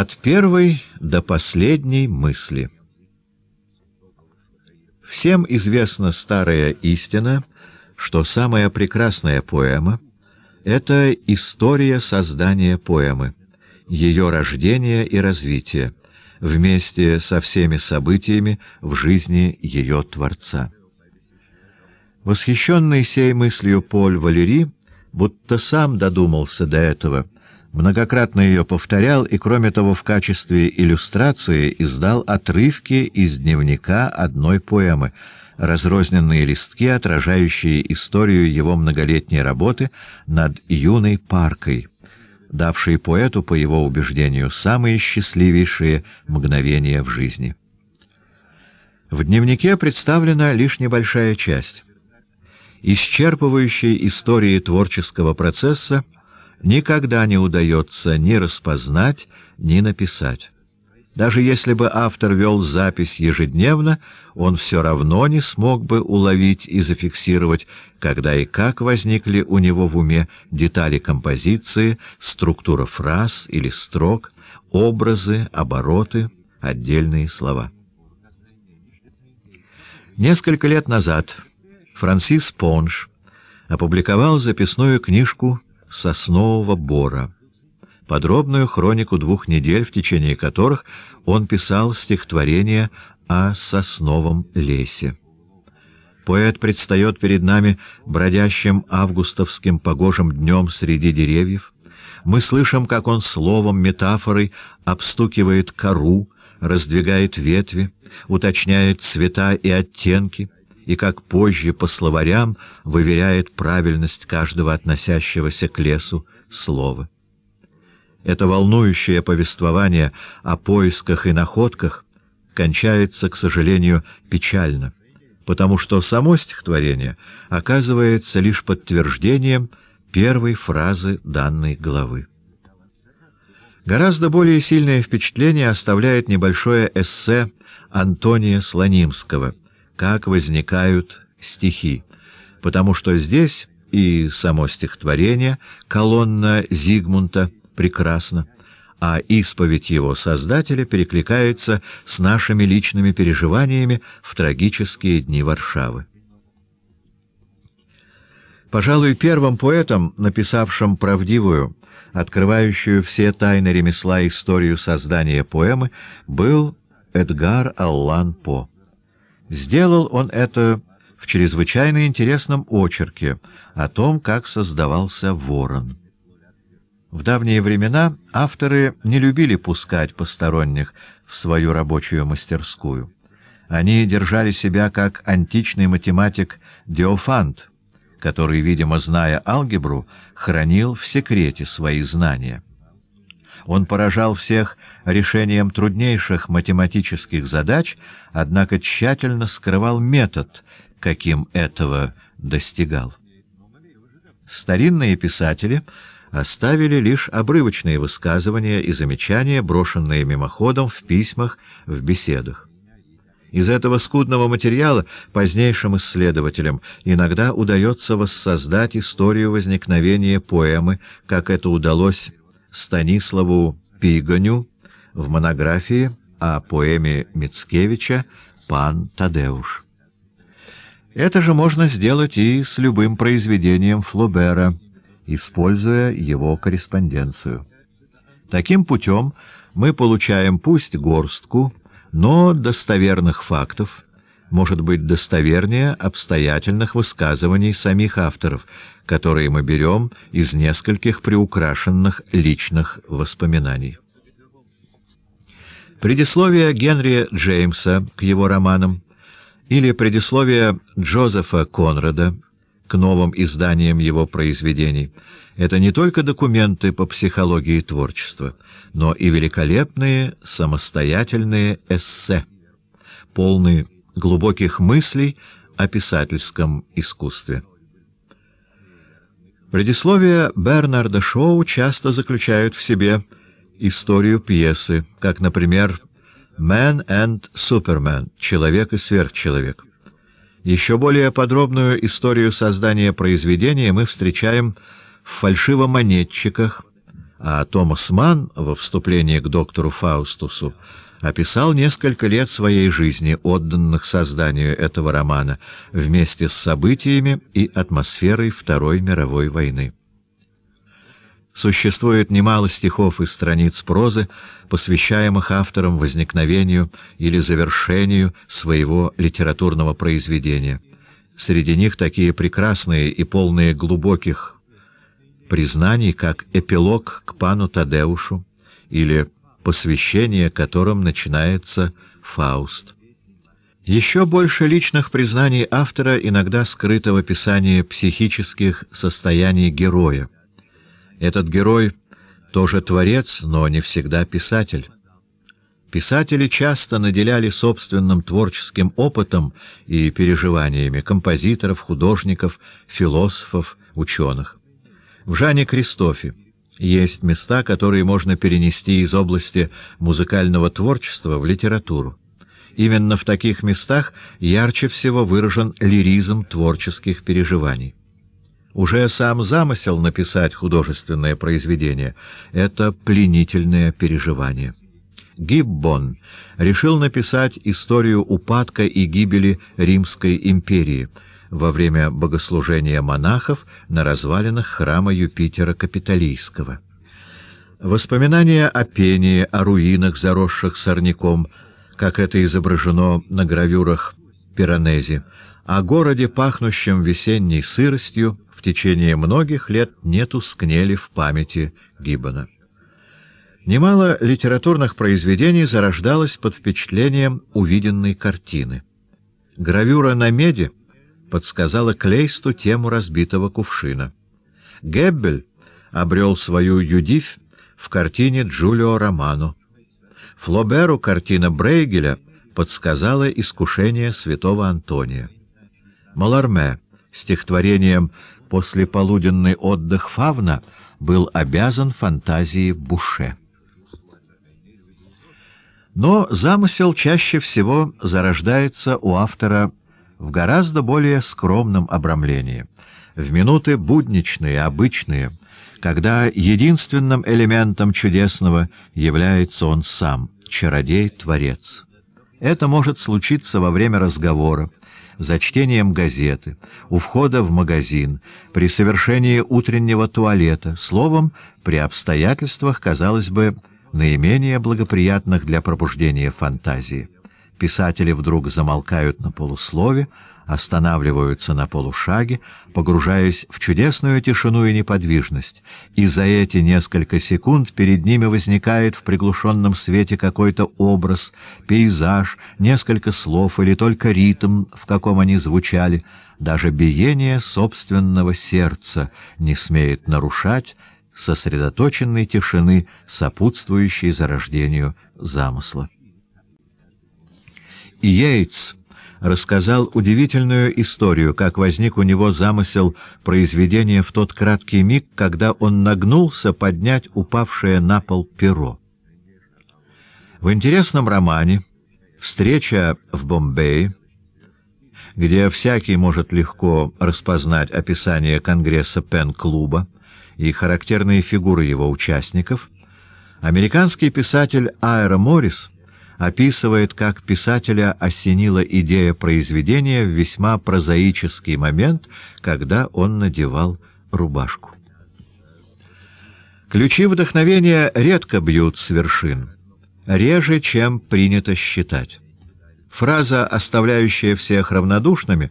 От первой до последней мысли. Всем известна старая истина, что самая прекрасная поэма — это история создания поэмы, ее рождения и развития, вместе со всеми событиями в жизни ее творца. Восхищенный сей мыслью Поль Валери, будто сам додумался до этого — многократно ее повторял и, кроме того, в качестве иллюстрации издал отрывки из дневника одной поэмы, разрозненные листки, отражающие историю его многолетней работы над юной паркой, давшей поэту, по его убеждению, самые счастливейшие мгновения в жизни. В дневнике представлена лишь небольшая часть. Исчерпывающей истории творческого процесса — никогда не удается ни распознать, ни написать. Даже если бы автор вел запись ежедневно, он все равно не смог бы уловить и зафиксировать, когда и как возникли у него в уме детали композиции, структура фраз или строк, образы, обороты, отдельные слова. Несколько лет назад Франсис Понш опубликовал записную книжку соснового бора, подробную хронику двух недель, в течение которых он писал стихотворение о сосновом лесе. Поэт предстает перед нами бродящим августовским погожим днем среди деревьев. Мы слышим, как он словом, метафорой обстукивает кору, раздвигает ветви, уточняет цвета и оттенки — и как позже по словарям выверяет правильность каждого относящегося к лесу слова. Это волнующее повествование о поисках и находках кончается, к сожалению, печально, потому что само стихотворение оказывается лишь подтверждением первой фразы данной главы. Гораздо более сильное впечатление оставляет небольшое эссе Антония Слонимского — как возникают стихи, потому что здесь и само стихотворение, колонна Зигмунта, прекрасно, а исповедь его создателя перекликается с нашими личными переживаниями в трагические дни Варшавы. Пожалуй, первым поэтом, написавшим правдивую, открывающую все тайны ремесла историю создания поэмы, был Эдгар Аллан По. Сделал он это в чрезвычайно интересном очерке о том, как создавался ворон. В давние времена авторы не любили пускать посторонних в свою рабочую мастерскую. Они держали себя как античный математик Диофант, который, видимо, зная алгебру, хранил в секрете свои знания. Он поражал всех решением труднейших математических задач, однако тщательно скрывал метод, каким этого достигал. Старинные писатели оставили лишь обрывочные высказывания и замечания, брошенные мимоходом в письмах, в беседах. Из этого скудного материала позднейшим исследователям иногда удается воссоздать историю возникновения поэмы, как это удалось Станиславу Пигоню в монографии о поэме Мицкевича «Пан Тадеуш». Это же можно сделать и с любым произведением Флобера, используя его корреспонденцию. Таким путем мы получаем пусть горстку, но достоверных фактов, может быть достовернее обстоятельных высказываний самих авторов, которые мы берем из нескольких приукрашенных личных воспоминаний. Предисловие Генри Джеймса к его романам или предисловие Джозефа Конрада к новым изданиям его произведений — это не только документы по психологии творчества, но и великолепные самостоятельные эссе, полные глубоких мыслей о писательском искусстве. Предисловия Бернарда Шоу часто заключают в себе историю пьесы, как, например, «Man and Superman» — «Человек и сверхчеловек». Еще более подробную историю создания произведения мы встречаем в «Фальшивомонетчиках», а Томас Манн во вступлении к доктору Фаустусу описал несколько лет своей жизни, отданных созданию этого романа, вместе с событиями и атмосферой Второй мировой войны. Существует немало стихов и страниц прозы, посвящаемых авторам возникновению или завершению своего литературного произведения. Среди них такие прекрасные и полные глубоких признаний, как «Эпилог к пану Тадеушу» или посвящение которым начинается «Фауст». Еще больше личных признаний автора иногда скрыто в описании психических состояний героя. Этот герой тоже творец, но не всегда писатель. Писатели часто наделяли собственным творческим опытом и переживаниями композиторов, художников, философов, ученых. В Жане Кристофе есть места, которые можно перенести из области музыкального творчества в литературу. Именно в таких местах ярче всего выражен лиризм творческих переживаний. Уже сам замысел написать художественное произведение — это пленительное переживание. Гиббон решил написать историю упадка и гибели Римской империи — во время богослужения монахов на развалинах храма Юпитера Капитолийского. Воспоминания о пении, о руинах, заросших сорняком, как это изображено на гравюрах Пиранези, о городе, пахнущем весенней сыростью, в течение многих лет не тускнели в памяти Гиббона. Немало литературных произведений зарождалось под впечатлением увиденной картины. Гравюра на меди подсказала Клейсту тему разбитого кувшина. Геббель обрел свою Юдивь в картине Джулио Романо. Флоберу картина Брейгеля подсказала искушение святого Антония. Маларме стихотворением «Послеполуденный отдых Фавна» был обязан фантазии Буше. Но замысел чаще всего зарождается у автора в гораздо более скромном обрамлении, в минуты будничные, обычные, когда единственным элементом чудесного является он сам, чародей-творец. Это может случиться во время разговора, за чтением газеты, у входа в магазин, при совершении утреннего туалета, словом, при обстоятельствах, казалось бы, наименее благоприятных для пробуждения фантазии. Писатели вдруг замолкают на полуслове, останавливаются на полушаге, погружаясь в чудесную тишину и неподвижность, и за эти несколько секунд перед ними возникает в приглушенном свете какой-то образ, пейзаж, несколько слов или только ритм, в каком они звучали, даже биение собственного сердца не смеет нарушать сосредоточенной тишины, сопутствующей зарождению замысла. Йейтс рассказал удивительную историю, как возник у него замысел произведения в тот краткий миг, когда он нагнулся поднять упавшее на пол перо. В интересном романе «Встреча в Бомбее», где всякий может легко распознать описание Конгресса Пен-клуба и характерные фигуры его участников, американский писатель Айра Моррис — описывает, как писателя осенила идея произведения в весьма прозаический момент, когда он надевал рубашку. Ключи вдохновения редко бьют с вершин, реже, чем принято считать. Фраза, оставляющая всех равнодушными,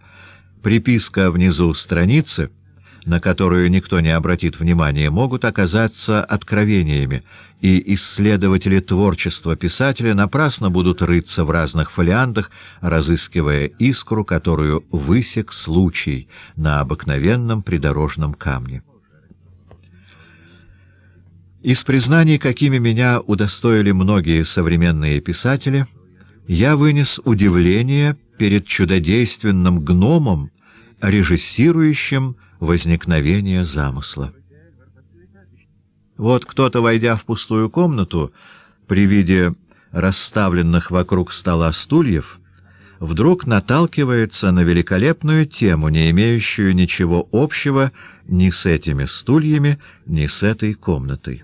приписка внизу страницы — на которую никто не обратит внимания, могут оказаться откровениями, и исследователи творчества писателя напрасно будут рыться в разных фолиантах, разыскивая искру, которую высек случай на обыкновенном придорожном камне. Из признаний, какими меня удостоили многие современные писатели, я вынес удивление перед чудодейственным гномом, режиссирующим возникновения замысла. Вот кто-то, войдя в пустую комнату, при виде расставленных вокруг стола стульев, вдруг наталкивается на великолепную тему, не имеющую ничего общего ни с этими стульями, ни с этой комнатой.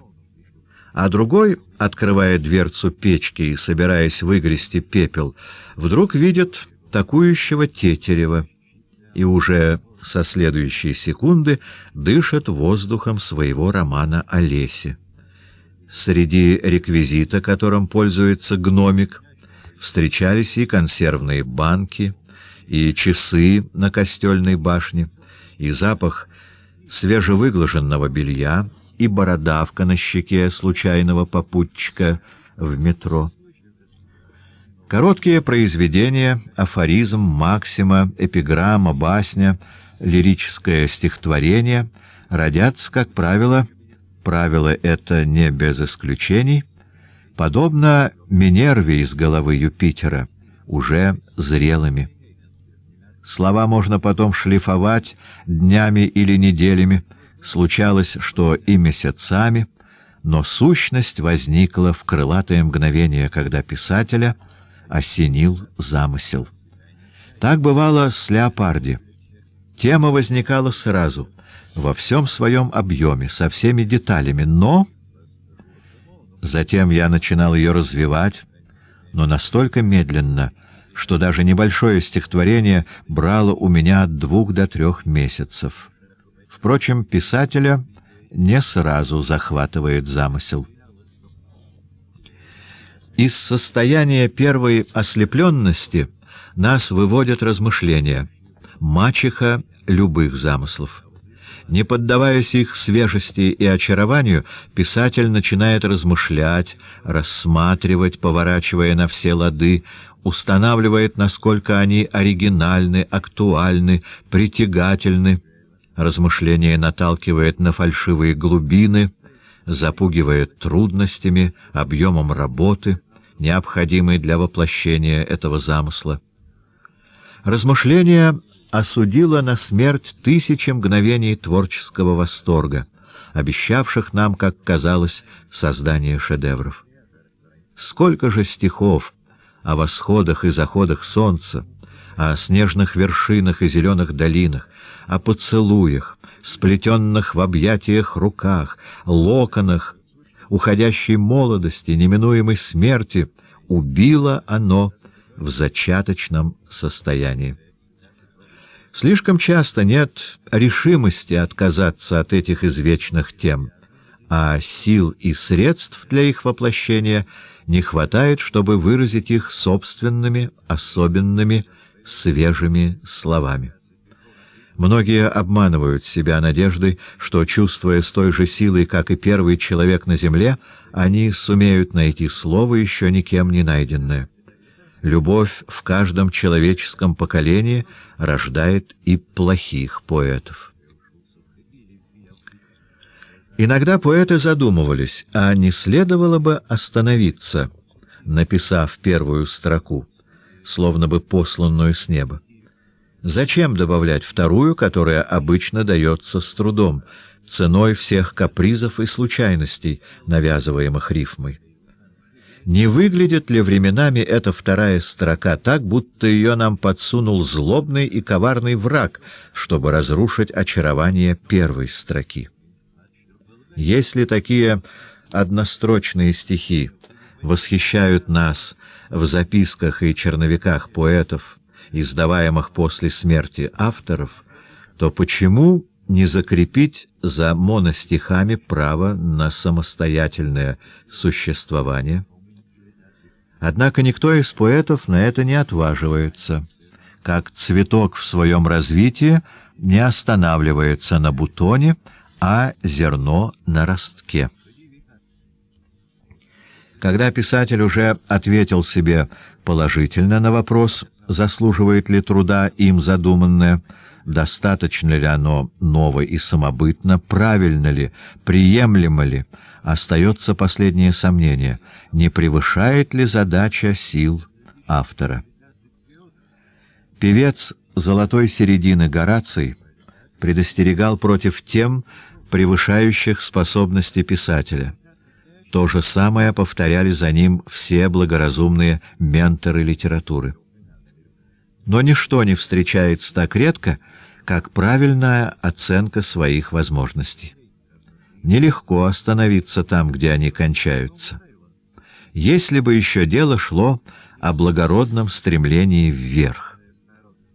а другой, открывая дверцу печки и собираясь выгрести пепел, вдруг видит такующего Тетерева и уже со следующей секунды дышит воздухом своего романа о лесе. Среди реквизита, которым пользуется гномик, встречались и консервные банки, и часы на костельной башне, и запах свежевыглаженного белья, и бородавка на щеке случайного попутчика в метро. Короткие произведения, афоризм, максима, эпиграмма, басня, лирическое стихотворение родятся, как правило, правило это не без исключений, подобно Минерве из головы Юпитера, уже зрелыми. Слова можно потом шлифовать днями или неделями, случалось, что и месяцами, но сущность возникла в крылатое мгновение, когда писателя осенил замысел. Так бывало с Леопарди. Тема возникала сразу, во всем своем объеме, со всеми деталями, но... Затем я начинал ее развивать, но настолько медленно, что даже небольшое стихотворение брало у меня от двух до трех месяцев. Впрочем, писателя не сразу захватывает замысел. Из состояния первой ослепленности нас выводят размышления, мачеха любых замыслов. Не поддаваясь их свежести и очарованию, писатель начинает размышлять, рассматривать, поворачивая на все лады, устанавливает, насколько они оригинальны, актуальны, притягательны, Размышление наталкивает на фальшивые глубины, запугивает трудностями, объемом работы, необходимой для воплощения этого замысла. Размышление осудило на смерть тысячи мгновений творческого восторга, обещавших нам, как казалось, создание шедевров. Сколько же стихов о восходах и заходах солнца, о снежных вершинах и зеленых долинах, о поцелуях, сплетенных в объятиях руках, локонах, уходящей молодости, неминуемой смерти, убило оно в зачаточном состоянии. Слишком часто нет решимости отказаться от этих извечных тем, а сил и средств для их воплощения не хватает, чтобы выразить их собственными, особенными, свежими словами. Многие обманывают себя надеждой, что, чувствуя с той же силой, как и первый человек на земле, они сумеют найти слово, еще никем не найденное. Любовь в каждом человеческом поколении рождает и плохих поэтов. Иногда поэты задумывались, а не следовало бы остановиться, написав первую строку, словно бы посланную с неба. Зачем добавлять вторую, которая обычно дается с трудом, ценой всех капризов и случайностей, навязываемых рифмой? Не выглядит ли временами эта вторая строка так, будто ее нам подсунул злобный и коварный враг, чтобы разрушить очарование первой строки? Если такие однострочные стихи восхищают нас в записках и черновиках поэтов, издаваемых после смерти авторов, то почему не закрепить за моностихами право на самостоятельное существование? Однако никто из поэтов на это не отваживается. Как цветок в своем развитии не останавливается на бутоне, а зерно на ростке. Когда писатель уже ответил себе положительно на вопрос заслуживает ли труда им задуманное, достаточно ли оно ново и самобытно, правильно ли, приемлемо ли, остается последнее сомнение, не превышает ли задача сил автора. Певец золотой середины Гораций предостерегал против тем, превышающих способности писателя. То же самое повторяли за ним все благоразумные менторы литературы. Но ничто не встречается так редко, как правильная оценка своих возможностей. Нелегко остановиться там, где они кончаются. Если бы еще дело шло о благородном стремлении вверх.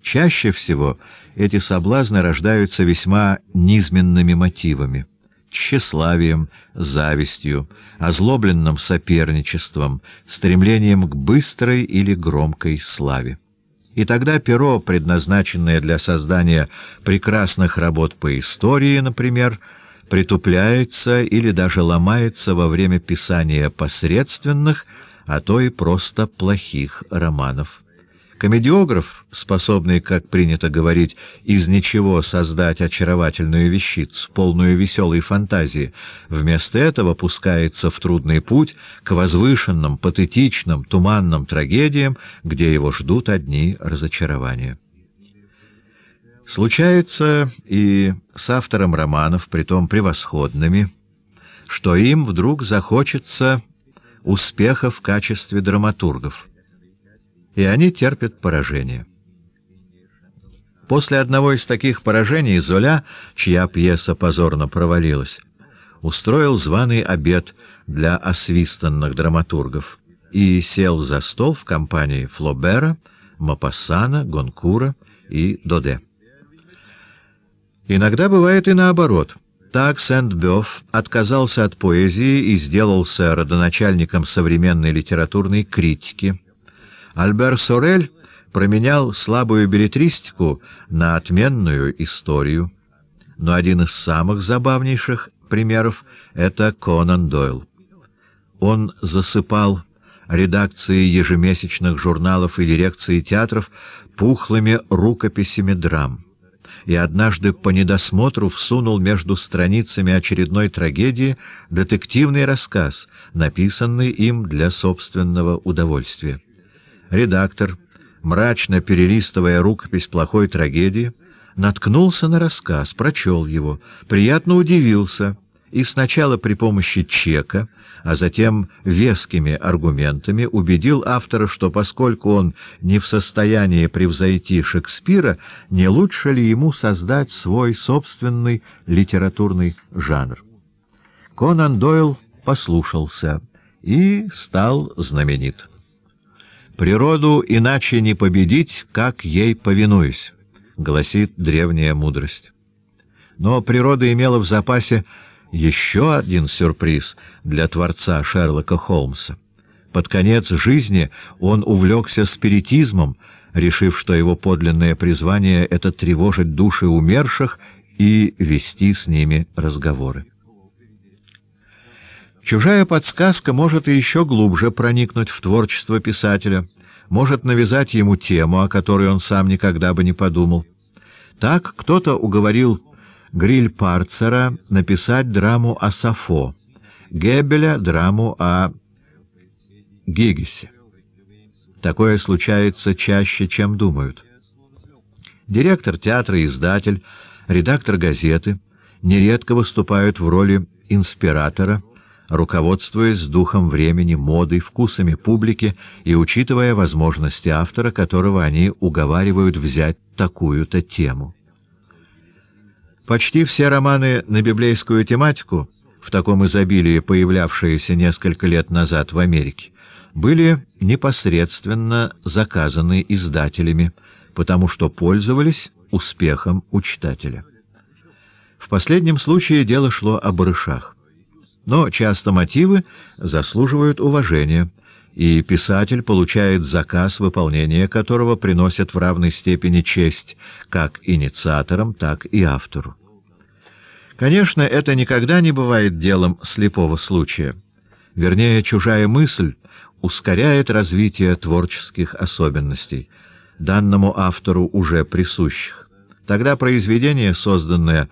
Чаще всего эти соблазны рождаются весьма низменными мотивами — тщеславием, завистью, озлобленным соперничеством, стремлением к быстрой или громкой славе. И тогда перо, предназначенное для создания прекрасных работ по истории, например, притупляется или даже ломается во время писания посредственных, а то и просто плохих романов. Комедиограф, способный, как принято говорить, из ничего создать очаровательную вещицу, полную веселой фантазии, вместо этого пускается в трудный путь к возвышенным, патетичным, туманным трагедиям, где его ждут одни разочарования. Случается и с автором романов, притом превосходными, что им вдруг захочется успеха в качестве драматургов и они терпят поражение. После одного из таких поражений Золя, чья пьеса позорно провалилась, устроил званый обед для освистанных драматургов и сел за стол в компании Флобера, Мапассана, Гонкура и Доде. Иногда бывает и наоборот. Так Сент-Бёв отказался от поэзии и сделался родоначальником современной литературной критики, Альбер Сорель променял слабую билетристику на отменную историю. Но один из самых забавнейших примеров — это Конан Дойл. Он засыпал редакции ежемесячных журналов и дирекции театров пухлыми рукописями драм. И однажды по недосмотру всунул между страницами очередной трагедии детективный рассказ, написанный им для собственного удовольствия. Редактор, мрачно перелистывая рукопись плохой трагедии, наткнулся на рассказ, прочел его, приятно удивился и сначала при помощи чека, а затем вескими аргументами убедил автора, что поскольку он не в состоянии превзойти Шекспира, не лучше ли ему создать свой собственный литературный жанр. Конан Дойл послушался и стал знаменит. «Природу иначе не победить, как ей повинуюсь», — гласит древняя мудрость. Но природа имела в запасе еще один сюрприз для творца Шерлока Холмса. Под конец жизни он увлекся спиритизмом, решив, что его подлинное призвание — это тревожить души умерших и вести с ними разговоры. Чужая подсказка может и еще глубже проникнуть в творчество писателя, может навязать ему тему, о которой он сам никогда бы не подумал. Так кто-то уговорил Гриль Парцера написать драму о Сафо, Геббеля — драму о Гигесе. Такое случается чаще, чем думают. Директор театра, издатель, редактор газеты нередко выступают в роли инспиратора — руководствуясь духом времени, модой, вкусами публики и учитывая возможности автора, которого они уговаривают взять такую-то тему. Почти все романы на библейскую тематику, в таком изобилии появлявшиеся несколько лет назад в Америке, были непосредственно заказаны издателями, потому что пользовались успехом у читателя. В последнем случае дело шло о барышах. Но часто мотивы заслуживают уважения, и писатель получает заказ, выполнение которого приносит в равной степени честь как инициаторам, так и автору. Конечно, это никогда не бывает делом слепого случая. Вернее, чужая мысль ускоряет развитие творческих особенностей, данному автору уже присущих. Тогда произведение, созданное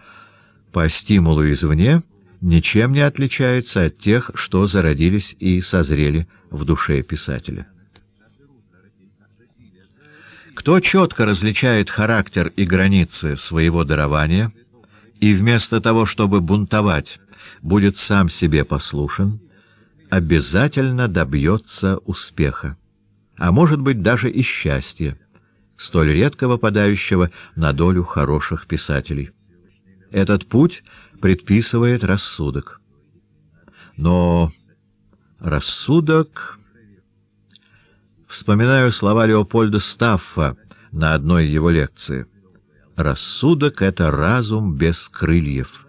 по стимулу извне, — ничем не отличается от тех, что зародились и созрели в душе писателя. Кто четко различает характер и границы своего дарования и вместо того, чтобы бунтовать, будет сам себе послушен, обязательно добьется успеха, а может быть даже и счастья, столь редко выпадающего на долю хороших писателей. Этот путь предписывает рассудок. Но рассудок... Вспоминаю слова Леопольда Стаффа на одной его лекции. «Рассудок — это разум без крыльев».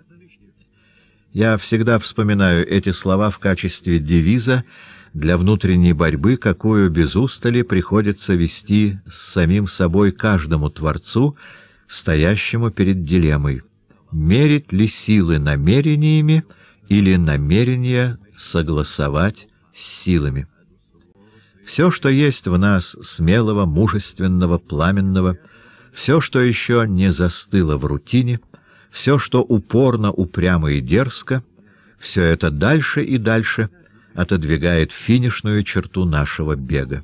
Я всегда вспоминаю эти слова в качестве девиза для внутренней борьбы, какую без устали приходится вести с самим собой каждому Творцу, стоящему перед дилеммой. Мерить ли силы намерениями или намерения согласовать с силами? Все, что есть в нас смелого, мужественного, пламенного, все, что еще не застыло в рутине, все, что упорно, упрямо и дерзко, все это дальше и дальше отодвигает финишную черту нашего бега.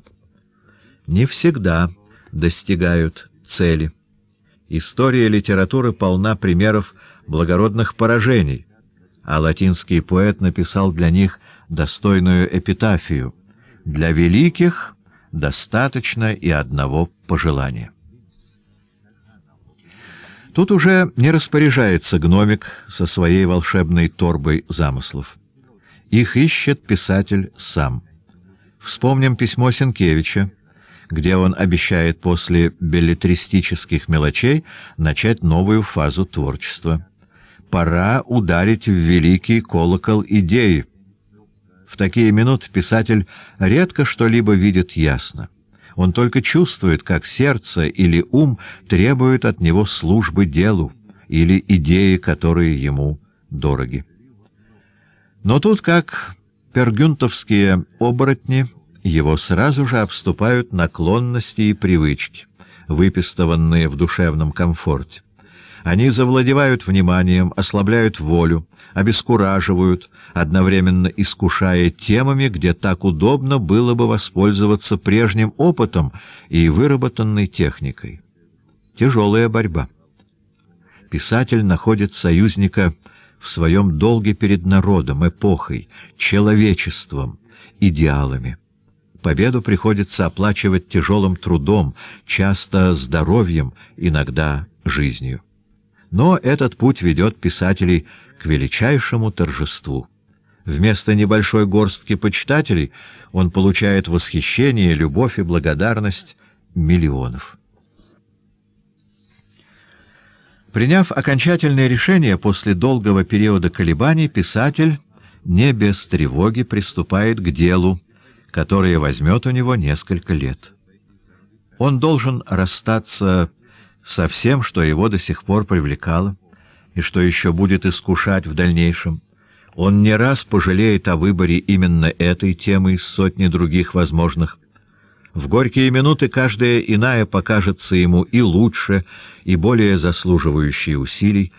Не всегда достигают цели. История литературы полна примеров благородных поражений, а латинский поэт написал для них достойную эпитафию — для великих достаточно и одного пожелания. Тут уже не распоряжается гномик со своей волшебной торбой замыслов. Их ищет писатель сам. Вспомним письмо Сенкевича, где он обещает после беллетристических мелочей начать новую фазу творчества. «Пора ударить в великий колокол идеи», в такие минуты писатель редко что-либо видит ясно. Он только чувствует, как сердце или ум требуют от него службы делу или идеи, которые ему дороги. Но тут, как пергюнтовские оборотни, его сразу же обступают наклонности и привычки, выпистованные в душевном комфорте. Они завладевают вниманием, ослабляют волю, обескураживают, одновременно искушая темами, где так удобно было бы воспользоваться прежним опытом и выработанной техникой. Тяжелая борьба. Писатель находит союзника в своем долге перед народом, эпохой, человечеством, идеалами. Победу приходится оплачивать тяжелым трудом, часто здоровьем, иногда жизнью. Но этот путь ведет писателей к величайшему торжеству. Вместо небольшой горстки почитателей он получает восхищение, любовь и благодарность миллионов. Приняв окончательное решение после долгого периода колебаний, писатель не без тревоги приступает к делу, которое возьмет у него несколько лет. Он должен расстаться со всем, что его до сих пор привлекало, и что еще будет искушать в дальнейшем. Он не раз пожалеет о выборе именно этой темы из сотни других возможных. В горькие минуты каждая иная покажется ему и лучше, и более заслуживающей усилий.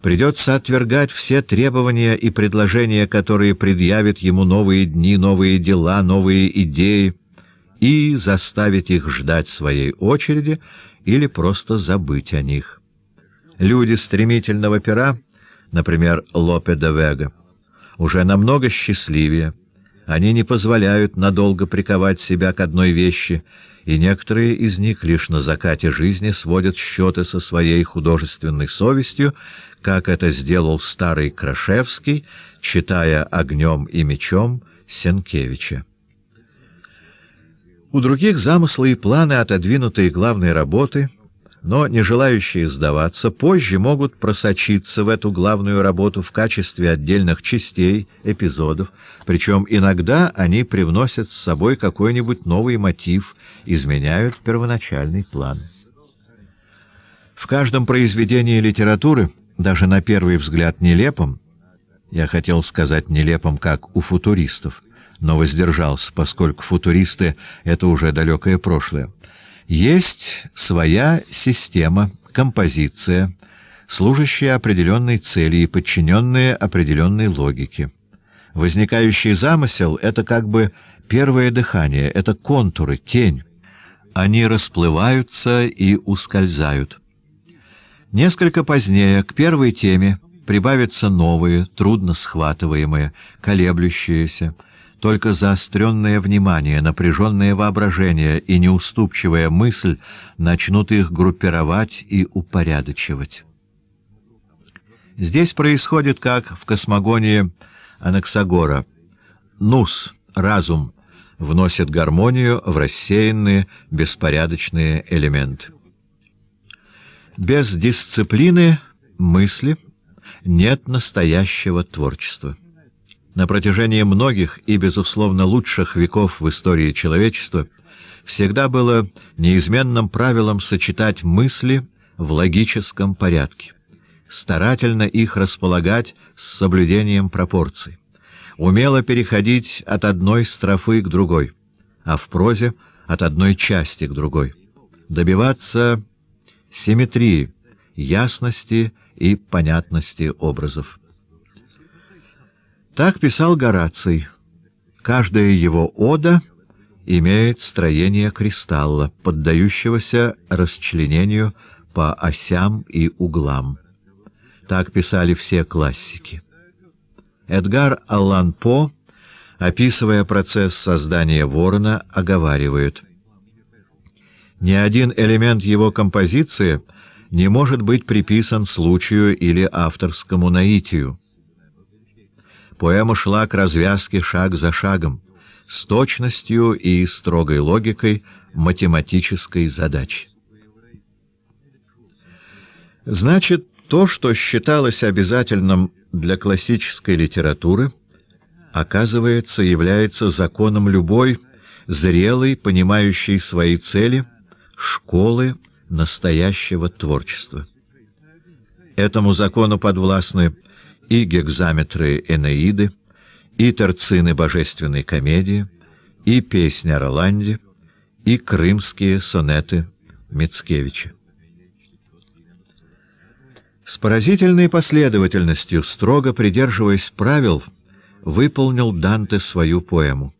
Придется отвергать все требования и предложения, которые предъявят ему новые дни, новые дела, новые идеи, и заставить их ждать своей очереди — или просто забыть о них. Люди стремительного пера, например, Лопе де Вега, уже намного счастливее. Они не позволяют надолго приковать себя к одной вещи, и некоторые из них лишь на закате жизни сводят счеты со своей художественной совестью, как это сделал старый Крашевский, читая «Огнем и мечом» Сенкевича. У других замыслы и планы, отодвинутые главной работы, но не желающие сдаваться, позже могут просочиться в эту главную работу в качестве отдельных частей, эпизодов, причем иногда они привносят с собой какой-нибудь новый мотив, изменяют первоначальный план. В каждом произведении литературы, даже на первый взгляд нелепом, я хотел сказать нелепом, как у футуристов, но воздержался, поскольку футуристы — это уже далекое прошлое. Есть своя система, композиция, служащая определенной цели и подчиненная определенной логике. Возникающий замысел — это как бы первое дыхание, это контуры, тень. Они расплываются и ускользают. Несколько позднее к первой теме прибавятся новые, трудно схватываемые, колеблющиеся, только заостренное внимание, напряженное воображение и неуступчивая мысль начнут их группировать и упорядочивать. Здесь происходит, как в космогонии Анаксагора. Нус, разум, вносит гармонию в рассеянные, беспорядочные элементы. Без дисциплины мысли нет настоящего творчества. На протяжении многих и, безусловно, лучших веков в истории человечества всегда было неизменным правилом сочетать мысли в логическом порядке, старательно их располагать с соблюдением пропорций, умело переходить от одной строфы к другой, а в прозе — от одной части к другой, добиваться симметрии, ясности и понятности образов. Так писал Гораций. Каждая его ода имеет строение кристалла, поддающегося расчленению по осям и углам. Так писали все классики. Эдгар Аллан По, описывая процесс создания ворона, оговаривает. Ни один элемент его композиции не может быть приписан случаю или авторскому наитию. Поэма шла к развязке шаг за шагом, с точностью и строгой логикой математической задачи. Значит, то, что считалось обязательным для классической литературы, оказывается, является законом любой зрелой, понимающей свои цели, школы настоящего творчества. Этому закону подвластны и гекзаметры Энеиды, и терцины божественной комедии, и песня о Роланде, и крымские сонеты Мицкевича. С поразительной последовательностью, строго придерживаясь правил, выполнил Данте свою поэму.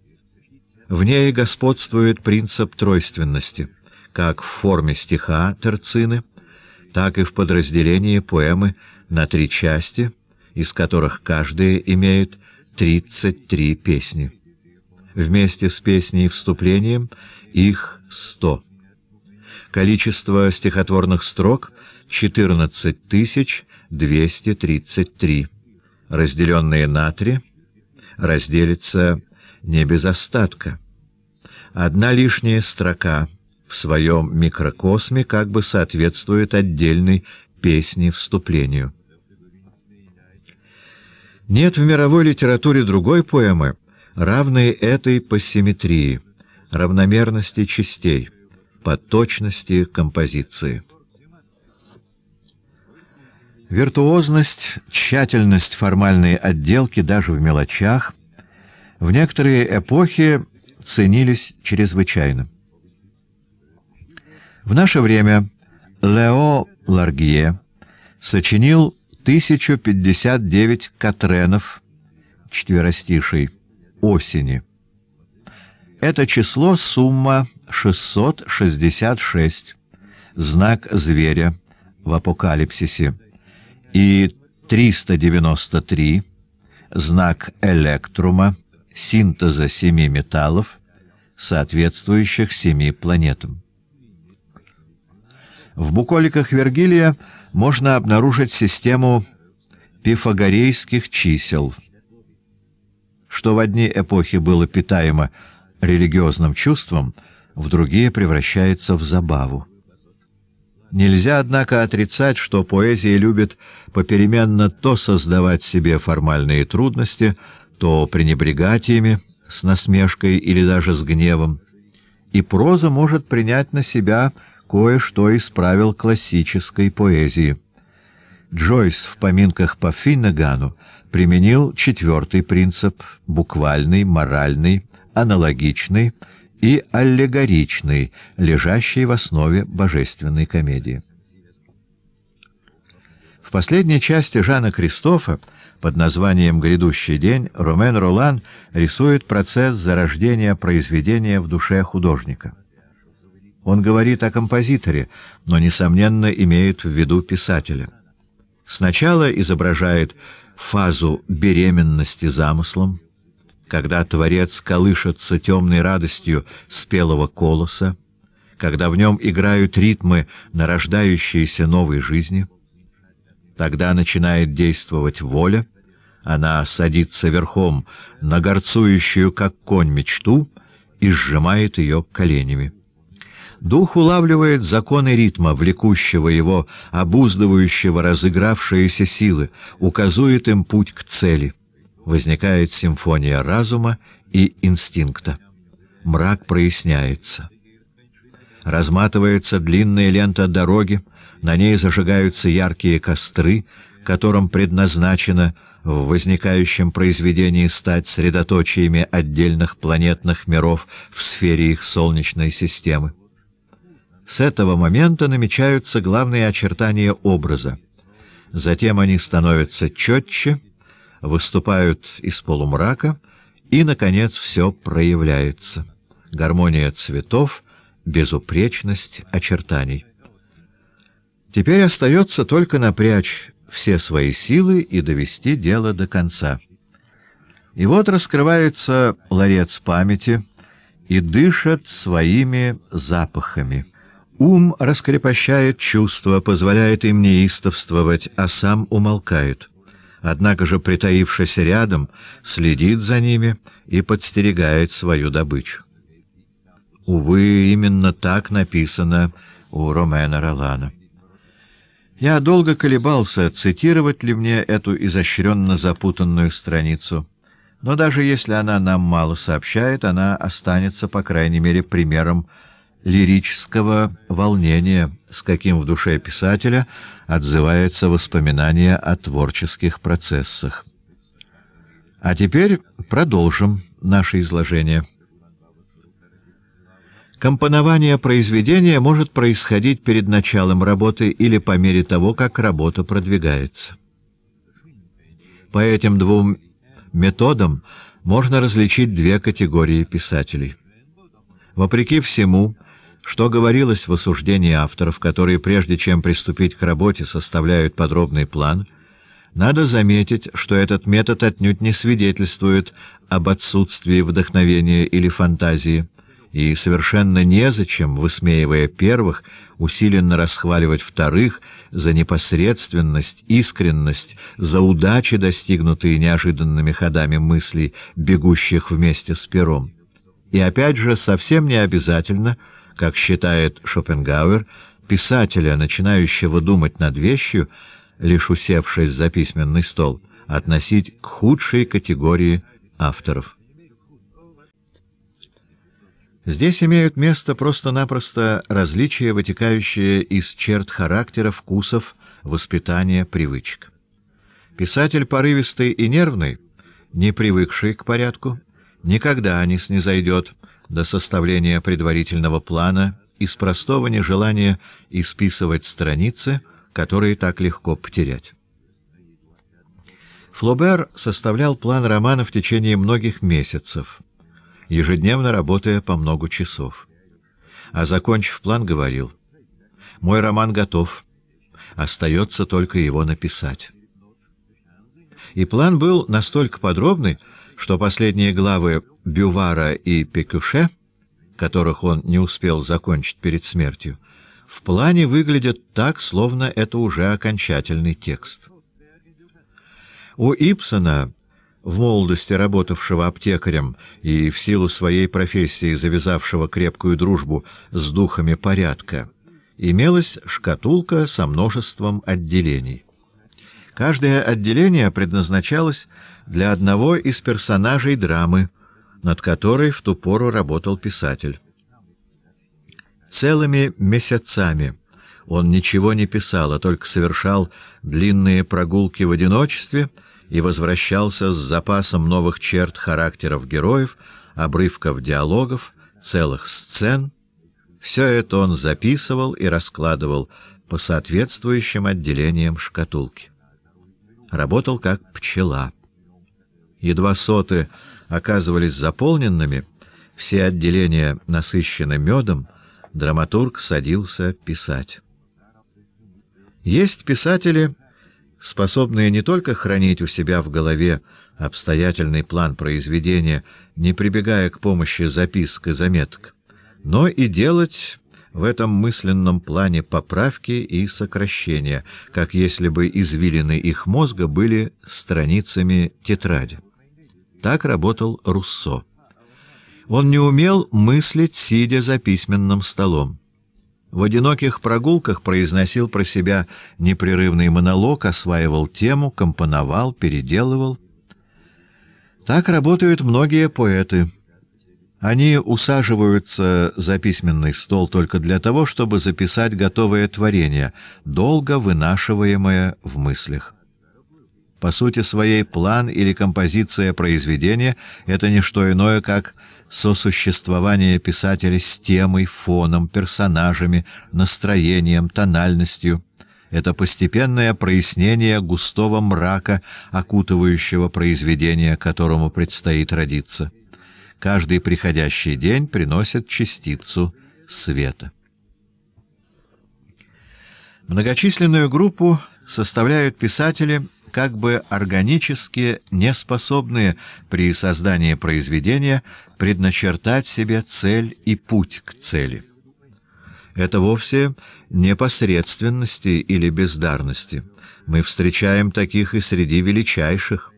В ней господствует принцип тройственности, как в форме стиха терцины, так и в подразделении поэмы на три части — из которых каждая имеет 33 песни. Вместе с песней и вступлением их 100. Количество стихотворных строк — 14 233, разделенные на три, разделится не без остатка. Одна лишняя строка в своем микрокосме как бы соответствует отдельной песне вступлению. Нет в мировой литературе другой поэмы, равной этой по симметрии, равномерности частей, по точности композиции. Виртуозность, тщательность формальной отделки даже в мелочах в некоторые эпохи ценились чрезвычайно. В наше время Лео Ларгье сочинил 1059 катренов, четверостишей, осени. Это число сумма 666, знак зверя в апокалипсисе, и 393, знак электрума, синтеза семи металлов, соответствующих семи планетам. В буколиках Вергилия можно обнаружить систему пифагорейских чисел, что в одни эпохи было питаемо религиозным чувством, в другие превращается в забаву. Нельзя, однако, отрицать, что поэзия любит попеременно то создавать себе формальные трудности, то пренебрегать ими с насмешкой или даже с гневом, и проза может принять на себя кое-что из правил классической поэзии. Джойс в поминках по Финнегану применил четвертый принцип — буквальный, моральный, аналогичный и аллегоричный, лежащий в основе божественной комедии. В последней части Жана Кристофа под названием «Грядущий день» Ромен Ролан рисует процесс зарождения произведения в душе художника. Он говорит о композиторе, но, несомненно, имеет в виду писателя. Сначала изображает фазу беременности замыслом, когда Творец колышется темной радостью спелого колоса, когда в нем играют ритмы нарождающейся новой жизни. Тогда начинает действовать воля, она садится верхом на горцующую, как конь, мечту и сжимает ее коленями. Дух улавливает законы ритма, влекущего его, обуздывающего разыгравшиеся силы, указует им путь к цели. Возникает симфония разума и инстинкта. Мрак проясняется. Разматывается длинная лента дороги, на ней зажигаются яркие костры, которым предназначено в возникающем произведении стать средоточиями отдельных планетных миров в сфере их Солнечной системы. С этого момента намечаются главные очертания образа. Затем они становятся четче, выступают из полумрака, и, наконец, все проявляется. Гармония цветов, безупречность очертаний. Теперь остается только напрячь все свои силы и довести дело до конца. И вот раскрывается ларец памяти и дышит своими запахами. Ум раскрепощает чувства, позволяет им неистовствовать, а сам умолкает. Однако же, притаившись рядом, следит за ними и подстерегает свою добычу. Увы, именно так написано у Ромена Ролана. Я долго колебался, цитировать ли мне эту изощренно запутанную страницу. Но даже если она нам мало сообщает, она останется, по крайней мере, примером лирического волнения, с каким в душе писателя отзывается воспоминание о творческих процессах. А теперь продолжим наше изложение. Компонование произведения может происходить перед началом работы или по мере того, как работа продвигается. По этим двум методам можно различить две категории писателей. Вопреки всему, что говорилось в осуждении авторов, которые, прежде чем приступить к работе, составляют подробный план, надо заметить, что этот метод отнюдь не свидетельствует об отсутствии вдохновения или фантазии, и совершенно незачем, высмеивая первых, усиленно расхваливать вторых за непосредственность, искренность, за удачи, достигнутые неожиданными ходами мыслей, бегущих вместе с пером. И опять же, совсем не обязательно — как считает Шопенгауэр, писателя, начинающего думать над вещью, лишь усевшись за письменный стол, относить к худшей категории авторов. Здесь имеют место просто-напросто различия, вытекающие из черт характера, вкусов, воспитания, привычек. Писатель порывистый и нервный, не привыкший к порядку, никогда не снизойдет до составления предварительного плана из простого нежелания исписывать страницы, которые так легко потерять. Флобер составлял план романа в течение многих месяцев, ежедневно работая по много часов. А закончив план, говорил, «Мой роман готов, остается только его написать». И план был настолько подробный, что последние главы Бювара и Пекюше, которых он не успел закончить перед смертью, в плане выглядят так, словно это уже окончательный текст. У Ипсона, в молодости работавшего аптекарем и в силу своей профессии завязавшего крепкую дружбу с духами порядка, имелась шкатулка со множеством отделений. Каждое отделение предназначалось для одного из персонажей драмы, над которой в ту пору работал писатель. Целыми месяцами он ничего не писал, а только совершал длинные прогулки в одиночестве и возвращался с запасом новых черт характеров героев, обрывков диалогов, целых сцен. Все это он записывал и раскладывал по соответствующим отделениям шкатулки. Работал как пчела — Едва соты оказывались заполненными, все отделения насыщены медом, драматург садился писать. Есть писатели, способные не только хранить у себя в голове обстоятельный план произведения, не прибегая к помощи записок и заметок, но и делать в этом мысленном плане поправки и сокращения, как если бы извилины их мозга были страницами тетради. Так работал Руссо. Он не умел мыслить, сидя за письменным столом. В одиноких прогулках произносил про себя непрерывный монолог, осваивал тему, компоновал, переделывал. Так работают многие поэты — они усаживаются за письменный стол только для того, чтобы записать готовое творение, долго вынашиваемое в мыслях. По сути своей, план или композиция произведения — это не что иное, как сосуществование писателя с темой, фоном, персонажами, настроением, тональностью. Это постепенное прояснение густого мрака, окутывающего произведение, которому предстоит родиться. Каждый приходящий день приносит частицу света. Многочисленную группу составляют писатели, как бы органически неспособные при создании произведения предначертать себе цель и путь к цели. Это вовсе не посредственности или бездарности. Мы встречаем таких и среди величайших.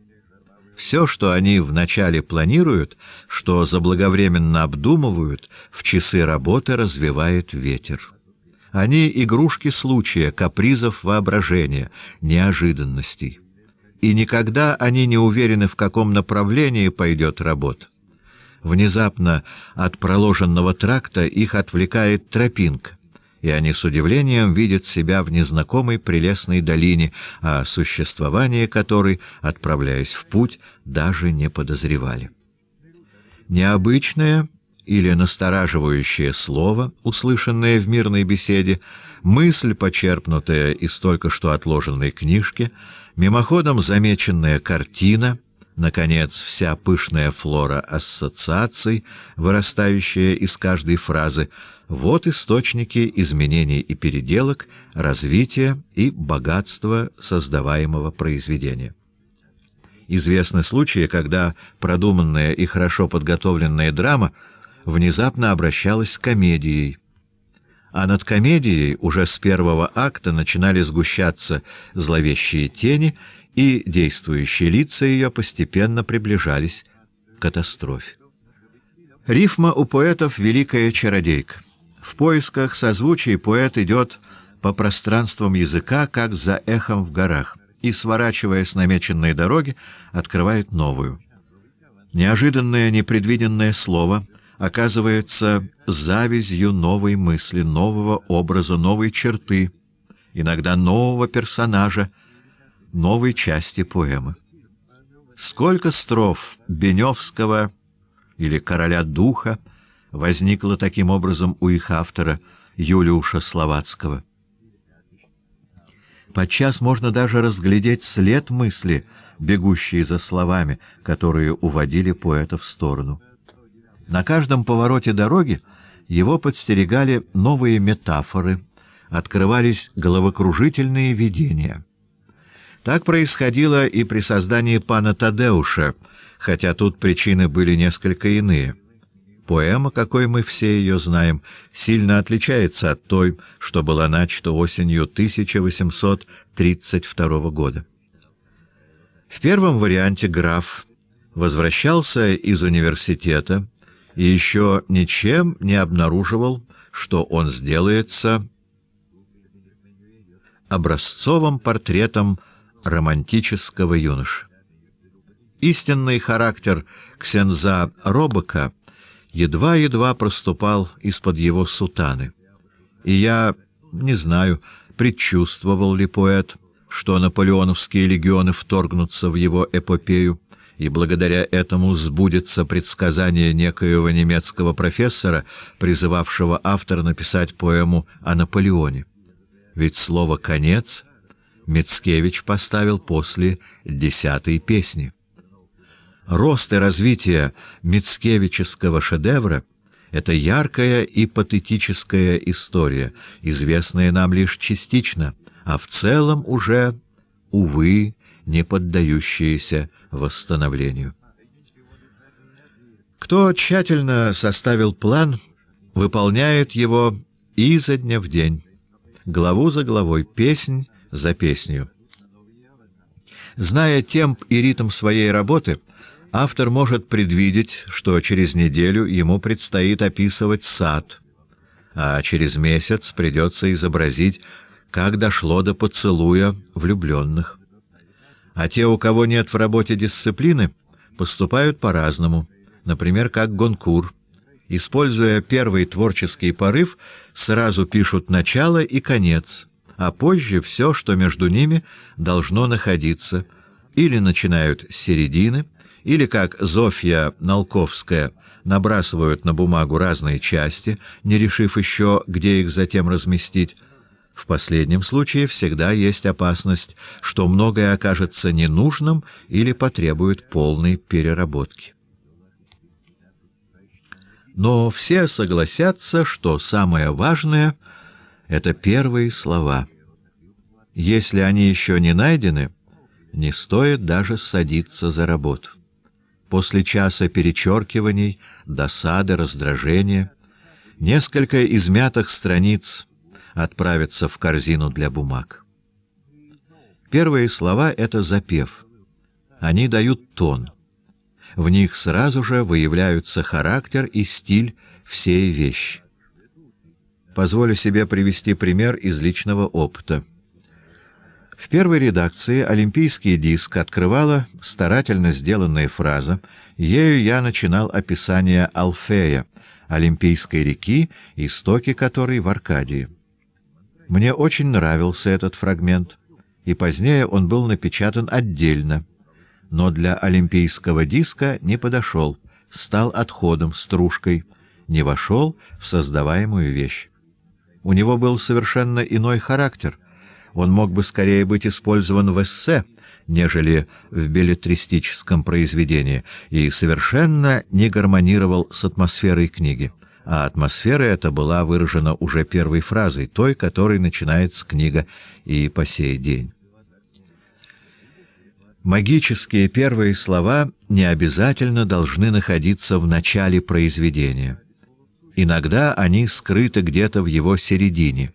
Все, что они вначале планируют, что заблаговременно обдумывают, в часы работы развивает ветер. Они — игрушки случая, капризов воображения, неожиданностей. И никогда они не уверены, в каком направлении пойдет работа. Внезапно от проложенного тракта их отвлекает тропинка и они с удивлением видят себя в незнакомой прелестной долине, о существовании которой, отправляясь в путь, даже не подозревали. Необычное или настораживающее слово, услышанное в мирной беседе, мысль, почерпнутая из только что отложенной книжки, мимоходом замеченная картина — Наконец, вся пышная флора ассоциаций, вырастающая из каждой фразы, вот источники изменений и переделок, развития и богатства создаваемого произведения. Известны случаи, когда продуманная и хорошо подготовленная драма внезапно обращалась с комедией, а над комедией уже с первого акта начинали сгущаться зловещие тени и действующие лица ее постепенно приближались к катастрофе. Рифма у поэтов — великая чародейка. В поисках созвучий поэт идет по пространствам языка, как за эхом в горах, и, сворачивая с намеченной дороги, открывает новую. Неожиданное непредвиденное слово оказывается завязью новой мысли, нового образа, новой черты, иногда нового персонажа, новой части поэмы. Сколько строф Беневского или «Короля духа» возникло таким образом у их автора Юлиуша Словацкого. Подчас можно даже разглядеть след мысли, бегущие за словами, которые уводили поэта в сторону. На каждом повороте дороги его подстерегали новые метафоры, открывались головокружительные видения — так происходило и при создании пана Тадеуша, хотя тут причины были несколько иные. Поэма, какой мы все ее знаем, сильно отличается от той, что была начата осенью 1832 года. В первом варианте граф возвращался из университета и еще ничем не обнаруживал, что он сделается образцовым портретом романтического юноши. Истинный характер ксенза Робока едва-едва проступал из-под его сутаны. И я не знаю, предчувствовал ли поэт, что наполеоновские легионы вторгнутся в его эпопею, и благодаря этому сбудется предсказание некоего немецкого профессора, призывавшего автора написать поэму о Наполеоне. Ведь слово «конец» Мицкевич поставил после десятой песни. Рост и развитие мицкевического шедевра — это яркая и патетическая история, известная нам лишь частично, а в целом уже, увы, не поддающаяся восстановлению. Кто тщательно составил план, выполняет его изо дня в день, главу за главой, песнь за песнью. Зная темп и ритм своей работы, автор может предвидеть, что через неделю ему предстоит описывать сад, а через месяц придется изобразить, как дошло до поцелуя влюбленных. А те, у кого нет в работе дисциплины, поступают по-разному, например, как Гонкур. Используя первый творческий порыв, сразу пишут начало и конец — а позже все, что между ними должно находиться, или начинают с середины, или, как Зофья Налковская, набрасывают на бумагу разные части, не решив еще, где их затем разместить. В последнем случае всегда есть опасность, что многое окажется ненужным или потребует полной переработки. Но все согласятся, что самое важное — это первые слова. Если они еще не найдены, не стоит даже садиться за работу. После часа перечеркиваний, досады, раздражения, несколько измятых страниц отправятся в корзину для бумаг. Первые слова — это запев. Они дают тон. В них сразу же выявляются характер и стиль всей вещи. Позволю себе привести пример из личного опыта. В первой редакции «Олимпийский диск» открывала старательно сделанная фраза «Ею я начинал описание Алфея, Олимпийской реки, истоки которой в Аркадии». Мне очень нравился этот фрагмент, и позднее он был напечатан отдельно, но для олимпийского диска не подошел, стал отходом, стружкой, не вошел в создаваемую вещь. У него был совершенно иной характер. Он мог бы скорее быть использован в эссе, нежели в билетристическом произведении, и совершенно не гармонировал с атмосферой книги. А атмосфера эта была выражена уже первой фразой, той, которой начинается книга и по сей день. Магические первые слова не обязательно должны находиться в начале произведения. Иногда они скрыты где-то в его середине,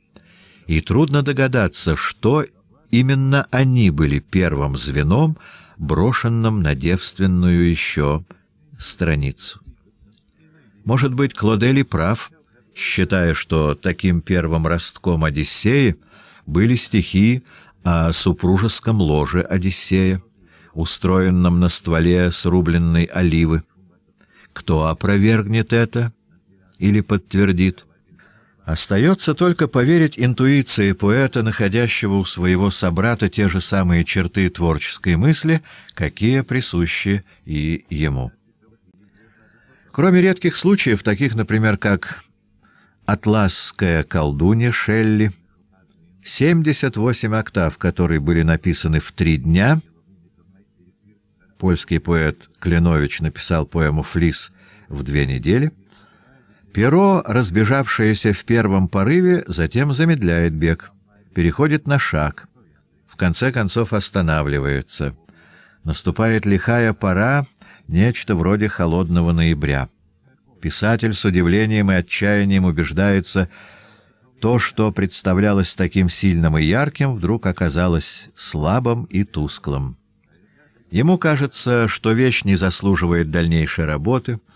и трудно догадаться, что именно они были первым звеном, брошенным на девственную еще страницу. Может быть, Клодели прав, считая, что таким первым ростком Одиссеи были стихи о супружеском ложе Одиссея, устроенном на стволе срубленной оливы. Кто опровергнет это — или подтвердит. Остается только поверить интуиции поэта, находящего у своего собрата те же самые черты творческой мысли, какие присущи и ему. Кроме редких случаев, таких, например, как «Атласская колдунья» Шелли, 78 октав, которые были написаны в три дня, польский поэт Кленович написал поэму «Флис» в две недели — Перо, разбежавшееся в первом порыве, затем замедляет бег, переходит на шаг, в конце концов останавливается. Наступает лихая пора, нечто вроде холодного ноября. Писатель с удивлением и отчаянием убеждается, то, что представлялось таким сильным и ярким, вдруг оказалось слабым и тусклым. Ему кажется, что вещь не заслуживает дальнейшей работы —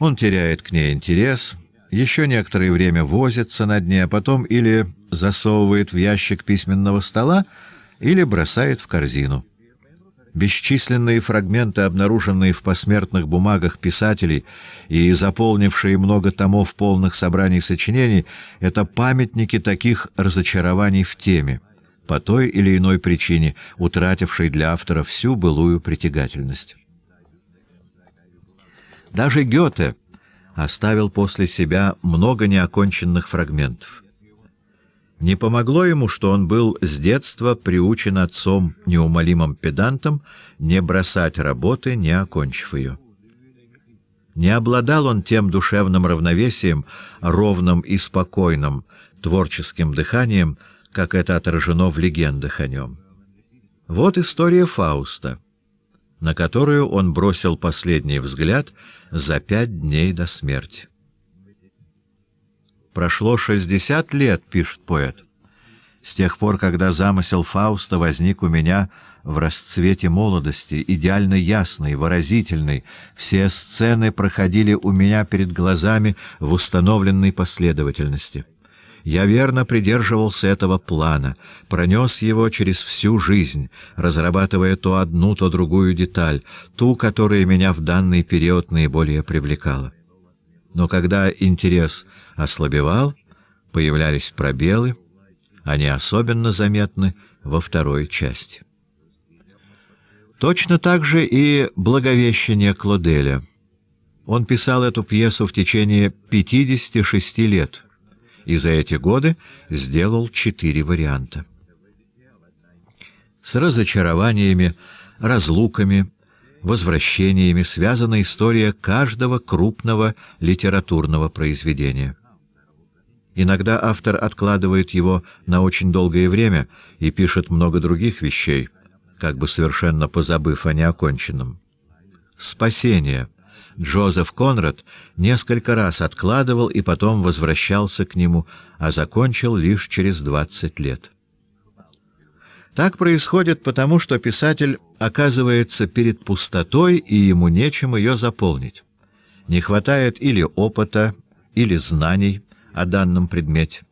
он теряет к ней интерес, еще некоторое время возится над ней, а потом или засовывает в ящик письменного стола, или бросает в корзину. Бесчисленные фрагменты, обнаруженные в посмертных бумагах писателей и заполнившие много томов полных собраний сочинений, это памятники таких разочарований в теме, по той или иной причине, утратившей для автора всю былую притягательность. Даже Гёте оставил после себя много неоконченных фрагментов. Не помогло ему, что он был с детства приучен отцом неумолимым педантом не бросать работы, не окончив ее. Не обладал он тем душевным равновесием, ровным и спокойным, творческим дыханием, как это отражено в легендах о нем. Вот история Фауста — на которую он бросил последний взгляд за пять дней до смерти. Прошло шестьдесят лет, пишет поэт. С тех пор, когда замысел Фауста возник у меня в расцвете молодости, идеально ясный, выразительный, все сцены проходили у меня перед глазами в установленной последовательности. Я верно придерживался этого плана, пронес его через всю жизнь, разрабатывая то одну, то другую деталь, ту, которая меня в данный период наиболее привлекала. Но когда интерес ослабевал, появлялись пробелы, они особенно заметны во второй части. Точно так же и «Благовещение Клоделя». Он писал эту пьесу в течение 56 лет и за эти годы сделал четыре варианта. С разочарованиями, разлуками, возвращениями связана история каждого крупного литературного произведения. Иногда автор откладывает его на очень долгое время и пишет много других вещей, как бы совершенно позабыв о неоконченном. «Спасение» Джозеф Конрад несколько раз откладывал и потом возвращался к нему, а закончил лишь через двадцать лет. Так происходит потому, что писатель оказывается перед пустотой, и ему нечем ее заполнить. Не хватает или опыта, или знаний о данном предмете.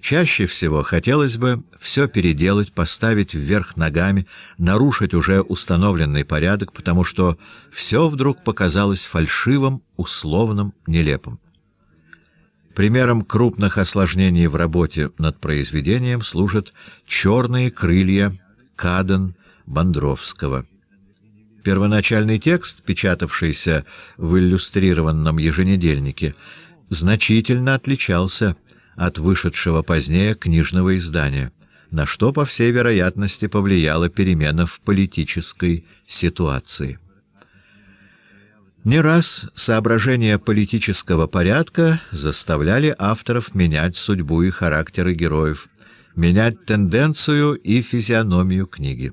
Чаще всего хотелось бы все переделать, поставить вверх ногами, нарушить уже установленный порядок, потому что все вдруг показалось фальшивым, условным, нелепым. Примером крупных осложнений в работе над произведением служат «Черные крылья» Каден Бондровского. Первоначальный текст, печатавшийся в иллюстрированном еженедельнике, значительно отличался от вышедшего позднее книжного издания, на что, по всей вероятности, повлияла перемена в политической ситуации. Не раз соображения политического порядка заставляли авторов менять судьбу и характеры героев, менять тенденцию и физиономию книги.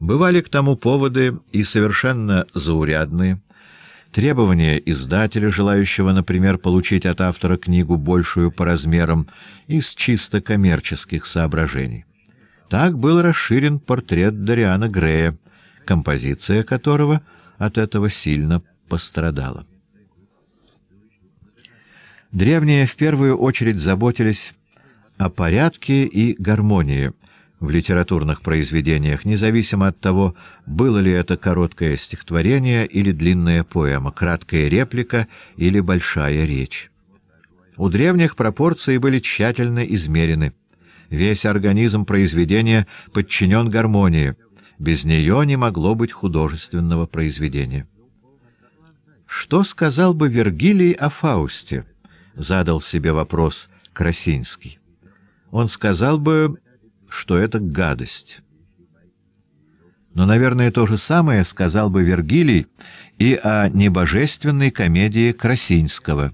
Бывали к тому поводы и совершенно заурядные, требования издателя, желающего, например, получить от автора книгу большую по размерам из чисто коммерческих соображений. Так был расширен портрет Дариана Грея, композиция которого — от этого сильно пострадала. Древние в первую очередь заботились о порядке и гармонии в литературных произведениях, независимо от того, было ли это короткое стихотворение или длинная поэма, краткая реплика или большая речь. У древних пропорции были тщательно измерены. Весь организм произведения подчинен гармонии — без нее не могло быть художественного произведения. «Что сказал бы Вергилий о Фаусте?» — задал себе вопрос Красинский. Он сказал бы, что это гадость. Но, наверное, то же самое сказал бы Вергилий и о небожественной комедии Красинского.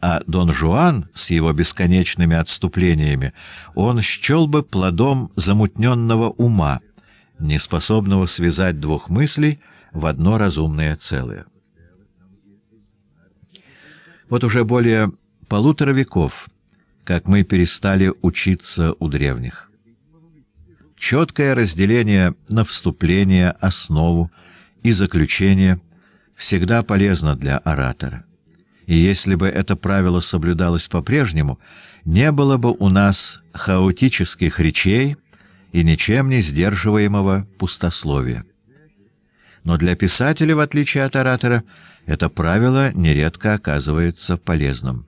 А Дон Жуан с его бесконечными отступлениями он счел бы плодом замутненного ума — неспособного связать двух мыслей в одно разумное целое. Вот уже более полутора веков, как мы перестали учиться у древних. Четкое разделение на вступление, основу и заключение всегда полезно для оратора. И если бы это правило соблюдалось по-прежнему, не было бы у нас хаотических речей, и ничем не сдерживаемого пустословия. Но для писателя, в отличие от оратора, это правило нередко оказывается полезным.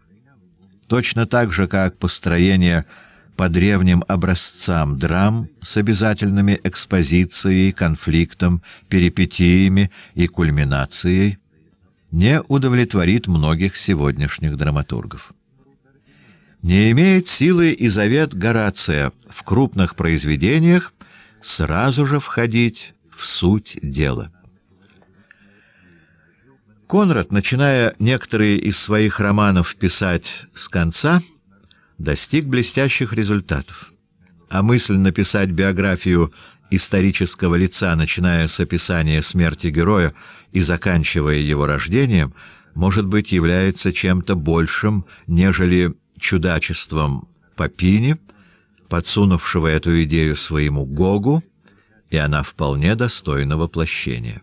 Точно так же, как построение по древним образцам драм с обязательными экспозицией, конфликтом, перипетиями и кульминацией, не удовлетворит многих сегодняшних драматургов не имеет силы и завет Горация в крупных произведениях сразу же входить в суть дела. Конрад, начиная некоторые из своих романов писать с конца, достиг блестящих результатов. А мысль написать биографию исторического лица, начиная с описания смерти героя и заканчивая его рождением, может быть, является чем-то большим, нежели чудачеством Папини, подсунувшего эту идею своему Гогу, и она вполне достойна воплощения.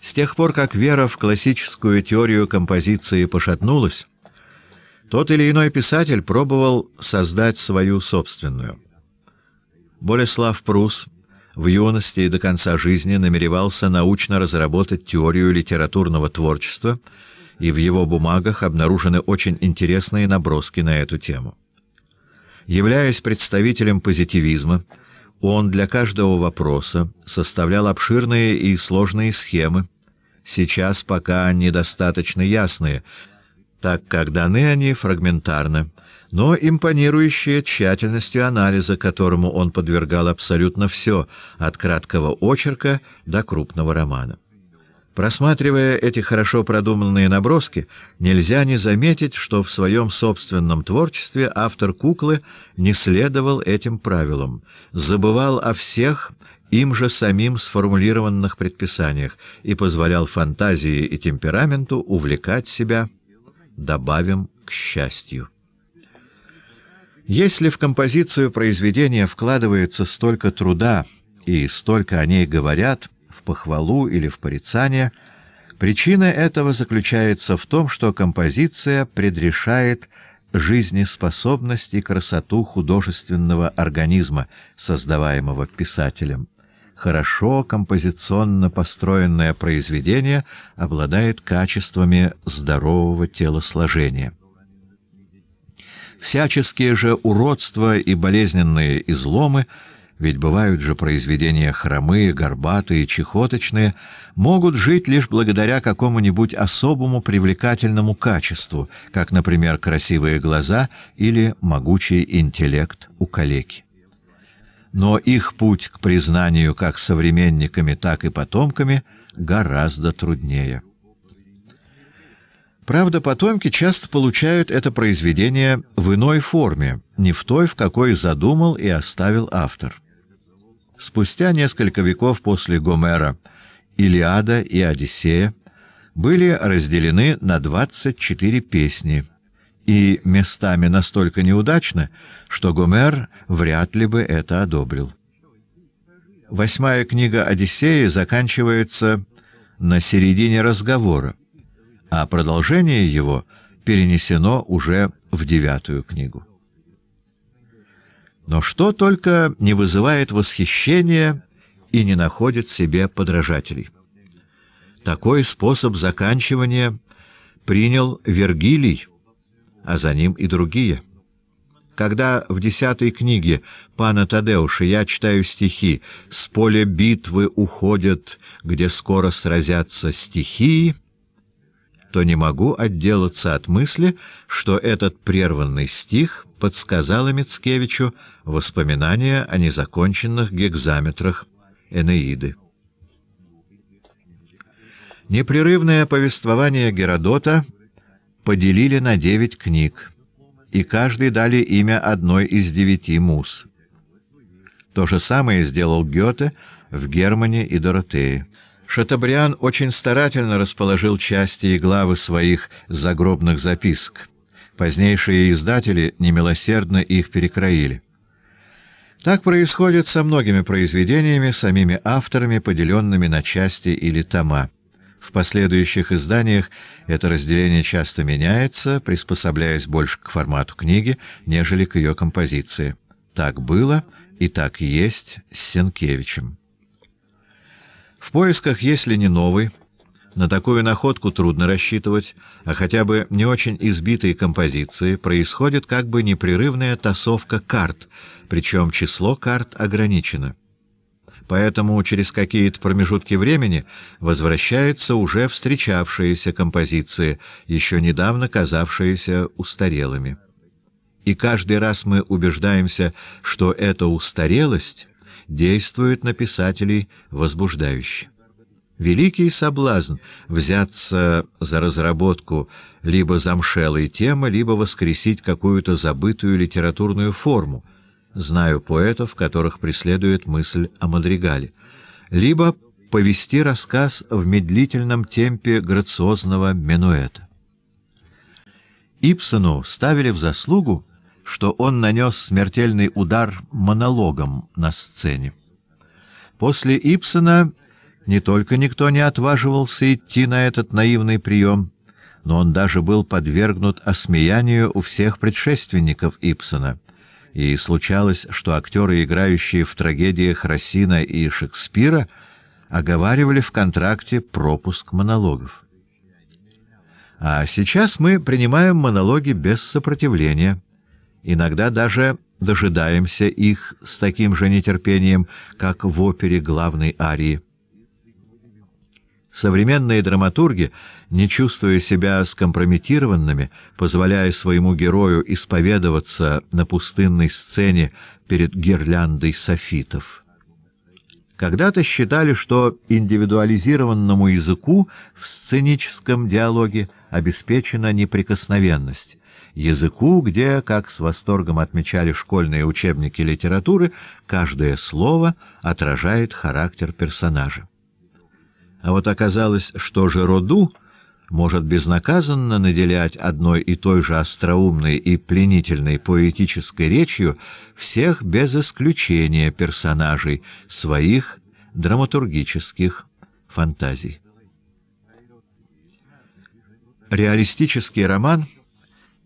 С тех пор, как вера в классическую теорию композиции пошатнулась, тот или иной писатель пробовал создать свою собственную. Болеслав Прус в юности и до конца жизни намеревался научно разработать теорию литературного творчества, и в его бумагах обнаружены очень интересные наброски на эту тему. Являясь представителем позитивизма, он для каждого вопроса составлял обширные и сложные схемы, сейчас пока недостаточно ясные, так как даны они фрагментарно, но импонирующие тщательностью анализа, которому он подвергал абсолютно все, от краткого очерка до крупного романа. Просматривая эти хорошо продуманные наброски, нельзя не заметить, что в своем собственном творчестве автор «Куклы» не следовал этим правилам, забывал о всех им же самим сформулированных предписаниях и позволял фантазии и темпераменту увлекать себя, добавим к счастью. Если в композицию произведения вкладывается столько труда и столько о ней говорят, в похвалу или в порицание, причина этого заключается в том, что композиция предрешает жизнеспособность и красоту художественного организма, создаваемого писателем. Хорошо композиционно построенное произведение обладает качествами здорового телосложения. Всяческие же уродства и болезненные изломы, ведь бывают же произведения хромые, горбатые, чехоточные, могут жить лишь благодаря какому-нибудь особому привлекательному качеству, как, например, красивые глаза или могучий интеллект у калеки. Но их путь к признанию как современниками, так и потомками гораздо труднее. Правда, потомки часто получают это произведение в иной форме, не в той, в какой задумал и оставил автор. Спустя несколько веков после Гомера «Илиада» и «Одиссея» были разделены на 24 песни, и местами настолько неудачно, что Гомер вряд ли бы это одобрил. Восьмая книга «Одиссеи» заканчивается на середине разговора, а продолжение его перенесено уже в девятую книгу. Но что только не вызывает восхищения и не находит себе подражателей. Такой способ заканчивания принял Вергилий, а за ним и другие. Когда в десятой книге пана Тадеуша я читаю стихи «С поля битвы уходят, где скоро сразятся стихии», то не могу отделаться от мысли, что этот прерванный стих подсказал Мицкевичу воспоминания о незаконченных гекзаметрах Энеиды. Непрерывное повествование Геродота поделили на девять книг, и каждый дали имя одной из девяти мус. То же самое сделал Гёте в «Германе и Доротее». Шатабриан очень старательно расположил части и главы своих загробных записок. Позднейшие издатели немилосердно их перекроили. Так происходит со многими произведениями, самими авторами, поделенными на части или тома. В последующих изданиях это разделение часто меняется, приспособляясь больше к формату книги, нежели к ее композиции. Так было и так есть с Сенкевичем. В поисках, если не новый, на такую находку трудно рассчитывать, а хотя бы не очень избитой композиции происходит как бы непрерывная тасовка карт, причем число карт ограничено. Поэтому через какие-то промежутки времени возвращаются уже встречавшиеся композиции, еще недавно казавшиеся устарелыми. И каждый раз мы убеждаемся, что эта устарелость действует на писателей возбуждающе. Великий соблазн взяться за разработку либо замшелой темы, либо воскресить какую-то забытую литературную форму, знаю поэтов, которых преследует мысль о Мадригале, либо повести рассказ в медлительном темпе грациозного минуэта. Ипсону ставили в заслугу, что он нанес смертельный удар монологом на сцене. После Ипсона не только никто не отваживался идти на этот наивный прием, но он даже был подвергнут осмеянию у всех предшественников Ипсона, и случалось, что актеры, играющие в трагедиях Рассина и Шекспира, оговаривали в контракте пропуск монологов. А сейчас мы принимаем монологи без сопротивления, иногда даже дожидаемся их с таким же нетерпением, как в опере главной арии. Современные драматурги, не чувствуя себя скомпрометированными, позволяя своему герою исповедоваться на пустынной сцене перед гирляндой софитов. Когда-то считали, что индивидуализированному языку в сценическом диалоге обеспечена неприкосновенность, языку, где, как с восторгом отмечали школьные учебники литературы, каждое слово отражает характер персонажа. А вот оказалось, что же роду может безнаказанно наделять одной и той же остроумной и пленительной поэтической речью всех без исключения персонажей своих драматургических фантазий. Реалистический роман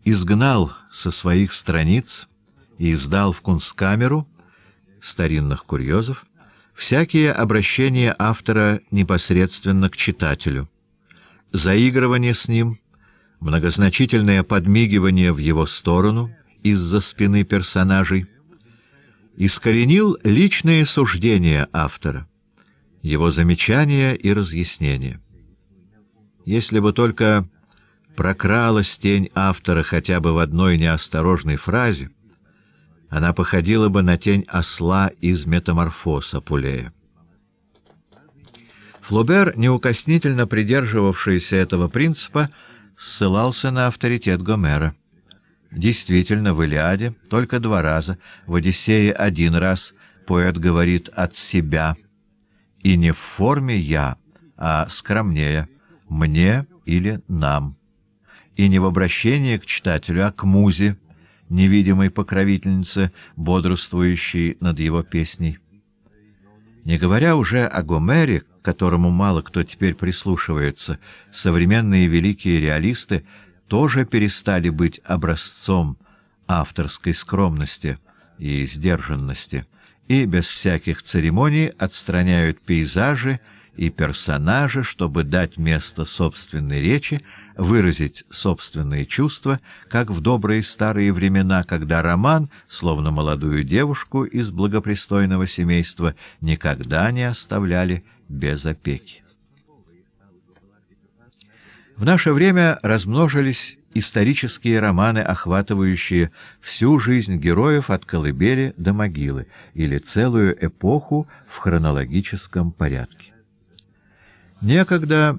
изгнал со своих страниц и издал в кунсткамеру старинных курьезов всякие обращения автора непосредственно к читателю, заигрывание с ним, многозначительное подмигивание в его сторону из-за спины персонажей, искоренил личные суждения автора, его замечания и разъяснения. Если бы только прокралась тень автора хотя бы в одной неосторожной фразе, она походила бы на тень осла из метаморфоз Апулея. Флобер, неукоснительно придерживавшийся этого принципа, ссылался на авторитет Гомера. Действительно, в «Илиаде» только два раза, в «Одиссее» один раз поэт говорит «от себя», и не в форме «я», а скромнее «мне» или «нам», и не в обращении к читателю, а к музе, невидимой покровительнице, бодрствующей над его песней. Не говоря уже о Гомере, к которому мало кто теперь прислушивается, современные великие реалисты тоже перестали быть образцом авторской скромности и сдержанности, и без всяких церемоний отстраняют пейзажи и персонажа, чтобы дать место собственной речи, выразить собственные чувства, как в добрые старые времена, когда роман, словно молодую девушку из благопристойного семейства, никогда не оставляли без опеки. В наше время размножились исторические романы, охватывающие всю жизнь героев от колыбели до могилы, или целую эпоху в хронологическом порядке. Некогда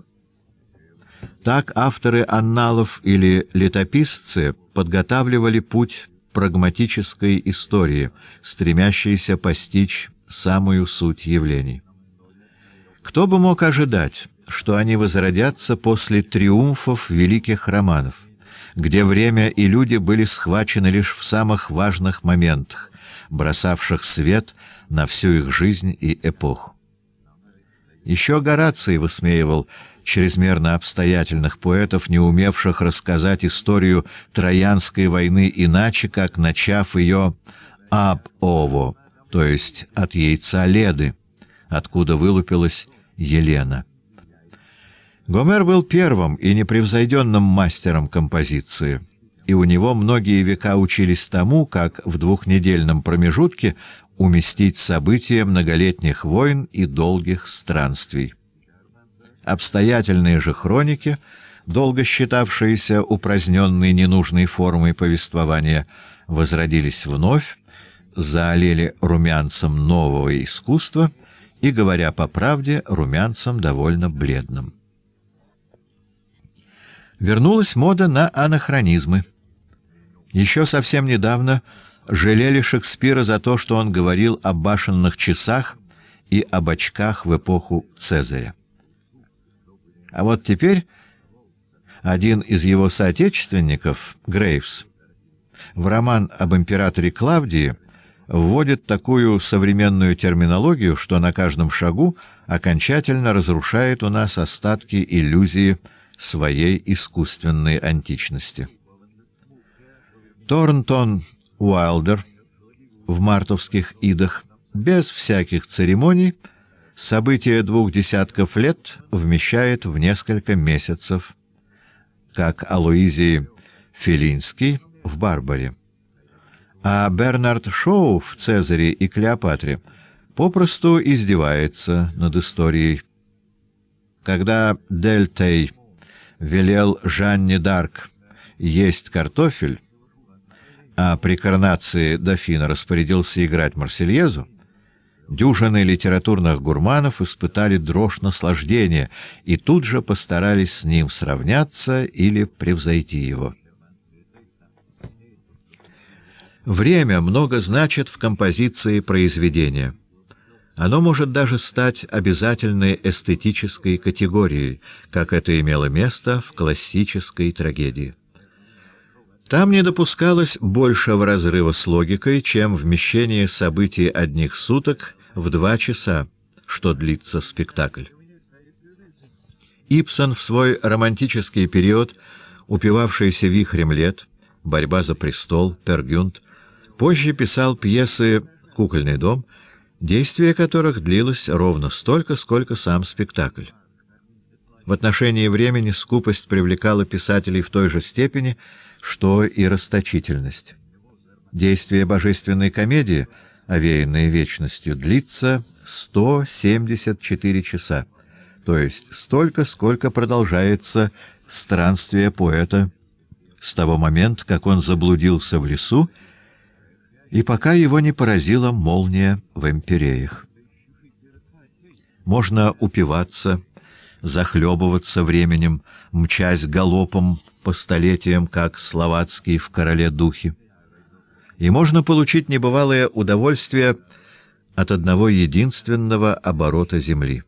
так авторы анналов или летописцы подготавливали путь прагматической истории, стремящейся постичь самую суть явлений. Кто бы мог ожидать, что они возродятся после триумфов великих романов, где время и люди были схвачены лишь в самых важных моментах, бросавших свет на всю их жизнь и эпоху. Еще Гораций высмеивал чрезмерно обстоятельных поэтов, не умевших рассказать историю Троянской войны иначе, как начав ее «аб ово», то есть от яйца Леды, откуда вылупилась Елена. Гомер был первым и непревзойденным мастером композиции, и у него многие века учились тому, как в двухнедельном промежутке уместить события многолетних войн и долгих странствий. Обстоятельные же хроники, долго считавшиеся упраздненной ненужной формой повествования, возродились вновь, заолели румянцем нового искусства и, говоря по правде, румянцем довольно бледным. Вернулась мода на анахронизмы. Еще совсем недавно жалели Шекспира за то, что он говорил о башенных часах и об очках в эпоху Цезаря. А вот теперь один из его соотечественников, Грейвс, в роман об императоре Клавдии вводит такую современную терминологию, что на каждом шагу окончательно разрушает у нас остатки иллюзии своей искусственной античности. Торнтон Уайлдер в мартовских идах без всяких церемоний события двух десятков лет вмещает в несколько месяцев, как Алоизий Филинский в «Барбаре». А Бернард Шоу в «Цезаре и Клеопатре» попросту издевается над историей. Когда Дельтей велел Жанне Дарк есть картофель, а при коронации дофина распорядился играть Марсельезу, дюжины литературных гурманов испытали дрожь наслаждения и тут же постарались с ним сравняться или превзойти его. Время много значит в композиции произведения. Оно может даже стать обязательной эстетической категорией, как это имело место в классической трагедии. Там не допускалось большего разрыва с логикой, чем вмещение событий одних суток в два часа, что длится спектакль. Ипсон в свой романтический период, упивавшийся вихрем лет, борьба за престол, Пергюнт, позже писал пьесы «Кукольный дом», действие которых длилось ровно столько, сколько сам спектакль. В отношении времени скупость привлекала писателей в той же степени, что и расточительность. Действие божественной комедии, овеянное вечностью, длится 174 часа, то есть столько, сколько продолжается странствие поэта с того момента, как он заблудился в лесу, и пока его не поразила молния в империях. Можно упиваться, захлебываться временем, мчась галопом по столетиям, как словацкий в «Короле духи». И можно получить небывалое удовольствие от одного единственного оборота Земли.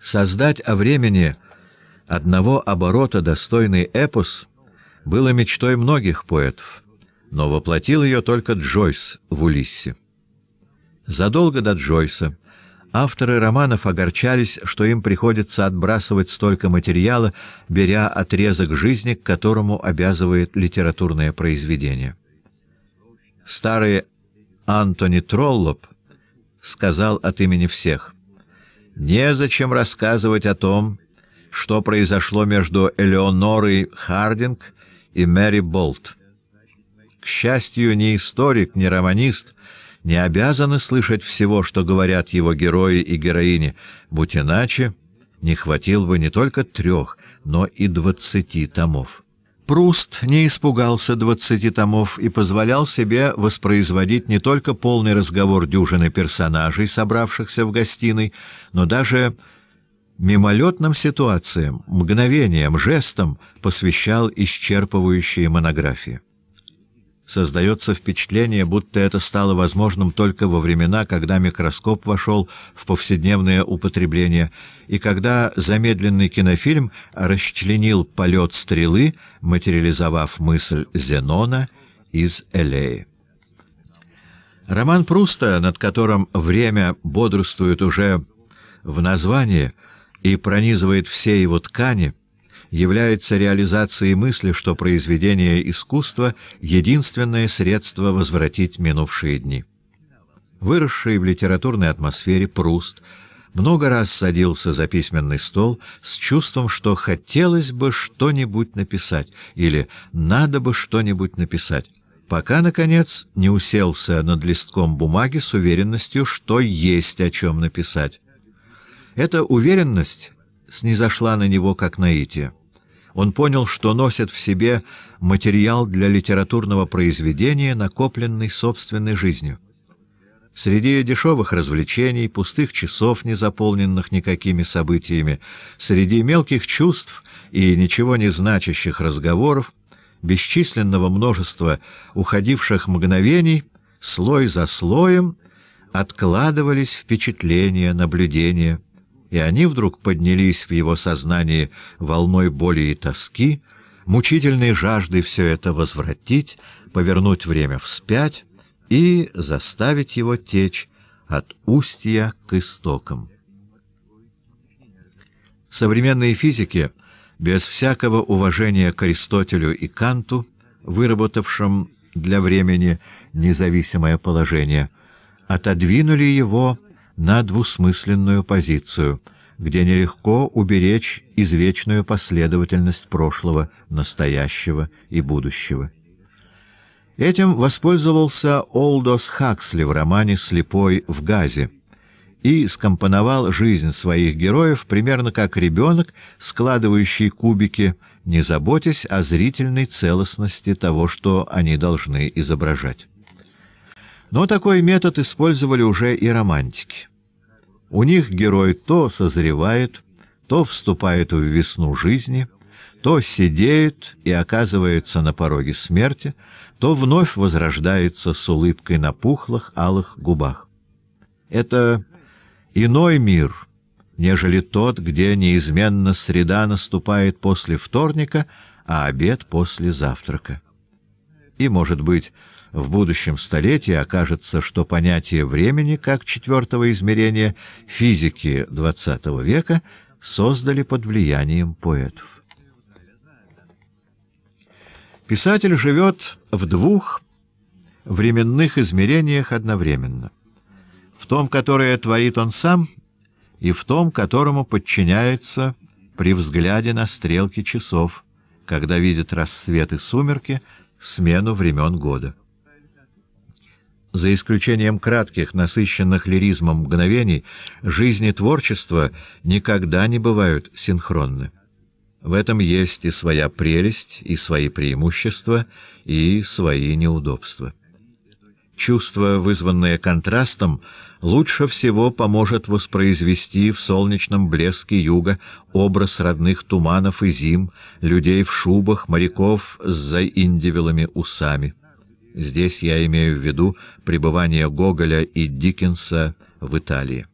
Создать о времени одного оборота достойный эпос было мечтой многих поэтов — но воплотил ее только Джойс в «Улиссе». Задолго до Джойса авторы романов огорчались, что им приходится отбрасывать столько материала, беря отрезок жизни, к которому обязывает литературное произведение. Старый Антони Троллоп сказал от имени всех, «Незачем рассказывать о том, что произошло между Элеонорой Хардинг и Мэри Болт. К счастью, ни историк, ни романист не обязаны слышать всего, что говорят его герои и героини, будь иначе не хватил бы не только трех, но и двадцати томов. Пруст не испугался двадцати томов и позволял себе воспроизводить не только полный разговор дюжины персонажей, собравшихся в гостиной, но даже мимолетным ситуациям, мгновениям, жестам посвящал исчерпывающие монографии. Создается впечатление, будто это стало возможным только во времена, когда микроскоп вошел в повседневное употребление, и когда замедленный кинофильм расчленил полет стрелы, материализовав мысль Зенона из Элеи. Роман Пруста, над которым время бодрствует уже в названии и пронизывает все его ткани, — является реализацией мысли, что произведение искусства — единственное средство возвратить минувшие дни. Выросший в литературной атмосфере Пруст много раз садился за письменный стол с чувством, что хотелось бы что-нибудь написать или надо бы что-нибудь написать, пока, наконец, не уселся над листком бумаги с уверенностью, что есть о чем написать. Эта уверенность снизошла на него как наитие. Он понял, что носит в себе материал для литературного произведения, накопленный собственной жизнью. Среди дешевых развлечений, пустых часов, не заполненных никакими событиями, среди мелких чувств и ничего не значащих разговоров, бесчисленного множества уходивших мгновений, слой за слоем откладывались впечатления, наблюдения, и они вдруг поднялись в его сознании волной боли и тоски, мучительной жаждой все это возвратить, повернуть время вспять и заставить его течь от устья к истокам. Современные физики, без всякого уважения к Аристотелю и Канту, выработавшим для времени независимое положение, отодвинули его на двусмысленную позицию, где нелегко уберечь извечную последовательность прошлого, настоящего и будущего. Этим воспользовался Олдос Хаксли в романе «Слепой в газе» и скомпоновал жизнь своих героев примерно как ребенок, складывающий кубики, не заботясь о зрительной целостности того, что они должны изображать. Но такой метод использовали уже и романтики. У них герой то созревает, то вступает в весну жизни, то сидеет и оказывается на пороге смерти, то вновь возрождается с улыбкой на пухлых алых губах. Это иной мир, нежели тот, где неизменно среда наступает после вторника, а обед после завтрака. И, может быть, в будущем столетии окажется, что понятие времени как четвертого измерения физики XX века создали под влиянием поэтов. Писатель живет в двух временных измерениях одновременно. В том, которое творит он сам, и в том, которому подчиняется при взгляде на стрелки часов, когда видит рассвет и сумерки, смену времен года. За исключением кратких, насыщенных лиризмом мгновений, жизни творчества никогда не бывают синхронны. В этом есть и своя прелесть, и свои преимущества, и свои неудобства. Чувство, вызванное контрастом, лучше всего поможет воспроизвести в солнечном блеске юга образ родных туманов и зим, людей в шубах, моряков с заиндивелыми усами. Здесь я имею в виду пребывание Гоголя и Диккенса в Италии.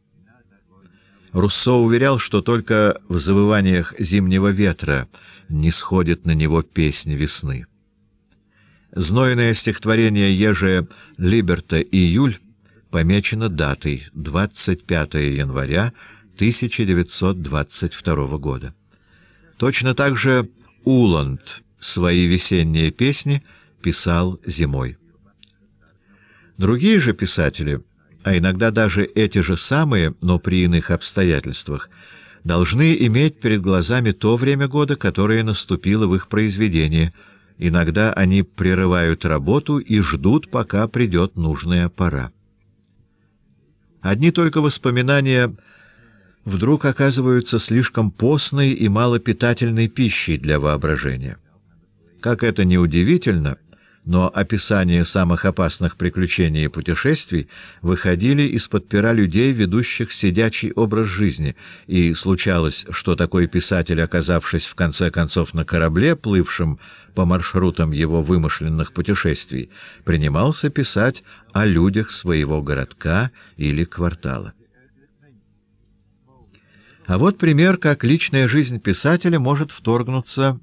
Руссо уверял, что только в завываниях зимнего ветра не сходит на него песнь весны. Знойное стихотворение Еже Либерта «Июль» помечено датой 25 января 1922 года. Точно так же Уланд свои весенние песни — писал зимой. Другие же писатели, а иногда даже эти же самые, но при иных обстоятельствах, должны иметь перед глазами то время года, которое наступило в их произведении. Иногда они прерывают работу и ждут, пока придет нужная пора. Одни только воспоминания вдруг оказываются слишком постной и малопитательной пищей для воображения. Как это ни удивительно, но описания самых опасных приключений и путешествий выходили из-под пера людей, ведущих сидячий образ жизни, и случалось, что такой писатель, оказавшись в конце концов на корабле, плывшем по маршрутам его вымышленных путешествий, принимался писать о людях своего городка или квартала. А вот пример, как личная жизнь писателя может вторгнуться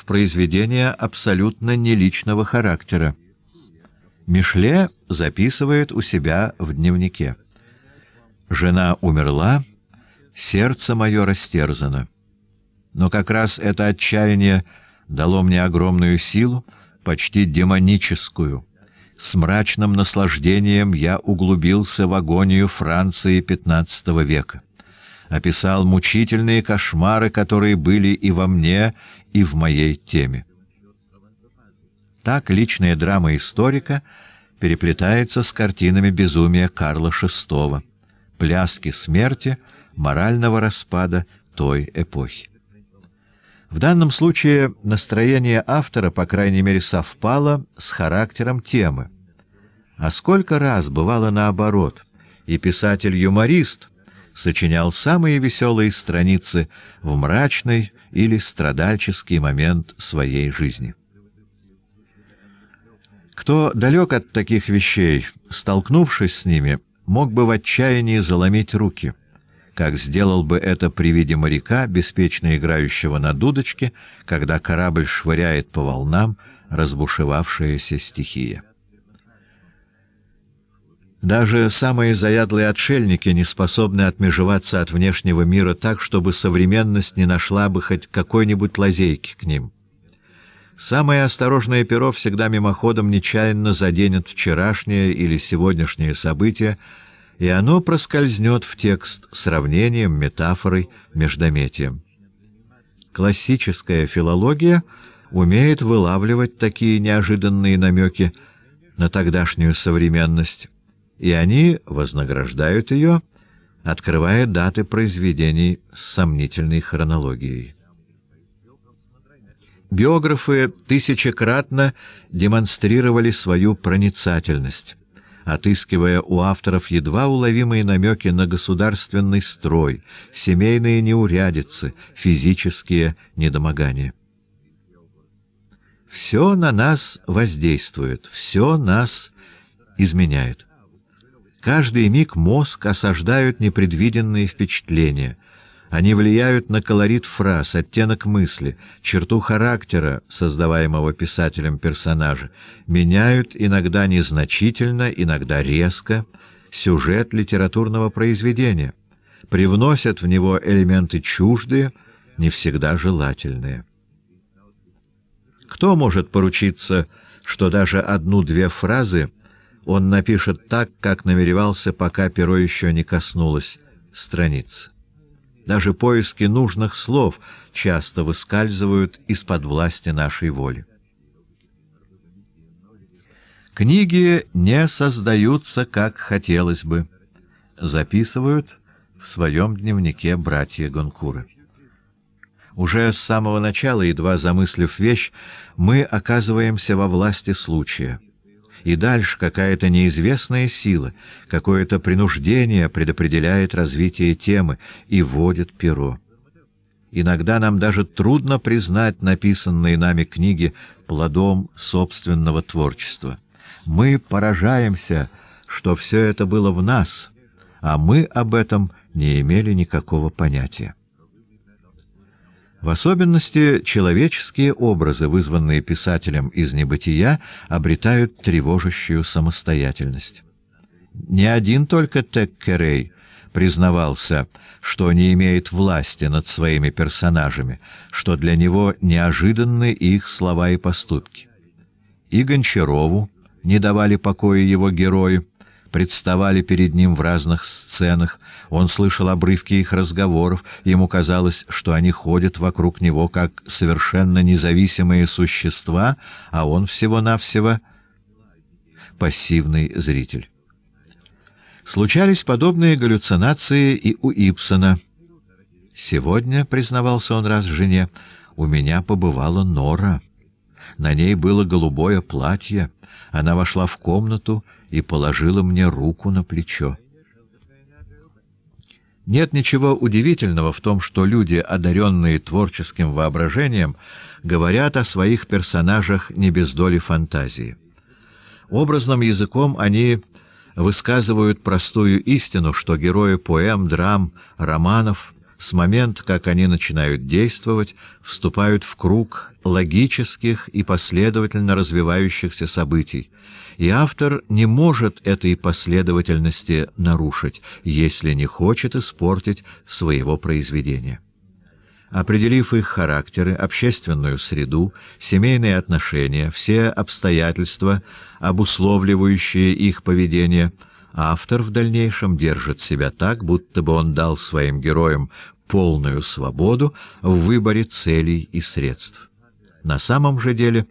в произведения абсолютно неличного характера. Мишле записывает у себя в дневнике. «Жена умерла, сердце мое растерзано. Но как раз это отчаяние дало мне огромную силу, почти демоническую. С мрачным наслаждением я углубился в агонию Франции XV века описал мучительные кошмары, которые были и во мне, и в моей теме. Так личная драма историка переплетается с картинами безумия Карла VI, пляски смерти, морального распада той эпохи. В данном случае настроение автора, по крайней мере, совпало с характером темы. А сколько раз бывало наоборот, и писатель-юморист сочинял самые веселые страницы в мрачный или страдальческий момент своей жизни. Кто далек от таких вещей, столкнувшись с ними, мог бы в отчаянии заломить руки, как сделал бы это при виде моряка, беспечно играющего на дудочке, когда корабль швыряет по волнам разбушевавшаяся стихия. Даже самые заядлые отшельники не способны отмежеваться от внешнего мира так, чтобы современность не нашла бы хоть какой-нибудь лазейки к ним. Самое осторожное перо всегда мимоходом нечаянно заденет вчерашнее или сегодняшнее событие, и оно проскользнет в текст сравнением, метафорой, междометием. Классическая филология умеет вылавливать такие неожиданные намеки на тогдашнюю современность, и они вознаграждают ее, открывая даты произведений с сомнительной хронологией. Биографы тысячекратно демонстрировали свою проницательность, отыскивая у авторов едва уловимые намеки на государственный строй, семейные неурядицы, физические недомогания. Все на нас воздействует, все нас изменяет. Каждый миг мозг осаждают непредвиденные впечатления — они влияют на колорит фраз, оттенок мысли, черту характера, создаваемого писателем персонажа, меняют иногда незначительно, иногда резко сюжет литературного произведения, привносят в него элементы чуждые, не всегда желательные. Кто может поручиться, что даже одну-две фразы он напишет так, как намеревался, пока перо еще не коснулось страницы? Даже поиски нужных слов часто выскальзывают из-под власти нашей воли. Книги не создаются, как хотелось бы, записывают в своем дневнике братья Гонкуры. Уже с самого начала, едва замыслив вещь, мы оказываемся во власти случая — и дальше какая-то неизвестная сила, какое-то принуждение предопределяет развитие темы и вводит перо. Иногда нам даже трудно признать написанные нами книги плодом собственного творчества. Мы поражаемся, что все это было в нас, а мы об этом не имели никакого понятия. В особенности человеческие образы, вызванные писателем из небытия, обретают тревожащую самостоятельность. Не один только Теккерей признавался, что не имеет власти над своими персонажами, что для него неожиданны их слова и поступки. И Гончарову не давали покоя его герои, представали перед ним в разных сценах, он слышал обрывки их разговоров, ему казалось, что они ходят вокруг него как совершенно независимые существа, а он всего-навсего пассивный зритель. Случались подобные галлюцинации и у Ипсона. «Сегодня, — признавался он раз жене, — у меня побывала Нора. На ней было голубое платье. Она вошла в комнату и положила мне руку на плечо. Нет ничего удивительного в том, что люди, одаренные творческим воображением, говорят о своих персонажах не без доли фантазии. Образным языком они высказывают простую истину, что герои поэм, драм, романов с момента, как они начинают действовать, вступают в круг логических и последовательно развивающихся событий, и автор не может этой последовательности нарушить, если не хочет испортить своего произведения. Определив их характеры, общественную среду, семейные отношения, все обстоятельства, обусловливающие их поведение, автор в дальнейшем держит себя так, будто бы он дал своим героям полную свободу в выборе целей и средств. На самом же деле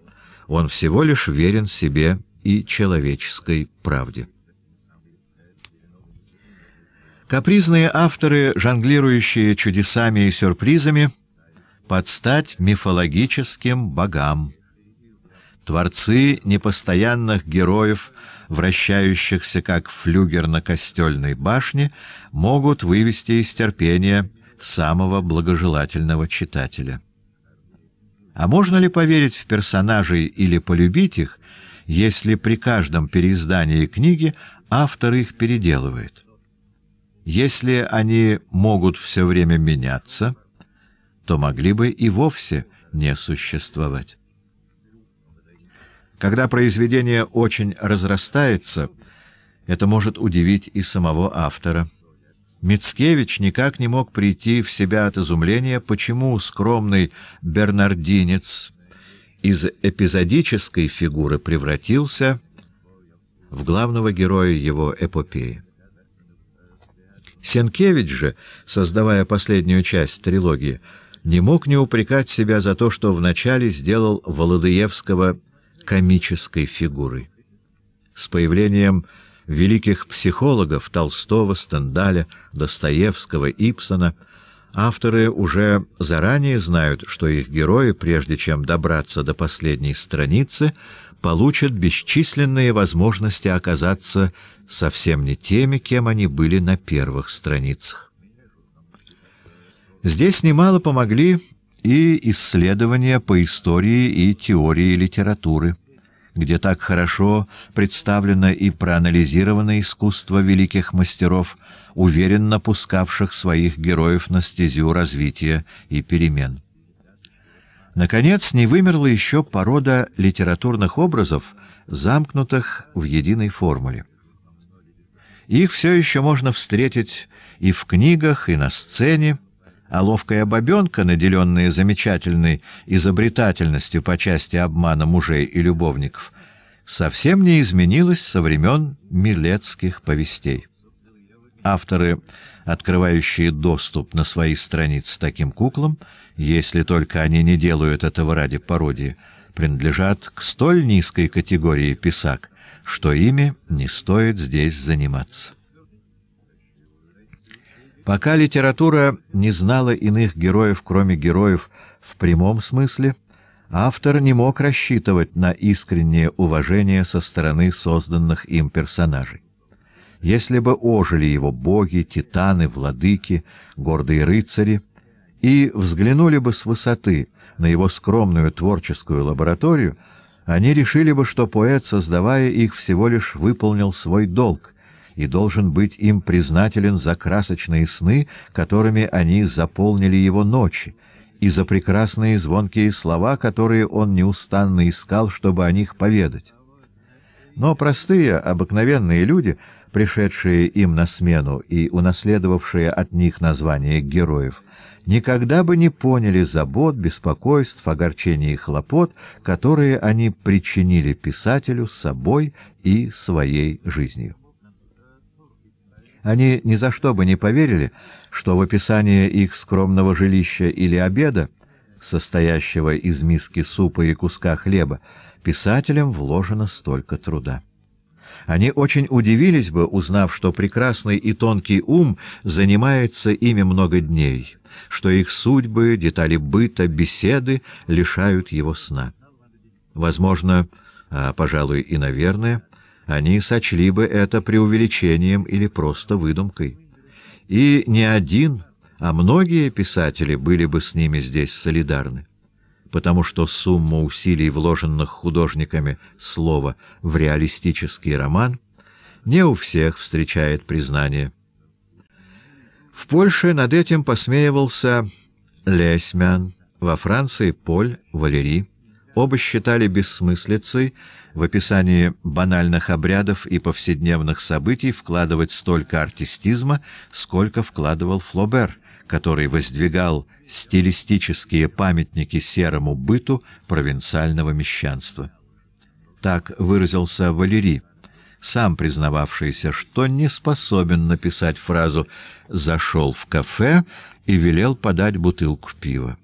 он всего лишь верен себе и человеческой правде. Капризные авторы, жонглирующие чудесами и сюрпризами, подстать мифологическим богам. Творцы непостоянных героев, вращающихся как флюгер на костельной башне, могут вывести из терпения самого благожелательного читателя. А можно ли поверить в персонажей или полюбить их, если при каждом переиздании книги автор их переделывает. Если они могут все время меняться, то могли бы и вовсе не существовать. Когда произведение очень разрастается, это может удивить и самого автора. Мицкевич никак не мог прийти в себя от изумления, почему скромный бернардинец из эпизодической фигуры превратился в главного героя его эпопеи. Сенкевич же, создавая последнюю часть трилогии, не мог не упрекать себя за то, что вначале сделал Володыевского комической фигурой. С появлением великих психологов Толстого, Стендаля, Достоевского, Ипсона авторы уже заранее знают, что их герои, прежде чем добраться до последней страницы, получат бесчисленные возможности оказаться совсем не теми, кем они были на первых страницах. Здесь немало помогли и исследования по истории и теории литературы, где так хорошо представлено и проанализировано искусство великих мастеров, уверенно пускавших своих героев на стезю развития и перемен. Наконец, не вымерла еще порода литературных образов, замкнутых в единой формуле. Их все еще можно встретить и в книгах, и на сцене, а ловкая бабенка, наделенная замечательной изобретательностью по части обмана мужей и любовников, совсем не изменилась со времен милецких повестей. Авторы, открывающие доступ на свои страницы таким куклам, если только они не делают этого ради пародии, принадлежат к столь низкой категории писак, что ими не стоит здесь заниматься. Пока литература не знала иных героев, кроме героев в прямом смысле, автор не мог рассчитывать на искреннее уважение со стороны созданных им персонажей. Если бы ожили его боги, титаны, владыки, гордые рыцари, и взглянули бы с высоты на его скромную творческую лабораторию, они решили бы, что поэт, создавая их, всего лишь выполнил свой долг — и должен быть им признателен за красочные сны, которыми они заполнили его ночи, и за прекрасные звонкие слова, которые он неустанно искал, чтобы о них поведать. Но простые, обыкновенные люди, пришедшие им на смену и унаследовавшие от них название героев, никогда бы не поняли забот, беспокойств, огорчений и хлопот, которые они причинили писателю собой и своей жизнью. Они ни за что бы не поверили, что в описание их скромного жилища или обеда, состоящего из миски супа и куска хлеба, писателям вложено столько труда. Они очень удивились бы, узнав, что прекрасный и тонкий ум занимается ими много дней, что их судьбы, детали быта, беседы лишают его сна. Возможно, а, пожалуй, и наверное, они сочли бы это преувеличением или просто выдумкой. И не один, а многие писатели были бы с ними здесь солидарны, потому что сумма усилий, вложенных художниками слова в реалистический роман, не у всех встречает признание. В Польше над этим посмеивался Лесьмян, во Франции — Поль Валери. Оба считали бессмыслицей в описании банальных обрядов и повседневных событий вкладывать столько артистизма, сколько вкладывал Флобер, который воздвигал стилистические памятники серому быту провинциального мещанства. Так выразился Валерий, сам признававшийся, что не способен написать фразу «зашел в кафе» и велел подать бутылку пива.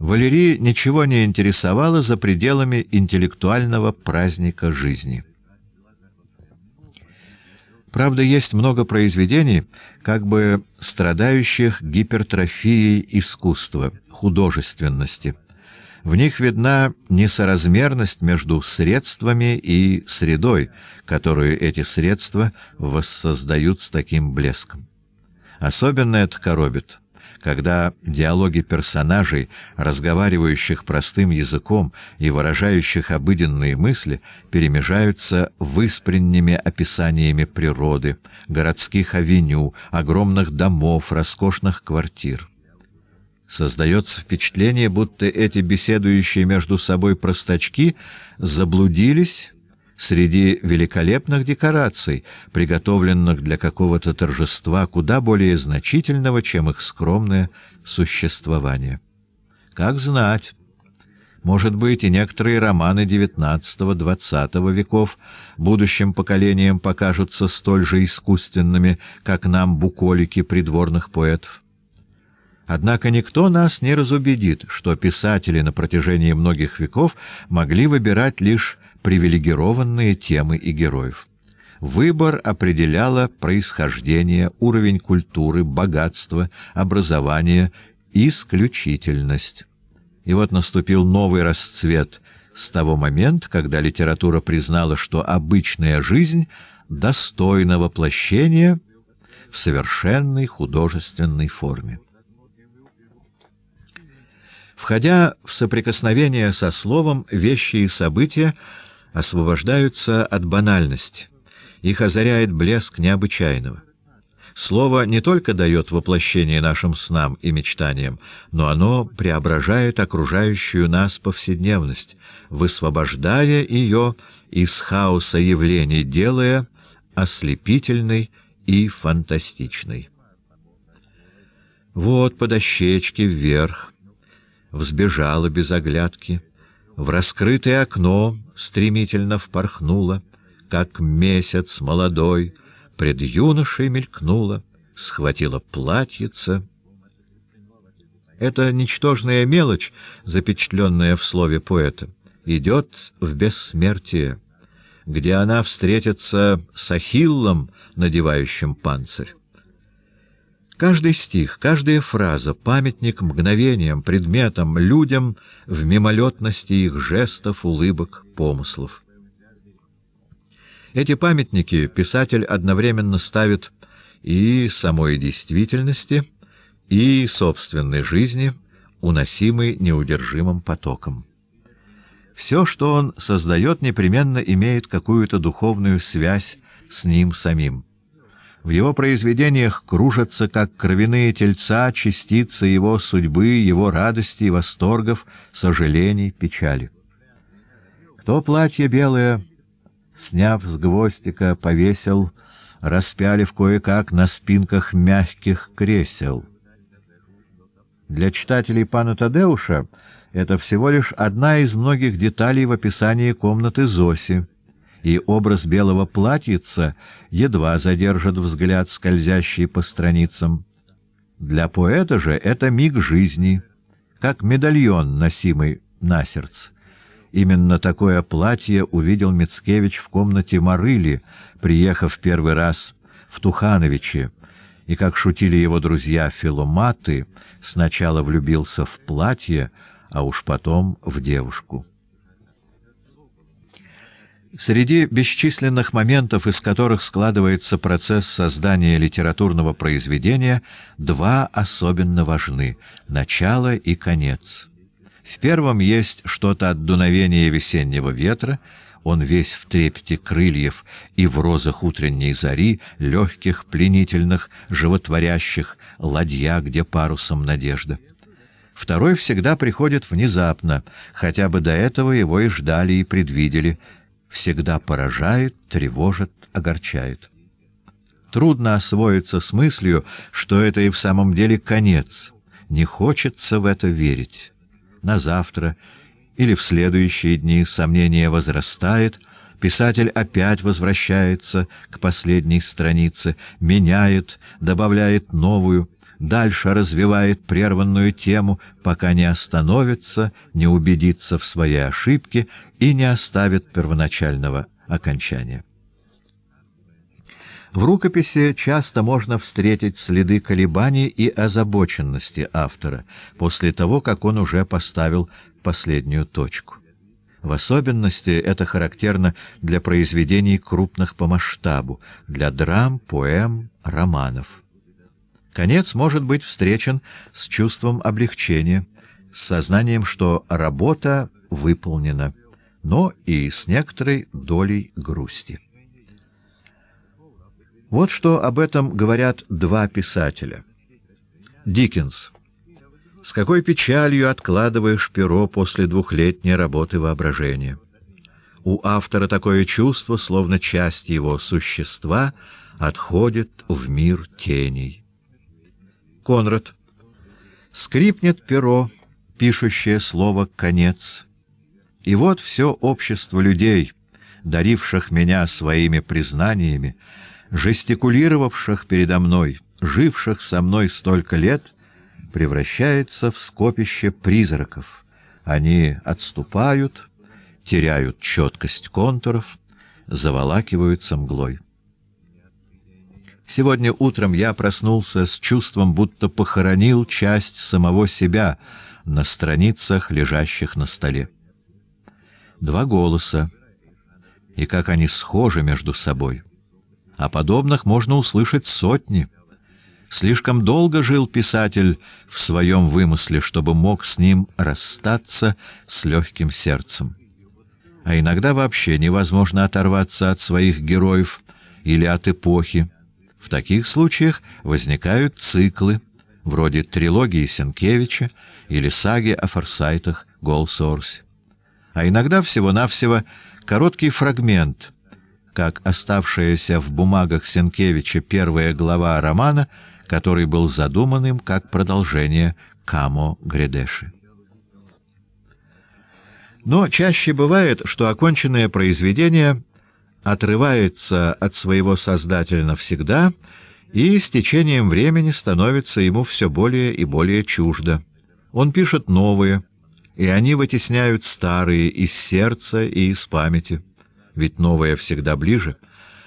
Валерий ничего не интересовало за пределами интеллектуального праздника жизни. Правда, есть много произведений, как бы страдающих гипертрофией искусства, художественности. В них видна несоразмерность между средствами и средой, которую эти средства воссоздают с таким блеском. Особенно это коробит — когда диалоги персонажей, разговаривающих простым языком и выражающих обыденные мысли, перемежаются выспренними описаниями природы, городских авеню, огромных домов, роскошных квартир. Создается впечатление, будто эти беседующие между собой простачки заблудились среди великолепных декораций, приготовленных для какого-то торжества куда более значительного, чем их скромное существование. Как знать, может быть, и некоторые романы XIX-XX веков будущим поколениям покажутся столь же искусственными, как нам буколики придворных поэтов. Однако никто нас не разубедит, что писатели на протяжении многих веков могли выбирать лишь привилегированные темы и героев. Выбор определяло происхождение, уровень культуры, богатство, образование, исключительность. И вот наступил новый расцвет с того момента, когда литература признала, что обычная жизнь достойна воплощения в совершенной художественной форме. Входя в соприкосновение со словом, вещи и события освобождаются от банальности. Их озаряет блеск необычайного. Слово не только дает воплощение нашим снам и мечтаниям, но оно преображает окружающую нас повседневность, высвобождая ее из хаоса явлений, делая ослепительной и фантастичной. Вот по дощечке вверх, взбежала без оглядки, в раскрытое окно стремительно впорхнула, как месяц молодой, пред юношей мелькнула, схватила платьице. Эта ничтожная мелочь, запечатленная в слове поэта, идет в бессмертие, где она встретится с Ахиллом, надевающим панцирь. Каждый стих, каждая фраза — памятник мгновениям, предметам, людям в мимолетности их жестов, улыбок, помыслов. Эти памятники писатель одновременно ставит и самой действительности, и собственной жизни, уносимой неудержимым потоком. Все, что он создает, непременно имеет какую-то духовную связь с ним самим. В его произведениях кружатся, как кровяные тельца, частицы его судьбы, его радости и восторгов, сожалений, печали. Кто платье белое, сняв с гвоздика, повесил, распялив кое-как на спинках мягких кресел. Для читателей пана Тадеуша это всего лишь одна из многих деталей в описании комнаты Зоси, и образ белого платьица едва задержит взгляд, скользящий по страницам. Для поэта же это миг жизни, как медальон, носимый на сердце. Именно такое платье увидел Мицкевич в комнате Марыли, приехав первый раз в Тухановичи, и, как шутили его друзья филоматы, сначала влюбился в платье, а уж потом в девушку. Среди бесчисленных моментов, из которых складывается процесс создания литературного произведения, два особенно важны — начало и конец. В первом есть что-то от дуновения весеннего ветра, он весь в трепете крыльев и в розах утренней зари, легких, пленительных, животворящих, ладья, где парусом надежда. Второй всегда приходит внезапно, хотя бы до этого его и ждали, и предвидели — всегда поражает, тревожит, огорчает. Трудно освоиться с мыслью, что это и в самом деле конец. Не хочется в это верить. На завтра или в следующие дни сомнение возрастает, писатель опять возвращается к последней странице, меняет, добавляет новую, дальше развивает прерванную тему, пока не остановится, не убедится в своей ошибке и не оставит первоначального окончания. В рукописи часто можно встретить следы колебаний и озабоченности автора после того, как он уже поставил последнюю точку. В особенности это характерно для произведений крупных по масштабу, для драм, поэм, романов. Конец может быть встречен с чувством облегчения, с сознанием, что работа выполнена, но и с некоторой долей грусти. Вот что об этом говорят два писателя. Диккенс. С какой печалью откладываешь перо после двухлетней работы воображения? У автора такое чувство, словно часть его существа отходит в мир теней. Конрад. Скрипнет перо, пишущее слово «конец». И вот все общество людей, даривших меня своими признаниями, жестикулировавших передо мной, живших со мной столько лет, превращается в скопище призраков. Они отступают, теряют четкость контуров, заволакиваются мглой. Сегодня утром я проснулся с чувством, будто похоронил часть самого себя на страницах, лежащих на столе. Два голоса, и как они схожи между собой. А подобных можно услышать сотни. Слишком долго жил писатель в своем вымысле, чтобы мог с ним расстаться с легким сердцем. А иногда вообще невозможно оторваться от своих героев или от эпохи, в таких случаях возникают циклы, вроде трилогии Сенкевича или саги о форсайтах Голсорсе. А иногда всего-навсего короткий фрагмент, как оставшаяся в бумагах Сенкевича первая глава романа, который был задуман им как продолжение Камо Гредеши. Но чаще бывает, что оконченное произведение отрывается от своего создателя навсегда и с течением времени становится ему все более и более чуждо. Он пишет новые, и они вытесняют старые из сердца и из памяти, ведь новое всегда ближе —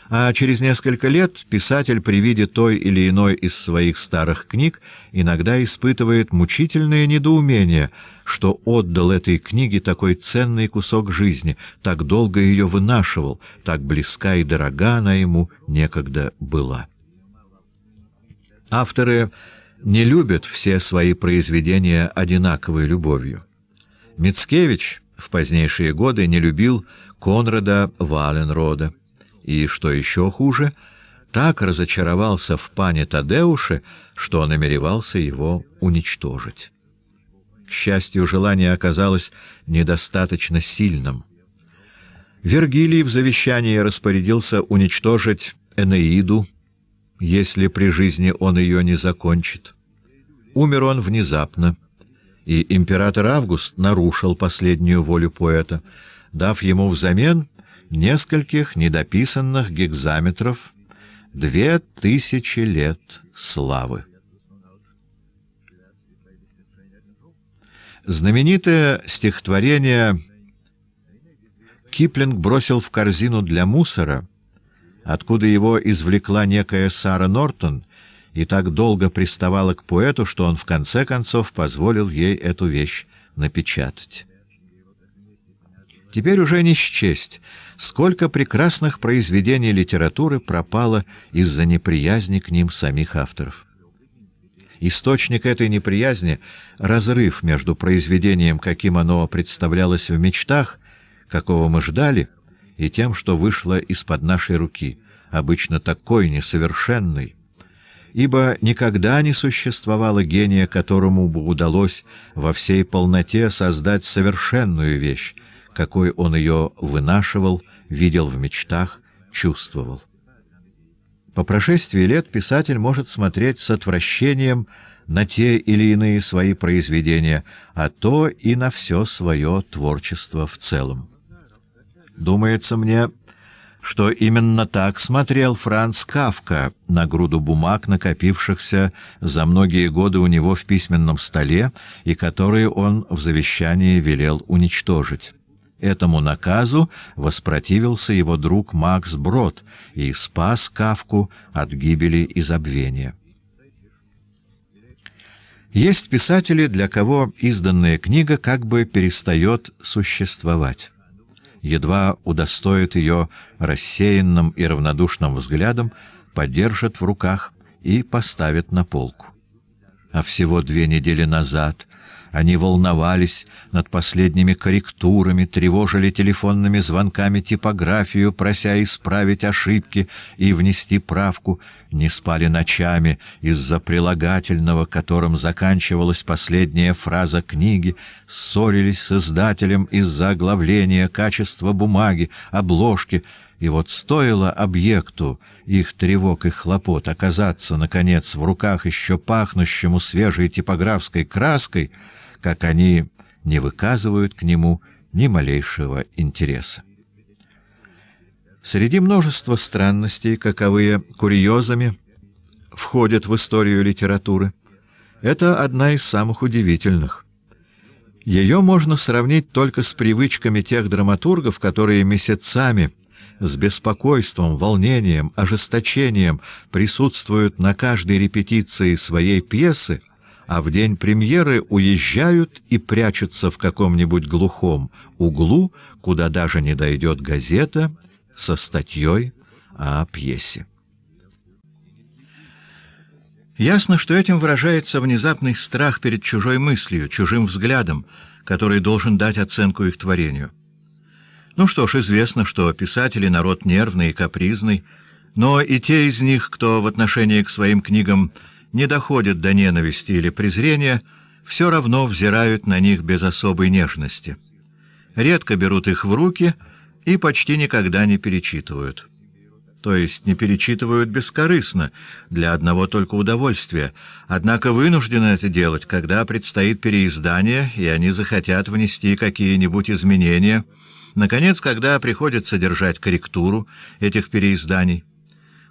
а через несколько лет писатель при виде той или иной из своих старых книг иногда испытывает мучительное недоумение, что отдал этой книге такой ценный кусок жизни, так долго ее вынашивал, так близка и дорога она ему некогда была. Авторы не любят все свои произведения одинаковой любовью. Мицкевич в позднейшие годы не любил Конрада Валенрода и, что еще хуже, так разочаровался в пане Тадеуше, что намеревался его уничтожить. К счастью, желание оказалось недостаточно сильным. Вергилий в завещании распорядился уничтожить Энеиду, если при жизни он ее не закончит. Умер он внезапно, и император Август нарушил последнюю волю поэта, дав ему взамен нескольких недописанных гекзаметров «Две тысячи лет славы». Знаменитое стихотворение Киплинг бросил в корзину для мусора, откуда его извлекла некая Сара Нортон и так долго приставала к поэту, что он в конце концов позволил ей эту вещь напечатать. Теперь уже не счесть, сколько прекрасных произведений литературы пропало из-за неприязни к ним самих авторов. Источник этой неприязни — разрыв между произведением, каким оно представлялось в мечтах, какого мы ждали, и тем, что вышло из-под нашей руки, обычно такой несовершенный, ибо никогда не существовало гения, которому бы удалось во всей полноте создать совершенную вещь, какой он ее вынашивал, видел в мечтах, чувствовал. По прошествии лет писатель может смотреть с отвращением на те или иные свои произведения, а то и на все свое творчество в целом. Думается мне, что именно так смотрел Франц Кавка на груду бумаг, накопившихся за многие годы у него в письменном столе и которые он в завещании велел уничтожить. Этому наказу воспротивился его друг Макс Брод и спас Кавку от гибели и забвения. Есть писатели, для кого изданная книга как бы перестает существовать. Едва удостоит ее рассеянным и равнодушным взглядом, подержит в руках и поставят на полку. А всего две недели назад они волновались над последними корректурами, тревожили телефонными звонками типографию, прося исправить ошибки и внести правку, не спали ночами из-за прилагательного, которым заканчивалась последняя фраза книги, ссорились с издателем из-за оглавления, качества бумаги, обложки — и вот стоило объекту их тревог и хлопот оказаться, наконец, в руках еще пахнущему свежей типографской краской — как они не выказывают к нему ни малейшего интереса. Среди множества странностей, каковые курьезами входят в историю литературы, это одна из самых удивительных. Ее можно сравнить только с привычками тех драматургов, которые месяцами с беспокойством, волнением, ожесточением присутствуют на каждой репетиции своей пьесы, а в день премьеры уезжают и прячутся в каком-нибудь глухом углу, куда даже не дойдет газета со статьей о пьесе. Ясно, что этим выражается внезапный страх перед чужой мыслью, чужим взглядом, который должен дать оценку их творению. Ну что ж, известно, что писатели — народ нервный и капризный, но и те из них, кто в отношении к своим книгам не доходят до ненависти или презрения, все равно взирают на них без особой нежности. Редко берут их в руки и почти никогда не перечитывают. То есть не перечитывают бескорыстно, для одного только удовольствия, однако вынуждены это делать, когда предстоит переиздание, и они захотят внести какие-нибудь изменения, наконец, когда приходится держать корректуру этих переизданий.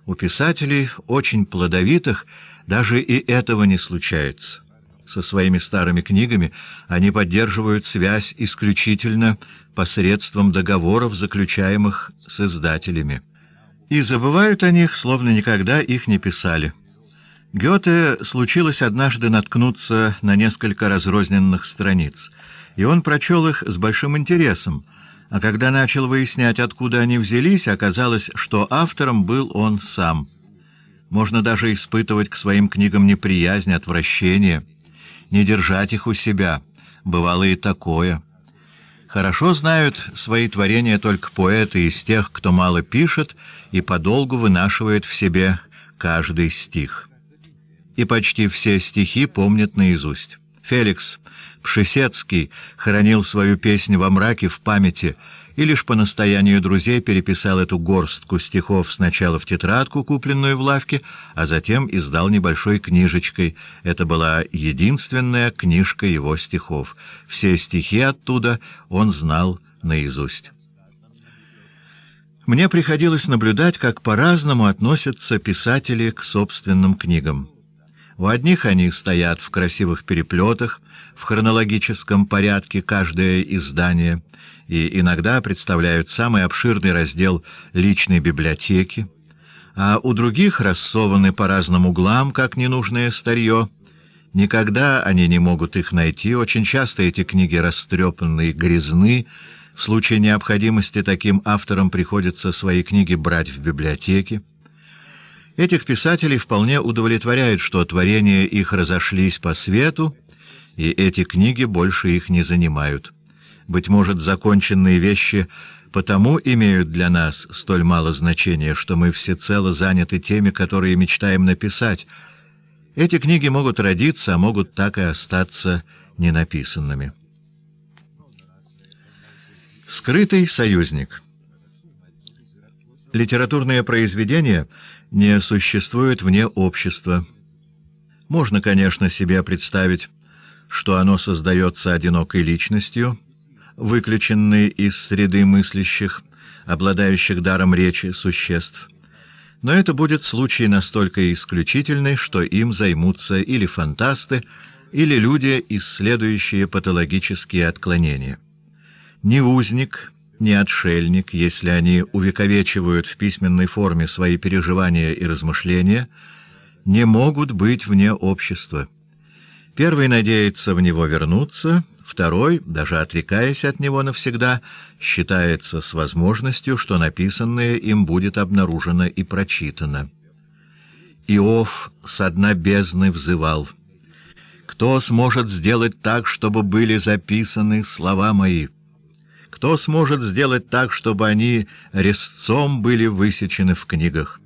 У писателей, очень плодовитых, даже и этого не случается. Со своими старыми книгами они поддерживают связь исключительно посредством договоров, заключаемых с издателями. И забывают о них, словно никогда их не писали. Гёте случилось однажды наткнуться на несколько разрозненных страниц, и он прочел их с большим интересом, а когда начал выяснять, откуда они взялись, оказалось, что автором был он сам — можно даже испытывать к своим книгам неприязнь, отвращение, не держать их у себя. Бывало и такое. Хорошо знают свои творения только поэты из тех, кто мало пишет и подолгу вынашивает в себе каждый стих. И почти все стихи помнят наизусть. Феликс Пшесецкий хранил свою песнь во мраке в памяти и лишь по настоянию друзей переписал эту горстку стихов сначала в тетрадку, купленную в лавке, а затем издал небольшой книжечкой. Это была единственная книжка его стихов. Все стихи оттуда он знал наизусть. Мне приходилось наблюдать, как по-разному относятся писатели к собственным книгам. У одних они стоят в красивых переплетах, в хронологическом порядке каждое издание — и иногда представляют самый обширный раздел личной библиотеки, а у других рассованы по разным углам, как ненужное старье. Никогда они не могут их найти, очень часто эти книги растрепаны и грязны, в случае необходимости таким авторам приходится свои книги брать в библиотеке. Этих писателей вполне удовлетворяет, что творения их разошлись по свету, и эти книги больше их не занимают. Быть может, законченные вещи потому имеют для нас столь мало значения, что мы всецело заняты теми, которые мечтаем написать. Эти книги могут родиться, а могут так и остаться ненаписанными. Скрытый союзник Литературное произведение не существует вне общества. Можно, конечно, себе представить, что оно создается одинокой личностью, выключенные из среды мыслящих, обладающих даром речи существ. Но это будет случай настолько исключительный, что им займутся или фантасты, или люди, исследующие патологические отклонения. Ни узник, ни отшельник, если они увековечивают в письменной форме свои переживания и размышления, не могут быть вне общества. Первый надеется в него вернуться — Второй, даже отрекаясь от него навсегда, считается с возможностью, что написанное им будет обнаружено и прочитано. Иов со дна бездны взывал. Кто сможет сделать так, чтобы были записаны слова мои? Кто сможет сделать так, чтобы они резцом были высечены в книгах?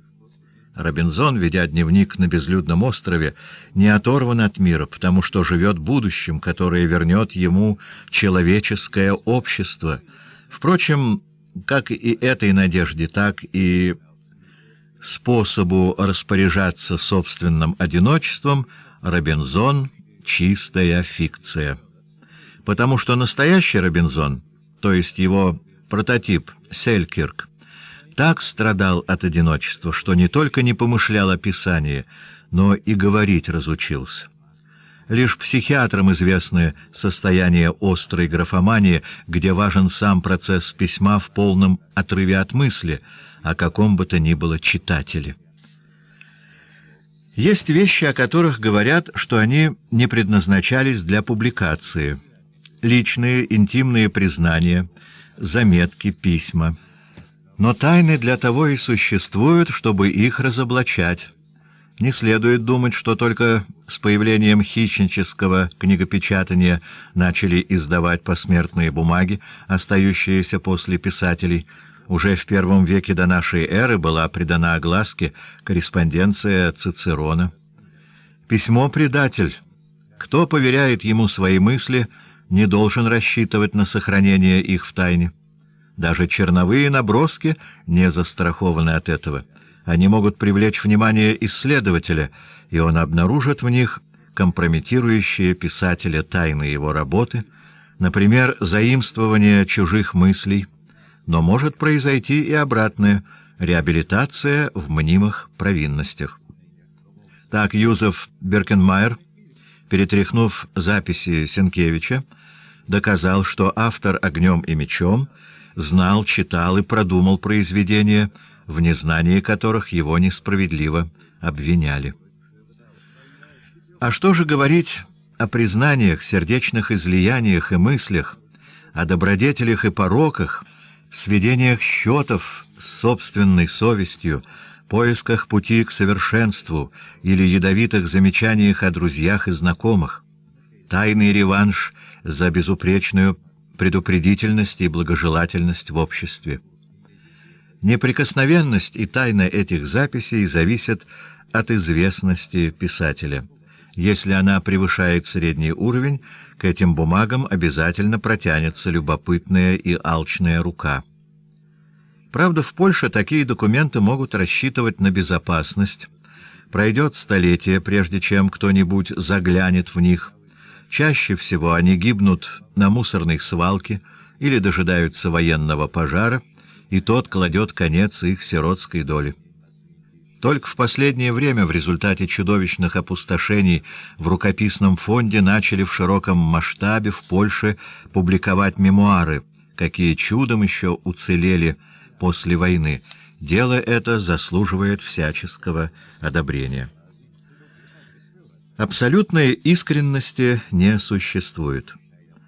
Робинзон, ведя дневник на безлюдном острове, не оторван от мира, потому что живет будущим, которое вернет ему человеческое общество. Впрочем, как и этой надежде, так и способу распоряжаться собственным одиночеством Робинзон — чистая фикция. Потому что настоящий Робинзон, то есть его прототип Селькирк, так страдал от одиночества, что не только не помышлял о писании, но и говорить разучился. Лишь психиатрам известны состояние острой графомании, где важен сам процесс письма в полном отрыве от мысли, о каком бы то ни было читателе. Есть вещи, о которых говорят, что они не предназначались для публикации. Личные, интимные признания, заметки, письма — но тайны для того и существуют, чтобы их разоблачать. Не следует думать, что только с появлением хищнического книгопечатания начали издавать посмертные бумаги, остающиеся после писателей. Уже в первом веке до нашей эры была придана огласке корреспонденция Цицерона. «Письмо — предатель. Кто поверяет ему свои мысли, не должен рассчитывать на сохранение их в тайне». Даже черновые наброски не застрахованы от этого. Они могут привлечь внимание исследователя, и он обнаружит в них компрометирующие писателя тайны его работы, например, заимствование чужих мыслей, но может произойти и обратное — реабилитация в мнимых провинностях. Так Юзеф Беркенмайер, перетряхнув записи Сенкевича, доказал, что автор «Огнем и мечом» знал, читал и продумал произведения, в незнании которых его несправедливо обвиняли. А что же говорить о признаниях, сердечных излияниях и мыслях, о добродетелях и пороках, сведениях счетов с собственной совестью, поисках пути к совершенству или ядовитых замечаниях о друзьях и знакомых, тайный реванш за безупречную предупредительность и благожелательность в обществе. Неприкосновенность и тайна этих записей зависят от известности писателя. Если она превышает средний уровень, к этим бумагам обязательно протянется любопытная и алчная рука. Правда, в Польше такие документы могут рассчитывать на безопасность. Пройдет столетие, прежде чем кто-нибудь заглянет в них – Чаще всего они гибнут на мусорной свалке или дожидаются военного пожара, и тот кладет конец их сиротской доли. Только в последнее время в результате чудовищных опустошений в рукописном фонде начали в широком масштабе в Польше публиковать мемуары, какие чудом еще уцелели после войны. Дело это заслуживает всяческого одобрения. Абсолютной искренности не существует.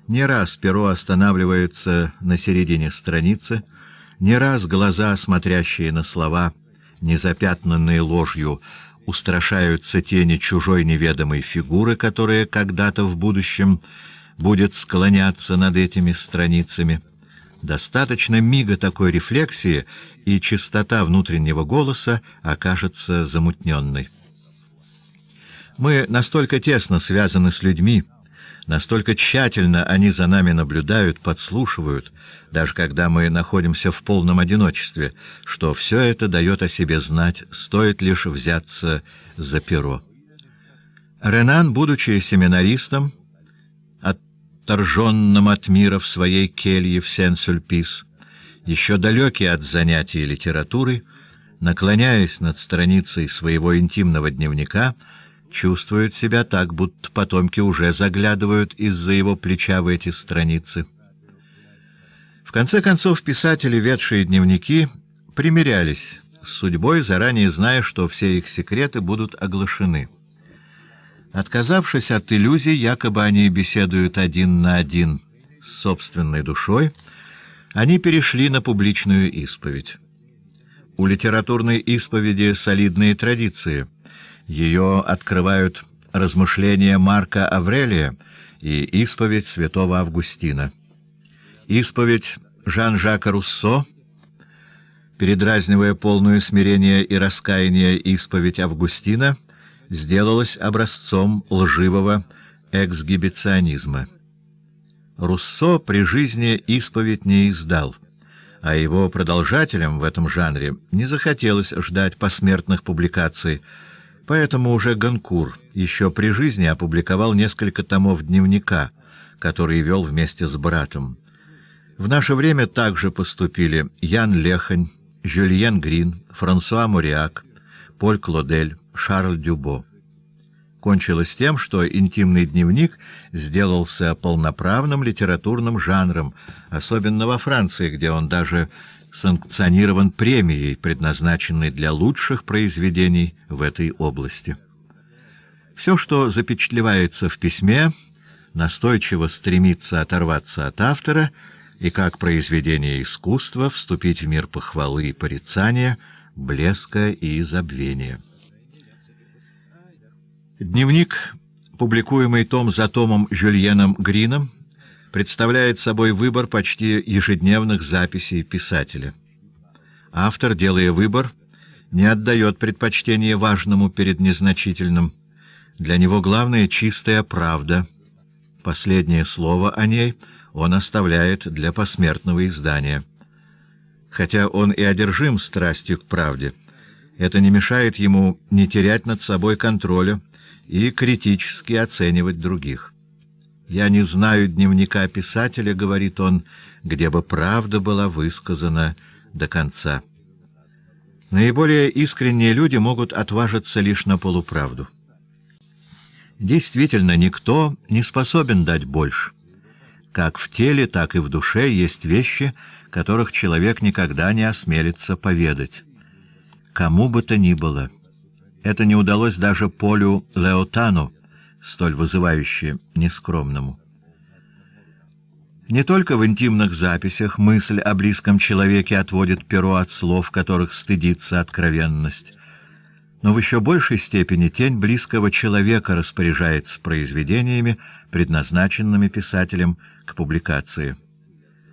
Не раз перо останавливается на середине страницы, не раз глаза, смотрящие на слова, незапятнанные ложью, устрашаются тени чужой неведомой фигуры, которая когда-то в будущем будет склоняться над этими страницами. Достаточно мига такой рефлексии, и чистота внутреннего голоса окажется замутненной. Мы настолько тесно связаны с людьми, настолько тщательно они за нами наблюдают, подслушивают, даже когда мы находимся в полном одиночестве, что все это дает о себе знать, стоит лишь взяться за перо. Ренан, будучи семинаристом, отторженным от мира в своей келье в Сен-Сюльпис, еще далекий от занятий литературой, наклоняясь над страницей своего интимного дневника, чувствует себя так, будто потомки уже заглядывают из-за его плеча в эти страницы. В конце концов, писатели, ведшие дневники, примирялись с судьбой, заранее зная, что все их секреты будут оглашены. Отказавшись от иллюзий, якобы они беседуют один на один с собственной душой, они перешли на публичную исповедь. У литературной исповеди солидные традиции — Ее открывают размышления Марка Аврелия и исповедь святого Августина. Исповедь Жан-Жака Руссо, передразнивая полную смирение и раскаяние исповедь Августина, сделалась образцом лживого эксгибиционизма. Руссо при жизни исповедь не издал, а его продолжателям в этом жанре не захотелось ждать посмертных публикаций, поэтому уже Ганкур еще при жизни опубликовал несколько томов дневника, которые вел вместе с братом. В наше время также поступили Ян Лехань, Жюльен Грин, Франсуа Муриак, Поль Клодель, Шарль Дюбо кончилось тем, что интимный дневник сделался полноправным литературным жанром, особенно во Франции, где он даже санкционирован премией, предназначенной для лучших произведений в этой области. Все, что запечатлевается в письме, настойчиво стремится оторваться от автора и, как произведение искусства, вступить в мир похвалы и порицания, блеска и забвения. Дневник, публикуемый том за томом Жюльеном Грином, представляет собой выбор почти ежедневных записей писателя. Автор, делая выбор, не отдает предпочтение важному перед незначительным. Для него главное — чистая правда. Последнее слово о ней он оставляет для посмертного издания. Хотя он и одержим страстью к правде, это не мешает ему не терять над собой контроля, и критически оценивать других. «Я не знаю дневника писателя», — говорит он, — «где бы правда была высказана до конца». Наиболее искренние люди могут отважиться лишь на полуправду. Действительно, никто не способен дать больше. Как в теле, так и в душе есть вещи, которых человек никогда не осмелится поведать. Кому бы то ни было — это не удалось даже Полю Леотану, столь вызывающе нескромному. Не только в интимных записях мысль о близком человеке отводит перо от слов, которых стыдится откровенность, но в еще большей степени тень близкого человека распоряжается произведениями, предназначенными писателем к публикации.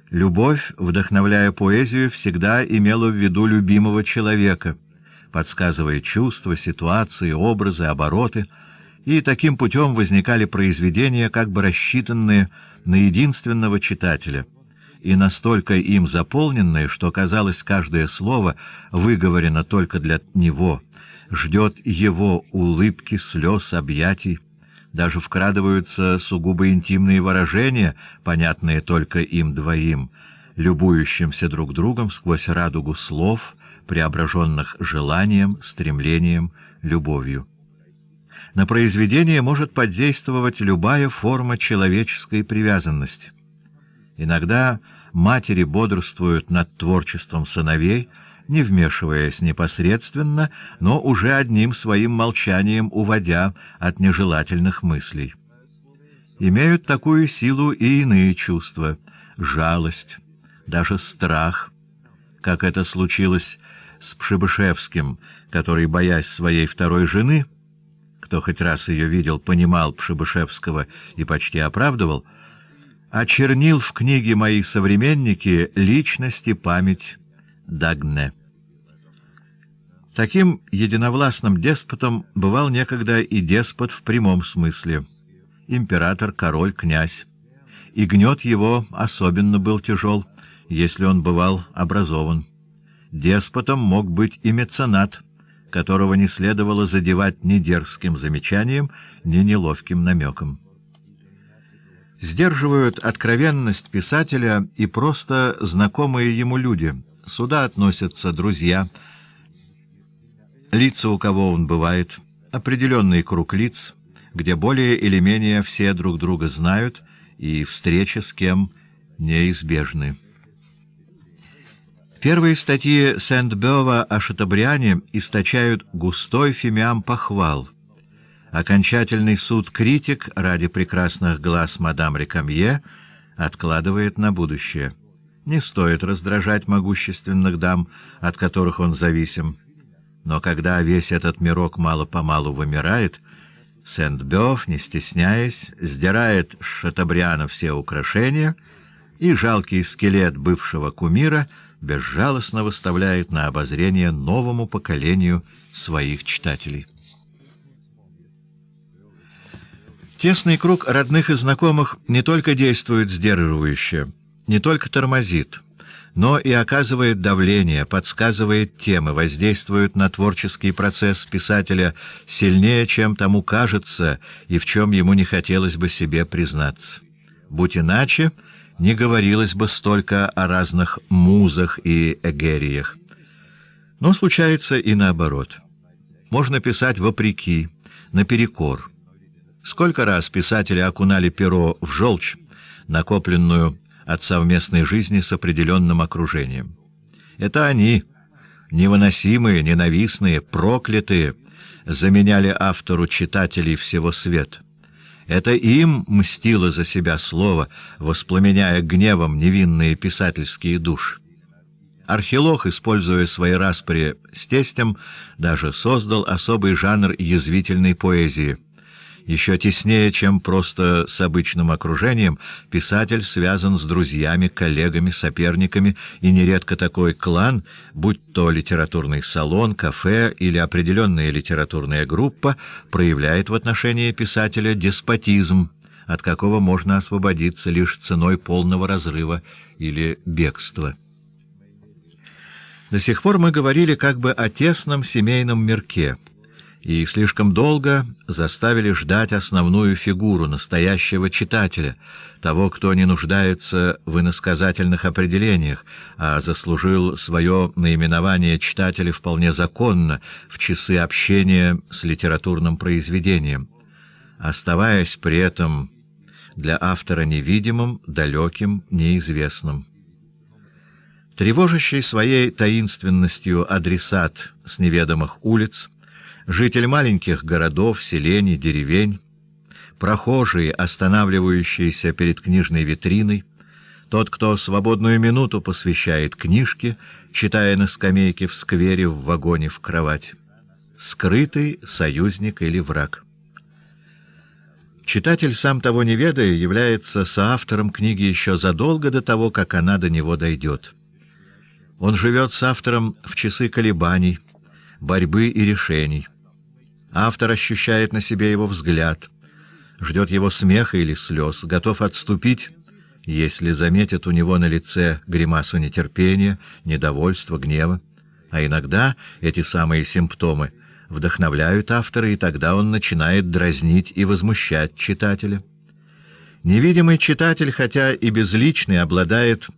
Любовь, вдохновляя поэзию, всегда имела в виду любимого человека — подсказывая чувства, ситуации, образы, обороты, и таким путем возникали произведения, как бы рассчитанные на единственного читателя, и настолько им заполненные, что, казалось, каждое слово выговорено только для него, ждет его улыбки, слез, объятий, даже вкрадываются сугубо интимные выражения, понятные только им двоим, любующимся друг другом сквозь радугу слов — преображенных желанием, стремлением, любовью. На произведение может подействовать любая форма человеческой привязанности. Иногда матери бодрствуют над творчеством сыновей, не вмешиваясь непосредственно, но уже одним своим молчанием уводя от нежелательных мыслей. Имеют такую силу и иные чувства — жалость, даже страх, как это случилось с Пшебышевским, который, боясь своей второй жены, кто хоть раз ее видел, понимал Пшебышевского и почти оправдывал, очернил в книге «Мои современники» личность и память Дагне. Таким единовластным деспотом бывал некогда и деспот в прямом смысле — император, король, князь. И гнет его особенно был тяжел, если он бывал образован. Деспотом мог быть и меценат, которого не следовало задевать ни дерзким замечанием, ни неловким намеком. Сдерживают откровенность писателя и просто знакомые ему люди. Сюда относятся друзья, лица, у кого он бывает, определенный круг лиц, где более или менее все друг друга знают, и встречи с кем неизбежны. Первые статьи Сент-Бёва о Шатабриане источают густой фимиам похвал. Окончательный суд критик ради прекрасных глаз мадам Рекамье откладывает на будущее. Не стоит раздражать могущественных дам, от которых он зависим. Но когда весь этот мирок мало-помалу вымирает, Сент-Бёв, не стесняясь, сдирает с Шатабриана все украшения, и жалкий скелет бывшего кумира безжалостно выставляет на обозрение новому поколению своих читателей. Тесный круг родных и знакомых не только действует сдерживающе, не только тормозит, но и оказывает давление, подсказывает темы, воздействует на творческий процесс писателя сильнее, чем тому кажется и в чем ему не хотелось бы себе признаться. Будь иначе, не говорилось бы столько о разных музах и эгериях. Но случается и наоборот. Можно писать вопреки, наперекор. Сколько раз писатели окунали перо в желчь, накопленную от совместной жизни с определенным окружением. Это они, невыносимые, ненавистные, проклятые, заменяли автору читателей всего света. Это им мстило за себя слово, воспламеняя гневом невинные писательские души. Архилох, используя свои распри с тестем, даже создал особый жанр язвительной поэзии — еще теснее, чем просто с обычным окружением, писатель связан с друзьями, коллегами, соперниками, и нередко такой клан, будь то литературный салон, кафе или определенная литературная группа, проявляет в отношении писателя деспотизм, от какого можно освободиться лишь ценой полного разрыва или бегства. До сих пор мы говорили как бы о тесном семейном мирке — и слишком долго заставили ждать основную фигуру настоящего читателя, того, кто не нуждается в иносказательных определениях, а заслужил свое наименование читателя вполне законно в часы общения с литературным произведением, оставаясь при этом для автора невидимым, далеким, неизвестным. Тревожащий своей таинственностью адресат с неведомых улиц — житель маленьких городов, селений, деревень, прохожие, останавливающиеся перед книжной витриной, тот, кто свободную минуту посвящает книжке, читая на скамейке в сквере, в вагоне, в кровать. Скрытый союзник или враг. Читатель, сам того не ведая, является соавтором книги еще задолго до того, как она до него дойдет. Он живет с автором в часы колебаний, борьбы и решений. Автор ощущает на себе его взгляд, ждет его смеха или слез, готов отступить, если заметит у него на лице гримасу нетерпения, недовольства, гнева. А иногда эти самые симптомы вдохновляют автора, и тогда он начинает дразнить и возмущать читателя. Невидимый читатель, хотя и безличный, обладает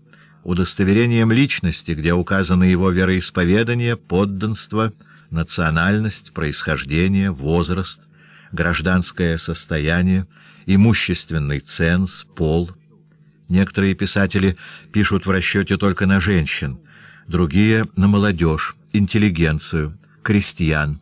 удостоверением личности, где указаны его вероисповедание, подданство — национальность, происхождение, возраст, гражданское состояние, имущественный ценз, пол. Некоторые писатели пишут в расчете только на женщин, другие — на молодежь, интеллигенцию, крестьян.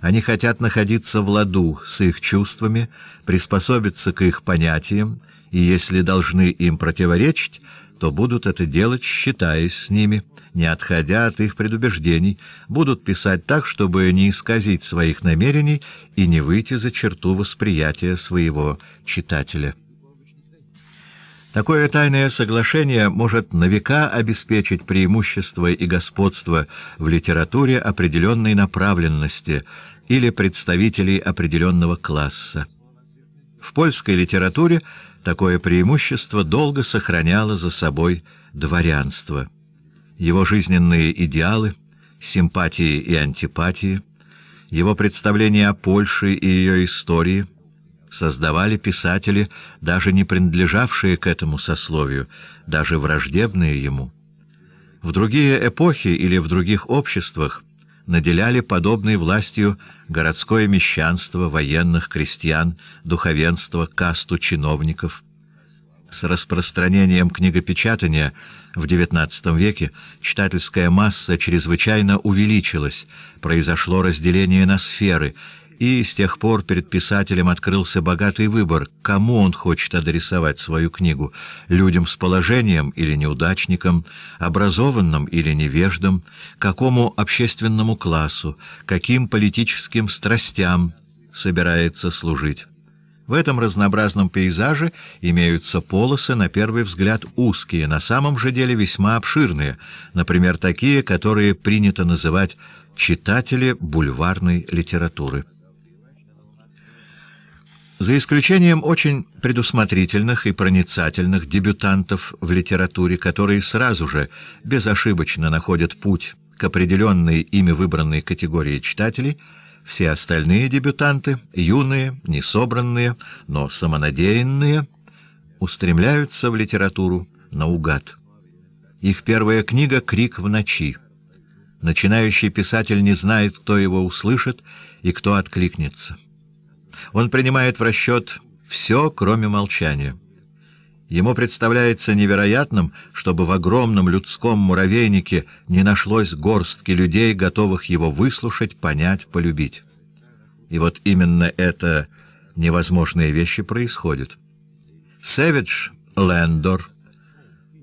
Они хотят находиться в ладу с их чувствами, приспособиться к их понятиям, и если должны им противоречить, то будут это делать, считаясь с ними, не отходя от их предубеждений, будут писать так, чтобы не исказить своих намерений и не выйти за черту восприятия своего читателя. Такое тайное соглашение может на века обеспечить преимущество и господство в литературе определенной направленности или представителей определенного класса. В польской литературе такое преимущество долго сохраняло за собой дворянство. Его жизненные идеалы, симпатии и антипатии, его представления о Польше и ее истории создавали писатели, даже не принадлежавшие к этому сословию, даже враждебные ему. В другие эпохи или в других обществах наделяли подобной властью городское мещанство, военных, крестьян, духовенство, касту чиновников. С распространением книгопечатания в XIX веке читательская масса чрезвычайно увеличилась, произошло разделение на сферы, И с тех пор перед писателем открылся богатый выбор, кому он хочет адресовать свою книгу — людям с положением или неудачникам, образованным или невеждам, какому общественному классу, каким политическим страстям собирается служить. В этом разнообразном пейзаже имеются полосы, на первый взгляд, узкие, на самом же деле весьма обширные, например, такие, которые принято называть читатели бульварной литературы. За исключением очень предусмотрительных и проницательных дебютантов в литературе, которые сразу же безошибочно находят путь к определенной ими выбранной категории читателей, все остальные дебютанты, юные, несобранные, но самонадеянные, устремляются в литературу наугад. Их первая книга «Крик в ночи». Начинающий писатель не знает, кто его услышит и кто откликнется. Он принимает в расчет все, кроме молчания. Ему представляется невероятным, чтобы в огромном людском муравейнике не нашлось горстки людей, готовых его выслушать, понять, полюбить. И вот именно это невозможные вещи происходят. Сэвидж Лэндор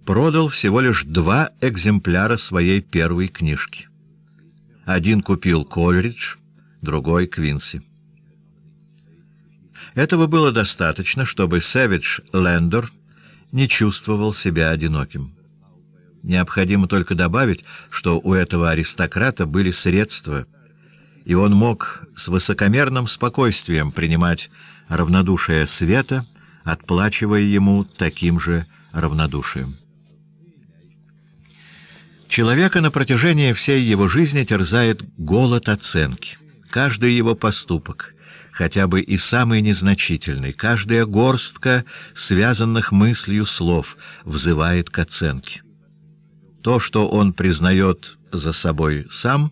продал всего лишь два экземпляра своей первой книжки. Один купил Кольридж, другой — Квинси. Этого было достаточно, чтобы Сэвидж Лендор не чувствовал себя одиноким. Необходимо только добавить, что у этого аристократа были средства, и он мог с высокомерным спокойствием принимать равнодушие света, отплачивая ему таким же равнодушием. Человека на протяжении всей его жизни терзает голод оценки. Каждый его поступок — хотя бы и самый незначительный, каждая горстка связанных мыслью слов взывает к оценке. То, что он признает за собой сам,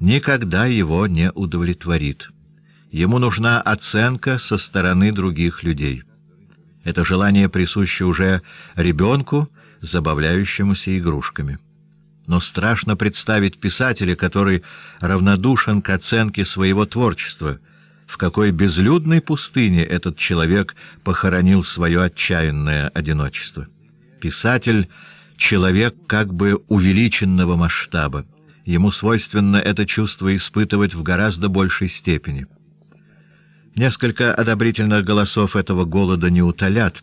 никогда его не удовлетворит. Ему нужна оценка со стороны других людей. Это желание присуще уже ребенку, забавляющемуся игрушками. Но страшно представить писателя, который равнодушен к оценке своего творчества — в какой безлюдной пустыне этот человек похоронил свое отчаянное одиночество. Писатель — человек как бы увеличенного масштаба. Ему свойственно это чувство испытывать в гораздо большей степени. Несколько одобрительных голосов этого голода не утолят,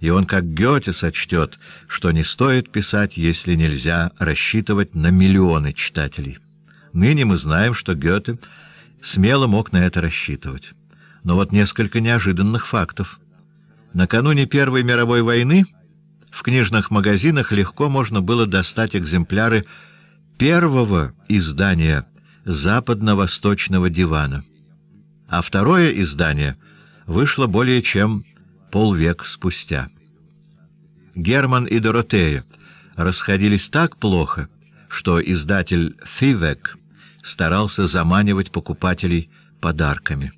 и он, как Гёте, сочтет, что не стоит писать, если нельзя рассчитывать на миллионы читателей. Ныне мы знаем, что Гёте — смело мог на это рассчитывать. Но вот несколько неожиданных фактов. Накануне Первой мировой войны в книжных магазинах легко можно было достать экземпляры первого издания западно-восточного дивана, а второе издание вышло более чем полвек спустя. Герман и Доротея расходились так плохо, что издатель «Фивек» старался заманивать покупателей подарками.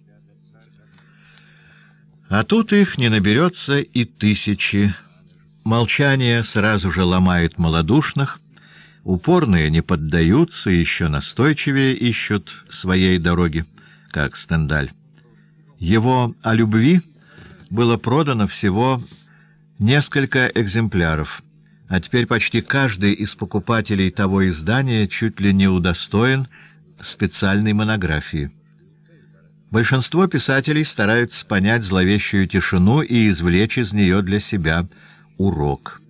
А тут их не наберется и тысячи. Молчание сразу же ломает малодушных, упорные не поддаются, еще настойчивее ищут своей дороги, как Стендаль. Его о любви было продано всего несколько экземпляров, а теперь почти каждый из покупателей того издания чуть ли не удостоен специальной монографии. Большинство писателей стараются понять зловещую тишину и извлечь из нее для себя урок.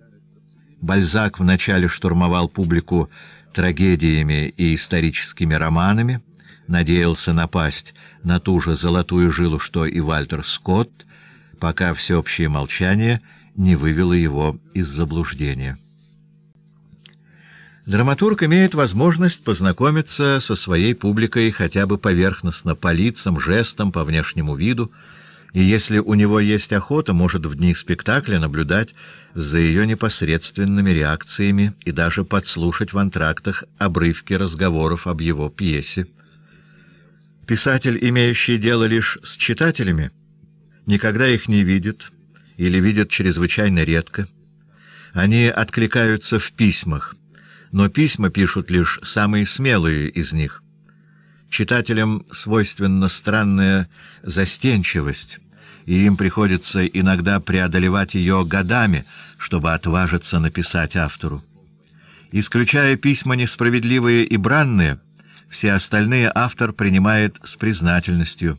Бальзак вначале штурмовал публику трагедиями и историческими романами, надеялся напасть на ту же золотую жилу, что и Вальтер Скотт, пока всеобщее молчание не вывело его из заблуждения. Драматург имеет возможность познакомиться со своей публикой хотя бы поверхностно, по лицам, жестам, по внешнему виду, и если у него есть охота, может в дни спектакля наблюдать за ее непосредственными реакциями и даже подслушать в антрактах обрывки разговоров об его пьесе. Писатель, имеющий дело лишь с читателями, никогда их не видит или видит чрезвычайно редко. Они откликаются в письмах, но письма пишут лишь самые смелые из них. Читателям свойственна странная застенчивость, и им приходится иногда преодолевать ее годами, чтобы отважиться написать автору. Исключая письма несправедливые и бранные, все остальные автор принимает с признательностью.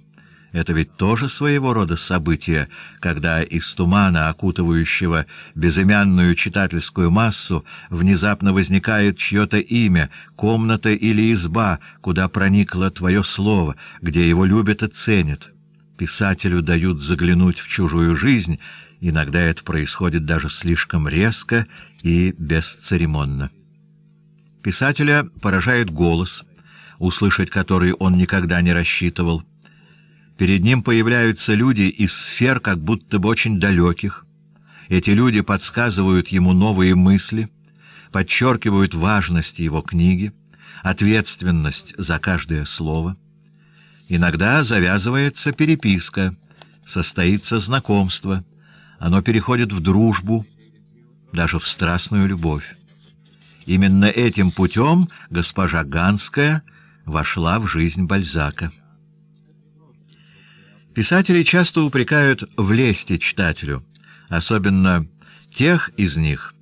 Это ведь тоже своего рода событие, когда из тумана, окутывающего безымянную читательскую массу, внезапно возникает чье-то имя, комната или изба, куда проникло твое слово, где его любят и ценят. Писателю дают заглянуть в чужую жизнь, иногда это происходит даже слишком резко и бесцеремонно. Писателя поражает голос, услышать который он никогда не рассчитывал. Перед ним появляются люди из сфер как будто бы очень далеких. Эти люди подсказывают ему новые мысли, подчеркивают важность его книги, ответственность за каждое слово. Иногда завязывается переписка, состоится знакомство, оно переходит в дружбу, даже в страстную любовь. Именно этим путем госпожа Ганская вошла в жизнь Бальзака. Писатели часто упрекают в лести читателю, особенно тех из них,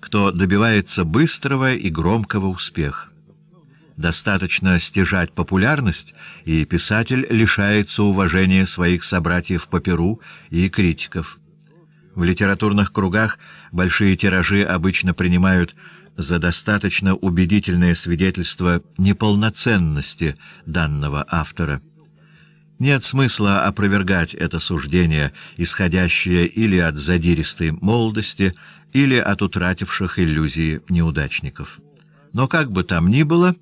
кто добивается быстрого и громкого успеха. Достаточно стяжать популярность, и писатель лишается уважения своих собратьев по перу и критиков. В литературных кругах большие тиражи обычно принимают за достаточно убедительное свидетельство неполноценности данного автора. Нет смысла опровергать это суждение, исходящее или от задиристой молодости, или от утративших иллюзии неудачников. Но как бы там ни было,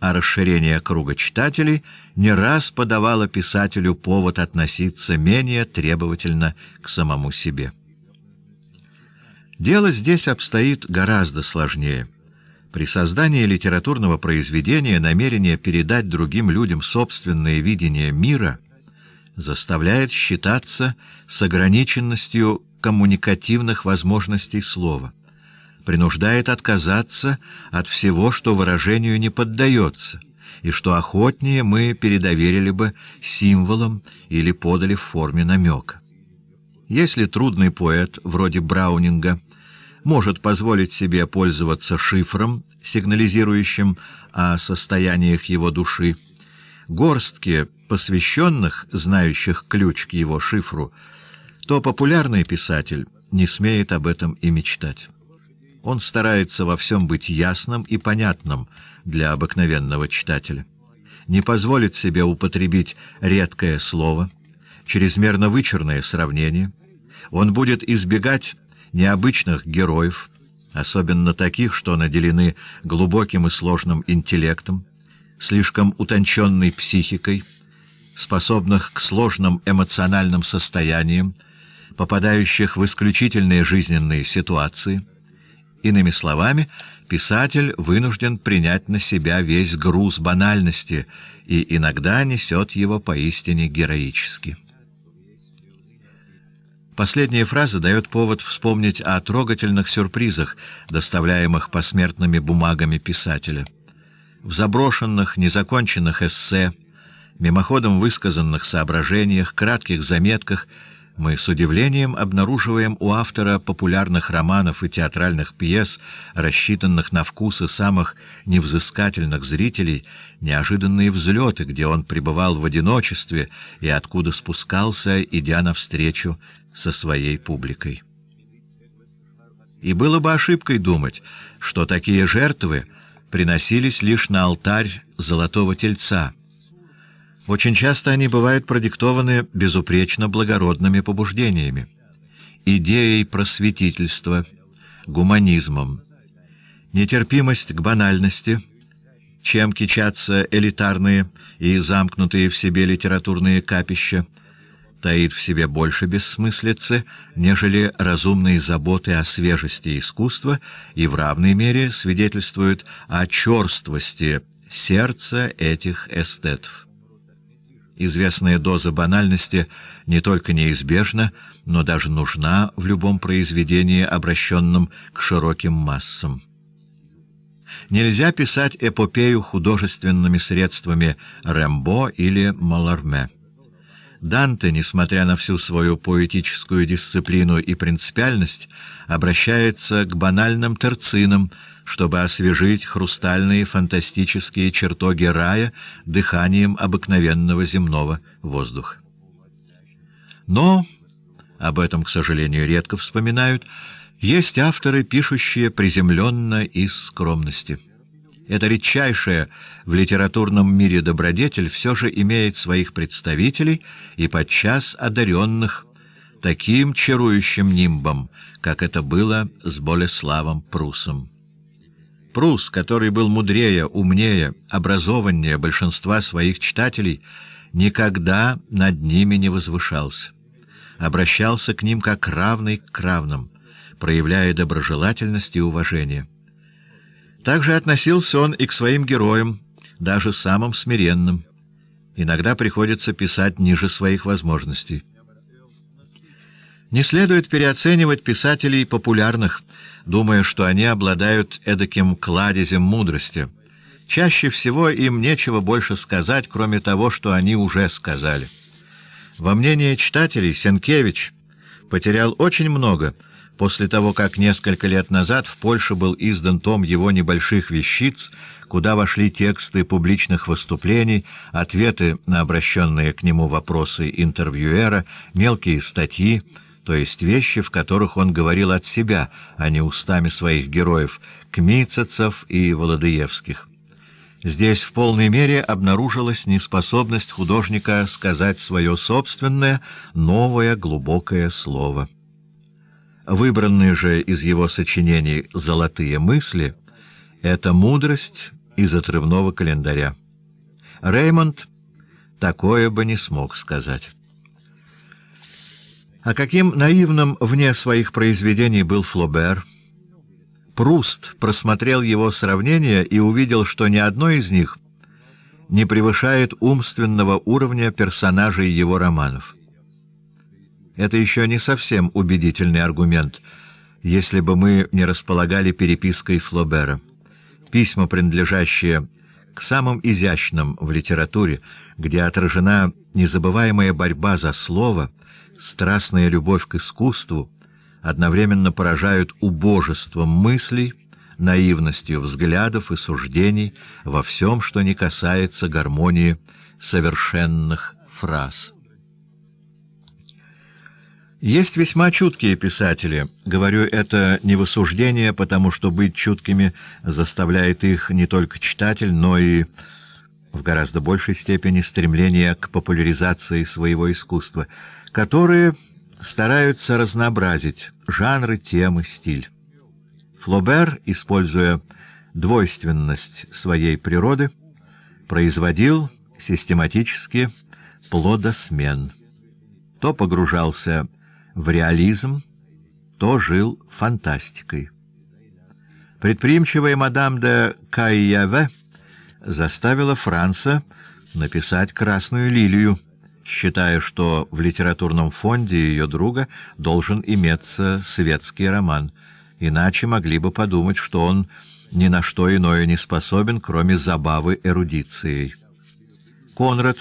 а расширение круга читателей не раз подавало писателю повод относиться менее требовательно к самому себе. Дело здесь обстоит гораздо сложнее. При создании литературного произведения намерение передать другим людям собственное видение мира заставляет считаться с ограниченностью коммуникативных возможностей слова, принуждает отказаться от всего, что выражению не поддается, и что охотнее мы передоверили бы символам или подали в форме намека. Если трудный поэт, вроде Браунинга, может позволить себе пользоваться шифром, сигнализирующим о состояниях его души, горстки посвященных, знающих ключ к его шифру, то популярный писатель не смеет об этом и мечтать. Он старается во всем быть ясным и понятным для обыкновенного читателя. Не позволит себе употребить редкое слово, чрезмерно вычурное сравнение. Он будет избегать необычных героев, особенно таких, что наделены глубоким и сложным интеллектом, слишком утонченной психикой, способных к сложным эмоциональным состояниям, попадающих в исключительные жизненные ситуации. Иными словами, писатель вынужден принять на себя весь груз банальности и иногда несет его поистине героически. Последняя фраза дает повод вспомнить о трогательных сюрпризах, доставляемых посмертными бумагами писателя. В заброшенных, незаконченных эссе, мимоходом высказанных соображениях, кратких заметках мы с удивлением обнаруживаем у автора популярных романов и театральных пьес, рассчитанных на вкусы самых невзыскательных зрителей, неожиданные взлеты, где он пребывал в одиночестве и откуда спускался, идя навстречу со своей публикой. И было бы ошибкой думать, что такие жертвы приносились лишь на алтарь золотого тельца. Очень часто они бывают продиктованы безупречно благородными побуждениями, идеей просветительства, гуманизмом, нетерпимость к банальности, чем кичатся элитарные и замкнутые в себе литературные капища, таит в себе больше бессмыслицы, нежели разумные заботы о свежести искусства и в равной мере свидетельствует о черствости сердца этих эстетов. Известная доза банальности не только неизбежна, но даже нужна в любом произведении, обращенном к широким массам. Нельзя писать эпопею художественными средствами Рэмбо или Маларме. Данте, несмотря на всю свою поэтическую дисциплину и принципиальность, обращается к банальным терцинам, чтобы освежить хрустальные фантастические чертоги рая дыханием обыкновенного земного воздуха. Но, об этом, к сожалению, редко вспоминают, есть авторы, пишущие приземленно из скромности. Эта редчайшая в литературном мире добродетель все же имеет своих представителей и подчас одаренных таким чарующим нимбом, как это было с Болеславом Прусом. Прус, который был мудрее, умнее, образованнее большинства своих читателей, никогда над ними не возвышался. Обращался к ним как равный к равным, проявляя доброжелательность и уважение. Также относился он и к своим героям, даже самым смиренным. Иногда приходится писать ниже своих возможностей. Не следует переоценивать писателей популярных, думая, что они обладают эдаким кладезем мудрости. Чаще всего им нечего больше сказать, кроме того, что они уже сказали. Во мнении читателей Сенкевич потерял очень много — после того, как несколько лет назад в Польше был издан том его небольших вещиц, куда вошли тексты публичных выступлений, ответы на обращенные к нему вопросы интервьюера, мелкие статьи, то есть вещи, в которых он говорил от себя, а не устами своих героев, Кмицецев и Володыевских. Здесь в полной мере обнаружилась неспособность художника сказать свое собственное, новое, глубокое слово. Выбранные же из его сочинений «Золотые мысли» — это мудрость из отрывного календаря. Реймонд такое бы не смог сказать. А каким наивным вне своих произведений был Флобер? Пруст просмотрел его сравнения и увидел, что ни одно из них не превышает умственного уровня персонажей его романов. Это еще не совсем убедительный аргумент, если бы мы не располагали перепиской Флобера. Письма, принадлежащие к самым изящным в литературе, где отражена незабываемая борьба за слово, страстная любовь к искусству, одновременно поражают убожеством мыслей, наивностью взглядов и суждений во всем, что не касается гармонии совершенных фраз. Есть весьма чуткие писатели. Говорю это не в осуждение, потому что быть чуткими заставляет их не только читатель, но и в гораздо большей степени стремление к популяризации своего искусства, которые стараются разнообразить жанры, темы, стиль. Флобер, используя двойственность своей природы, производил систематически плодосмен. То погружался в реализм, то жил фантастикой. Предприимчивая мадам де Кайяве заставила Франца написать «Красную лилию», считая, что в литературном фонде ее друга должен иметься светский роман, иначе могли бы подумать, что он ни на что иное не способен, кроме забавы эрудицией. Конрад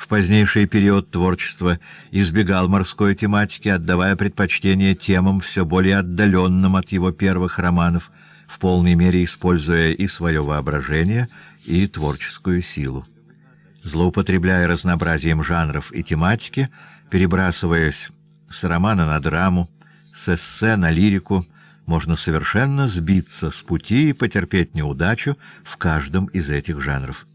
в позднейший период творчества избегал морской тематики, отдавая предпочтение темам все более отдаленным от его первых романов, в полной мере используя и свое воображение, и творческую силу. Злоупотребляя разнообразием жанров и тематики, перебрасываясь с романа на драму, с эссе на лирику, можно совершенно сбиться с пути и потерпеть неудачу в каждом из этих жанров.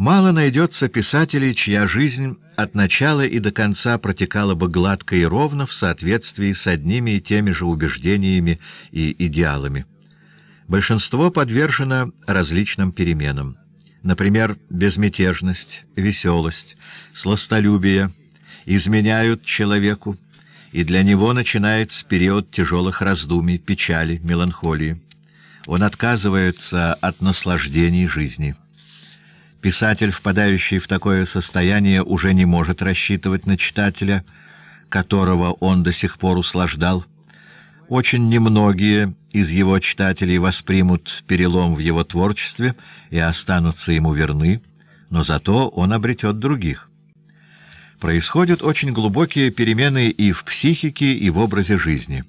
Мало найдется писателей, чья жизнь от начала и до конца протекала бы гладко и ровно в соответствии с одними и теми же убеждениями и идеалами. Большинство подвержено различным переменам. Например, безмятежность, веселость, сластолюбие изменяют человеку, и для него начинается период тяжелых раздумий, печали, меланхолии. Он отказывается от наслаждений жизни. Писатель, впадающий в такое состояние, уже не может рассчитывать на читателя, которого он до сих пор услаждал. Очень немногие из его читателей воспримут перелом в его творчестве и останутся ему верны, но зато он обретет других. Происходят очень глубокие перемены и в психике, и в образе жизни.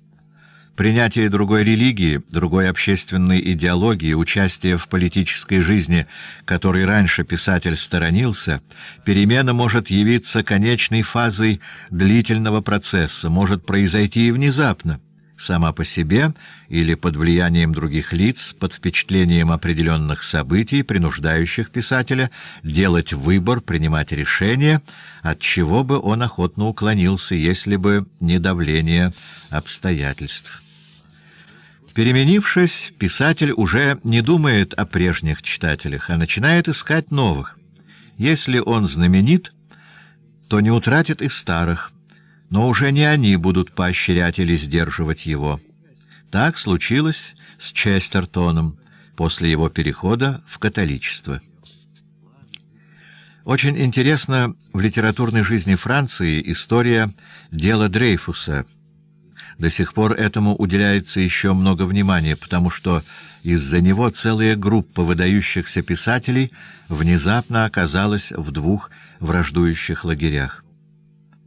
Принятие другой религии, другой общественной идеологии, участие в политической жизни, которой раньше писатель сторонился, перемена может явиться конечной фазой длительного процесса, может произойти и внезапно сама по себе или под влиянием других лиц, под впечатлением определенных событий, принуждающих писателя делать выбор, принимать решение, от чего бы он охотно уклонился, если бы не давление обстоятельств. Переменившись, писатель уже не думает о прежних читателях, а начинает искать новых. Если он знаменит, то не утратит и старых, но уже не они будут поощрять или сдерживать его. Так случилось с Честертоном после его перехода в католичество. Очень интересна в литературной жизни Франции история дела Дрейфуса. До сих пор этому уделяется еще много внимания, потому что из-за него целая группа выдающихся писателей внезапно оказалась в двух враждующих лагерях.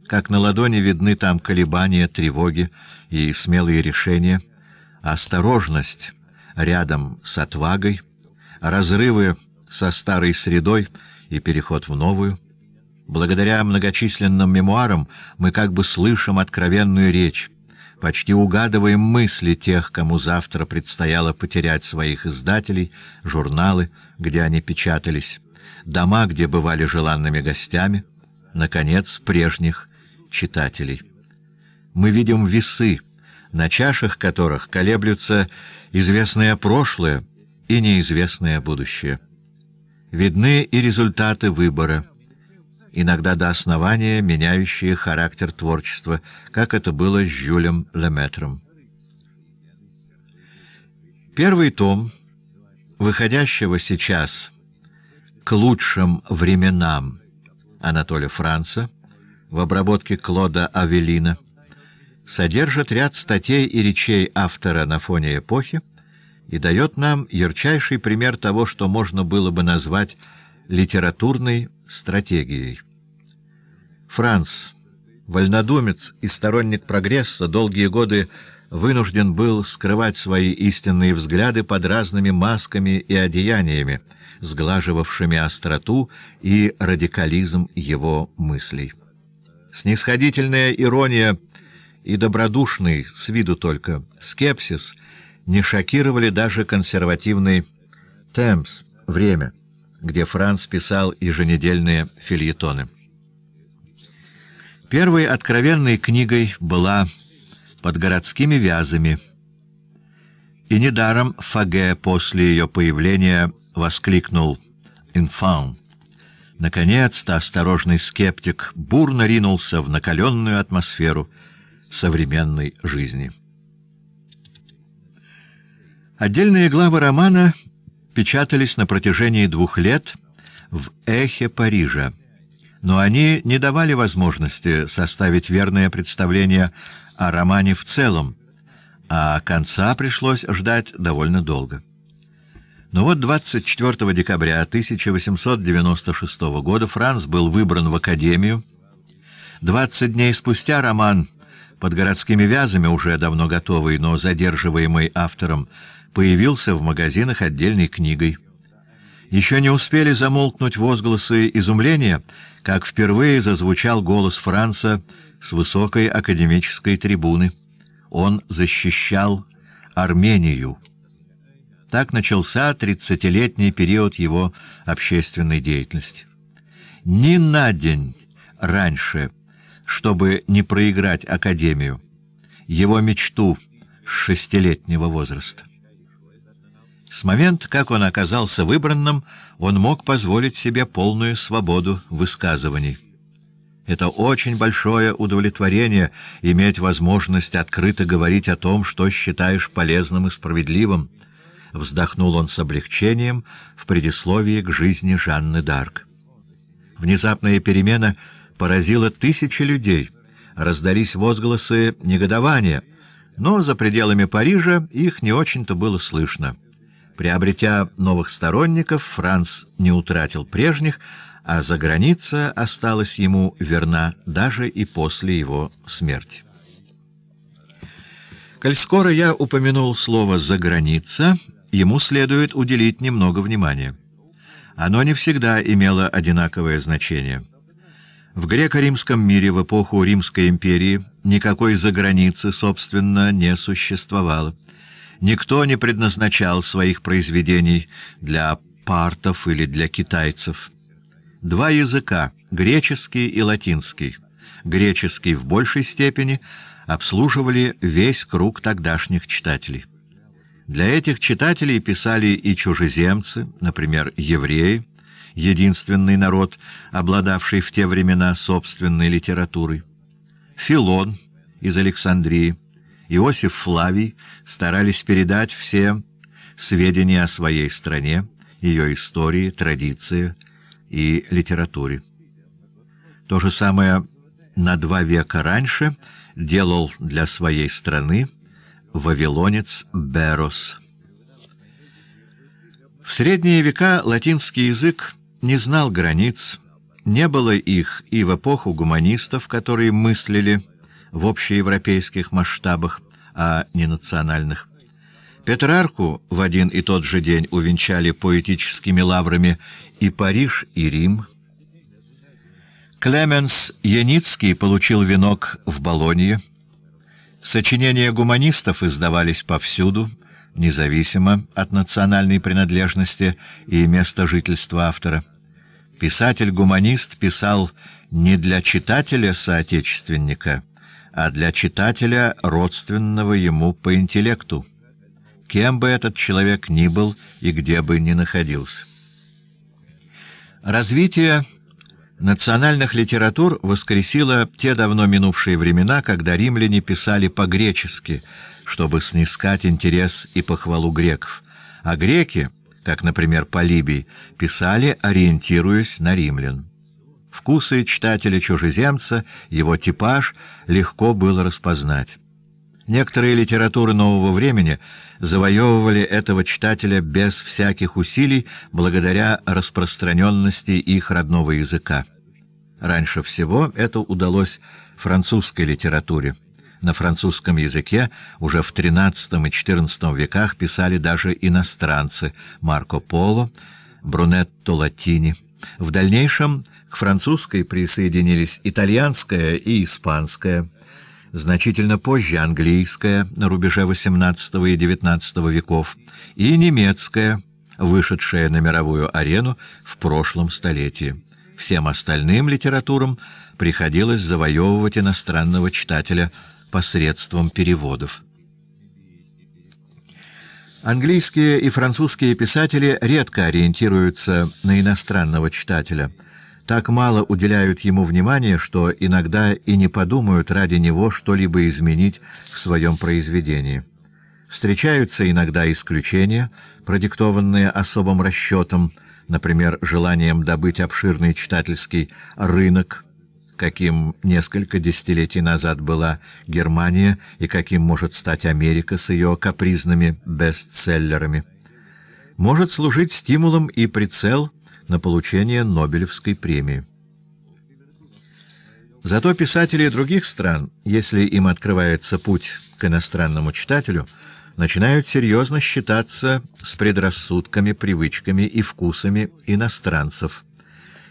Как на ладони видны там колебания, тревоги и смелые решения, осторожность рядом с отвагой, разрывы со старой средой и переход в новую. Благодаря многочисленным мемуарам мы как бы слышим откровенную речь, почти угадываем мысли тех, кому завтра предстояло потерять своих издателей, журналы, где они печатались, дома, где бывали желанными гостями, наконец, прежних читателей. Мы видим весы, на чашах которых колеблются известное прошлое и неизвестное будущее. Видны и результаты выбора, иногда до основания меняющие характер творчества, как это было с Жюлем Леметром. Первый том, выходящего сейчас к лучшим временам Анатолия Франца, в обработке Клода Авелина, содержит ряд статей и речей автора на фоне эпохи и дает нам ярчайший пример того, что можно было бы назвать литературной стратегией. Франц, вольнодумец и сторонник прогресса, долгие годы вынужден был скрывать свои истинные взгляды под разными масками и одеяниями, сглаживавшими остроту и радикализм его мыслей. Снисходительная ирония и добродушный, с виду только, скепсис не шокировали даже консервативный «Темпс» — «Время», где Франц писал еженедельные фильетоны. Первой откровенной книгой была «Под городскими вязами», и недаром Фаге после ее появления воскликнул «Инфан». Наконец-то осторожный скептик бурно ринулся в накаленную атмосферу современной жизни. Отдельные главы романа печатались на протяжении двух лет в «Эхе Парижа», но они не давали возможности составить верное представление о романе в целом, а конца пришлось ждать довольно долго. Но вот 24 декабря 1896 года Франц был выбран в Академию. 20 дней спустя роман «Под городскими вязами», уже давно готовый, но задерживаемый автором, появился в магазинах отдельной книгой. Еще не успели замолкнуть возгласы изумления, как впервые зазвучал голос Франца с высокой академической трибуны. Он защищал Армению. Так начался тридцатилетний период его общественной деятельности. Ни на день раньше, чтобы не проиграть Академию, его мечту с шестилетнего возраста. С момента, как он оказался выбранным, он мог позволить себе полную свободу высказываний. Это очень большое удовлетворение — иметь возможность открыто говорить о том, что считаешь полезным и справедливым — вздохнул он с облегчением в предисловии к жизни Жанны Д'Арк. Внезапная перемена поразила тысячи людей, раздались возгласы негодования, но за пределами Парижа их не очень-то было слышно. Приобретя новых сторонников, Франц не утратил прежних, а за граница осталась ему верна даже и после его смерти. Коль скоро я упомянул слово «заграница», ему следует уделить немного внимания. Оно не всегда имело одинаковое значение. В греко-римском мире в эпоху Римской империи никакой заграницы, собственно, не существовало. Никто не предназначал своих произведений для партов или для китайцев. Два языка — греческий и латинский. Греческий в большей степени обслуживали весь круг тогдашних читателей. Для этих читателей писали и чужеземцы, например, евреи, единственный народ, обладавший в те времена собственной литературой. Филон из Александрии, Иосиф Флавий старались передать все сведения о своей стране, ее истории, традиции и литературе. То же самое на два века раньше делал для своей страны вавилонец Берос. В средние века латинский язык не знал границ, не было их и в эпоху гуманистов, которые мыслили в общеевропейских масштабах, а не национальных. Петрарку в один и тот же день увенчали поэтическими лаврами и Париж, и Рим. Клеменс Яницкий получил венок в Болонье. Сочинения гуманистов издавались повсюду, независимо от национальной принадлежности и места жительства автора. Писатель-гуманист писал не для читателя-соотечественника, а для читателя, родственного ему по интеллекту, кем бы этот человек ни был и где бы ни находился. Развитие национальных литератур воскресило те давно минувшие времена, когда римляне писали по-гречески, чтобы снискать интерес и похвалу греков, а греки — как, например, Полибий, писали, ориентируясь на римлян. Вкусы читателя-чужеземца, его типаж легко было распознать. Некоторые литературы нового времени завоевывали этого читателя без всяких усилий благодаря распространенности их родного языка. Раньше всего это удалось французской литературе. На французском языке уже в XIII и XIV веках писали даже иностранцы Марко Поло, Брунетто Латини. В дальнейшем к французской присоединились итальянская и испанская, значительно позже английская на рубеже XVIII и XIX веков и немецкая, вышедшая на мировую арену в прошлом столетии. Всем остальным литературам приходилось завоевывать иностранного читателя – посредством переводов. Английские и французские писатели редко ориентируются на иностранного читателя, так мало уделяют ему внимания, что иногда и не подумают ради него что-либо изменить в своем произведении. Встречаются иногда исключения, продиктованные особым расчетом, например, желанием добыть обширный читательский рынок, каким несколько десятилетий назад была Германия и каким может стать Америка с ее капризными бестселлерами. Может служить стимулом и прицел на получение Нобелевской премии. Зато писатели других стран, если им открывается путь к иностранному читателю, начинают серьезно считаться с предрассудками, привычками и вкусами иностранцев –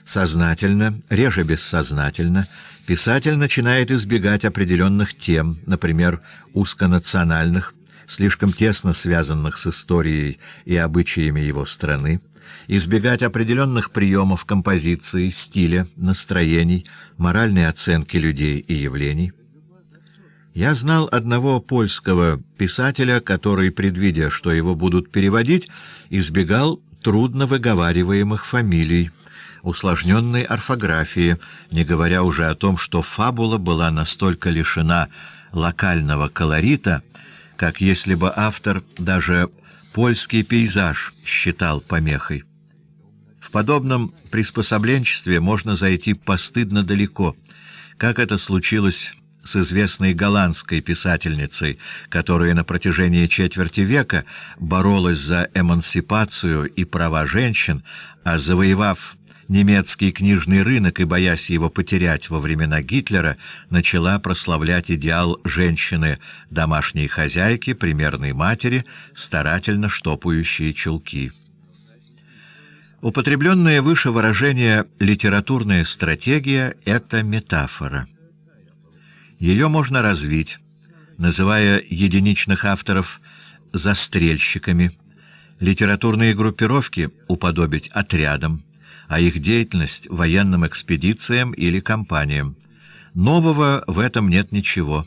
Сознательно, реже бессознательно, писатель начинает избегать определенных тем, например, узконациональных, слишком тесно связанных с историей и обычаями его страны, избегать определенных приемов композиции, стиля, настроений, моральной оценки людей и явлений. Я знал одного польского писателя, который, предвидя, что его будут переводить, избегал трудно выговариваемых фамилий, усложненной орфографии, не говоря уже о том, что фабула была настолько лишена локального колорита, как если бы автор даже польский пейзаж считал помехой. Подобном приспособленчестве можно зайти постыдно далеко, как это случилось с известной голландской писательницей, которая на протяжении четверти века боролась за эмансипацию и права женщин, а завоевав немецкий книжный рынок и, боясь его потерять во времена Гитлера, начала прославлять идеал женщины, домашней хозяйки, примерной матери, старательно штопающей чулки. Употребленное выше выражение «литературная стратегия» — это метафора. Ее можно развить, называя единичных авторов «застрельщиками», литературные группировки уподобить отрядам, а их деятельность — военным экспедициям или кампаниям. Нового в этом нет ничего,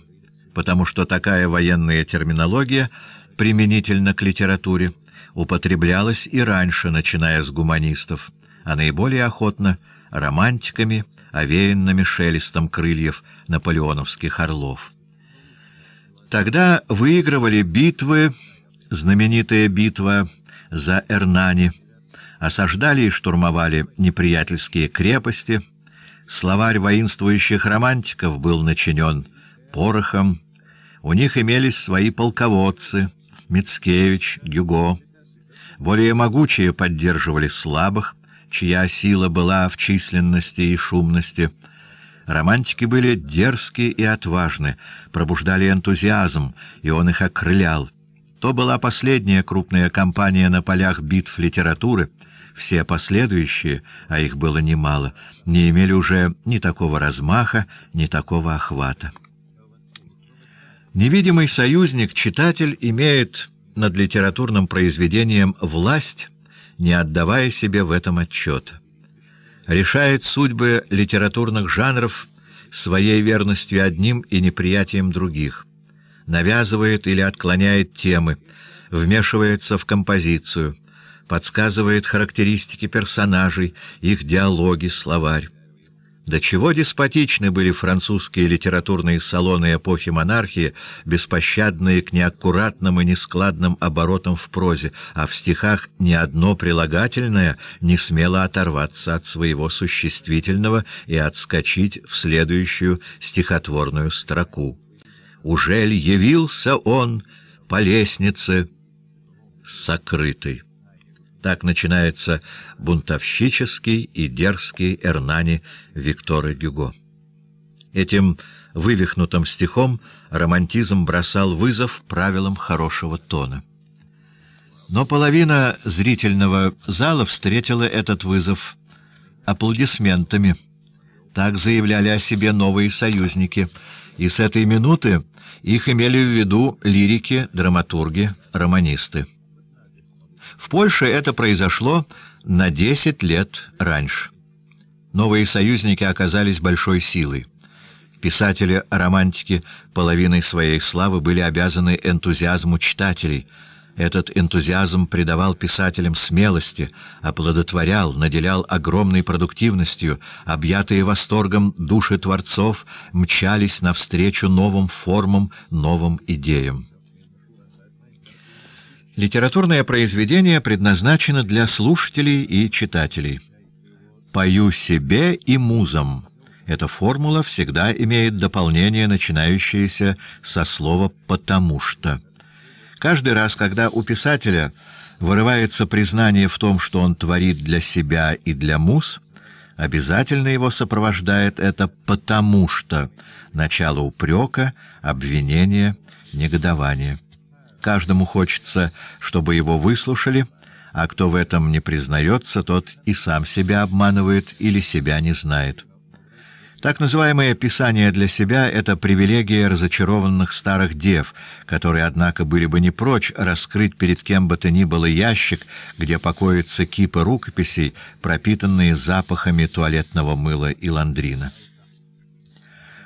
потому что такая военная терминология применительно к литературе употреблялась и раньше, начиная с гуманистов, а наиболее охотно — романтиками, овеянными шелестом крыльев наполеоновских орлов. Тогда выигрывали битвы, знаменитая битва за Эрнани, осаждали и штурмовали неприятельские крепости, словарь воинствующих романтиков был начинен порохом, у них имелись свои полководцы — Мицкевич, Гюго. Более могучие поддерживали слабых, чья сила была в численности и шумности. Романтики были дерзкие и отважны, пробуждали энтузиазм, и он их окрылял. То была последняя крупная кампания на полях битв литературы. Все последующие, а их было немало, не имели уже ни такого размаха, ни такого охвата. Невидимый союзник, читатель, имеет над литературным произведением власть, не отдавая себе в этом отчета. Решает судьбы литературных жанров своей верностью одним и неприятием других навязывает или отклоняет темы, вмешивается в композицию, подсказывает характеристики персонажей, их диалоги, словарь. До чего деспотичны были французские литературные салоны эпохи монархии, беспощадные к неаккуратным и нескладным оборотам в прозе, а в стихах ни одно прилагательное не смело оторваться от своего существительного и отскочить в следующую стихотворную строку ужель явился он по лестнице сокрытый. Так начинается бунтовщический и дерзкий Эрнани Виктора Гюго. Этим вывихнутым стихом романтизм бросал вызов правилам хорошего тона. Но половина зрительного зала встретила этот вызов аплодисментами. Так заявляли о себе новые союзники — и с этой минуты их имели в виду лирики, драматурги, романисты. В Польше это произошло на 10 лет раньше. Новые союзники оказались большой силой. Писатели-романтики половиной своей славы были обязаны энтузиазму читателей — этот энтузиазм придавал писателям смелости, оплодотворял, наделял огромной продуктивностью, объятые восторгом души творцов мчались навстречу новым формам, новым идеям. Литературное произведение предназначено для слушателей и читателей. «Пою себе и музам» — эта формула всегда имеет дополнение, начинающееся со слова «потому что». Каждый раз, когда у писателя вырывается признание в том, что он творит для себя и для муз, обязательно его сопровождает это «потому что» начало упрека, обвинения, негодования. Каждому хочется, чтобы его выслушали, а кто в этом не признается, тот и сам себя обманывает или себя не знает. Так называемое «писание для себя» — это привилегия разочарованных старых дев, которые, однако, были бы не прочь раскрыть перед кем бы то ни было ящик, где покоятся кипы рукописей, пропитанные запахами туалетного мыла и ландрина.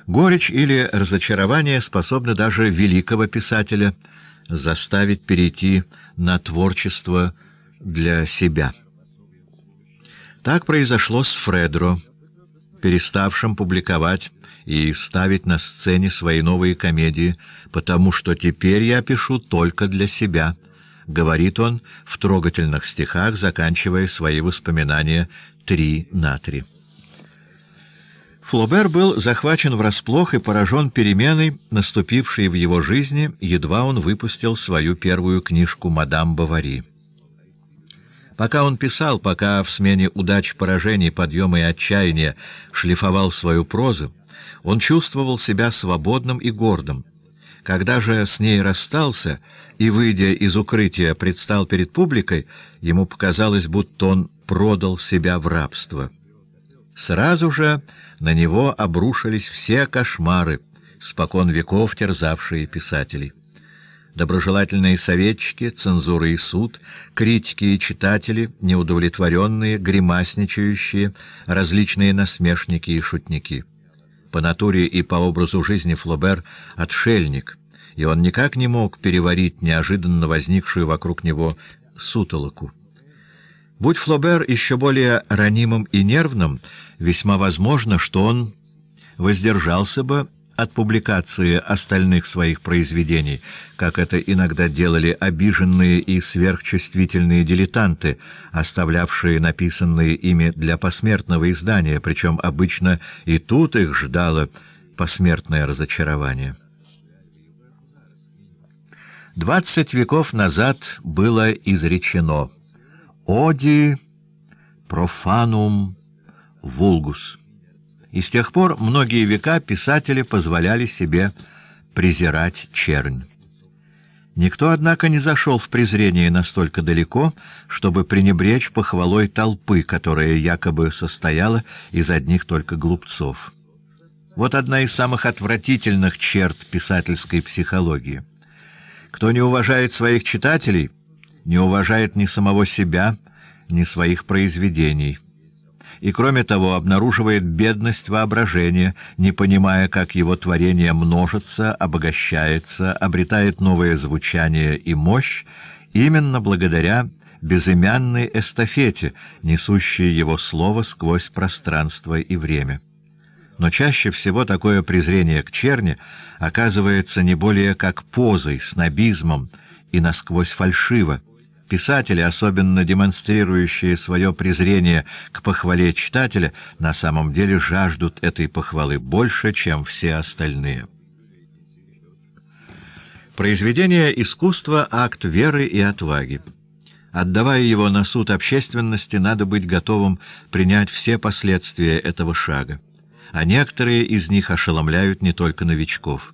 Горечь или разочарование способны даже великого писателя заставить перейти на творчество для себя. Так произошло с Фредро, переставшим публиковать и ставить на сцене свои новые комедии, потому что теперь я пишу только для себя, — говорит он в трогательных стихах, заканчивая свои воспоминания «три на три». Флобер был захвачен врасплох и поражен переменой, наступившей в его жизни, едва он выпустил свою первую книжку «Мадам Бавари». Пока он писал, пока в смене удач, поражений, подъема и отчаяния шлифовал свою прозу, он чувствовал себя свободным и гордым. Когда же с ней расстался и, выйдя из укрытия, предстал перед публикой, ему показалось, будто он продал себя в рабство. Сразу же на него обрушились все кошмары, спокон веков терзавшие писателей доброжелательные советчики, цензура и суд, критики и читатели, неудовлетворенные, гримасничающие, различные насмешники и шутники. По натуре и по образу жизни Флобер — отшельник, и он никак не мог переварить неожиданно возникшую вокруг него сутолоку. Будь Флобер еще более ранимым и нервным, весьма возможно, что он воздержался бы от публикации остальных своих произведений, как это иногда делали обиженные и сверхчувствительные дилетанты, оставлявшие написанные ими для посмертного издания, причем обычно и тут их ждало посмертное разочарование. Двадцать веков назад было изречено «Оди профанум вулгус» и с тех пор многие века писатели позволяли себе презирать чернь. Никто, однако, не зашел в презрение настолько далеко, чтобы пренебречь похвалой толпы, которая якобы состояла из одних только глупцов. Вот одна из самых отвратительных черт писательской психологии. Кто не уважает своих читателей, не уважает ни самого себя, ни своих произведений и, кроме того, обнаруживает бедность воображения, не понимая, как его творение множится, обогащается, обретает новое звучание и мощь, именно благодаря безымянной эстафете, несущей его слово сквозь пространство и время. Но чаще всего такое презрение к черни оказывается не более как позой, снобизмом и насквозь фальшиво, Писатели, особенно демонстрирующие свое презрение к похвале читателя, на самом деле жаждут этой похвалы больше, чем все остальные. Произведение искусства — акт веры и отваги. Отдавая его на суд общественности, надо быть готовым принять все последствия этого шага, а некоторые из них ошеломляют не только новичков.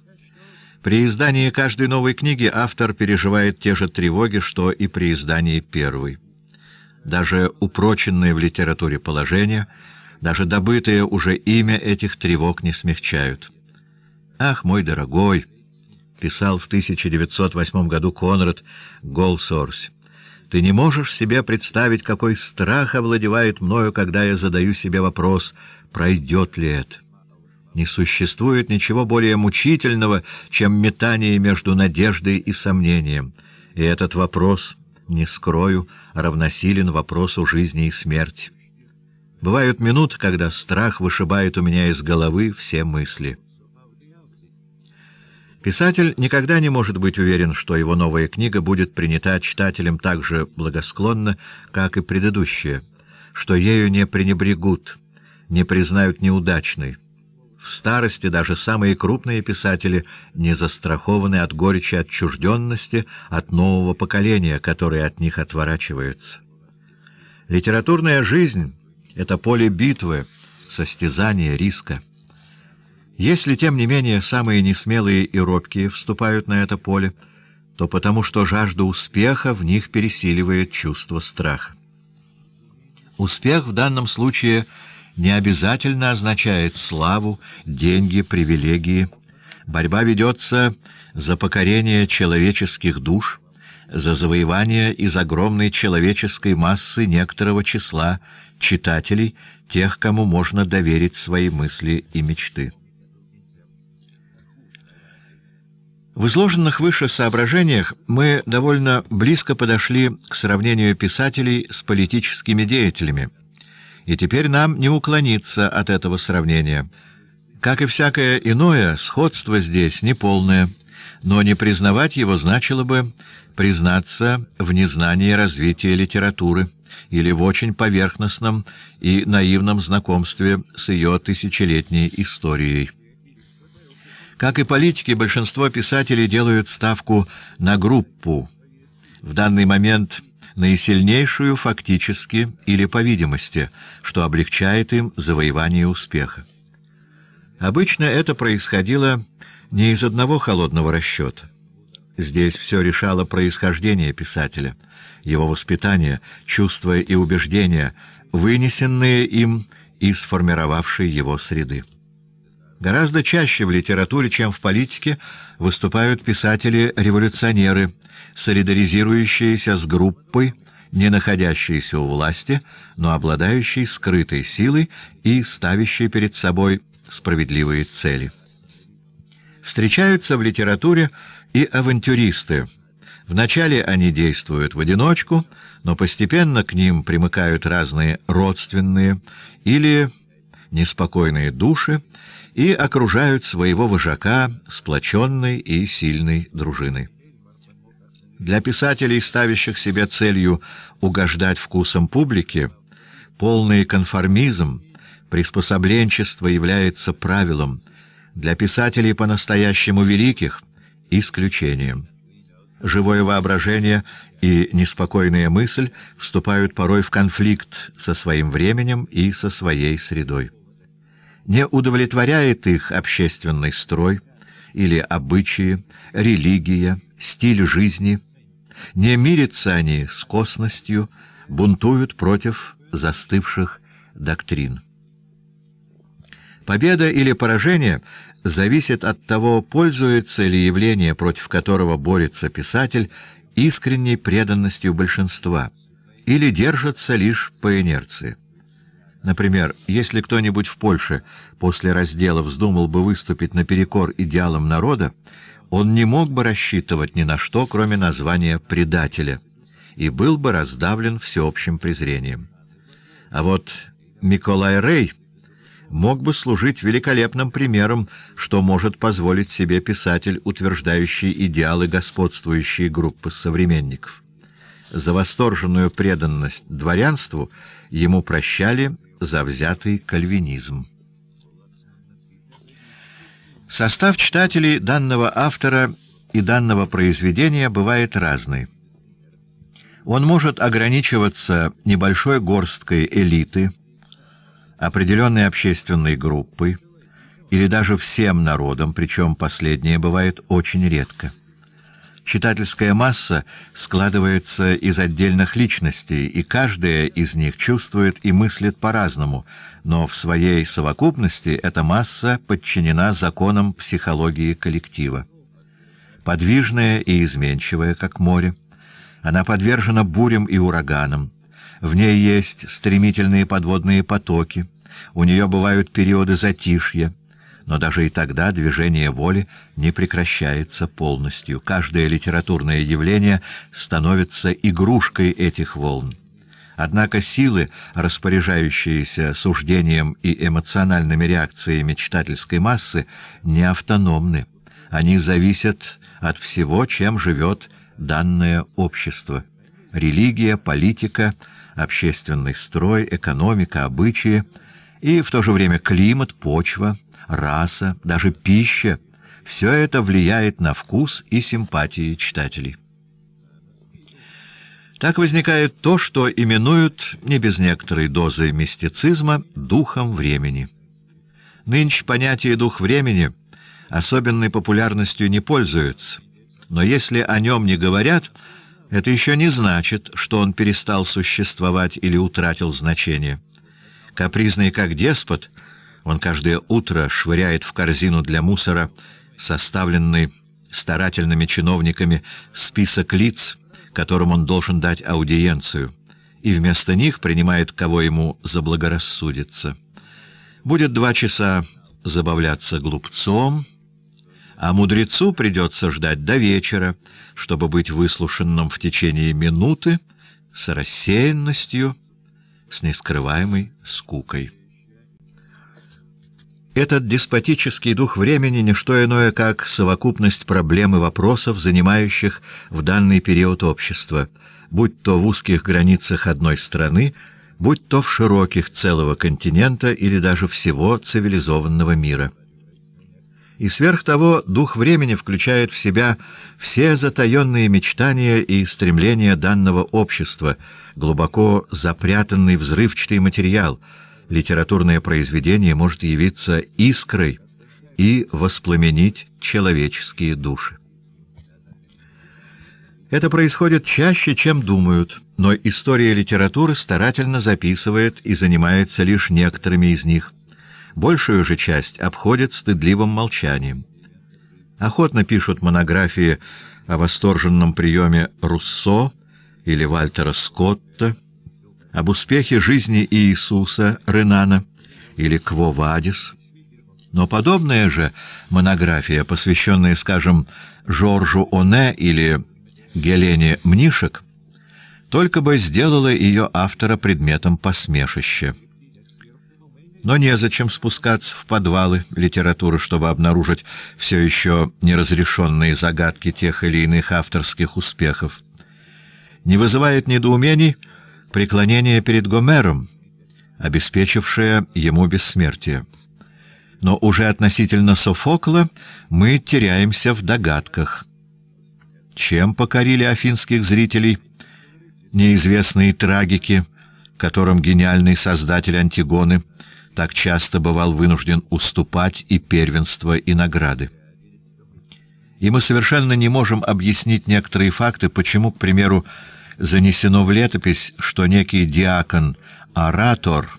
При издании каждой новой книги автор переживает те же тревоги, что и при издании первой. Даже упроченные в литературе положения, даже добытые уже имя этих тревог не смягчают. «Ах, мой дорогой!» — писал в 1908 году Конрад Голсорс. «Ты не можешь себе представить, какой страх овладевает мною, когда я задаю себе вопрос, пройдет ли это». Не существует ничего более мучительного, чем метание между надеждой и сомнением. И этот вопрос, не скрою, равносилен вопросу жизни и смерти. Бывают минуты, когда страх вышибает у меня из головы все мысли. Писатель никогда не может быть уверен, что его новая книга будет принята читателем так же благосклонно, как и предыдущая, что ею не пренебрегут, не признают неудачной. В старости даже самые крупные писатели не застрахованы от горечи отчужденности от нового поколения, которое от них отворачивается. Литературная жизнь — это поле битвы, состязания, риска. Если, тем не менее, самые несмелые и робкие вступают на это поле, то потому что жажда успеха в них пересиливает чувство страха. Успех в данном случае — не обязательно означает славу, деньги, привилегии. Борьба ведется за покорение человеческих душ, за завоевание из огромной человеческой массы некоторого числа читателей, тех, кому можно доверить свои мысли и мечты. В изложенных выше соображениях мы довольно близко подошли к сравнению писателей с политическими деятелями, и теперь нам не уклониться от этого сравнения. Как и всякое иное, сходство здесь неполное, но не признавать его значило бы признаться в незнании развития литературы или в очень поверхностном и наивном знакомстве с ее тысячелетней историей. Как и политики, большинство писателей делают ставку на группу, в данный момент наисильнейшую фактически или по видимости, что облегчает им завоевание успеха. Обычно это происходило не из одного холодного расчета. Здесь все решало происхождение писателя, его воспитание, чувства и убеждения, вынесенные им и сформировавшие его среды. Гораздо чаще в литературе, чем в политике, выступают писатели-революционеры, солидаризирующиеся с группой, не находящейся у власти, но обладающей скрытой силой и ставящей перед собой справедливые цели. Встречаются в литературе и авантюристы. Вначале они действуют в одиночку, но постепенно к ним примыкают разные родственные или неспокойные души и окружают своего вожака сплоченной и сильной дружиной. Для писателей, ставящих себе целью угождать вкусам публики, полный конформизм, приспособленчество является правилом, для писателей по-настоящему великих — исключением. Живое воображение и неспокойная мысль вступают порой в конфликт со своим временем и со своей средой. Не удовлетворяет их общественный строй или обычаи, религия, стиль жизни. Не мирятся они с косностью, бунтуют против застывших доктрин. Победа или поражение зависит от того, пользуется ли явление, против которого борется писатель, искренней преданностью большинства, или держится лишь по инерции. Например, если кто-нибудь в Польше после раздела вздумал бы выступить наперекор идеалам народа, он не мог бы рассчитывать ни на что, кроме названия «предателя», и был бы раздавлен всеобщим презрением. А вот Миколай Рей мог бы служить великолепным примером, что может позволить себе писатель, утверждающий идеалы господствующей группы современников. За восторженную преданность дворянству ему прощали завзятый кальвинизм. Состав читателей данного автора и данного произведения бывает разный. Он может ограничиваться небольшой горсткой элиты, определенной общественной группой или даже всем народом, причем последнее бывает очень редко. Читательская масса складывается из отдельных личностей, и каждая из них чувствует и мыслит по-разному, но в своей совокупности эта масса подчинена законам психологии коллектива. Подвижная и изменчивая, как море, она подвержена бурям и ураганам, в ней есть стремительные подводные потоки, у нее бывают периоды затишья, но даже и тогда движение воли не прекращается полностью. Каждое литературное явление становится игрушкой этих волн. Однако силы, распоряжающиеся суждением и эмоциональными реакциями читательской массы, не автономны. Они зависят от всего, чем живет данное общество. Религия, политика, общественный строй, экономика, обычаи и в то же время климат, почва — раса, даже пища — все это влияет на вкус и симпатии читателей. Так возникает то, что именуют, не без некоторой дозы мистицизма, духом времени. Нынче понятие «дух времени» особенной популярностью не пользуется, но если о нем не говорят, это еще не значит, что он перестал существовать или утратил значение. Капризный как деспот — он каждое утро швыряет в корзину для мусора, составленный старательными чиновниками, список лиц, которым он должен дать аудиенцию, и вместо них принимает, кого ему заблагорассудится. Будет два часа забавляться глупцом, а мудрецу придется ждать до вечера, чтобы быть выслушанным в течение минуты с рассеянностью, с нескрываемой скукой. Этот деспотический дух времени — не что иное, как совокупность проблем и вопросов, занимающих в данный период общества, будь то в узких границах одной страны, будь то в широких целого континента или даже всего цивилизованного мира. И сверх того, дух времени включает в себя все затаенные мечтания и стремления данного общества, глубоко запрятанный взрывчатый материал — литературное произведение может явиться искрой и воспламенить человеческие души. Это происходит чаще, чем думают, но история литературы старательно записывает и занимается лишь некоторыми из них. Большую же часть обходит стыдливым молчанием. Охотно пишут монографии о восторженном приеме Руссо или Вальтера Скотта, об успехе жизни Иисуса Ренана или Кво Вадис. Но подобная же монография, посвященная, скажем, Жоржу Оне или Гелене Мнишек, только бы сделала ее автора предметом посмешища. Но незачем спускаться в подвалы литературы, чтобы обнаружить все еще неразрешенные загадки тех или иных авторских успехов. Не вызывает недоумений преклонение перед Гомером, обеспечившее ему бессмертие. Но уже относительно Софокла мы теряемся в догадках. Чем покорили афинских зрителей неизвестные трагики, которым гениальный создатель Антигоны так часто бывал вынужден уступать и первенство, и награды? И мы совершенно не можем объяснить некоторые факты, почему, к примеру, занесено в летопись, что некий диакон-оратор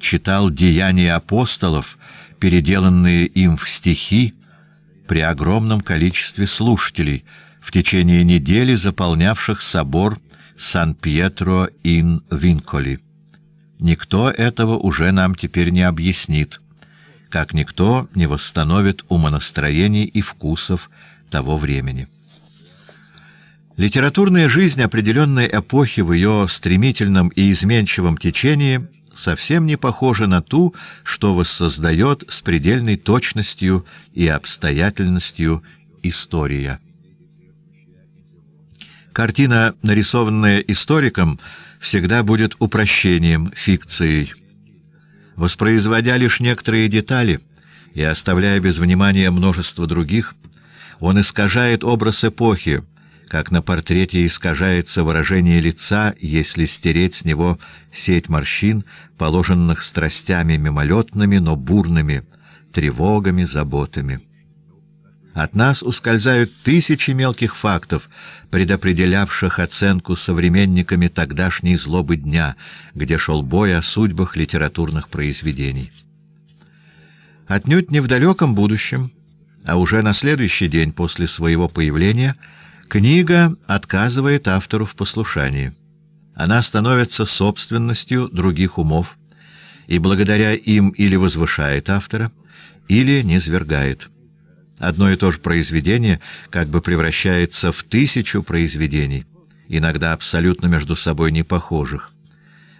читал деяния апостолов, переделанные им в стихи, при огромном количестве слушателей, в течение недели заполнявших собор Сан-Пьетро-ин-Винколи. Никто этого уже нам теперь не объяснит, как никто не восстановит умонастроений и вкусов того времени. Литературная жизнь определенной эпохи в ее стремительном и изменчивом течении совсем не похожа на ту, что воссоздает с предельной точностью и обстоятельностью история. Картина, нарисованная историком, всегда будет упрощением, фикцией. Воспроизводя лишь некоторые детали и оставляя без внимания множество других, он искажает образ эпохи, как на портрете искажается выражение лица, если стереть с него сеть морщин, положенных страстями мимолетными, но бурными, тревогами, заботами. От нас ускользают тысячи мелких фактов, предопределявших оценку современниками тогдашней злобы дня, где шел бой о судьбах литературных произведений. Отнюдь не в далеком будущем, а уже на следующий день после своего появления — Книга отказывает автору в послушании. Она становится собственностью других умов, и благодаря им или возвышает автора, или низвергает. Одно и то же произведение как бы превращается в тысячу произведений, иногда абсолютно между собой не похожих.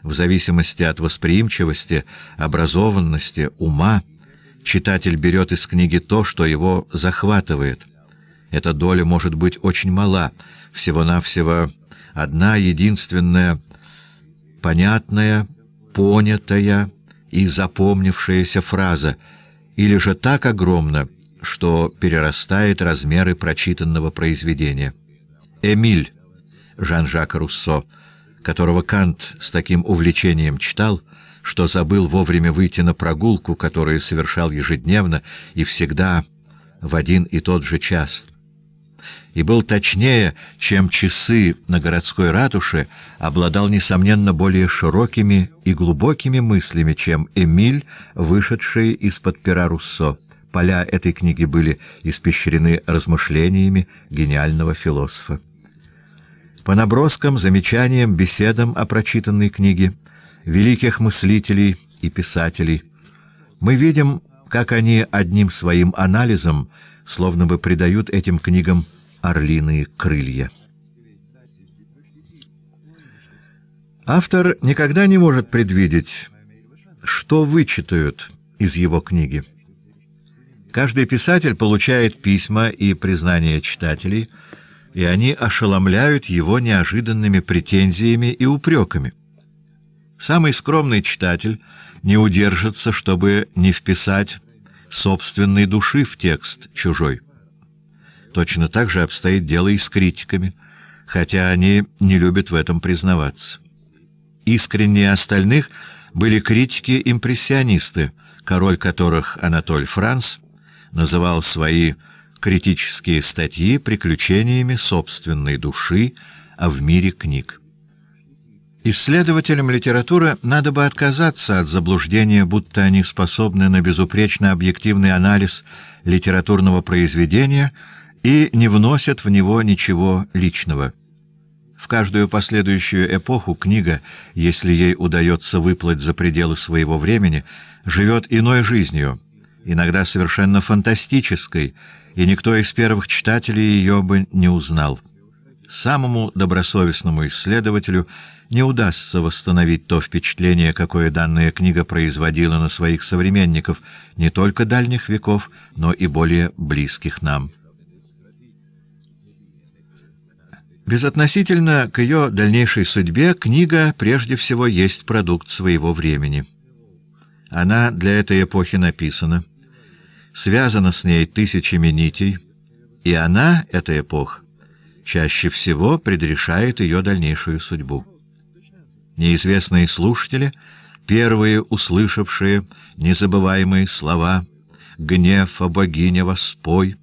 В зависимости от восприимчивости, образованности, ума, читатель берет из книги то, что его захватывает — эта доля может быть очень мала, всего-навсего одна единственная понятная, понятая и запомнившаяся фраза, или же так огромна, что перерастает размеры прочитанного произведения. «Эмиль» Жан-Жака Руссо, которого Кант с таким увлечением читал, что забыл вовремя выйти на прогулку, которую совершал ежедневно и всегда в один и тот же час — и был точнее, чем часы на городской ратуше, обладал, несомненно, более широкими и глубокими мыслями, чем Эмиль, вышедший из-под пера Руссо. Поля этой книги были испещрены размышлениями гениального философа. По наброскам, замечаниям, беседам о прочитанной книге, великих мыслителей и писателей, мы видим, как они одним своим анализом словно бы придают этим книгам орлиные крылья. Автор никогда не может предвидеть, что вычитают из его книги. Каждый писатель получает письма и признания читателей, и они ошеломляют его неожиданными претензиями и упреками. Самый скромный читатель не удержится, чтобы не вписать собственной души в текст чужой. Точно так же обстоит дело и с критиками, хотя они не любят в этом признаваться. Искреннее остальных были критики-импрессионисты, король которых Анатоль Франц называл свои критические статьи приключениями собственной души, а в мире книг. Исследователям литературы надо бы отказаться от заблуждения, будто они способны на безупречно объективный анализ литературного произведения и не вносят в него ничего личного. В каждую последующую эпоху книга, если ей удается выплыть за пределы своего времени, живет иной жизнью, иногда совершенно фантастической, и никто из первых читателей ее бы не узнал. Самому добросовестному исследователю не удастся восстановить то впечатление, какое данная книга производила на своих современников, не только дальних веков, но и более близких нам. Безотносительно к ее дальнейшей судьбе, книга прежде всего есть продукт своего времени. Она для этой эпохи написана, связана с ней тысячами нитей, и она, эта эпоха, чаще всего предрешает ее дальнейшую судьбу. Неизвестные слушатели, первые услышавшие незабываемые слова «Гнев о богине воспой»,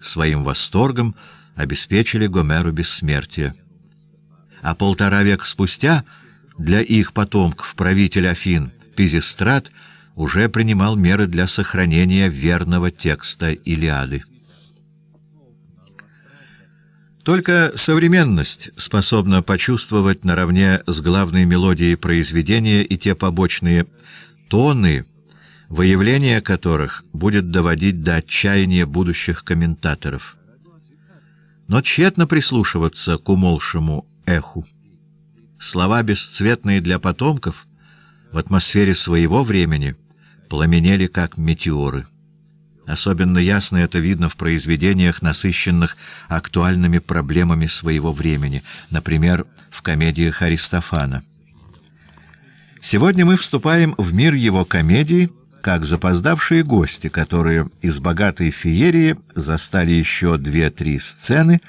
своим восторгом обеспечили Гомеру бессмертие. А полтора века спустя для их потомков правитель Афин Пизистрат уже принимал меры для сохранения верного текста Илиады. Только современность способна почувствовать наравне с главной мелодией произведения и те побочные тоны, выявление которых будет доводить до отчаяния будущих комментаторов. Но тщетно прислушиваться к умолшему эху. Слова, бесцветные для потомков, в атмосфере своего времени пламенели как метеоры. Особенно ясно это видно в произведениях, насыщенных актуальными проблемами своего времени, например, в комедиях Аристофана. Сегодня мы вступаем в мир его комедий, как запоздавшие гости, которые из богатой феерии застали еще две-три сцены,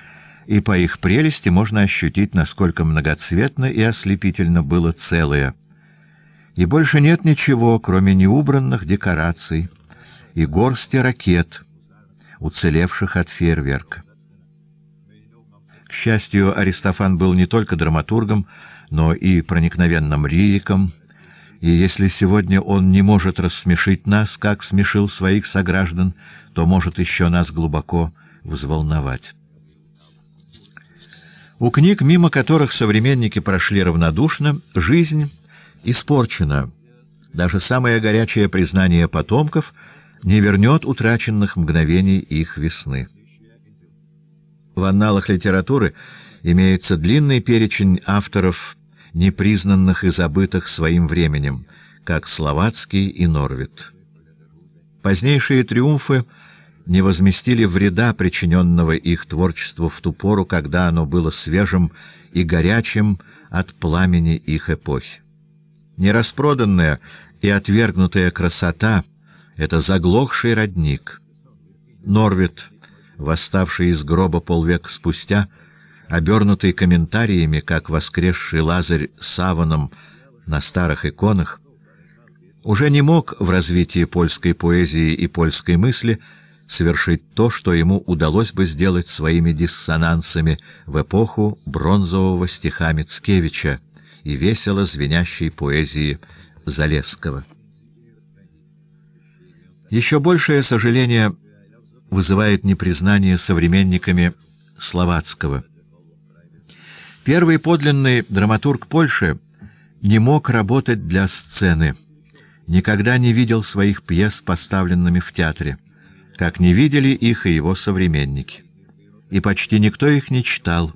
и по их прелести можно ощутить, насколько многоцветно и ослепительно было целое. И больше нет ничего, кроме неубранных декораций, и горсти ракет, уцелевших от фейерверка. К счастью, Аристофан был не только драматургом, но и проникновенным лириком, и если сегодня он не может рассмешить нас, как смешил своих сограждан, то может еще нас глубоко взволновать. У книг, мимо которых современники прошли равнодушно, жизнь испорчена. Даже самое горячее признание потомков — не вернет утраченных мгновений их весны. В анналах литературы имеется длинный перечень авторов, непризнанных и забытых своим временем, как Словацкий и Норвит. Позднейшие триумфы не возместили вреда, причиненного их творчеству в ту пору, когда оно было свежим и горячим от пламени их эпохи. Нераспроданная и отвергнутая красота — это заглохший родник. Норвит, восставший из гроба полвека спустя, обернутый комментариями, как воскресший Лазарь саваном на старых иконах, уже не мог в развитии польской поэзии и польской мысли совершить то, что ему удалось бы сделать своими диссонансами в эпоху бронзового стиха Мицкевича и весело звенящей поэзии Залесского. Еще большее сожаление вызывает непризнание современниками Словацкого. Первый подлинный драматург Польши не мог работать для сцены, никогда не видел своих пьес поставленными в театре, как не видели их и его современники. И почти никто их не читал.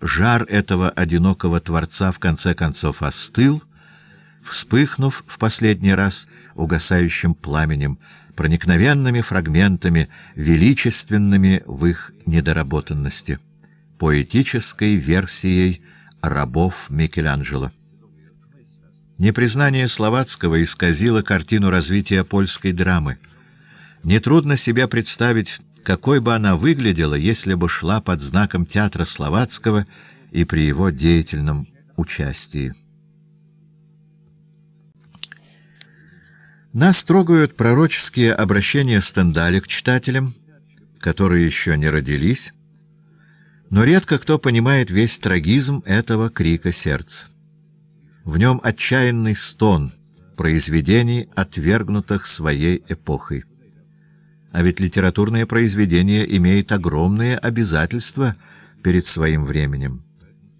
Жар этого одинокого творца в конце концов остыл, вспыхнув в последний раз угасающим пламенем, проникновенными фрагментами, величественными в их недоработанности, поэтической версией рабов Микеланджело. Непризнание Словацкого исказило картину развития польской драмы. Нетрудно себе представить, какой бы она выглядела, если бы шла под знаком театра Словацкого и при его деятельном участии. Нас трогают пророческие обращения Стендаля к читателям, которые еще не родились, но редко кто понимает весь трагизм этого крика сердца. В нем отчаянный стон произведений, отвергнутых своей эпохой. А ведь литературное произведение имеет огромные обязательства перед своим временем.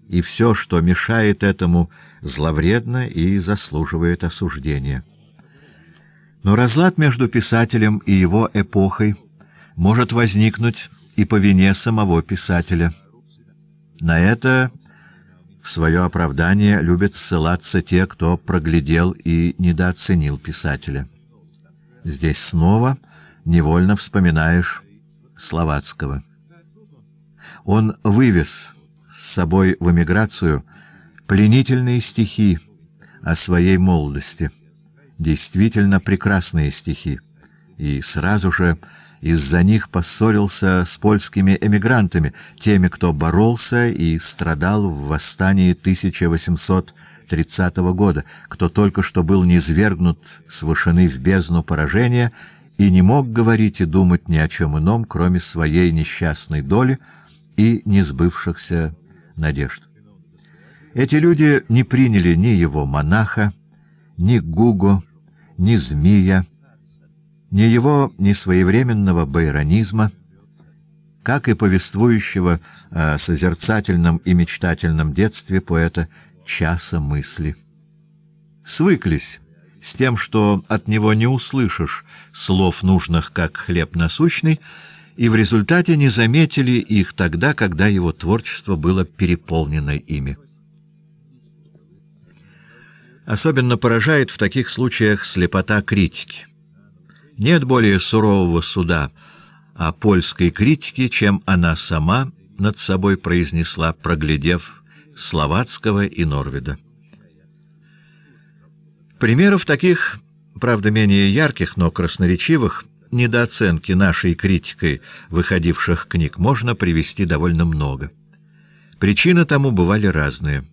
И все, что мешает этому, зловредно и заслуживает осуждения. Но разлад между писателем и его эпохой может возникнуть и по вине самого писателя. На это в свое оправдание любят ссылаться те, кто проглядел и недооценил писателя. Здесь снова невольно вспоминаешь Словацкого. Он вывез с собой в эмиграцию пленительные стихи о своей молодости, действительно прекрасные стихи, и сразу же из-за них поссорился с польскими эмигрантами, теми, кто боролся и страдал в восстании 1830 года, кто только что был низвергнут с вышины в бездну поражения и не мог говорить и думать ни о чем ином, кроме своей несчастной доли и несбывшихся надежд. Эти люди не приняли ни его монаха, ни Гуго, ни Змия, ни его несвоевременного байронизма, как и повествующего о созерцательном и мечтательном детстве поэта «Часа мысли». Свыклись с тем, что от него не услышишь слов нужных, как хлеб насущный, и в результате не заметили их тогда, когда его творчество было переполнено ими. Особенно поражает в таких случаях слепота критики. Нет более сурового суда о польской критике, чем она сама над собой произнесла, проглядев Словацкого и Норвида. Примеров таких, правда, менее ярких, но красноречивых, недооценки нашей критикой выходивших книг можно привести довольно много. Причины тому бывали разные.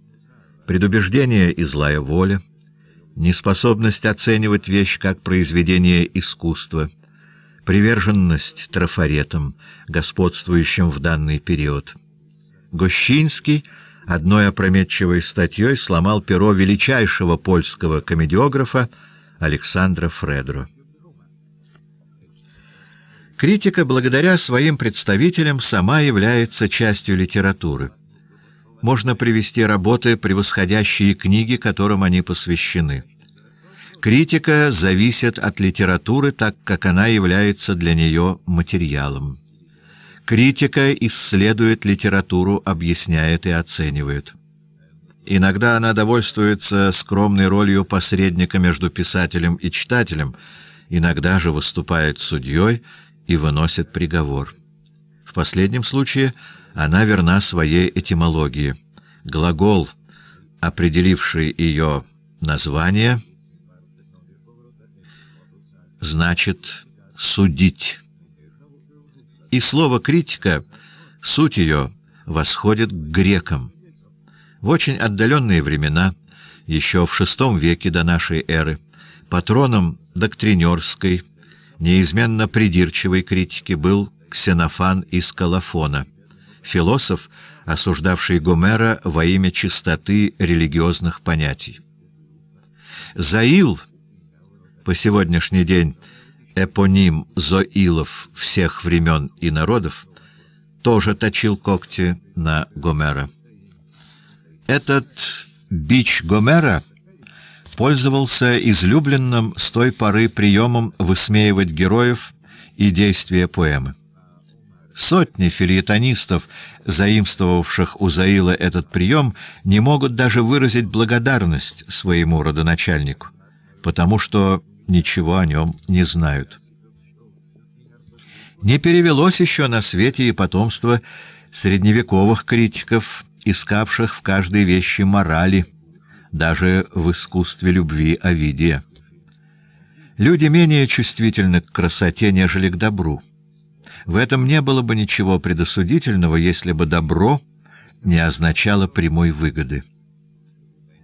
Предубеждение и злая воля — неспособность оценивать вещь как произведение искусства, приверженность трафаретам, господствующим в данный период. Гощинский одной опрометчивой статьей сломал перо величайшего польского комедиографа Александра Фредро. Критика, благодаря своим представителям, сама является частью литературы можно привести работы, превосходящие книги, которым они посвящены. Критика зависит от литературы, так как она является для нее материалом. Критика исследует литературу, объясняет и оценивает. Иногда она довольствуется скромной ролью посредника между писателем и читателем, иногда же выступает судьей и выносит приговор. В последнем случае – она верна своей этимологии. Глагол, определивший ее название, значит «судить». И слово «критика», суть ее, восходит к грекам. В очень отдаленные времена, еще в VI веке до нашей эры, патроном доктринерской, неизменно придирчивой критики был Ксенофан из Колофона — философ, осуждавший Гомера во имя чистоты религиозных понятий. Заил, по сегодняшний день эпоним Зоилов всех времен и народов, тоже точил когти на Гомера. Этот бич Гомера пользовался излюбленным с той поры приемом высмеивать героев и действия поэмы. Сотни филетонистов, заимствовавших у Заила этот прием, не могут даже выразить благодарность своему родоначальнику, потому что ничего о нем не знают. Не перевелось еще на свете и потомство средневековых критиков, искавших в каждой вещи морали, даже в искусстве любви Овидия. Люди менее чувствительны к красоте, нежели к добру. В этом не было бы ничего предосудительного, если бы добро не означало прямой выгоды.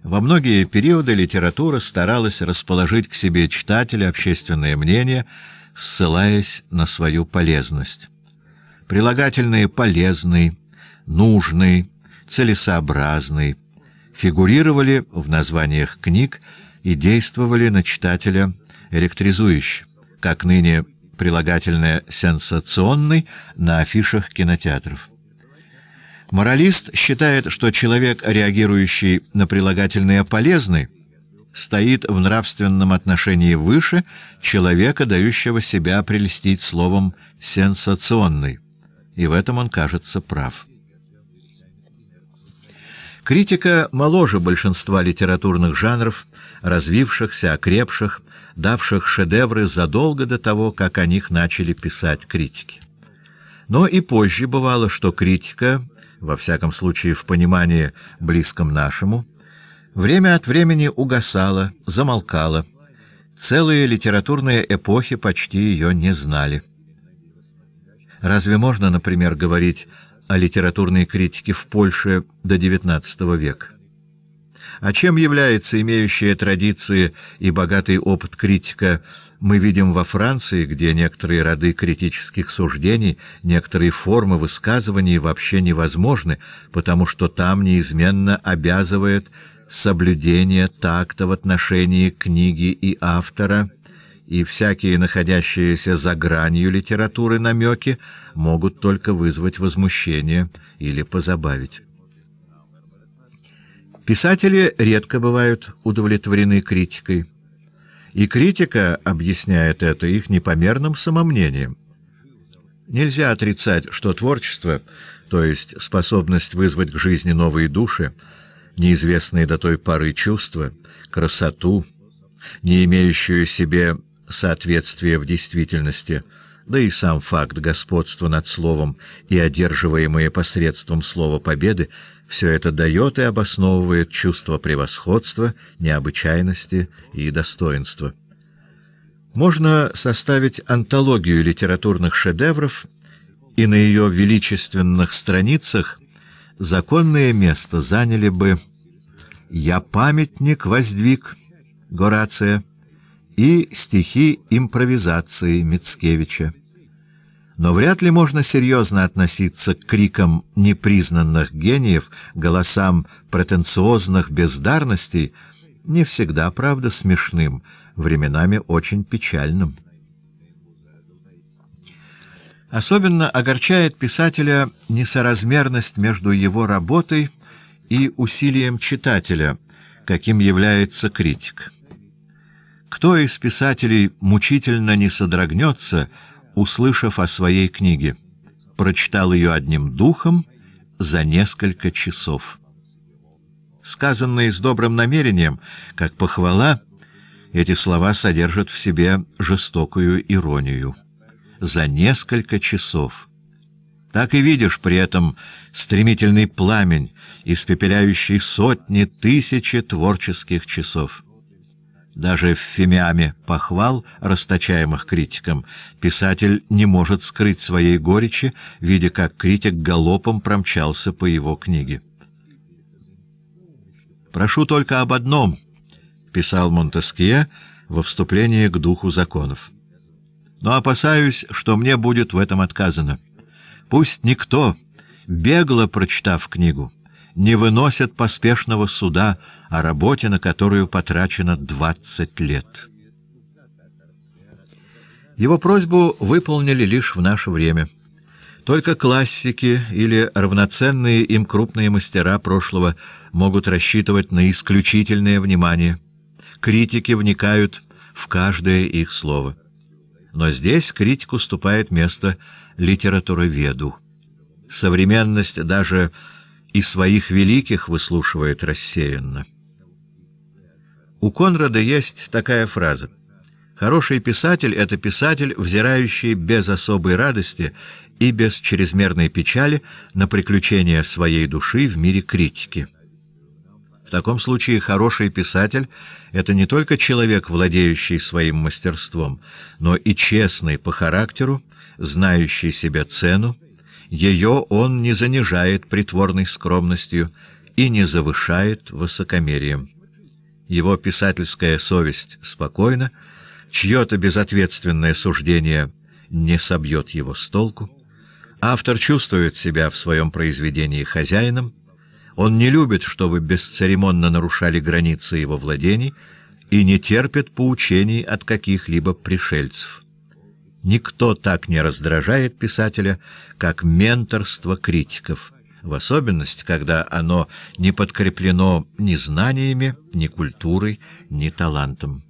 Во многие периоды литература старалась расположить к себе читателя общественное мнение, ссылаясь на свою полезность. Прилагательные «полезный», «нужный», «целесообразный» фигурировали в названиях книг и действовали на читателя электризующе, как ныне прилагательное «сенсационный» на афишах кинотеатров. Моралист считает, что человек, реагирующий на прилагательное «полезный», стоит в нравственном отношении выше человека, дающего себя прелестить словом «сенсационный», и в этом он кажется прав. Критика моложе большинства литературных жанров, развившихся, окрепших, давших шедевры задолго до того, как о них начали писать критики. Но и позже бывало, что критика, во всяком случае в понимании близком нашему, время от времени угасала, замолкала. Целые литературные эпохи почти ее не знали. Разве можно, например, говорить о литературной критике в Польше до XIX века? А чем является имеющая традиции и богатый опыт критика, мы видим во Франции, где некоторые роды критических суждений, некоторые формы высказываний вообще невозможны, потому что там неизменно обязывает соблюдение такта в отношении книги и автора, и всякие находящиеся за гранью литературы намеки могут только вызвать возмущение или позабавить. Писатели редко бывают удовлетворены критикой, и критика объясняет это их непомерным самомнением. Нельзя отрицать, что творчество, то есть способность вызвать к жизни новые души, неизвестные до той поры чувства, красоту, не имеющую себе соответствия в действительности, да и сам факт господства над словом и одерживаемые посредством слова победы все это дает и обосновывает чувство превосходства, необычайности и достоинства. Можно составить антологию литературных шедевров, и на ее величественных страницах законное место заняли бы «Я памятник воздвиг» Горация и стихи импровизации Мицкевича но вряд ли можно серьезно относиться к крикам непризнанных гениев, голосам претенциозных бездарностей, не всегда, правда, смешным, временами очень печальным. Особенно огорчает писателя несоразмерность между его работой и усилием читателя, каким является критик. Кто из писателей мучительно не содрогнется, услышав о своей книге. Прочитал ее одним духом за несколько часов. Сказанные с добрым намерением, как похвала, эти слова содержат в себе жестокую иронию. За несколько часов. Так и видишь при этом стремительный пламень, испепеляющий сотни, тысячи творческих часов. Даже в фемиаме похвал, расточаемых критикам, писатель не может скрыть своей горечи, видя, как критик галопом промчался по его книге. «Прошу только об одном», — писал Монтескье во вступлении к духу законов. «Но опасаюсь, что мне будет в этом отказано. Пусть никто, бегло прочитав книгу, не выносят поспешного суда о работе, на которую потрачено 20 лет. Его просьбу выполнили лишь в наше время. Только классики или равноценные им крупные мастера прошлого могут рассчитывать на исключительное внимание. Критики вникают в каждое их слово. Но здесь критик уступает место литературоведу. Современность даже и своих великих выслушивает рассеянно. У Конрада есть такая фраза Хороший писатель — это писатель, взирающий без особой радости и без чрезмерной печали на приключения своей души в мире критики. В таком случае хороший писатель — это не только человек, владеющий своим мастерством, но и честный по характеру, знающий себе цену, ее он не занижает притворной скромностью и не завышает высокомерием. Его писательская совесть спокойна, чье-то безответственное суждение не собьет его с толку. Автор чувствует себя в своем произведении хозяином, он не любит, чтобы бесцеремонно нарушали границы его владений и не терпит поучений от каких-либо пришельцев. Никто так не раздражает писателя, как менторство критиков, в особенности, когда оно не подкреплено ни знаниями, ни культурой, ни талантом.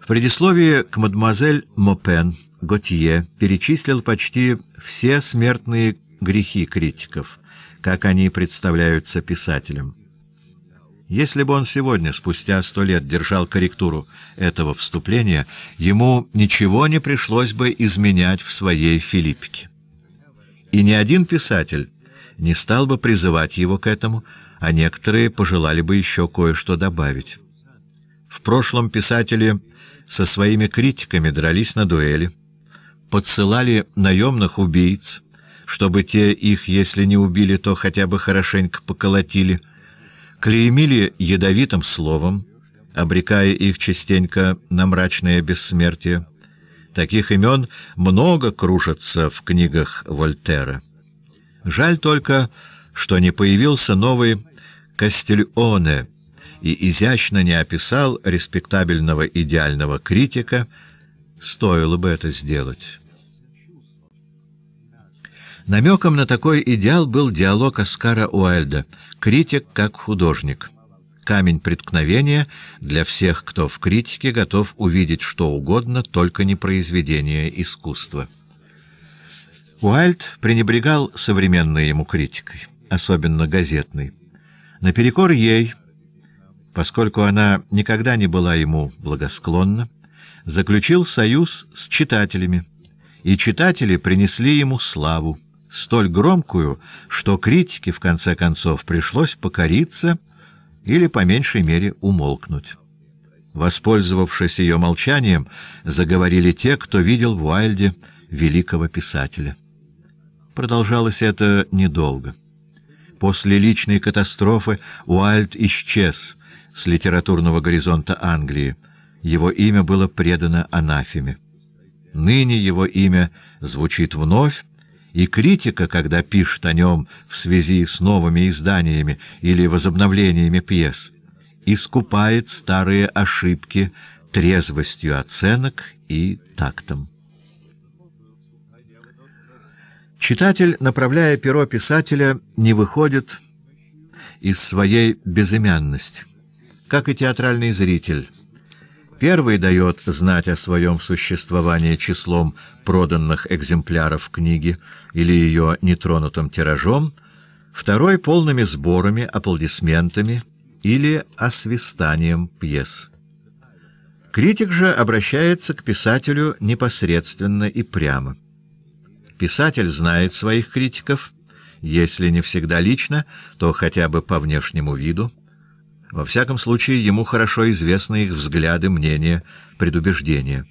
В предисловии к мадемуазель Мопен Готье перечислил почти все смертные грехи критиков, как они представляются писателям. Если бы он сегодня, спустя сто лет, держал корректуру этого вступления, ему ничего не пришлось бы изменять в своей Филиппике. И ни один писатель не стал бы призывать его к этому, а некоторые пожелали бы еще кое-что добавить. В прошлом писатели со своими критиками дрались на дуэли, подсылали наемных убийц, чтобы те их, если не убили, то хотя бы хорошенько поколотили, клеймили ядовитым словом, обрекая их частенько на мрачное бессмертие. Таких имен много кружатся в книгах Вольтера. Жаль только, что не появился новый Кастильоне и изящно не описал респектабельного идеального критика, стоило бы это сделать. Намеком на такой идеал был диалог Оскара Уайльда «Критик как художник». Камень преткновения для всех, кто в критике готов увидеть что угодно, только не произведение искусства. Уайльд пренебрегал современной ему критикой, особенно газетной. Наперекор ей, поскольку она никогда не была ему благосклонна, заключил союз с читателями, и читатели принесли ему славу, столь громкую, что критике, в конце концов, пришлось покориться или, по меньшей мере, умолкнуть. Воспользовавшись ее молчанием, заговорили те, кто видел в Уайльде великого писателя. Продолжалось это недолго. После личной катастрофы Уайльд исчез с литературного горизонта Англии. Его имя было предано анафеме. Ныне его имя звучит вновь, и критика, когда пишет о нем в связи с новыми изданиями или возобновлениями пьес, искупает старые ошибки трезвостью оценок и тактом. Читатель, направляя перо писателя, не выходит из своей безымянности, как и театральный зритель — Первый дает знать о своем существовании числом проданных экземпляров книги или ее нетронутым тиражом, второй — полными сборами, аплодисментами или освистанием пьес. Критик же обращается к писателю непосредственно и прямо. Писатель знает своих критиков, если не всегда лично, то хотя бы по внешнему виду, во всяком случае, ему хорошо известны их взгляды, мнения, предубеждения.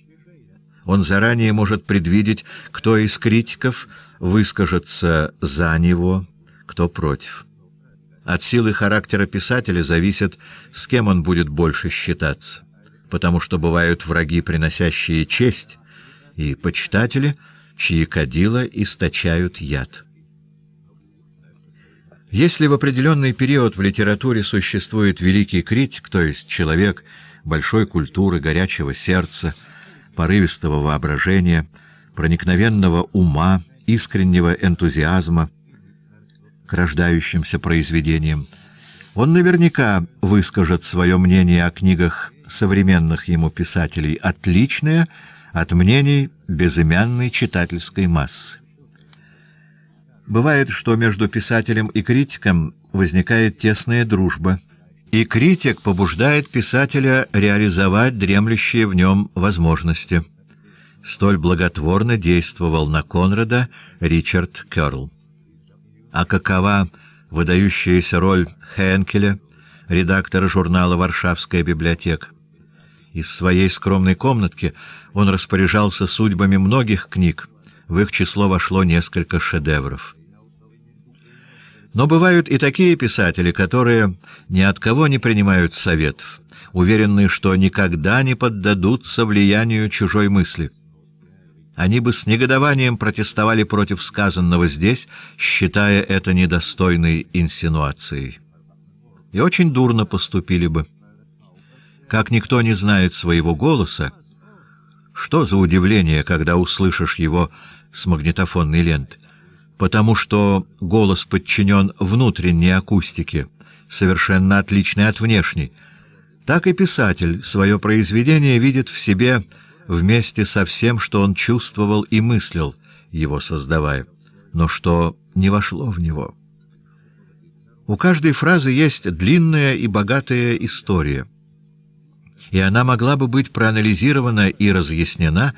Он заранее может предвидеть, кто из критиков выскажется за него, кто против. От силы характера писателя зависит, с кем он будет больше считаться, потому что бывают враги, приносящие честь, и почитатели, чьи кадила источают яд. Если в определенный период в литературе существует великий критик, то есть человек большой культуры, горячего сердца, порывистого воображения, проникновенного ума, искреннего энтузиазма к рождающимся произведениям, он наверняка выскажет свое мнение о книгах современных ему писателей, отличное от мнений безымянной читательской массы. Бывает, что между писателем и критиком возникает тесная дружба, И критик побуждает писателя реализовать дремлющие в нем возможности. Столь благотворно действовал на Конрада Ричард Кёрл. А какова выдающаяся роль Хенкеля, редактора журнала «Варшавская библиотека»? Из своей скромной комнатки он распоряжался судьбами многих книг, в их число вошло несколько шедевров. Но бывают и такие писатели, которые ни от кого не принимают советов, уверенные, что никогда не поддадутся влиянию чужой мысли. Они бы с негодованием протестовали против сказанного здесь, считая это недостойной инсинуацией. И очень дурно поступили бы. Как никто не знает своего голоса, что за удивление, когда услышишь его с магнитофонной ленты? Потому что голос подчинен внутренней акустике, совершенно отличной от внешней. Так и писатель свое произведение видит в себе вместе со всем, что он чувствовал и мыслил, его создавая, но что не вошло в него. У каждой фразы есть длинная и богатая история — и она могла бы быть проанализирована и разъяснена,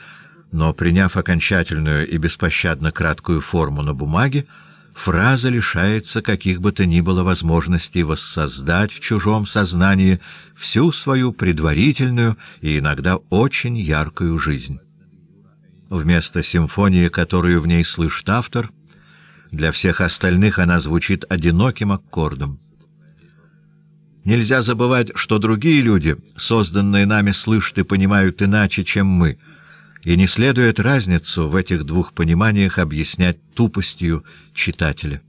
но, приняв окончательную и беспощадно краткую форму на бумаге, фраза лишается каких бы то ни было возможностей воссоздать в чужом сознании всю свою предварительную и иногда очень яркую жизнь. Вместо симфонии, которую в ней слышит автор, для всех остальных она звучит одиноким аккордом. Нельзя забывать, что другие люди, созданные нами, слышат и понимают иначе, чем мы, и не следует разницу в этих двух пониманиях объяснять тупостью читателя.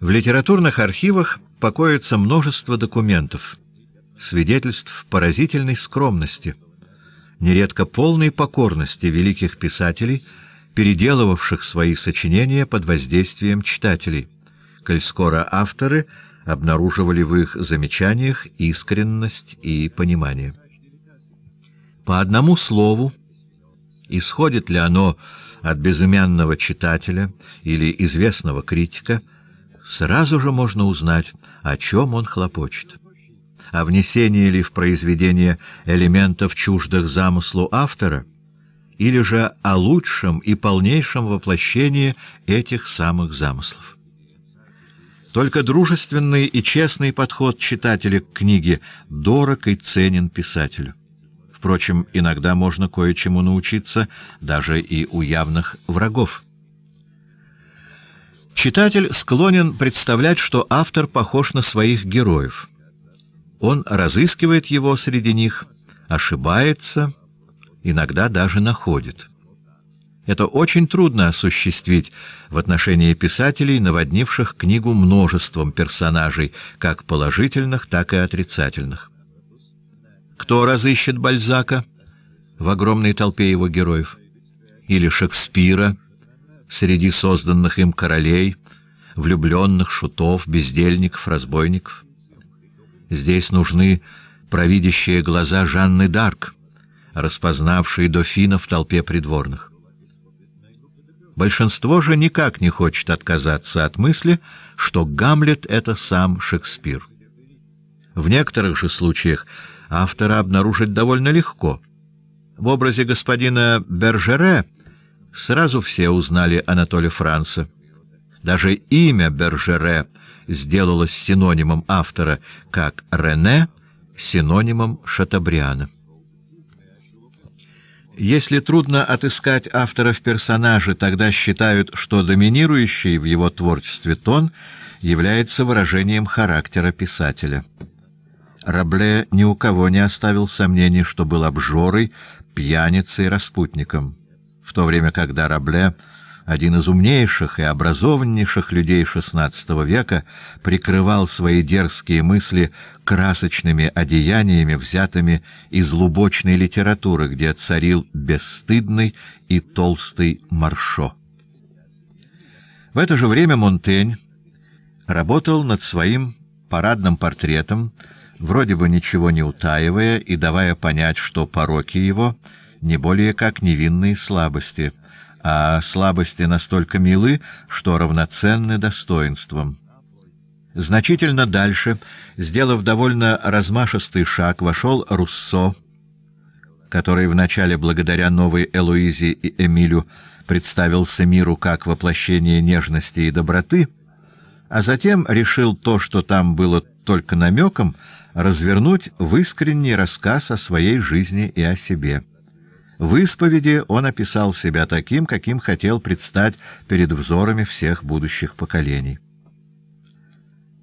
В литературных архивах покоится множество документов, свидетельств поразительной скромности, нередко полной покорности великих писателей, переделывавших свои сочинения под воздействием читателей, коль скоро авторы — обнаруживали в их замечаниях искренность и понимание. По одному слову, исходит ли оно от безымянного читателя или известного критика, сразу же можно узнать, о чем он хлопочет. О внесении ли в произведение элементов чуждых замыслу автора, или же о лучшем и полнейшем воплощении этих самых замыслов. Только дружественный и честный подход читателя к книге дорог и ценен писателю. Впрочем, иногда можно кое-чему научиться даже и у явных врагов. Читатель склонен представлять, что автор похож на своих героев. Он разыскивает его среди них, ошибается, иногда даже находит. Это очень трудно осуществить в отношении писателей, наводнивших книгу множеством персонажей, как положительных, так и отрицательных. Кто разыщет Бальзака в огромной толпе его героев? Или Шекспира среди созданных им королей, влюбленных, шутов, бездельников, разбойников? Здесь нужны провидящие глаза Жанны Дарк, распознавшие дофина в толпе придворных. Большинство же никак не хочет отказаться от мысли, что Гамлет — это сам Шекспир. В некоторых же случаях автора обнаружить довольно легко. В образе господина Бержере сразу все узнали Анатолия Франца. Даже имя Бержере сделалось синонимом автора, как Рене — синонимом Шатабриана. Если трудно отыскать автора в персонаже, тогда считают, что доминирующий в его творчестве тон является выражением характера писателя. Рабле ни у кого не оставил сомнений, что был обжорой, пьяницей, распутником, в то время, когда Рабле один из умнейших и образованнейших людей XVI века, прикрывал свои дерзкие мысли красочными одеяниями, взятыми из лубочной литературы, где царил бесстыдный и толстый маршо. В это же время Монтень работал над своим парадным портретом, вроде бы ничего не утаивая и давая понять, что пороки его не более как невинные слабости — а слабости настолько милы, что равноценны достоинствам. Значительно дальше, сделав довольно размашистый шаг, вошел Руссо, который вначале, благодаря новой Элуизе и Эмилю, представился миру как воплощение нежности и доброты, а затем решил то, что там было только намеком, развернуть в искренний рассказ о своей жизни и о себе. В исповеди он описал себя таким, каким хотел предстать перед взорами всех будущих поколений.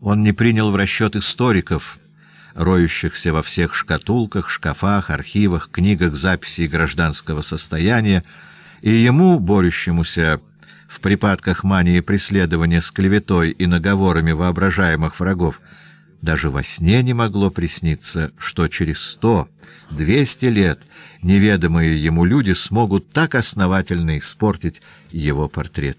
Он не принял в расчет историков, роющихся во всех шкатулках, шкафах, архивах, книгах записей гражданского состояния, и ему, борющемуся в припадках мании преследования с клеветой и наговорами воображаемых врагов, даже во сне не могло присниться, что через сто, двести лет неведомые ему люди смогут так основательно испортить его портрет.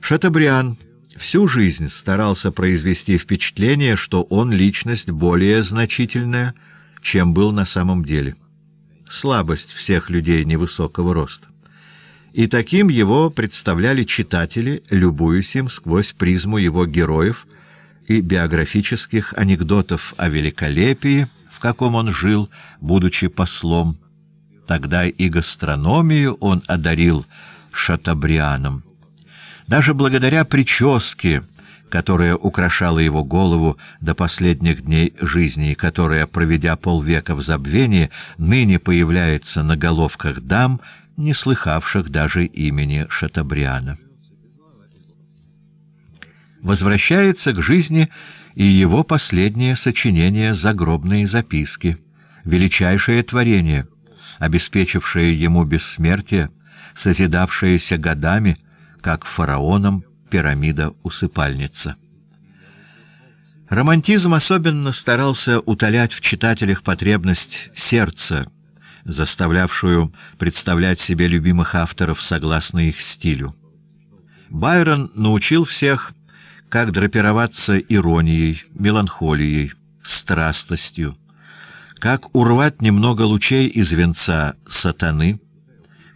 Шатабриан всю жизнь старался произвести впечатление, что он личность более значительная, чем был на самом деле. Слабость всех людей невысокого роста. И таким его представляли читатели, любуясь им сквозь призму его героев и биографических анекдотов о великолепии, в каком он жил, будучи послом. Тогда и гастрономию он одарил Шатабрианом. Даже благодаря прическе, которая украшала его голову до последних дней жизни и которая, проведя полвека в забвении, ныне появляется на головках дам, не слыхавших даже имени Шатабриана. Возвращается к жизни и его последнее сочинение «Загробные записки», величайшее творение, обеспечившее ему бессмертие, созидавшееся годами — как фараоном пирамида-усыпальница. Романтизм особенно старался утолять в читателях потребность сердца, заставлявшую представлять себе любимых авторов согласно их стилю. Байрон научил всех, как драпироваться иронией, меланхолией, страстностью, как урвать немного лучей из венца сатаны —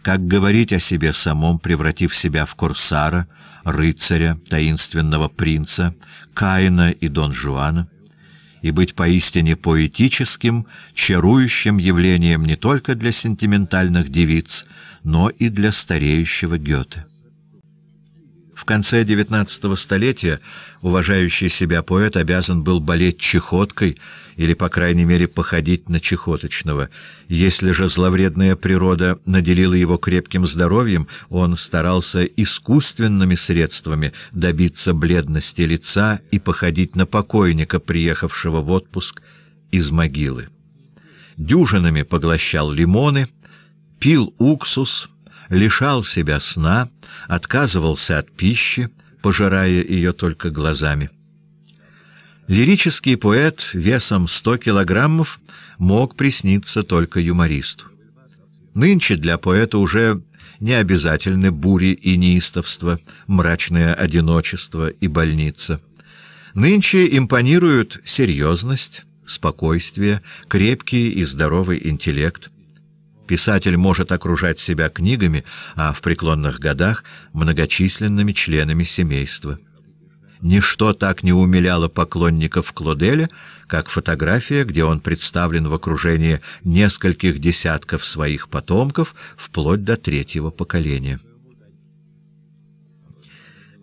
как говорить о себе самом, превратив себя в корсара, рыцаря, таинственного принца, Каина и Дон Жуана, и быть поистине поэтическим, чарующим явлением не только для сентиментальных девиц, но и для стареющего Гёте. В конце XIX столетия уважающий себя поэт обязан был болеть чехоткой или, по крайней мере, походить на чехоточного. Если же зловредная природа наделила его крепким здоровьем, он старался искусственными средствами добиться бледности лица и походить на покойника, приехавшего в отпуск из могилы. Дюжинами поглощал лимоны, пил уксус — лишал себя сна, отказывался от пищи, пожирая ее только глазами. Лирический поэт весом 100 килограммов мог присниться только юмористу. Нынче для поэта уже не обязательны бури и неистовство, мрачное одиночество и больница. Нынче импонируют серьезность, спокойствие, крепкий и здоровый интеллект, Писатель может окружать себя книгами, а в преклонных годах — многочисленными членами семейства. Ничто так не умиляло поклонников Клоделя, как фотография, где он представлен в окружении нескольких десятков своих потомков, вплоть до третьего поколения.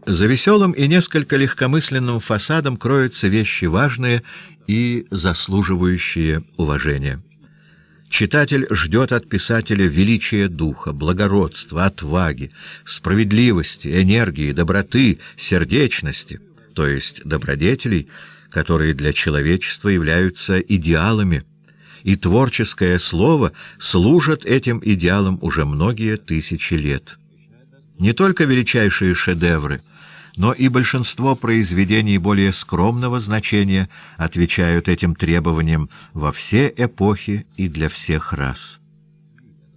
За веселым и несколько легкомысленным фасадом кроются вещи важные и заслуживающие уважения. Читатель ждет от писателя величия духа, благородства, отваги, справедливости, энергии, доброты, сердечности, то есть добродетелей, которые для человечества являются идеалами, и творческое слово служит этим идеалам уже многие тысячи лет. Не только величайшие шедевры — но и большинство произведений более скромного значения отвечают этим требованиям во все эпохи и для всех рас.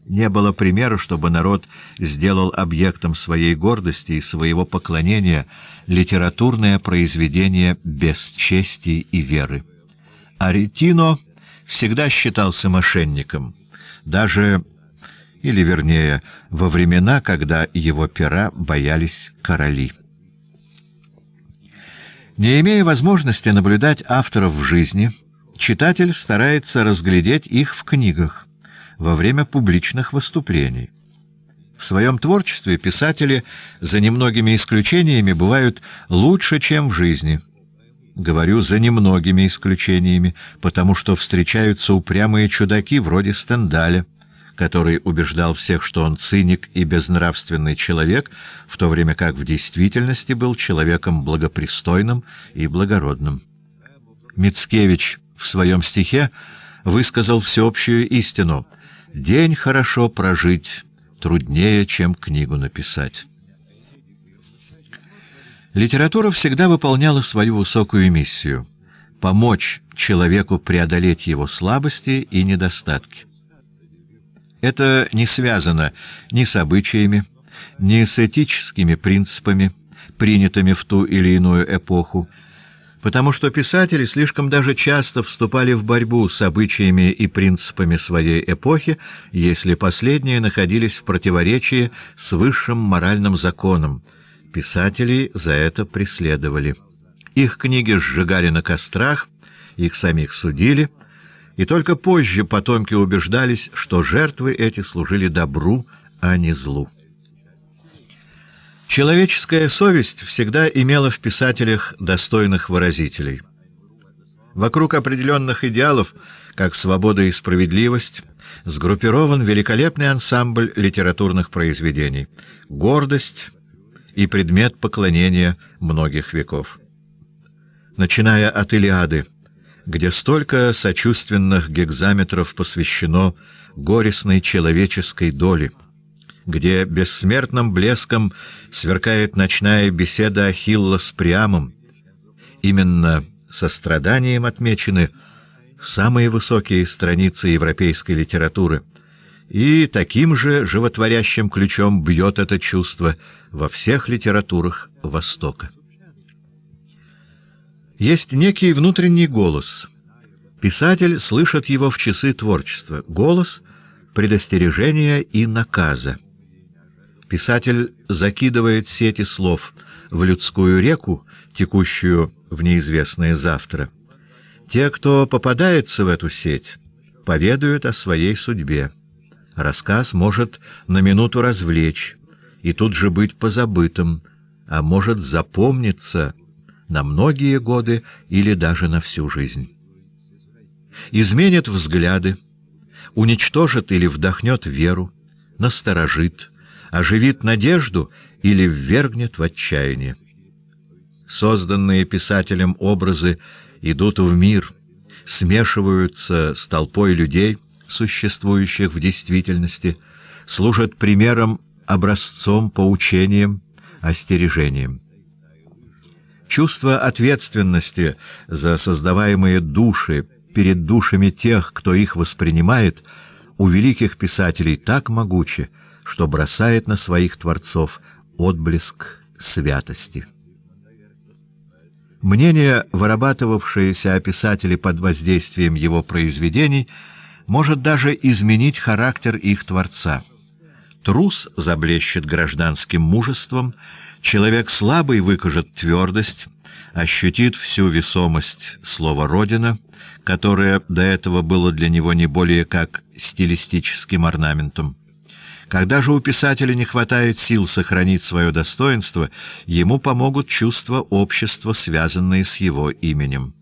Не было примера, чтобы народ сделал объектом своей гордости и своего поклонения литературное произведение без чести и веры. Аретино всегда считался мошенником, даже, или вернее, во времена, когда его пера боялись короли. Не имея возможности наблюдать авторов в жизни, читатель старается разглядеть их в книгах во время публичных выступлений. В своем творчестве писатели, за немногими исключениями, бывают лучше, чем в жизни. Говорю «за немногими исключениями», потому что встречаются упрямые чудаки вроде Стендаля, который убеждал всех, что он циник и безнравственный человек, в то время как в действительности был человеком благопристойным и благородным. Мицкевич в своем стихе высказал всеобщую истину «День хорошо прожить, труднее, чем книгу написать». Литература всегда выполняла свою высокую миссию — помочь человеку преодолеть его слабости и недостатки. Это не связано ни с обычаями, ни с этическими принципами, принятыми в ту или иную эпоху, потому что писатели слишком даже часто вступали в борьбу с обычаями и принципами своей эпохи, если последние находились в противоречии с высшим моральным законом. Писателей за это преследовали. Их книги сжигали на кострах, их самих судили — и только позже потомки убеждались, что жертвы эти служили добру, а не злу. Человеческая совесть всегда имела в писателях достойных выразителей. Вокруг определенных идеалов, как свобода и справедливость, сгруппирован великолепный ансамбль литературных произведений, гордость и предмет поклонения многих веков. Начиная от «Илиады», где столько сочувственных гекзаметров посвящено горестной человеческой доле, где бессмертным блеском сверкает ночная беседа Ахилла с Приамом. Именно состраданием отмечены самые высокие страницы европейской литературы, и таким же животворящим ключом бьет это чувство во всех литературах Востока. Есть некий внутренний голос. Писатель слышит его в часы творчества. Голос предостережения и наказа. Писатель закидывает сети слов в людскую реку, текущую в неизвестное завтра. Те, кто попадается в эту сеть, поведают о своей судьбе. Рассказ может на минуту развлечь и тут же быть позабытым, а может запомниться — на многие годы или даже на всю жизнь. Изменит взгляды, уничтожит или вдохнет веру, насторожит, оживит надежду или ввергнет в отчаяние. Созданные писателем образы идут в мир, смешиваются с толпой людей, существующих в действительности, служат примером, образцом, поучением, остережением. Чувство ответственности за создаваемые души перед душами тех, кто их воспринимает, у великих писателей так могуче, что бросает на своих творцов отблеск святости. Мнение, вырабатывавшееся о писателе под воздействием его произведений, может даже изменить характер их творца. Трус заблещет гражданским мужеством, Человек слабый выкажет твердость, ощутит всю весомость слова «Родина», которое до этого было для него не более как стилистическим орнаментом. Когда же у писателя не хватает сил сохранить свое достоинство, ему помогут чувства общества, связанные с его именем.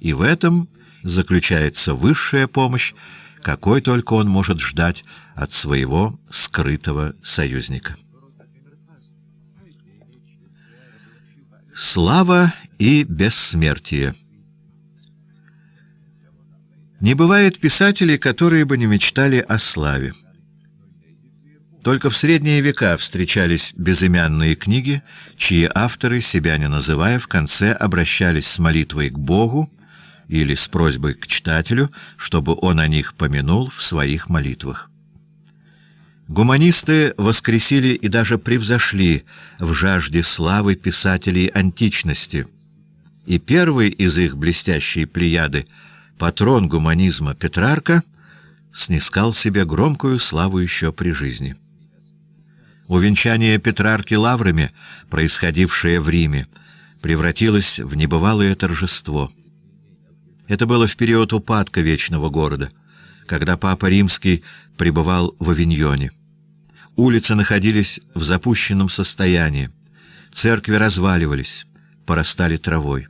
И в этом заключается высшая помощь, какой только он может ждать от своего скрытого союзника. Слава и бессмертие Не бывает писателей, которые бы не мечтали о славе. Только в средние века встречались безымянные книги, чьи авторы, себя не называя, в конце обращались с молитвой к Богу или с просьбой к читателю, чтобы он о них помянул в своих молитвах. Гуманисты воскресили и даже превзошли в жажде славы писателей античности. И первый из их блестящей плеяды, патрон гуманизма Петрарка, снискал себе громкую славу еще при жизни. Увенчание Петрарки лаврами, происходившее в Риме, превратилось в небывалое торжество. Это было в период упадка Вечного города, когда Папа Римский пребывал в Авиньоне. Улицы находились в запущенном состоянии, церкви разваливались, порастали травой.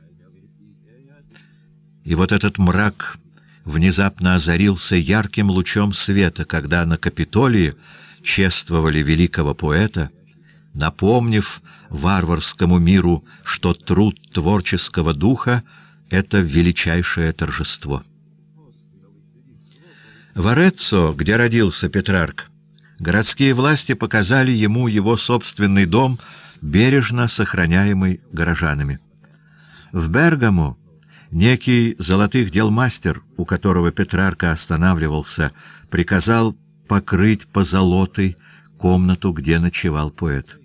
И вот этот мрак внезапно озарился ярким лучом света, когда на Капитолии чествовали великого поэта, напомнив варварскому миру, что труд творческого духа — это величайшее торжество. В Ореццо, где родился Петрарк, городские власти показали ему его собственный дом, бережно сохраняемый горожанами. В Бергамо некий золотых дел мастер, у которого Петрарка останавливался, приказал покрыть позолотой комнату, где ночевал поэт.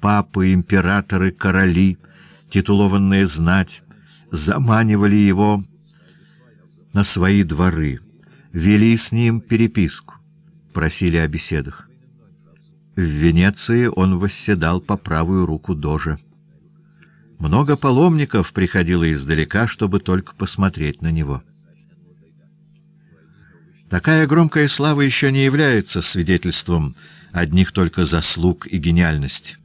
Папы, императоры, короли, титулованная знать заманивали его на свои дворы, вели с ним переписку, просили о беседах. В Венеции он восседал по правую руку дожа. Много паломников приходило издалека, чтобы только посмотреть на него. Такая громкая слава еще не является свидетельством одних только заслуг и гениальности.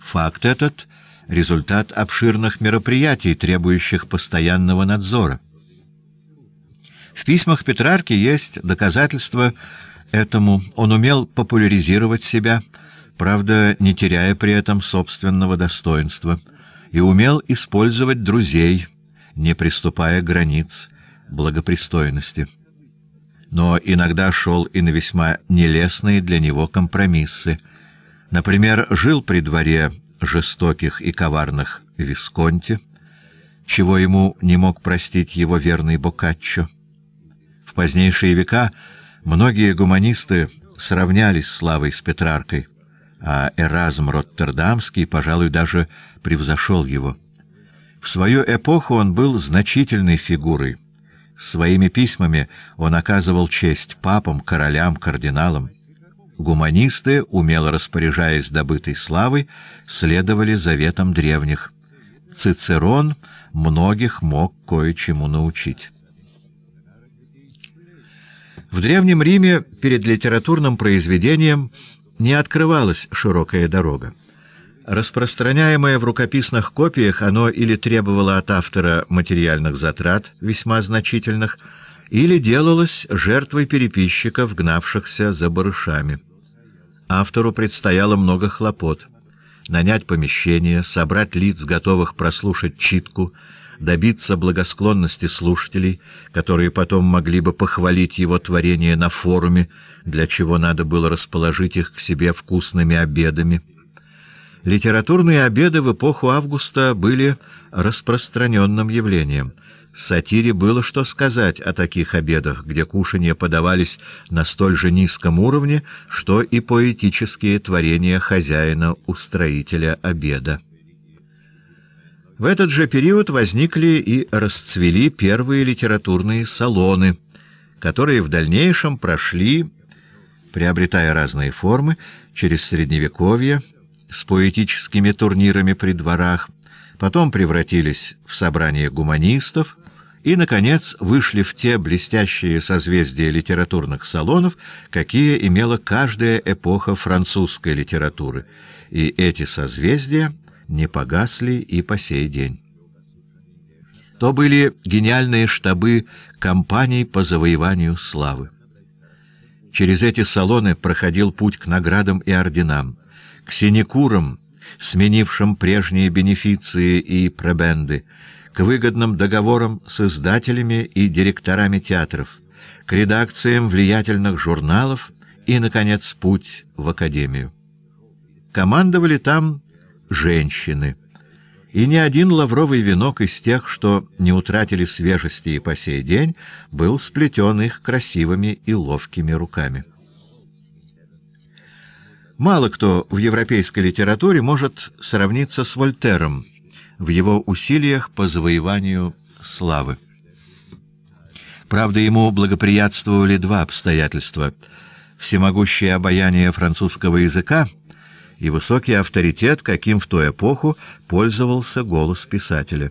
Факт этот — результат обширных мероприятий, требующих постоянного надзора. В письмах Петрарки есть доказательства этому. Он умел популяризировать себя, правда, не теряя при этом собственного достоинства — и умел использовать друзей, не приступая границ благопристойности. Но иногда шел и на весьма нелестные для него компромиссы. Например, жил при дворе жестоких и коварных Висконти, чего ему не мог простить его верный Боккаччо. В позднейшие века многие гуманисты сравнялись славой с Петраркой — а Эразм Роттердамский, пожалуй, даже превзошел его. В свою эпоху он был значительной фигурой. Своими письмами он оказывал честь папам, королям, кардиналам. Гуманисты, умело распоряжаясь добытой славой, следовали заветам древних. Цицерон многих мог кое-чему научить. В Древнем Риме перед литературным произведением не открывалась широкая дорога. Распространяемое в рукописных копиях, оно или требовало от автора материальных затрат, весьма значительных, или делалось жертвой переписчиков, гнавшихся за барышами. Автору предстояло много хлопот — нанять помещение, собрать лиц, готовых прослушать читку, добиться благосклонности слушателей, которые потом могли бы похвалить его творение на форуме, для чего надо было расположить их к себе вкусными обедами. Литературные обеды в эпоху Августа были распространенным явлением. Сатире было что сказать о таких обедах, где кушанья подавались на столь же низком уровне, что и поэтические творения хозяина-устроителя обеда. В этот же период возникли и расцвели первые литературные салоны, которые в дальнейшем прошли приобретая разные формы, через Средневековье, с поэтическими турнирами при дворах, потом превратились в собрание гуманистов и, наконец, вышли в те блестящие созвездия литературных салонов, какие имела каждая эпоха французской литературы, и эти созвездия не погасли и по сей день. То были гениальные штабы кампаний по завоеванию славы. Через эти салоны проходил путь к наградам и орденам, к синекурам, сменившим прежние бенефиции и пребенды, к выгодным договорам с издателями и директорами театров, к редакциям влиятельных журналов и, наконец, путь в академию. Командовали там женщины — и ни один лавровый венок из тех, что не утратили свежести и по сей день, был сплетен их красивыми и ловкими руками. Мало кто в европейской литературе может сравниться с Вольтером в его усилиях по завоеванию славы. Правда, ему благоприятствовали два обстоятельства — всемогущее обаяние французского языка — и высокий авторитет, каким в ту эпоху пользовался голос писателя.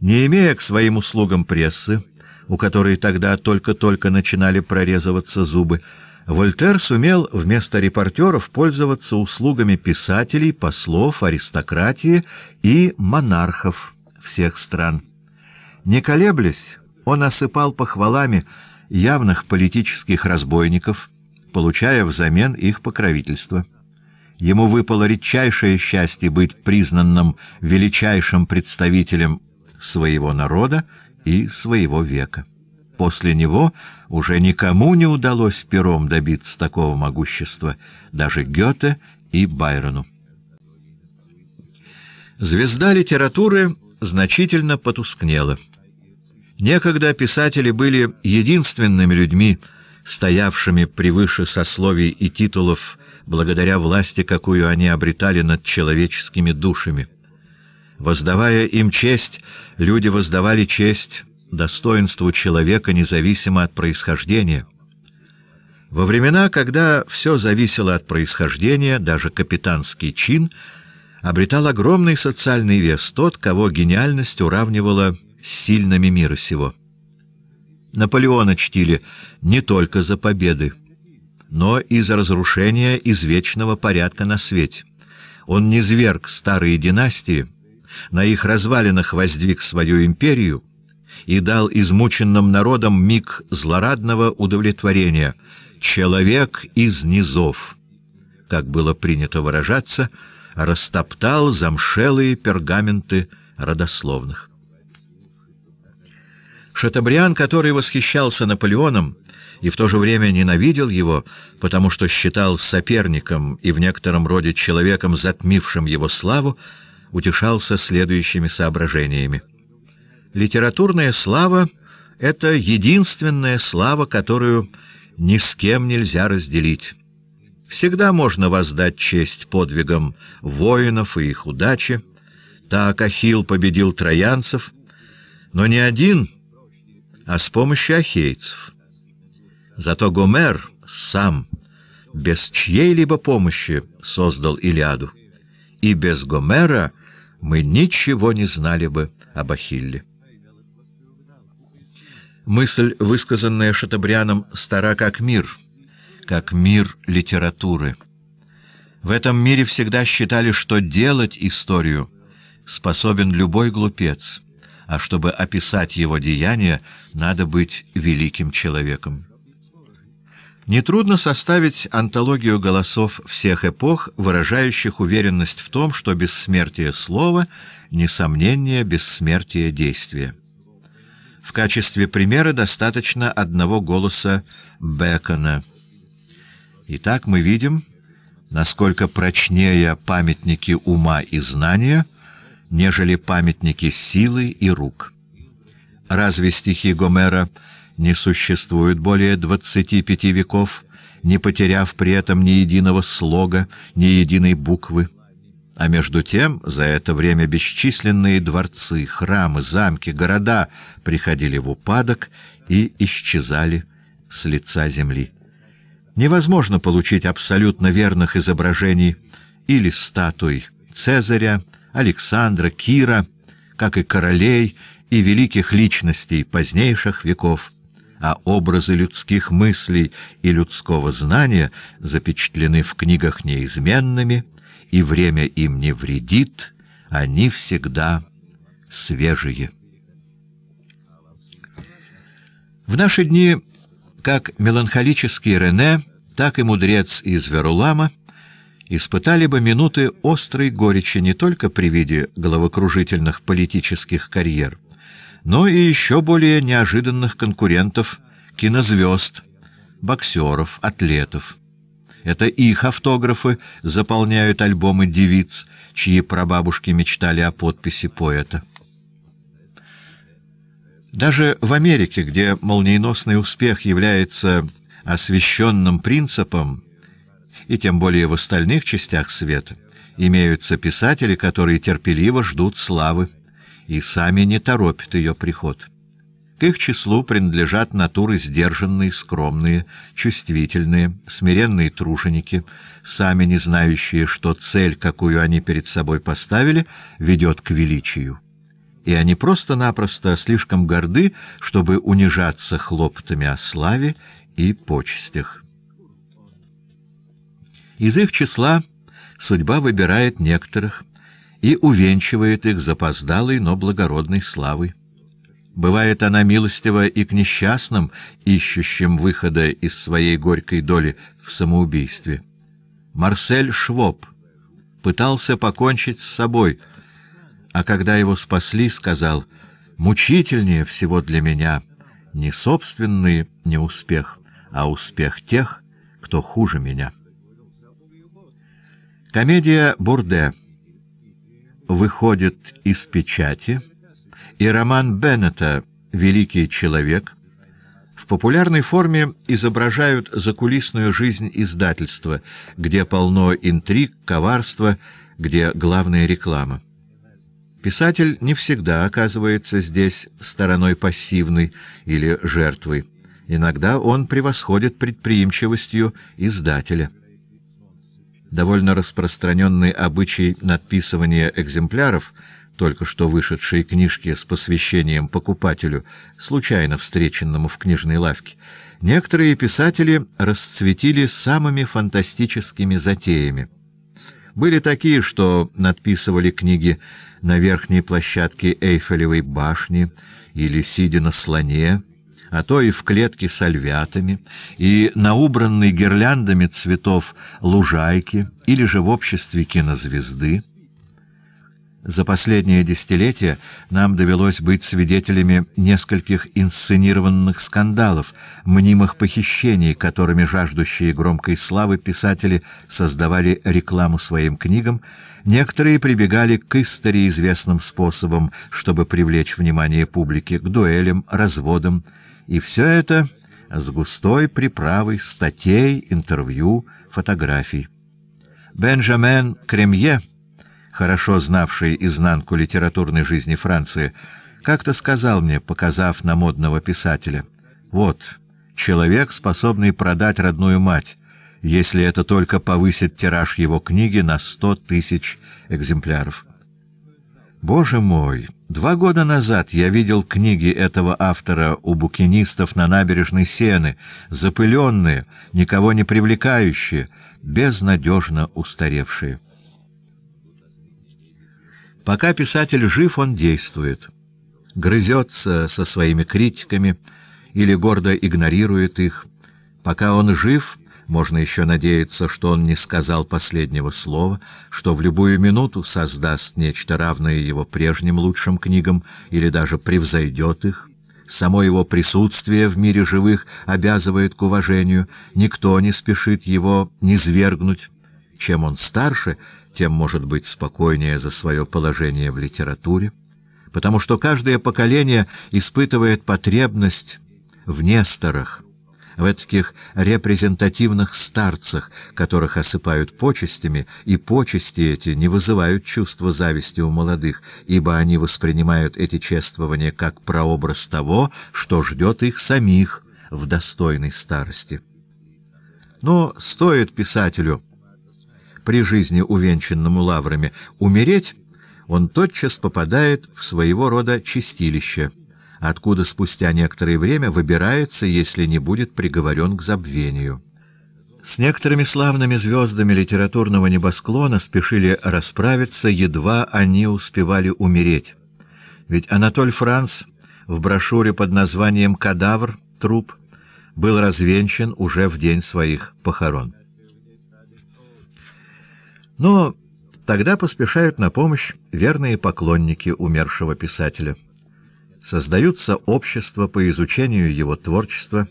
Не имея к своим услугам прессы, у которой тогда только-только начинали прорезываться зубы, Вольтер сумел вместо репортеров пользоваться услугами писателей, послов, аристократии и монархов всех стран. Не колеблясь, он осыпал похвалами явных политических разбойников, получая взамен их покровительство. Ему выпало редчайшее счастье быть признанным величайшим представителем своего народа и своего века. После него уже никому не удалось пером добиться такого могущества, даже Гёте и Байрону. Звезда литературы значительно потускнела. Некогда писатели были единственными людьми, стоявшими превыше сословий и титулов, благодаря власти, какую они обретали над человеческими душами. Воздавая им честь, люди воздавали честь достоинству человека независимо от происхождения. Во времена, когда все зависело от происхождения, даже капитанский чин обретал огромный социальный вес тот, кого гениальность уравнивала с сильными мира сего. Наполеона чтили не только за победы, но и за разрушение извечного порядка на свете. Он низверг старые династии, на их развалинах воздвиг свою империю и дал измученным народам миг злорадного удовлетворения «человек из низов», как было принято выражаться, растоптал замшелые пергаменты родословных. Шатабриан, который восхищался Наполеоном и в то же время ненавидел его, потому что считал соперником и в некотором роде человеком, затмившим его славу, утешался следующими соображениями. Литературная слава — это единственная слава, которую ни с кем нельзя разделить. Всегда можно воздать честь подвигам воинов и их удачи. Так Ахилл победил троянцев, но не один, а с помощью ахейцев. Зато Гомер сам, без чьей-либо помощи, создал Илиаду. И без Гомера мы ничего не знали бы об Ахилле. Мысль, высказанная Шатабрианом, стара как мир, как мир литературы. В этом мире всегда считали, что делать историю способен любой глупец, а чтобы описать его деяния, надо быть великим человеком. Нетрудно составить антологию голосов всех эпох, выражающих уверенность в том, что бессмертие слова — несомнение бессмертия действия. В качестве примера достаточно одного голоса Бекона. Итак, мы видим, насколько прочнее памятники ума и знания, нежели памятники силы и рук. Разве стихи Гомера не существуют более двадцати пяти веков, не потеряв при этом ни единого слога, ни единой буквы? А между тем, за это время бесчисленные дворцы, храмы, замки, города приходили в упадок и исчезали с лица земли. Невозможно получить абсолютно верных изображений или статуй Цезаря, Александра, Кира, как и королей и великих личностей позднейших веков, а образы людских мыслей и людского знания запечатлены в книгах неизменными, и время им не вредит, они всегда свежие. В наши дни как меланхолический Рене, так и мудрец из Верулама испытали бы минуты острой горечи не только при виде головокружительных политических карьер, но и еще более неожиданных конкурентов кинозвезд, боксеров, атлетов. Это их автографы заполняют альбомы девиц, чьи прабабушки мечтали о подписи поэта. Даже в Америке, где молниеносный успех является освященным принципом, и тем более в остальных частях света, имеются писатели, которые терпеливо ждут славы и сами не торопят ее приход. К их числу принадлежат натуры сдержанные, скромные, чувствительные, смиренные труженики, сами не знающие, что цель, какую они перед собой поставили, ведет к величию. И они просто-напросто слишком горды, чтобы унижаться хлопотами о славе и почестях. Из их числа судьба выбирает некоторых и увенчивает их запоздалой, но благородной славой. Бывает она милостива и к несчастным, ищущим выхода из своей горькой доли в самоубийстве. Марсель Швоб пытался покончить с собой, а когда его спасли, сказал, «Мучительнее всего для меня не собственный неуспех, а успех тех, кто хуже меня». Комедия «Бурде» выходит из печати — и роман Беннета «Великий человек» в популярной форме изображают закулисную жизнь издательства, где полно интриг, коварства, где главная реклама. Писатель не всегда оказывается здесь стороной пассивной или жертвой. Иногда он превосходит предприимчивостью издателя. Довольно распространенный обычай надписывания экземпляров — только что вышедшей книжки с посвящением покупателю, случайно встреченному в книжной лавке, некоторые писатели расцветили самыми фантастическими затеями. Были такие, что надписывали книги на верхней площадке Эйфелевой башни или сидя на слоне, а то и в клетке с альвятами, и на убранной гирляндами цветов лужайки, или же в обществе кинозвезды. За последнее десятилетие нам довелось быть свидетелями нескольких инсценированных скандалов, мнимых похищений, которыми жаждущие громкой славы писатели создавали рекламу своим книгам, некоторые прибегали к истории известным способом, чтобы привлечь внимание публики, к дуэлям, разводам, и все это с густой приправой статей, интервью, фотографий. Бенджамен Кремье — хорошо знавший изнанку литературной жизни Франции, как-то сказал мне, показав на модного писателя, «Вот, человек, способный продать родную мать, если это только повысит тираж его книги на сто тысяч экземпляров». Боже мой! Два года назад я видел книги этого автора у букинистов на набережной Сены, запыленные, никого не привлекающие, безнадежно устаревшие. Пока писатель жив, он действует. Грызется со своими критиками или гордо игнорирует их. Пока он жив, можно еще надеяться, что он не сказал последнего слова, что в любую минуту создаст нечто равное его прежним лучшим книгам или даже превзойдет их. Само его присутствие в мире живых обязывает к уважению, никто не спешит его низвергнуть. Чем он старше, тем может быть спокойнее за свое положение в литературе, потому что каждое поколение испытывает потребность в несторах, в таких репрезентативных старцах, которых осыпают почестями, и почести эти не вызывают чувства зависти у молодых, ибо они воспринимают эти чествования как прообраз того, что ждет их самих в достойной старости. Но стоит писателю при жизни увенчанному лаврами, умереть, он тотчас попадает в своего рода чистилище, откуда спустя некоторое время выбирается, если не будет приговорен к забвению. С некоторыми славными звездами литературного небосклона спешили расправиться, едва они успевали умереть. Ведь Анатоль Франц в брошюре под названием «Кадавр. Труп» был развенчан уже в день своих похорон. Но тогда поспешают на помощь верные поклонники умершего писателя. Создаются общества по изучению его творчества,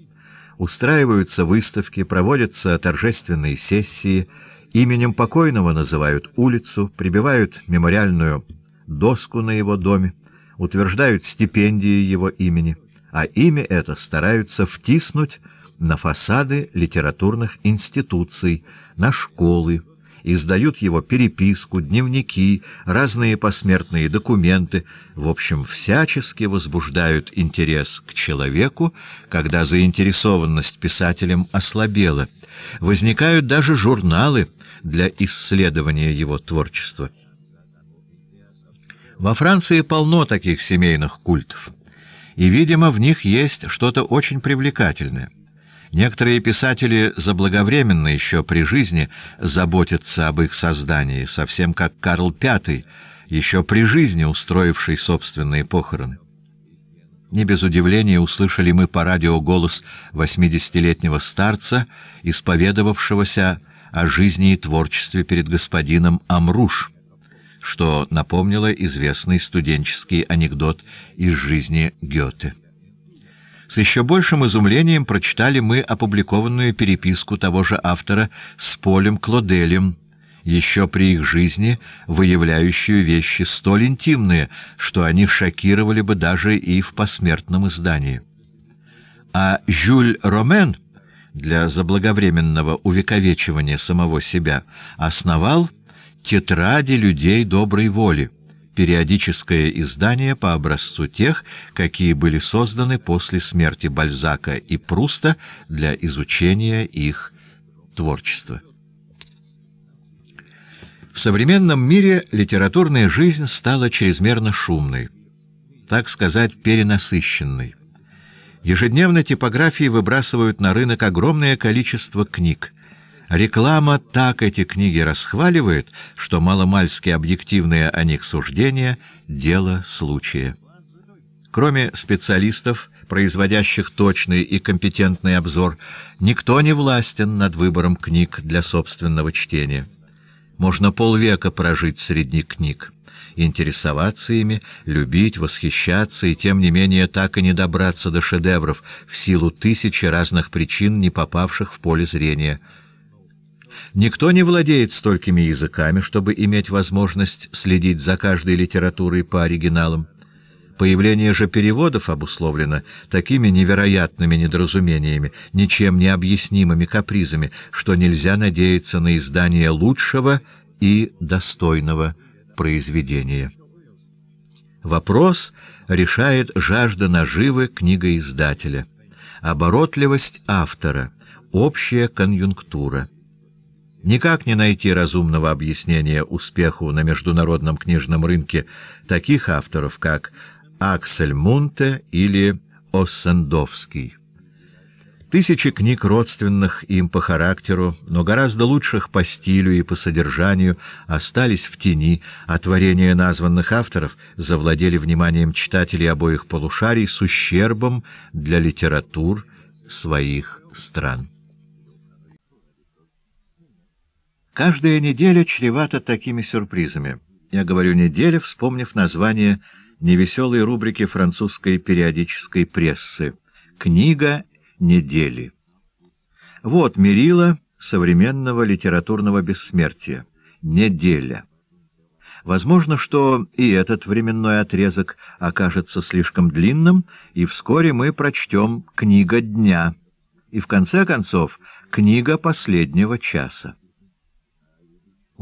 устраиваются выставки, проводятся торжественные сессии, именем покойного называют улицу, прибивают мемориальную доску на его доме, утверждают стипендии его имени, а имя это стараются втиснуть на фасады литературных институций, на школы, издают его переписку, дневники, разные посмертные документы, в общем, всячески возбуждают интерес к человеку, когда заинтересованность писателем ослабела. Возникают даже журналы для исследования его творчества. Во Франции полно таких семейных культов, и, видимо, в них есть что-то очень привлекательное. Некоторые писатели заблаговременно еще при жизни заботятся об их создании, совсем как Карл V, еще при жизни устроивший собственные похороны. Не без удивления услышали мы по радио голос восьмидесятилетнего старца, исповедовавшегося о жизни и творчестве перед господином Амруш, что напомнило известный студенческий анекдот из жизни Гёте. С еще большим изумлением прочитали мы опубликованную переписку того же автора с Полем Клоделем, еще при их жизни выявляющую вещи столь интимные, что они шокировали бы даже и в посмертном издании. А Жюль Ромен для заблаговременного увековечивания самого себя основал «Тетради людей доброй воли», периодическое издание по образцу тех, какие были созданы после смерти Бальзака и Пруста для изучения их творчества. В современном мире литературная жизнь стала чрезмерно шумной, так сказать, перенасыщенной. Ежедневно типографии выбрасывают на рынок огромное количество книг. Реклама так эти книги расхваливает, что маломальски объективное о них суждение — дело случая. Кроме специалистов, производящих точный и компетентный обзор, никто не властен над выбором книг для собственного чтения. Можно полвека прожить среди книг, интересоваться ими, любить, восхищаться и, тем не менее, так и не добраться до шедевров в силу тысячи разных причин, не попавших в поле зрения. Никто не владеет столькими языками, чтобы иметь возможность следить за каждой литературой по оригиналам. Появление же переводов обусловлено такими невероятными недоразумениями, ничем не объяснимыми капризами, что нельзя надеяться на издание лучшего и достойного произведения. Вопрос решает жажда наживы книгоиздателя, оборотливость автора, общая конъюнктура. Никак не найти разумного объяснения успеху на международном книжном рынке таких авторов, как Аксель Мунте или Оссендовский. Тысячи книг родственных им по характеру, но гораздо лучших по стилю и по содержанию, остались в тени, а творения названных авторов завладели вниманием читателей обоих полушарий с ущербом для литератур своих стран. Каждая неделя чревата такими сюрпризами. Я говорю «неделя», вспомнив название невеселой рубрики французской периодической прессы «Книга недели». Вот мерила современного литературного бессмертия «Неделя». Возможно, что и этот временной отрезок окажется слишком длинным, и вскоре мы прочтем «Книга дня» и, в конце концов, «Книга последнего часа».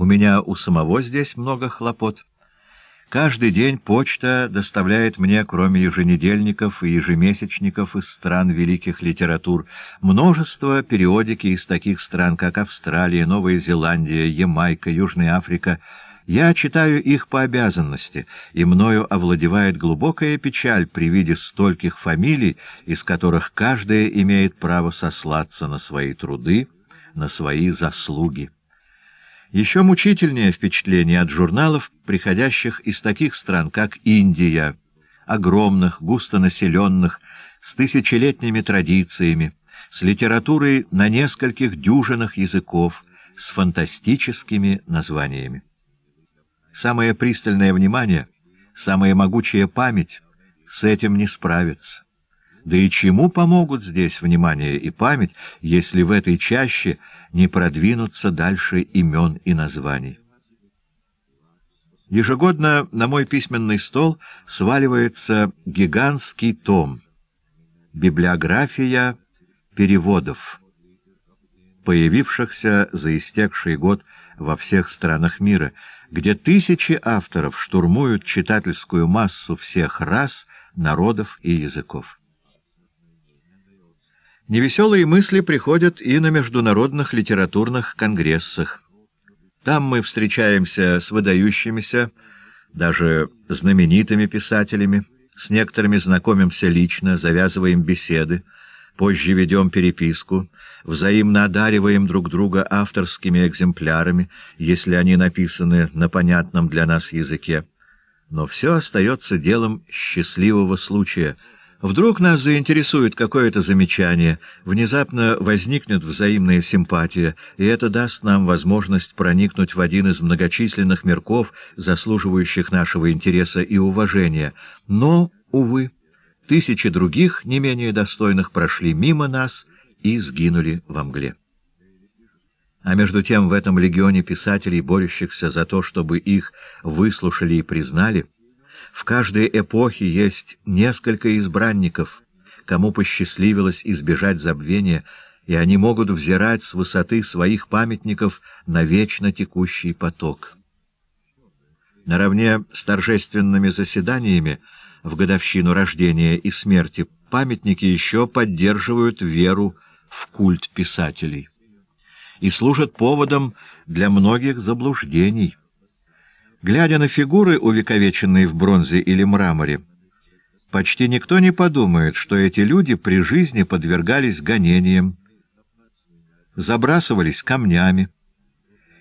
У меня у самого здесь много хлопот. Каждый день почта доставляет мне, кроме еженедельников и ежемесячников из стран великих литератур, множество периодики из таких стран, как Австралия, Новая Зеландия, Ямайка, Южная Африка. Я читаю их по обязанности, и мною овладевает глубокая печаль при виде стольких фамилий, из которых каждая имеет право сослаться на свои труды, на свои заслуги. Еще мучительнее впечатление от журналов, приходящих из таких стран, как Индия, огромных, густонаселенных, с тысячелетними традициями, с литературой на нескольких дюжинах языков, с фантастическими названиями. Самое пристальное внимание, самая могучая память с этим не справится. Да и чему помогут здесь внимание и память, если в этой чаще не продвинуться дальше имен и названий? Ежегодно на мой письменный стол сваливается гигантский том «Библиография переводов», появившихся за истекший год во всех странах мира, где тысячи авторов штурмуют читательскую массу всех рас, народов и языков. Невеселые мысли приходят и на международных литературных конгрессах. Там мы встречаемся с выдающимися, даже знаменитыми писателями, с некоторыми знакомимся лично, завязываем беседы, позже ведем переписку, взаимно одариваем друг друга авторскими экземплярами, если они написаны на понятном для нас языке. Но все остается делом счастливого случая — Вдруг нас заинтересует какое-то замечание, внезапно возникнет взаимная симпатия, и это даст нам возможность проникнуть в один из многочисленных мирков, заслуживающих нашего интереса и уважения. Но, увы, тысячи других, не менее достойных, прошли мимо нас и сгинули во мгле. А между тем в этом легионе писателей, борющихся за то, чтобы их выслушали и признали, в каждой эпохе есть несколько избранников, кому посчастливилось избежать забвения, и они могут взирать с высоты своих памятников на вечно текущий поток. Наравне с торжественными заседаниями в годовщину рождения и смерти памятники еще поддерживают веру в культ писателей и служат поводом для многих заблуждений. Глядя на фигуры, увековеченные в бронзе или мраморе, почти никто не подумает, что эти люди при жизни подвергались гонениям, забрасывались камнями,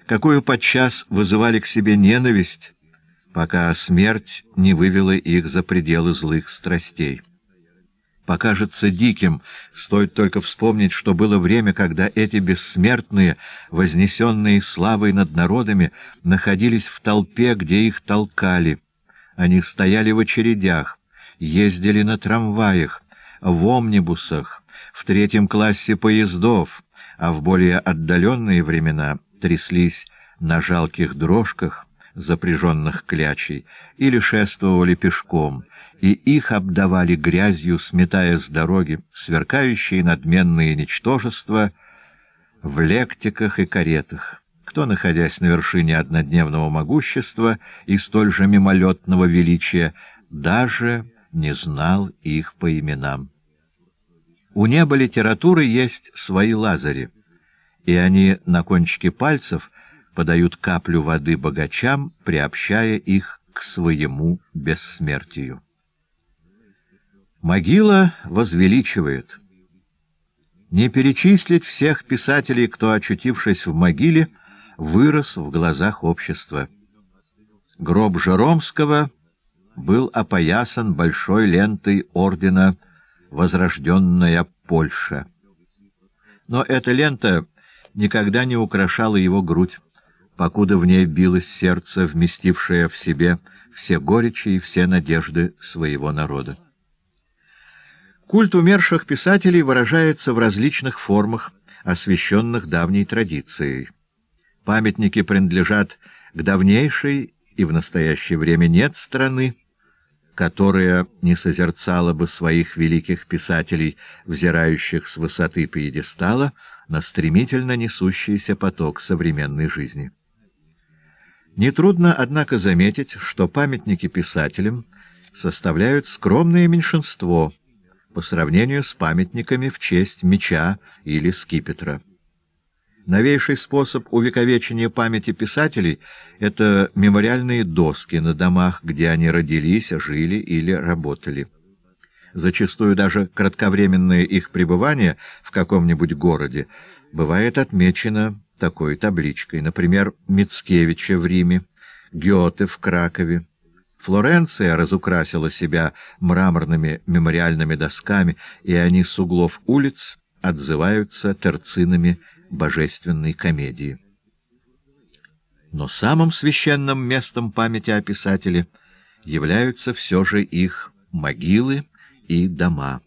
какую подчас вызывали к себе ненависть, пока смерть не вывела их за пределы злых страстей покажется диким, стоит только вспомнить, что было время, когда эти бессмертные, вознесенные славой над народами, находились в толпе, где их толкали. Они стояли в очередях, ездили на трамваях, в омнибусах, в третьем классе поездов, а в более отдаленные времена тряслись на жалких дрожках, запряженных клячей, или шествовали пешком, и их обдавали грязью, сметая с дороги сверкающие надменные ничтожества в лектиках и каретах. Кто, находясь на вершине однодневного могущества и столь же мимолетного величия, даже не знал их по именам. У неба литературы есть свои лазари, и они на кончике пальцев — подают каплю воды богачам, приобщая их к своему бессмертию. Могила возвеличивает. Не перечислить всех писателей, кто, очутившись в могиле, вырос в глазах общества. Гроб Жеромского был опоясан большой лентой ордена «Возрожденная Польша». Но эта лента никогда не украшала его грудь покуда в ней билось сердце, вместившее в себе все горечи и все надежды своего народа. Культ умерших писателей выражается в различных формах, освященных давней традицией. Памятники принадлежат к давнейшей, и в настоящее время нет страны, которая не созерцала бы своих великих писателей, взирающих с высоты пьедестала на стремительно несущийся поток современной жизни. Нетрудно, однако, заметить, что памятники писателям составляют скромное меньшинство по сравнению с памятниками в честь меча или скипетра. Новейший способ увековечения памяти писателей — это мемориальные доски на домах, где они родились, жили или работали. Зачастую даже кратковременное их пребывание в каком-нибудь городе бывает отмечено такой табличкой, например, Мицкевича в Риме, Гёте в Кракове. Флоренция разукрасила себя мраморными мемориальными досками, и они с углов улиц отзываются терцинами божественной комедии. Но самым священным местом памяти о писателе являются все же их могилы и дома.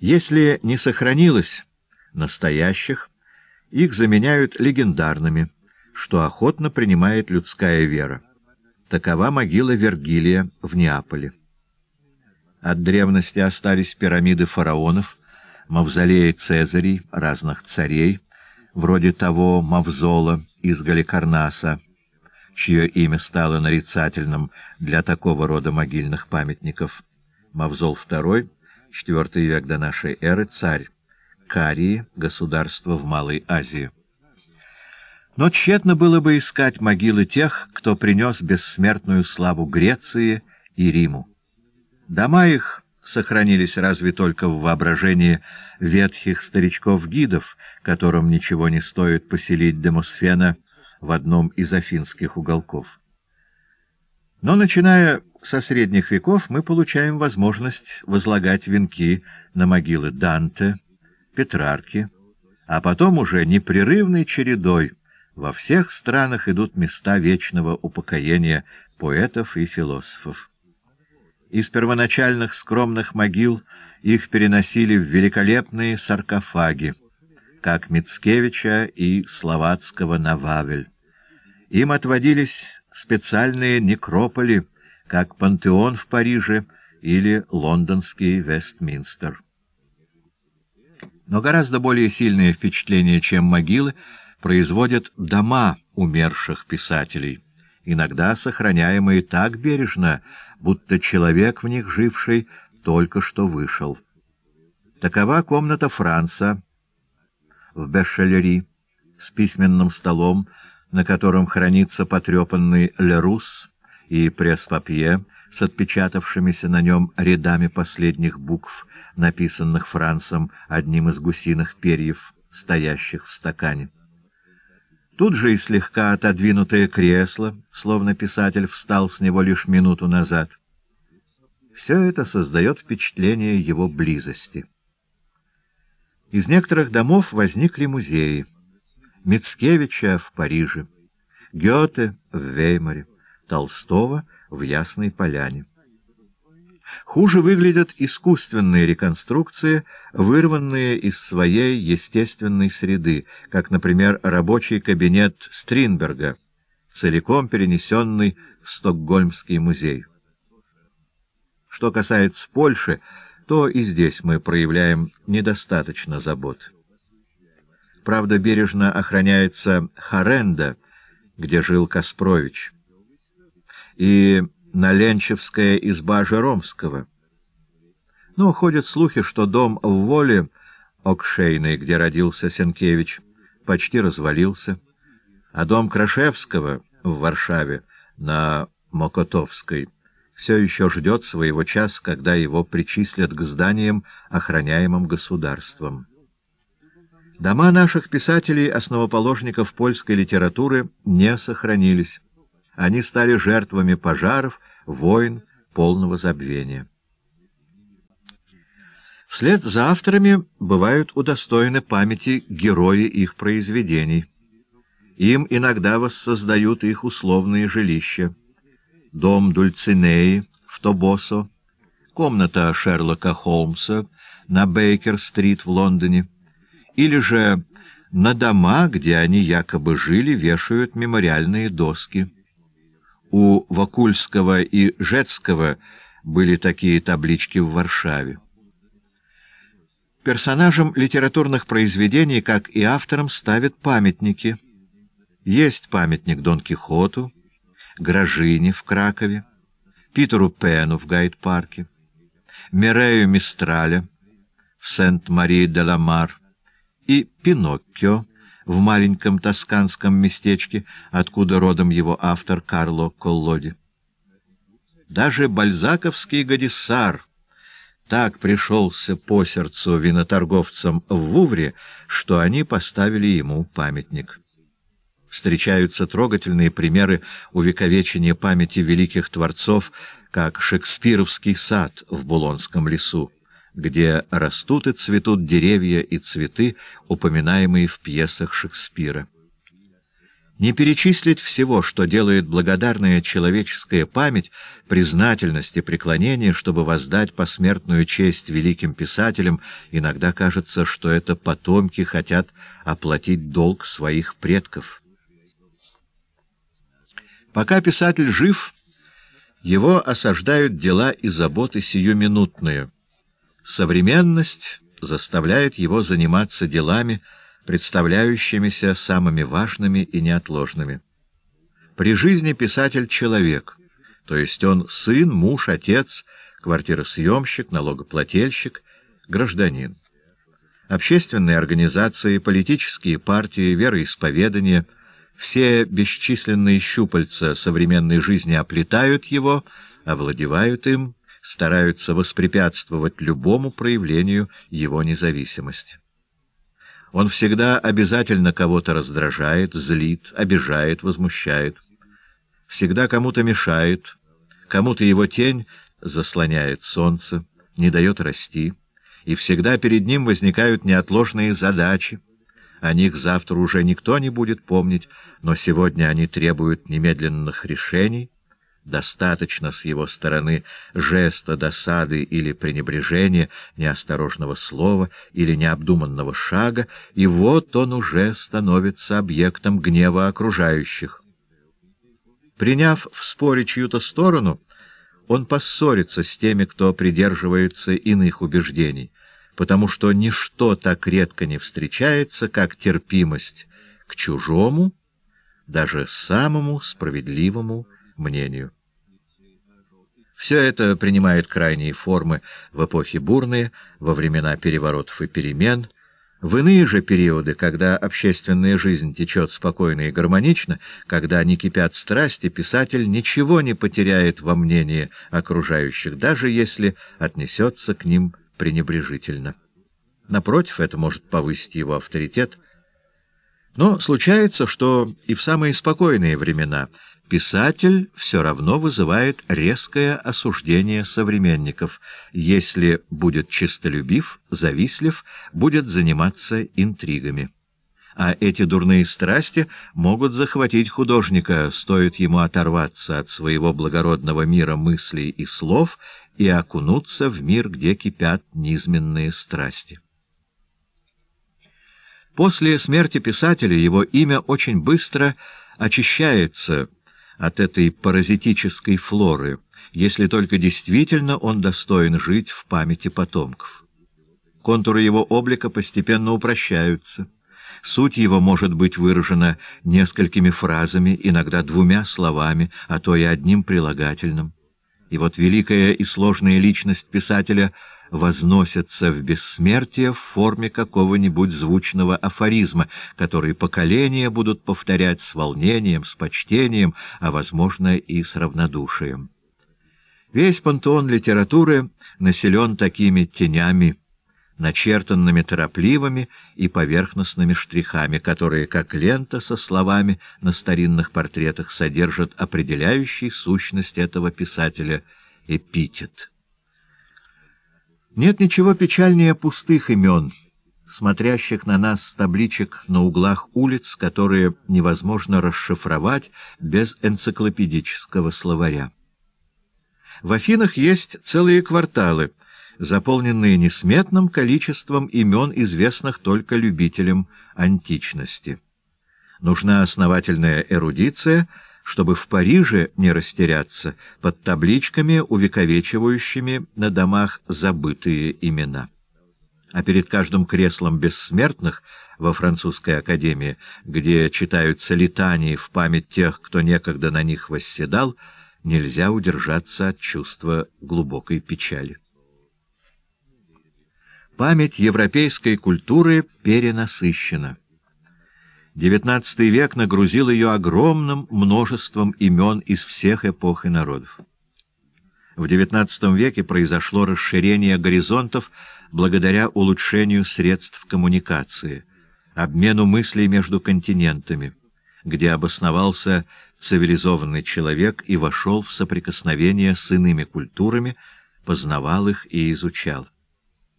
Если не сохранилось настоящих, их заменяют легендарными, что охотно принимает людская вера. Такова могила Вергилия в Неаполе. От древности остались пирамиды фараонов, мавзолеи цезарей, разных царей, вроде того Мавзола из Галикарнаса, чье имя стало нарицательным для такого рода могильных памятников. Мавзол II, IV век до нашей эры, царь. Карии, государство в Малой Азии. Но тщетно было бы искать могилы тех, кто принес бессмертную славу Греции и Риму. Дома их сохранились разве только в воображении ветхих старичков-гидов, которым ничего не стоит поселить Демосфена в одном из афинских уголков. Но, начиная со средних веков, мы получаем возможность возлагать венки на могилы Данте, Петрарки, а потом уже непрерывной чередой во всех странах идут места вечного упокоения поэтов и философов. Из первоначальных скромных могил их переносили в великолепные саркофаги, как Мицкевича и Словацкого на Вавель. Им отводились специальные некрополи, как Пантеон в Париже или лондонский Вестминстер. Но гораздо более сильное впечатление, чем могилы, производят дома умерших писателей иногда сохраняемые так бережно, будто человек в них живший только что вышел. Такова комната Франца в Бешелери с письменным столом, на котором хранится потрепанный Лерус и пресс-папье с отпечатавшимися на нем рядами последних букв, написанных Францем одним из гусиных перьев, стоящих в стакане. Тут же и слегка отодвинутое кресло, словно писатель встал с него лишь минуту назад. Все это создает впечатление его близости. Из некоторых домов возникли музеи. Мицкевича в Париже, Гёте в Веймаре, Толстого в Ясной Поляне. Хуже выглядят искусственные реконструкции, вырванные из своей естественной среды, как, например, рабочий кабинет Стринберга, целиком перенесенный в Стокгольмский музей. Что касается Польши, то и здесь мы проявляем недостаточно забот. Правда, бережно охраняется Харенда, где жил Каспрович, и Наленчевская изба Жеромского. Но ходят слухи, что дом в Воле, Окшейный, где родился Сенкевич, почти развалился, а дом Крашевского в Варшаве на Мокотовской все еще ждет своего часа, когда его причислят к зданиям, охраняемым государством. Дома наших писателей-основоположников польской литературы не сохранились. Они стали жертвами пожаров, войн, полного забвения. Вслед за авторами бывают удостоены памяти герои их произведений. Им иногда воссоздают их условные жилища. Дом Дульцинеи в Тобосо, комната Шерлока Холмса на Бейкер-стрит в Лондоне, или же на дома, где они якобы жили, вешают мемориальные доски. У Вакульского и Жецкого были такие таблички в Варшаве. Персонажам литературных произведений, как и авторам, ставят памятники. Есть памятник Дон Кихоту, Гражине в Кракове, Питеру Пену в Гайд-парке, Мирею Мистраля в Сент-Мари-де-Ла-Мар и Пиноккио в маленьком тосканском местечке, откуда родом его автор Карло Коллоди. Даже бальзаковский Гадиссар так пришелся по сердцу виноторговцам в Вувре, что они поставили ему памятник. Встречаются трогательные примеры увековечения памяти великих творцов, как Шекспировский сад в Булонском лесу где растут и цветут деревья и цветы, упоминаемые в пьесах Шекспира. Не перечислить всего, что делает благодарная человеческая память, признательность и преклонение, чтобы воздать посмертную честь великим писателям, иногда кажется, что это потомки хотят оплатить долг своих предков. Пока писатель жив, его осаждают дела и заботы сиюминутные — Современность заставляет его заниматься делами, представляющимися самыми важными и неотложными. При жизни писатель — человек, то есть он сын, муж, отец, квартиросъемщик, налогоплательщик, гражданин. Общественные организации, политические партии, вероисповедания — все бесчисленные щупальца современной жизни оплетают его, овладевают им, стараются воспрепятствовать любому проявлению его независимости. Он всегда обязательно кого-то раздражает, злит, обижает, возмущает. Всегда кому-то мешает, кому-то его тень заслоняет солнце, не дает расти, и всегда перед ним возникают неотложные задачи, о них завтра уже никто не будет помнить, но сегодня они требуют немедленных решений. Достаточно с его стороны жеста, досады или пренебрежения, неосторожного слова или необдуманного шага, и вот он уже становится объектом гнева окружающих. Приняв в споре чью-то сторону, он поссорится с теми, кто придерживается иных убеждений — потому что ничто так редко не встречается, как терпимость к чужому, даже самому справедливому мнению. Все это принимает крайние формы в эпохи бурные, во времена переворотов и перемен, в иные же периоды, когда общественная жизнь течет спокойно и гармонично, когда не кипят страсти, писатель ничего не потеряет во мнении окружающих, даже если отнесется к ним пренебрежительно. Напротив, это может повысить его авторитет. Но случается, что и в самые спокойные времена писатель все равно вызывает резкое осуждение современников, если будет честолюбив, завистлив, будет заниматься интригами. А эти дурные страсти могут захватить художника, стоит ему оторваться от своего благородного мира мыслей и слов и окунуться в мир, где кипят низменные страсти. После смерти писателя его имя очень быстро очищается от этой паразитической флоры, если только действительно он достоин жить в памяти потомков. Контуры его облика постепенно упрощаются. Суть его может быть выражена несколькими фразами, иногда двумя словами, а то и одним прилагательным. И вот великая и сложная личность писателя возносится в бессмертие в форме какого-нибудь звучного афоризма, который поколения будут повторять с волнением, с почтением, а, возможно, и с равнодушием. Весь пантеон литературы населен такими тенями, начертанными торопливыми и поверхностными штрихами, которые, как лента со словами на старинных портретах, содержат определяющий сущность этого писателя эпитет. Нет ничего печальнее пустых имен, смотрящих на нас с табличек на углах улиц, которые невозможно расшифровать без энциклопедического словаря. В Афинах есть целые кварталы — заполненные несметным количеством имен, известных только любителям античности. Нужна основательная эрудиция, чтобы в Париже не растеряться под табличками, увековечивающими на домах забытые имена. А перед каждым креслом бессмертных во французской академии, где читаются летании в память тех, кто некогда на них восседал, нельзя удержаться от чувства глубокой печали. Память европейской культуры перенасыщена. XIX век нагрузил ее огромным множеством имен из всех эпох и народов. В XIX веке произошло расширение горизонтов благодаря улучшению средств коммуникации, обмену мыслей между континентами, где обосновался цивилизованный человек и вошел в соприкосновение с иными культурами, познавал их и изучал.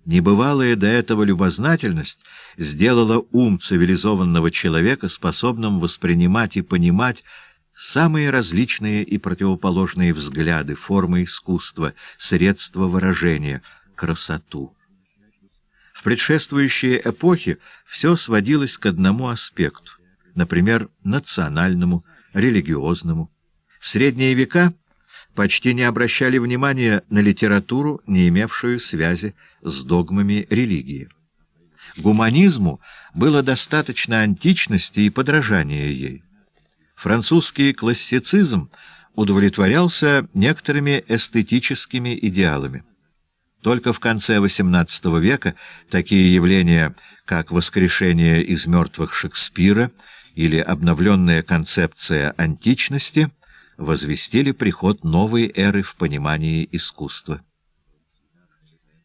Небывалая до этого любознательность сделала ум цивилизованного человека способным воспринимать и понимать самые различные и противоположные взгляды, формы искусства, средства выражения, красоту. В предшествующие эпохи все сводилось к одному аспекту, например, национальному, религиозному. В средние века — почти не обращали внимания на литературу, не имевшую связи с догмами религии. Гуманизму было достаточно античности и подражания ей. Французский классицизм удовлетворялся некоторыми эстетическими идеалами. Только в конце XVIII века такие явления, как воскрешение из мертвых Шекспира или обновленная концепция античности, возвестили приход новой эры в понимании искусства.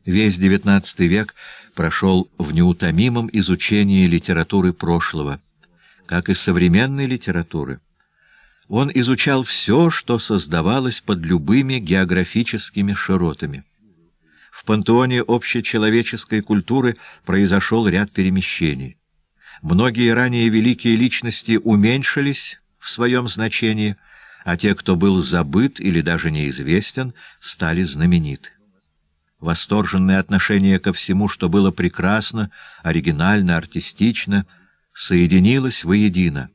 Весь XIX век прошел в неутомимом изучении литературы прошлого, как и современной литературы. Он изучал все, что создавалось под любыми географическими широтами. В пантеоне общечеловеческой культуры произошел ряд перемещений. Многие ранее великие личности уменьшились в своем значении, а те, кто был забыт или даже неизвестен, стали знамениты. Восторженное отношение ко всему, что было прекрасно, оригинально, артистично, соединилось воедино,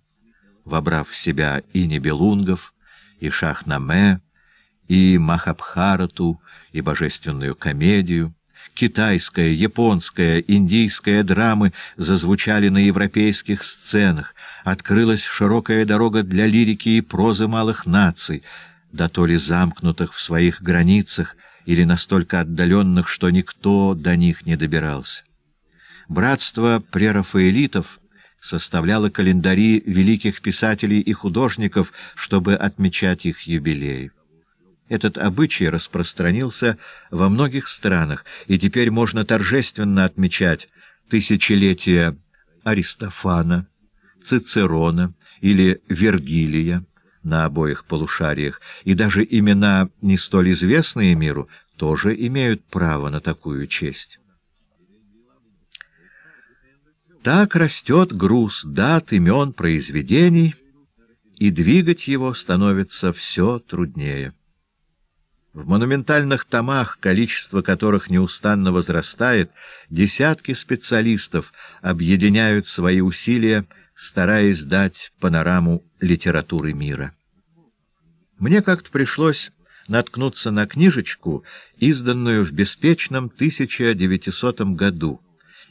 вобрав в себя и Небелунгов, и Шахнаме, и Махабхарату, и божественную комедию. Китайская, японская, индийская драмы зазвучали на европейских сценах, открылась широкая дорога для лирики и прозы малых наций, да то ли замкнутых в своих границах, или настолько отдаленных, что никто до них не добирался. Братство прерафаэлитов составляло календари великих писателей и художников, чтобы отмечать их юбилеи. Этот обычай распространился во многих странах, и теперь можно торжественно отмечать тысячелетие Аристофана, Цицерона или Вергилия, на обоих полушариях, и даже имена, не столь известные миру, тоже имеют право на такую честь. Так растет груз дат, имен, произведений, и двигать его становится все труднее. В монументальных томах, количество которых неустанно возрастает, десятки специалистов объединяют свои усилия, стараясь дать панораму литературы мира. Мне как-то пришлось наткнуться на книжечку, изданную в беспечном 1900 году.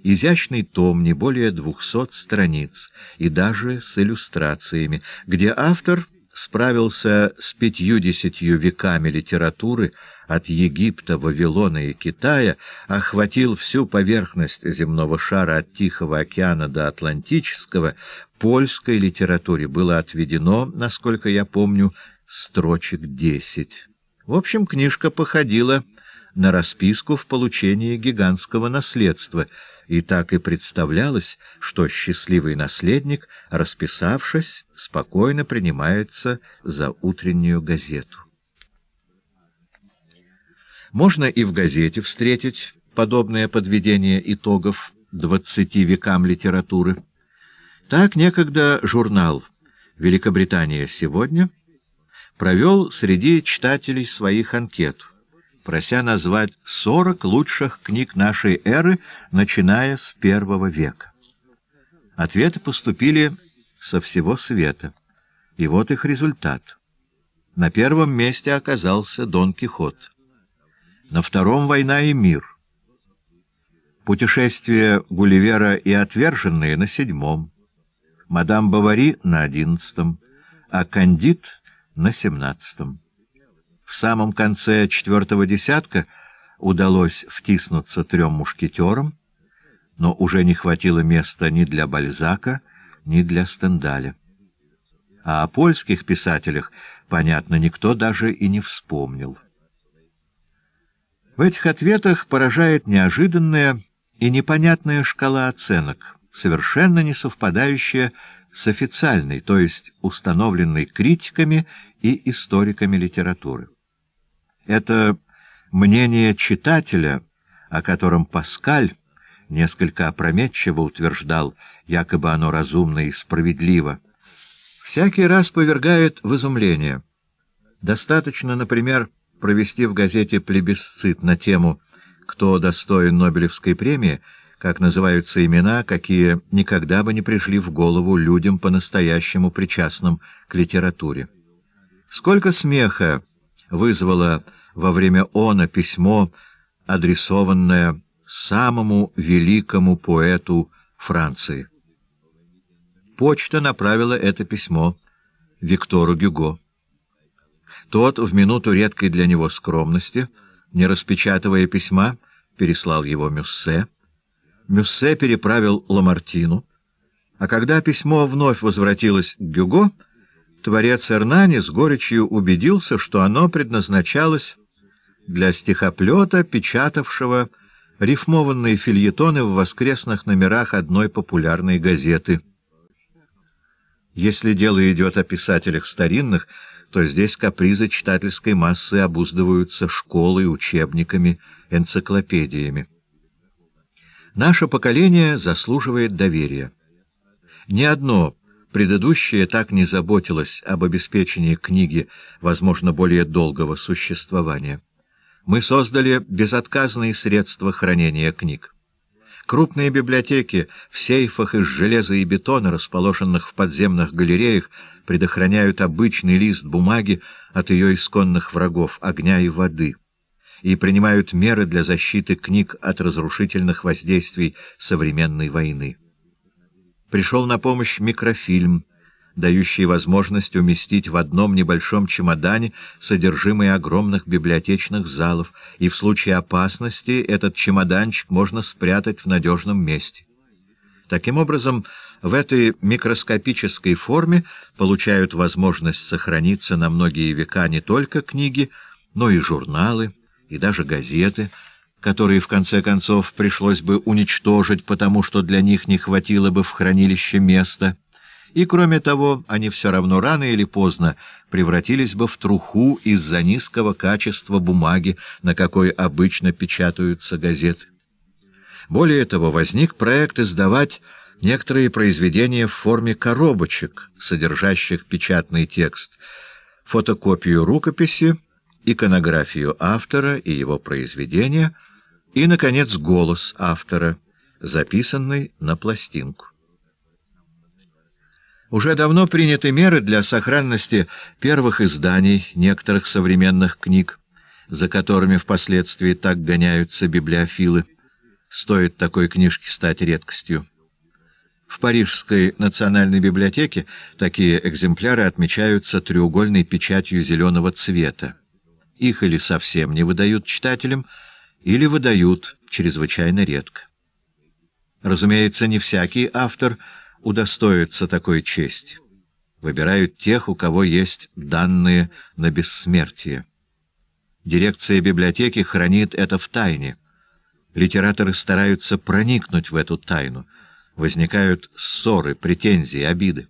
Изящный том, не более двухсот страниц, и даже с иллюстрациями, где автор справился с пятью-десятью веками литературы от Египта, Вавилона и Китая, охватил всю поверхность земного шара от Тихого океана до Атлантического, польской литературе было отведено, насколько я помню, строчек десять. В общем, книжка походила на расписку в получении гигантского наследства, и так и представлялось, что счастливый наследник, расписавшись, спокойно принимается за утреннюю газету. Можно и в газете встретить подобное подведение итогов двадцати векам литературы. Так некогда журнал «Великобритания сегодня» провел среди читателей своих анкету, прося назвать 40 лучших книг нашей эры, начиная с первого века. Ответы поступили со всего света, и вот их результат. На первом месте оказался Дон Кихот, на втором — «Война и мир», «Путешествие Гулливера и отверженные» на седьмом, «Мадам Бавари» на одиннадцатом, а «Кандид» на семнадцатом. В самом конце четвертого десятка удалось втиснуться трем мушкетерам, но уже не хватило места ни для Бальзака, ни для Стендаля. А о польских писателях, понятно, никто даже и не вспомнил. В этих ответах поражает неожиданная и непонятная шкала оценок, совершенно не совпадающая с официальной, то есть установленной критиками и историками литературы. Это мнение читателя, о котором Паскаль несколько опрометчиво утверждал, якобы оно разумно и справедливо, всякий раз повергает в изумление. Достаточно, например, провести в газете плебисцит на тему «Кто достоин Нобелевской премии», как называются имена, какие никогда бы не пришли в голову людям по-настоящему причастным к литературе. Сколько смеха вызвало во время она письмо, адресованное самому великому поэту Франции. Почта направила это письмо Виктору Гюго. Тот, в минуту редкой для него скромности, не распечатывая письма, переслал его Мюссе. Мюссе переправил Ламартину, а когда письмо вновь возвратилось к Гюго, творец Эрнани с горечью убедился, что оно предназначалось для стихоплета, печатавшего рифмованные фильетоны в воскресных номерах одной популярной газеты. Если дело идет о писателях старинных, то здесь капризы читательской массы обуздываются школой, учебниками, энциклопедиями. Наше поколение заслуживает доверия. Ни одно предыдущее так не заботилось об обеспечении книги, возможно, более долгого существования. Мы создали безотказные средства хранения книг. Крупные библиотеки в сейфах из железа и бетона, расположенных в подземных галереях, предохраняют обычный лист бумаги от ее исконных врагов — огня и воды, и принимают меры для защиты книг от разрушительных воздействий современной войны. Пришел на помощь микрофильм — дающий возможность уместить в одном небольшом чемодане содержимое огромных библиотечных залов, и в случае опасности этот чемоданчик можно спрятать в надежном месте. Таким образом, в этой микроскопической форме получают возможность сохраниться на многие века не только книги, но и журналы, и даже газеты, которые, в конце концов, пришлось бы уничтожить, потому что для них не хватило бы в хранилище места — и, кроме того, они все равно рано или поздно превратились бы в труху из-за низкого качества бумаги, на какой обычно печатаются газеты. Более того, возник проект издавать некоторые произведения в форме коробочек, содержащих печатный текст, фотокопию рукописи, иконографию автора и его произведения, и, наконец, голос автора, записанный на пластинку. Уже давно приняты меры для сохранности первых изданий некоторых современных книг, за которыми впоследствии так гоняются библиофилы. Стоит такой книжке стать редкостью. В Парижской национальной библиотеке такие экземпляры отмечаются треугольной печатью зеленого цвета. Их или совсем не выдают читателям, или выдают чрезвычайно редко. Разумеется, не всякий автор — удостоиться такой чести. Выбирают тех, у кого есть данные на бессмертие. Дирекция библиотеки хранит это в тайне. Литераторы стараются проникнуть в эту тайну. Возникают ссоры, претензии, обиды.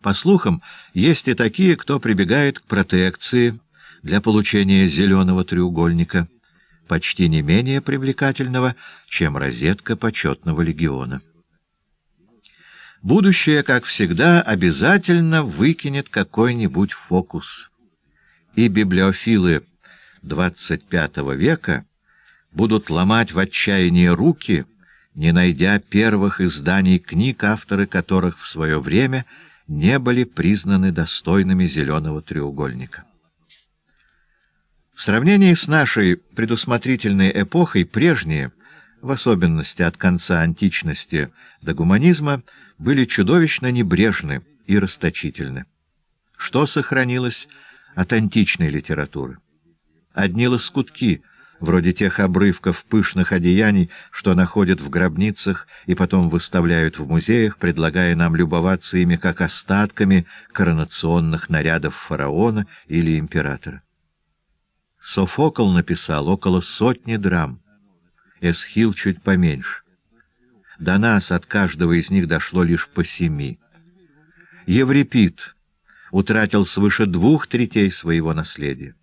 По слухам, есть и такие, кто прибегает к протекции для получения зеленого треугольника, почти не менее привлекательного, чем розетка почетного легиона. Будущее, как всегда, обязательно выкинет какой-нибудь фокус. И библиофилы XXV века будут ломать в отчаянии руки, не найдя первых изданий книг, авторы которых в свое время не были признаны достойными зеленого треугольника. В сравнении с нашей предусмотрительной эпохой прежние, в особенности от конца античности до гуманизма, были чудовищно небрежны и расточительны. Что сохранилось от античной литературы? Одни лоскутки, вроде тех обрывков пышных одеяний, что находят в гробницах и потом выставляют в музеях, предлагая нам любоваться ими как остатками коронационных нарядов фараона или императора. Софокл написал около сотни драм, Эсхил чуть поменьше. До нас от каждого из них дошло лишь по семи. Еврипид утратил свыше двух третей своего наследия.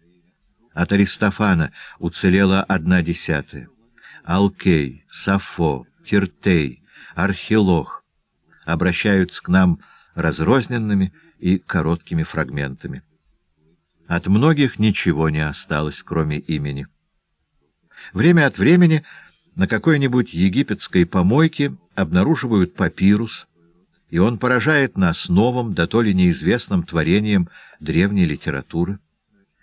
От Аристофана уцелела одна десятая. Алкей, Сафо, Тиртей, Архилох обращаются к нам разрозненными и короткими фрагментами. От многих ничего не осталось, кроме имени. Время от времени на какой-нибудь египетской помойке обнаруживают папирус, и он поражает нас новым, да то ли неизвестным творением древней литературы.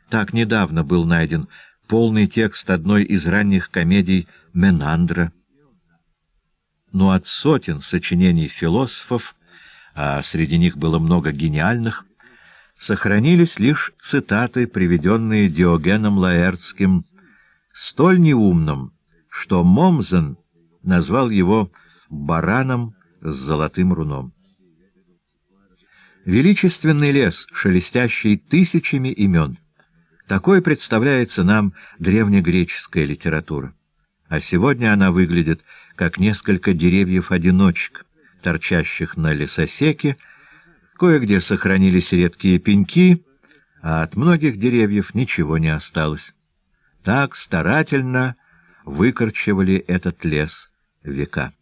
Так недавно был найден полный текст одной из ранних комедий Менандра — но от сотен сочинений философов, а среди них было много гениальных, сохранились лишь цитаты, приведенные Диогеном Лаэртским, столь неумным, что Момзен назвал его «бараном с золотым руном». Величественный лес, шелестящий тысячами имен. Такой представляется нам древнегреческая литература. А сегодня она выглядит как несколько деревьев-одиночек, торчащих на лесосеке, кое-где сохранились редкие пеньки, а от многих деревьев ничего не осталось. Так старательно выкорчевали этот лес века.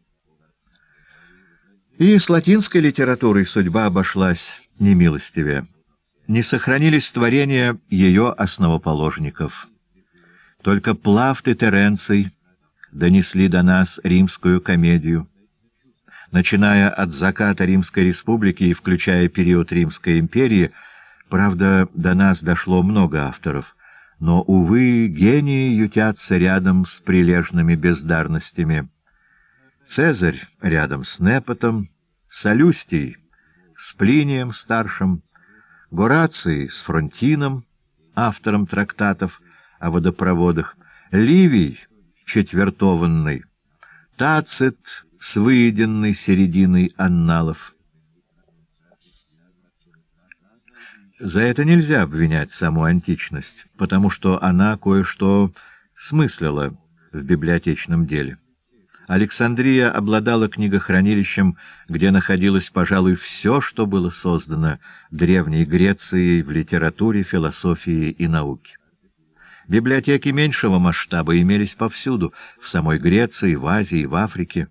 И с латинской литературой судьба обошлась немилостивее. Не сохранились творения ее основоположников. Только Плафт и Теренций донесли до нас римскую комедию. Начиная от заката Римской республики и включая период Римской империи, правда, до нас дошло много авторов, но, увы, гении ютятся рядом с прилежными бездарностями — Цезарь рядом с Непотом, Солюстий с Плинием Старшим, Гораций с Фронтином, автором трактатов о водопроводах, Ливий четвертованный, Тацит с выеденной серединой анналов. За это нельзя обвинять саму античность, потому что она кое-что смыслила в библиотечном деле. Александрия обладала книгохранилищем, где находилось, пожалуй, все, что было создано Древней Грецией в литературе, философии и науке. Библиотеки меньшего масштаба имелись повсюду, в самой Греции, в Азии, в Африке.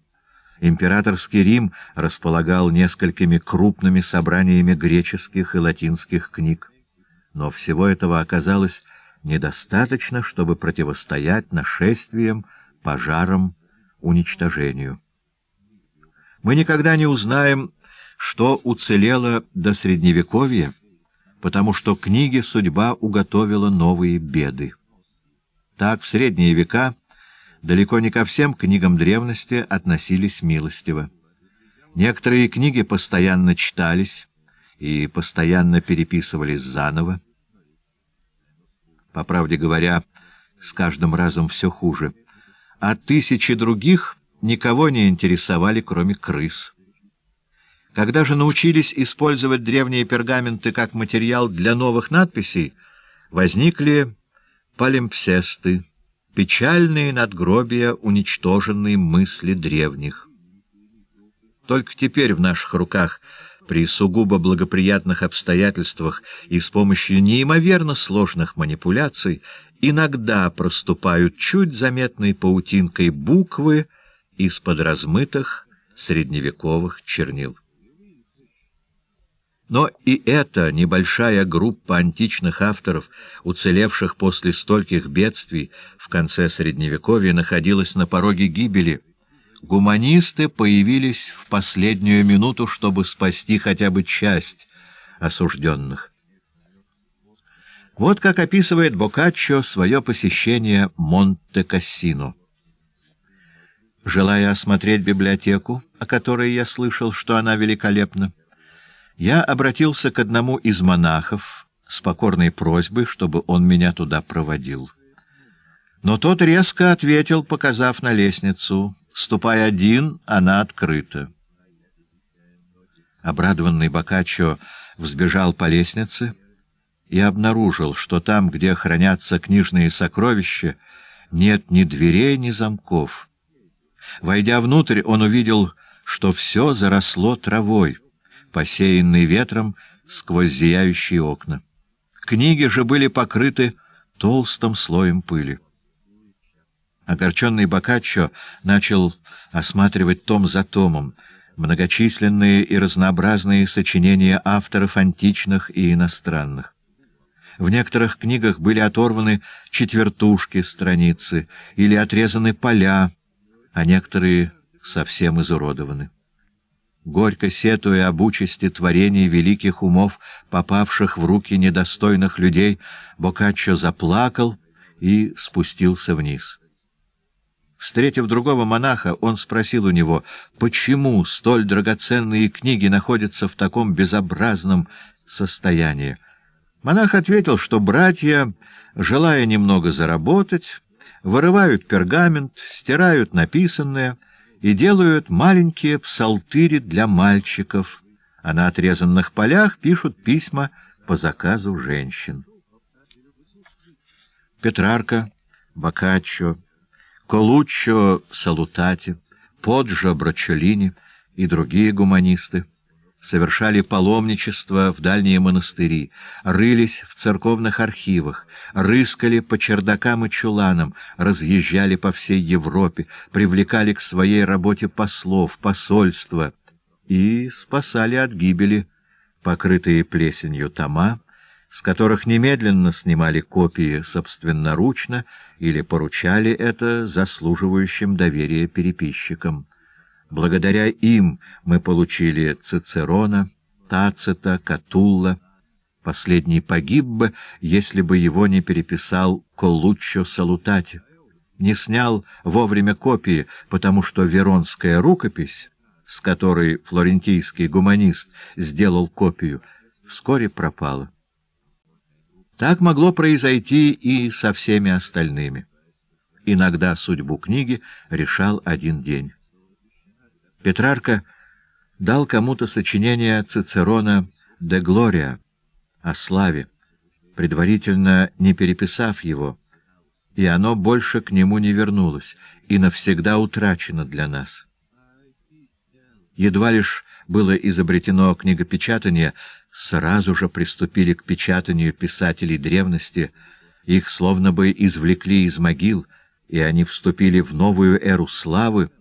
Императорский Рим располагал несколькими крупными собраниями греческих и латинских книг. Но всего этого оказалось недостаточно, чтобы противостоять нашествиям, пожарам, уничтожению. Мы никогда не узнаем, что уцелело до Средневековья, потому что книге судьба уготовила новые беды. Так, в средние века далеко не ко всем книгам древности относились милостиво. Некоторые книги постоянно читались и постоянно переписывались заново. По правде говоря, с каждым разом все хуже — а тысячи других никого не интересовали, кроме крыс. Когда же научились использовать древние пергаменты как материал для новых надписей, возникли палимпсесты, печальные надгробия уничтоженные мысли древних. Только теперь в наших руках, при сугубо благоприятных обстоятельствах и с помощью неимоверно сложных манипуляций, иногда проступают чуть заметной паутинкой буквы из-под размытых средневековых чернил. Но и эта небольшая группа античных авторов, уцелевших после стольких бедствий в конце Средневековья, находилась на пороге гибели. Гуманисты появились в последнюю минуту, чтобы спасти хотя бы часть осужденных. Вот как описывает Боккаччо свое посещение Монте-Кассино. Желая осмотреть библиотеку, о которой я слышал, что она великолепна, я обратился к одному из монахов с покорной просьбой, чтобы он меня туда проводил. Но тот резко ответил, показав на лестницу, «Ступай один, она открыта». Обрадованный Боккаччо взбежал по лестнице, и обнаружил, что там, где хранятся книжные сокровища, нет ни дверей, ни замков. Войдя внутрь, он увидел, что все заросло травой, посеянной ветром сквозь зияющие окна. Книги же были покрыты толстым слоем пыли. Огорченный Боккаччо начал осматривать том за томом, многочисленные и разнообразные сочинения авторов античных и иностранных. В некоторых книгах были оторваны четвертушки страницы или отрезаны поля, а некоторые совсем изуродованы. Горько сетуя об участи творений великих умов, попавших в руки недостойных людей, Боккаччо заплакал и спустился вниз. Встретив другого монаха, он спросил у него, почему столь драгоценные книги находятся в таком безобразном состоянии. Монах ответил, что братья, желая немного заработать, вырывают пергамент, стирают написанное и делают маленькие псалтыри для мальчиков, а на отрезанных полях пишут письма по заказу женщин. Петрарка, Боккаччо, Колуччо Салутати, Поджо Брачолини и другие гуманисты совершали паломничество в дальние монастыри, рылись в церковных архивах, рыскали по чердакам и чуланам, разъезжали по всей Европе, привлекали к своей работе послов, посольства и спасали от гибели покрытые плесенью тома, с которых немедленно снимали копии собственноручно или поручали это заслуживающим доверия переписчикам. Благодаря им мы получили Цицерона, Тацита, Катулла. Последний погиб бы, если бы его не переписал Колуччо Салутати. Не снял вовремя копии, потому что Веронская рукопись, с которой флорентийский гуманист сделал копию, вскоре пропала. Так могло произойти и со всеми остальными. Иногда судьбу книги решал один день. Петрарка дал кому-то сочинение Цицерона «Де Глория» о славе, предварительно не переписав его, и оно больше к нему не вернулось и навсегда утрачено для нас. Едва лишь было изобретено книгопечатание, сразу же приступили к печатанию писателей древности, их словно бы извлекли из могил, и они вступили в новую эру славы,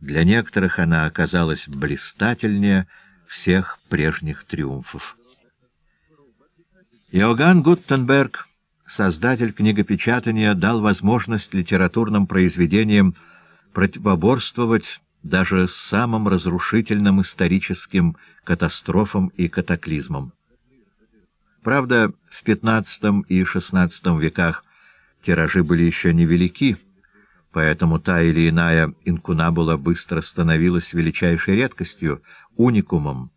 для некоторых она оказалась блистательнее всех прежних триумфов. Иоганн Гуттенберг, создатель книгопечатания, дал возможность литературным произведениям противоборствовать даже самым разрушительным историческим катастрофам и катаклизмам. Правда, в XV и XVI веках тиражи были еще невелики, поэтому та или иная инкунабула быстро становилась величайшей редкостью, уникумом.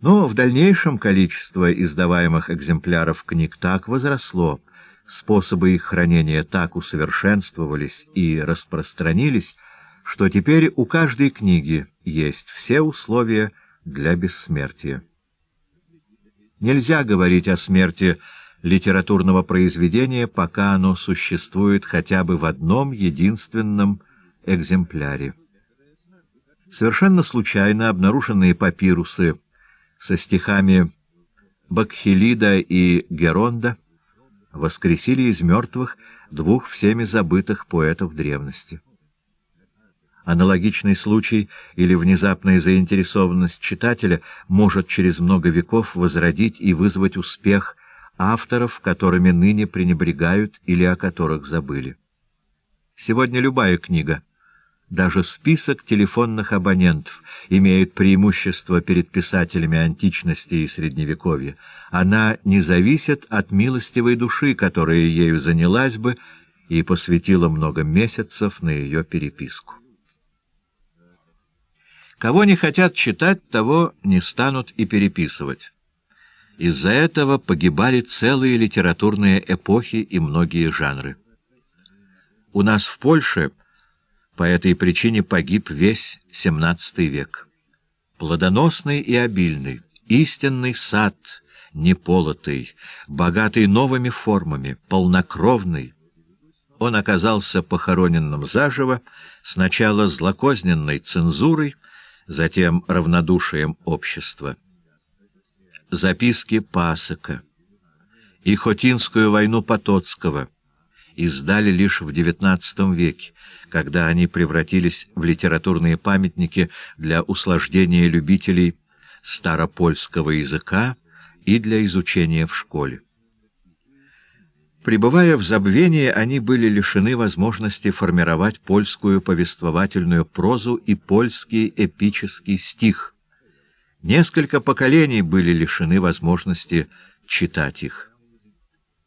Но в дальнейшем количество издаваемых экземпляров книг так возросло, способы их хранения так усовершенствовались и распространились, что теперь у каждой книги есть все условия для бессмертия. Нельзя говорить о смерти литературного произведения, пока оно существует хотя бы в одном единственном экземпляре. Совершенно случайно обнаруженные папирусы со стихами Бакхилида и Геронда воскресили из мертвых двух всеми забытых поэтов древности. Аналогичный случай или внезапная заинтересованность читателя может через много веков возродить и вызвать успех авторов, которыми ныне пренебрегают или о которых забыли. Сегодня любая книга, даже список телефонных абонентов, имеет преимущество перед писателями античности и средневековья. Она не зависит от милостивой души, которая ею занялась бы и посвятила много месяцев на ее переписку. Кого не хотят читать, того не станут и переписывать. Из-за этого погибали целые литературные эпохи и многие жанры. У нас в Польше по этой причине погиб весь XVII век. Плодоносный и обильный, истинный сад, неполотый, богатый новыми формами, полнокровный. Он оказался похороненным заживо, сначала злокозненной цензурой, затем равнодушием общества. Записки Пасока и Хотинскую войну Потоцкого издали лишь в XIX веке, когда они превратились в литературные памятники для услаждения любителей старопольского языка и для изучения в школе. Пребывая в забвении, они были лишены возможности формировать польскую повествовательную прозу и польский эпический стих. Несколько поколений были лишены возможности читать их.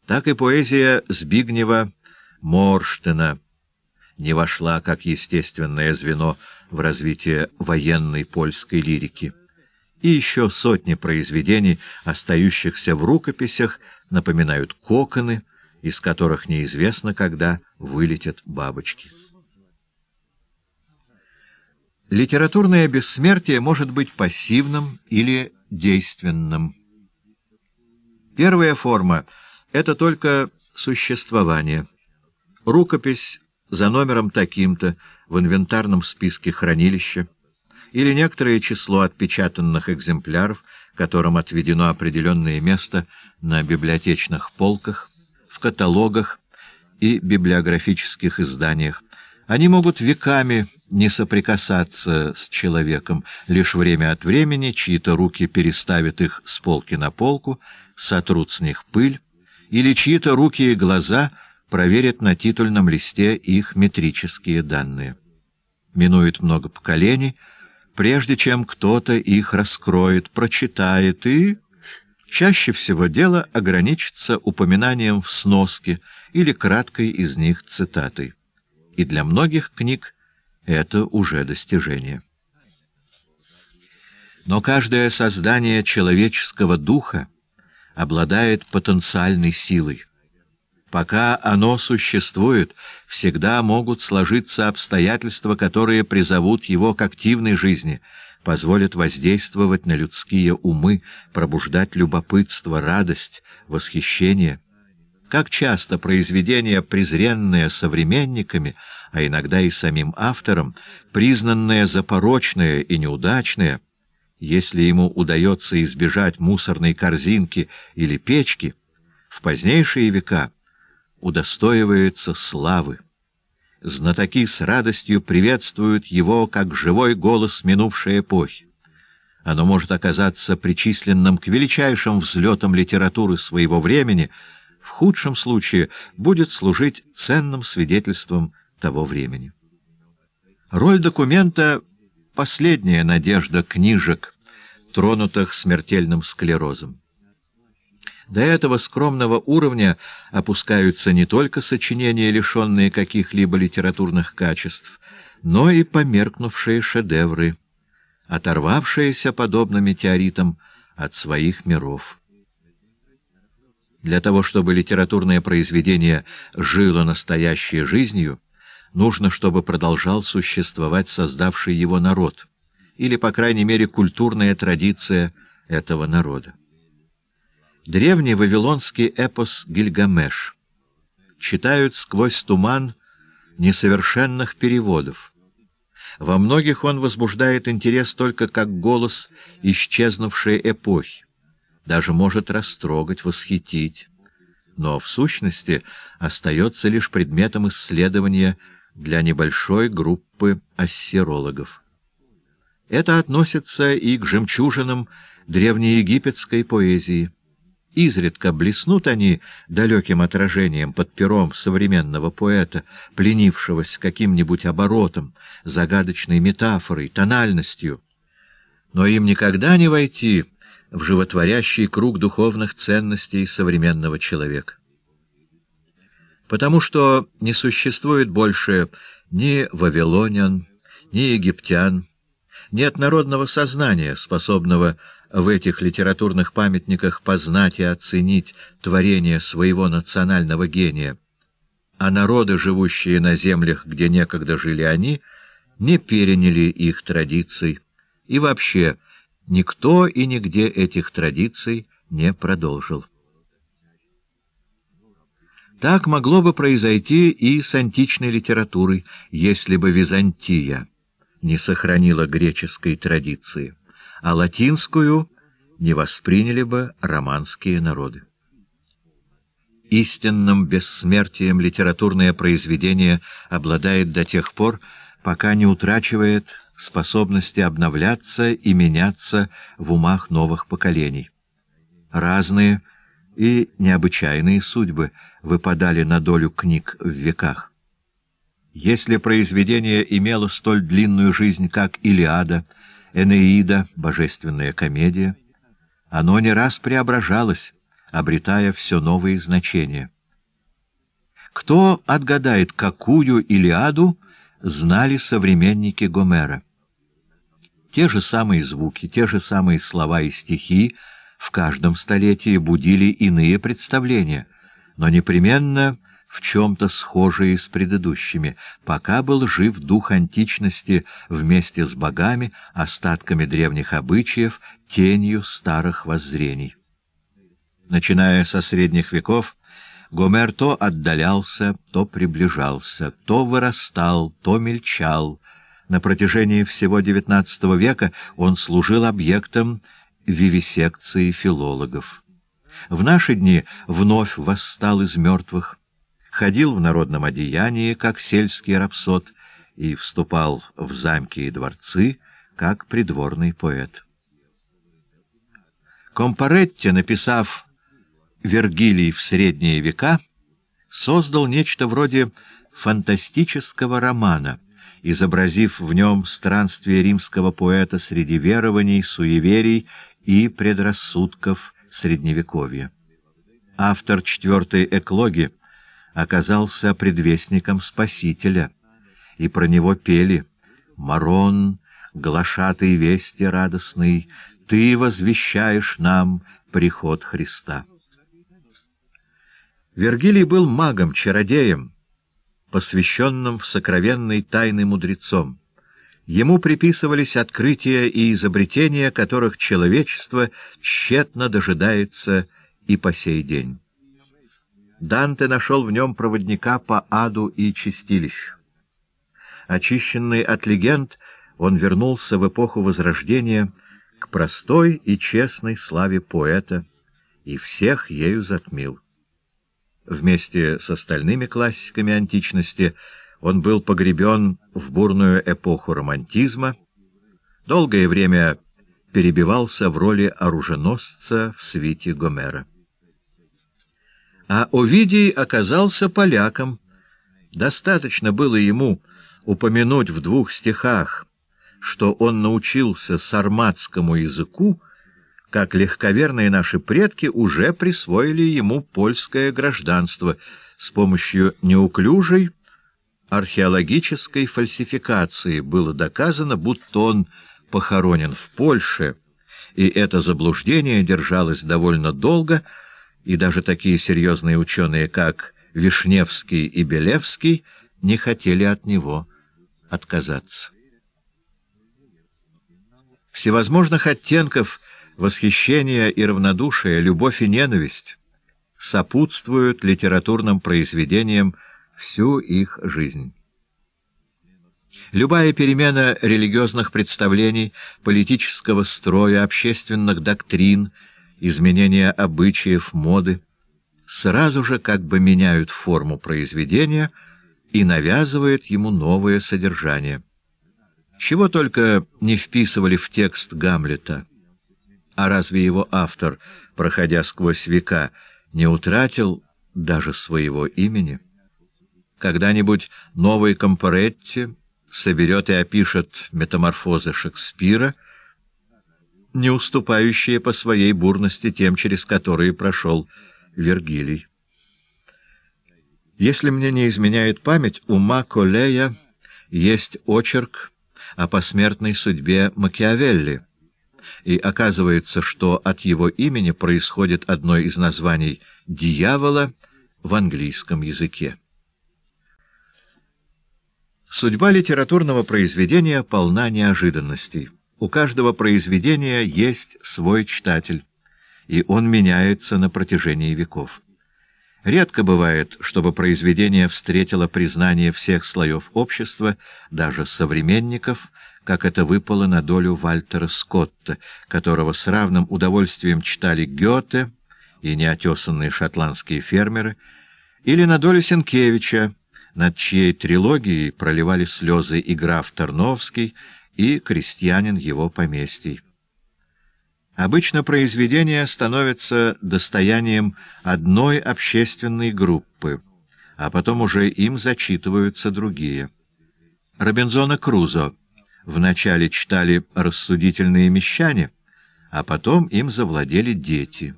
Так и поэзия Збигнева Морштена не вошла как естественное звено в развитие военной польской лирики. И еще сотни произведений, остающихся в рукописях, напоминают коконы, из которых неизвестно, когда вылетят бабочки. Литературное бессмертие может быть пассивным или действенным. Первая форма — это только существование. Рукопись за номером таким-то в инвентарном списке хранилища или некоторое число отпечатанных экземпляров, которым отведено определенное место на библиотечных полках, в каталогах и библиографических изданиях. Они могут веками не соприкасаться с человеком, лишь время от времени чьи-то руки переставят их с полки на полку, сотрут с них пыль, или чьи-то руки и глаза проверят на титульном листе их метрические данные. Минует много поколений, прежде чем кто-то их раскроет, прочитает, и чаще всего дело ограничится упоминанием в сноске или краткой из них цитатой. И для многих книг это уже достижение. Но каждое создание человеческого духа обладает потенциальной силой. Пока оно существует, всегда могут сложиться обстоятельства, которые призовут его к активной жизни, позволят воздействовать на людские умы, пробуждать любопытство, радость, восхищение. Как часто произведения, презренные современниками, а иногда и самим автором, признанные за порочные и неудачные, если ему удается избежать мусорной корзинки или печки, в позднейшие века удостоивается славы. Знатоки с радостью приветствуют его как живой голос минувшей эпохи. Оно может оказаться причисленным к величайшим взлетам литературы своего времени, в худшем случае будет служить ценным свидетельством того времени. Роль документа — последняя надежда книжек, тронутых смертельным склерозом. До этого скромного уровня опускаются не только сочинения, лишенные каких-либо литературных качеств, но и померкнувшие шедевры, оторвавшиеся, подобно метеоритам, от своих миров. Для того, чтобы литературное произведение жило настоящей жизнью, нужно, чтобы продолжал существовать создавший его народ — или, по крайней мере, культурная традиция этого народа. Древний вавилонский эпос «Гильгамеш» читают сквозь туман несовершенных переводов. Во многих он возбуждает интерес только как голос исчезнувшей эпохи, даже может растрогать, восхитить, но в сущности остается лишь предметом исследования для небольшой группы ассирологов. Это относится и к жемчужинам древнеегипетской поэзии. Изредка блеснут они далеким отражением под пером современного поэта, пленившегося каким-нибудь оборотом, загадочной метафорой, тональностью. Но им никогда не войти в животворящий круг духовных ценностей современного человека. Потому что не существует больше ни вавилонян, ни египтян, нет народного сознания, способного в этих литературных памятниках познать и оценить творение своего национального гения. А народы, живущие на землях, где некогда жили они, не переняли их традиций. И вообще, никто и нигде этих традиций не продолжил. Так могло бы произойти и с античной литературой, если бы Византия не сохранила греческой традиции, а латинскую не восприняли бы романские народы. Истинным бессмертием литературное произведение обладает до тех пор, пока не утрачивает способности обновляться и меняться в умах новых поколений. Разные и необычайные судьбы выпадали на долю книг в веках. Если произведение имело столь длинную жизнь, как «Илиада», «Энеида», «Божественная комедия», оно не раз преображалось, обретая все новые значения. Кто отгадает, какую Илиаду знали современники Гомера? Те же самые звуки, те же самые слова и стихи в каждом столетии будили иные представления, но непременно в чем-то схожие с предыдущими, пока был жив дух античности вместе с богами, остатками древних обычаев, тенью старых воззрений. Начиная со средних веков, Гомер то отдалялся, то приближался, то вырастал, то мельчал. На протяжении всего XIX века он служил объектом вивисекции филологов. В наши дни вновь восстал из мертвых, ходил в народном одеянии, как сельский рапсод, и вступал в замки и дворцы, как придворный поэт. Компаретти, написав «Вергилий в средние века», создал нечто вроде фантастического романа, изобразив в нем странствие римского поэта среди верований, суеверий и предрассудков Средневековья. Автор четвертой эклоги — оказался предвестником Спасителя, и про него пели «Марон, глашатый вести радостный, ты возвещаешь нам приход Христа». Вергилий был магом, чародеем, посвященным в сокровенной тайны мудрецом. Ему приписывались открытия и изобретения, которых человечество тщетно дожидается и по сей день. Данте нашел в нем проводника по аду и чистилищу. Очищенный от легенд, он вернулся в эпоху Возрождения к простой и честной славе поэта и всех ею затмил. Вместе с остальными классиками античности он был погребен в бурную эпоху романтизма, долгое время перебивался в роли оруженосца в свите Гомера. А Овидий оказался поляком. Достаточно было ему упомянуть в двух стихах, что он научился сарматскому языку, как легковерные наши предки уже присвоили ему польское гражданство с помощью неуклюжей археологической фальсификации было доказано, будто он похоронен в Польше, и это заблуждение держалось довольно долго — и даже такие серьезные ученые, как Вишневский и Белевский, не хотели от него отказаться. Всевозможных оттенков восхищения и равнодушия, любовь и ненависть сопутствуют литературным произведениям всю их жизнь. Любая перемена религиозных представлений, политического строя, общественных доктрин — изменения обычаев, моды, сразу же как бы меняют форму произведения и навязывают ему новое содержание. Чего только не вписывали в текст Гамлета. А разве его автор, проходя сквозь века, не утратил даже своего имени? Когда-нибудь новый Компоретти соберет и опишет метаморфозы Шекспира — не уступающие по своей бурности тем, через которые прошел Вергилий. Если мне не изменяет память, у Маколея есть очерк о посмертной судьбе Макиавелли, и оказывается, что от его имени происходит одно из названий «дьявола» в английском языке. Судьба литературного произведения полна неожиданностей. У каждого произведения есть свой читатель, и он меняется на протяжении веков. Редко бывает, чтобы произведение встретило признание всех слоев общества, даже современников, как это выпало на долю Вальтера Скотта, которого с равным удовольствием читали Гёте и неотесанные шотландские фермеры, или на долю Сенкевича, над чьей трилогией проливали слезы и граф Тарновский, и крестьянин его поместий. Обычно произведения становятся достоянием одной общественной группы, а потом уже им зачитываются другие. Робинзона Крузо вначале читали рассудительные мещане, а потом им завладели дети.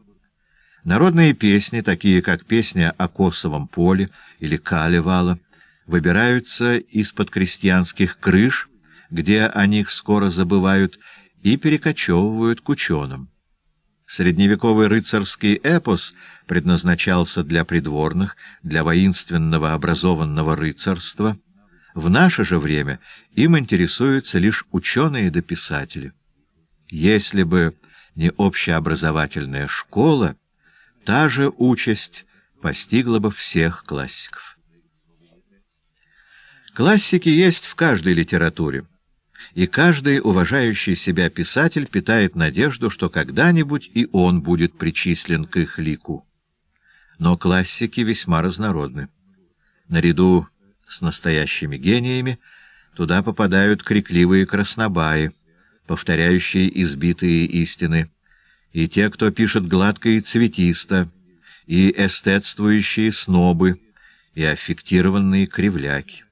Народные песни, такие как песня о Косовом поле или Калевала, выбираются из-под крестьянских крыш, где о них скоро забывают, и перекочевывают к ученым. Средневековый рыцарский эпос предназначался для придворных, для воинственного образованного рыцарства. В наше же время им интересуются лишь ученые да писатели. Если бы не общеобразовательная школа, та же участь постигла бы всех классиков. Классики есть в каждой литературе и каждый уважающий себя писатель питает надежду, что когда-нибудь и он будет причислен к их лику. Но классики весьма разнородны. Наряду с настоящими гениями туда попадают крикливые краснобаи, повторяющие избитые истины, и те, кто пишет гладко и цветисто, и эстетствующие снобы, и аффектированные кривляки.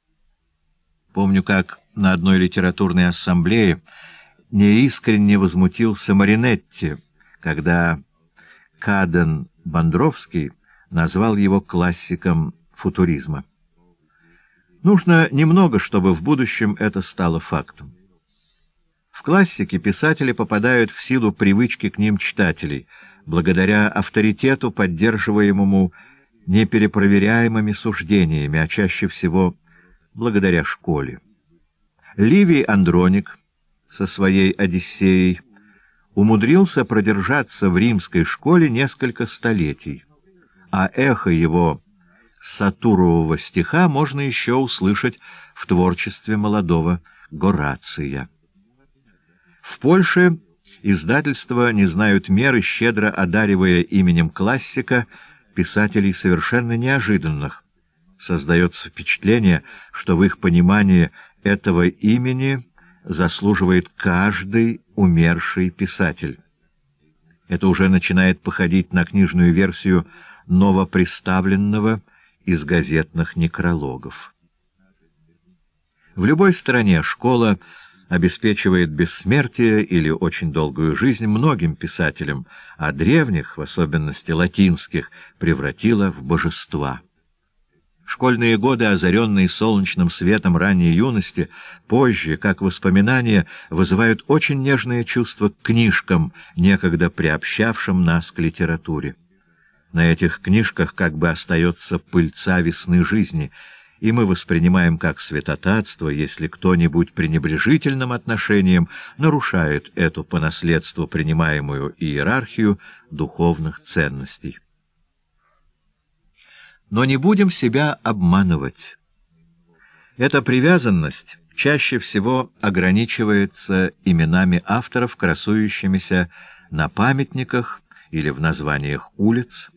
Помню, как на одной литературной ассамблее неискренне возмутился Маринетти, когда Каден Бандровский назвал его классиком футуризма. Нужно немного, чтобы в будущем это стало фактом. В классике писатели попадают в силу привычки к ним читателей, благодаря авторитету, поддерживаемому неперепроверяемыми суждениями, а чаще всего благодаря школе. Ливий Андроник со своей «Одиссеей» умудрился продержаться в римской школе несколько столетий, а эхо его сатурового стиха можно еще услышать в творчестве молодого Горация. В Польше издательства не знают меры, щедро одаривая именем классика писателей совершенно неожиданных. Создается впечатление, что в их понимании этого имени заслуживает каждый умерший писатель. Это уже начинает походить на книжную версию новоприставленного из газетных некрологов. В любой стране школа обеспечивает бессмертие или очень долгую жизнь многим писателям, а древних, в особенности латинских, превратила в божества. Школьные годы, озаренные солнечным светом ранней юности, позже, как воспоминания, вызывают очень нежное чувство к книжкам, некогда приобщавшим нас к литературе. На этих книжках как бы остается пыльца весны жизни, и мы воспринимаем как святотатство, если кто-нибудь пренебрежительным отношением нарушает эту по наследству принимаемую иерархию духовных ценностей. Но не будем себя обманывать. Эта привязанность чаще всего ограничивается именами авторов, красующимися на памятниках или в названиях улиц,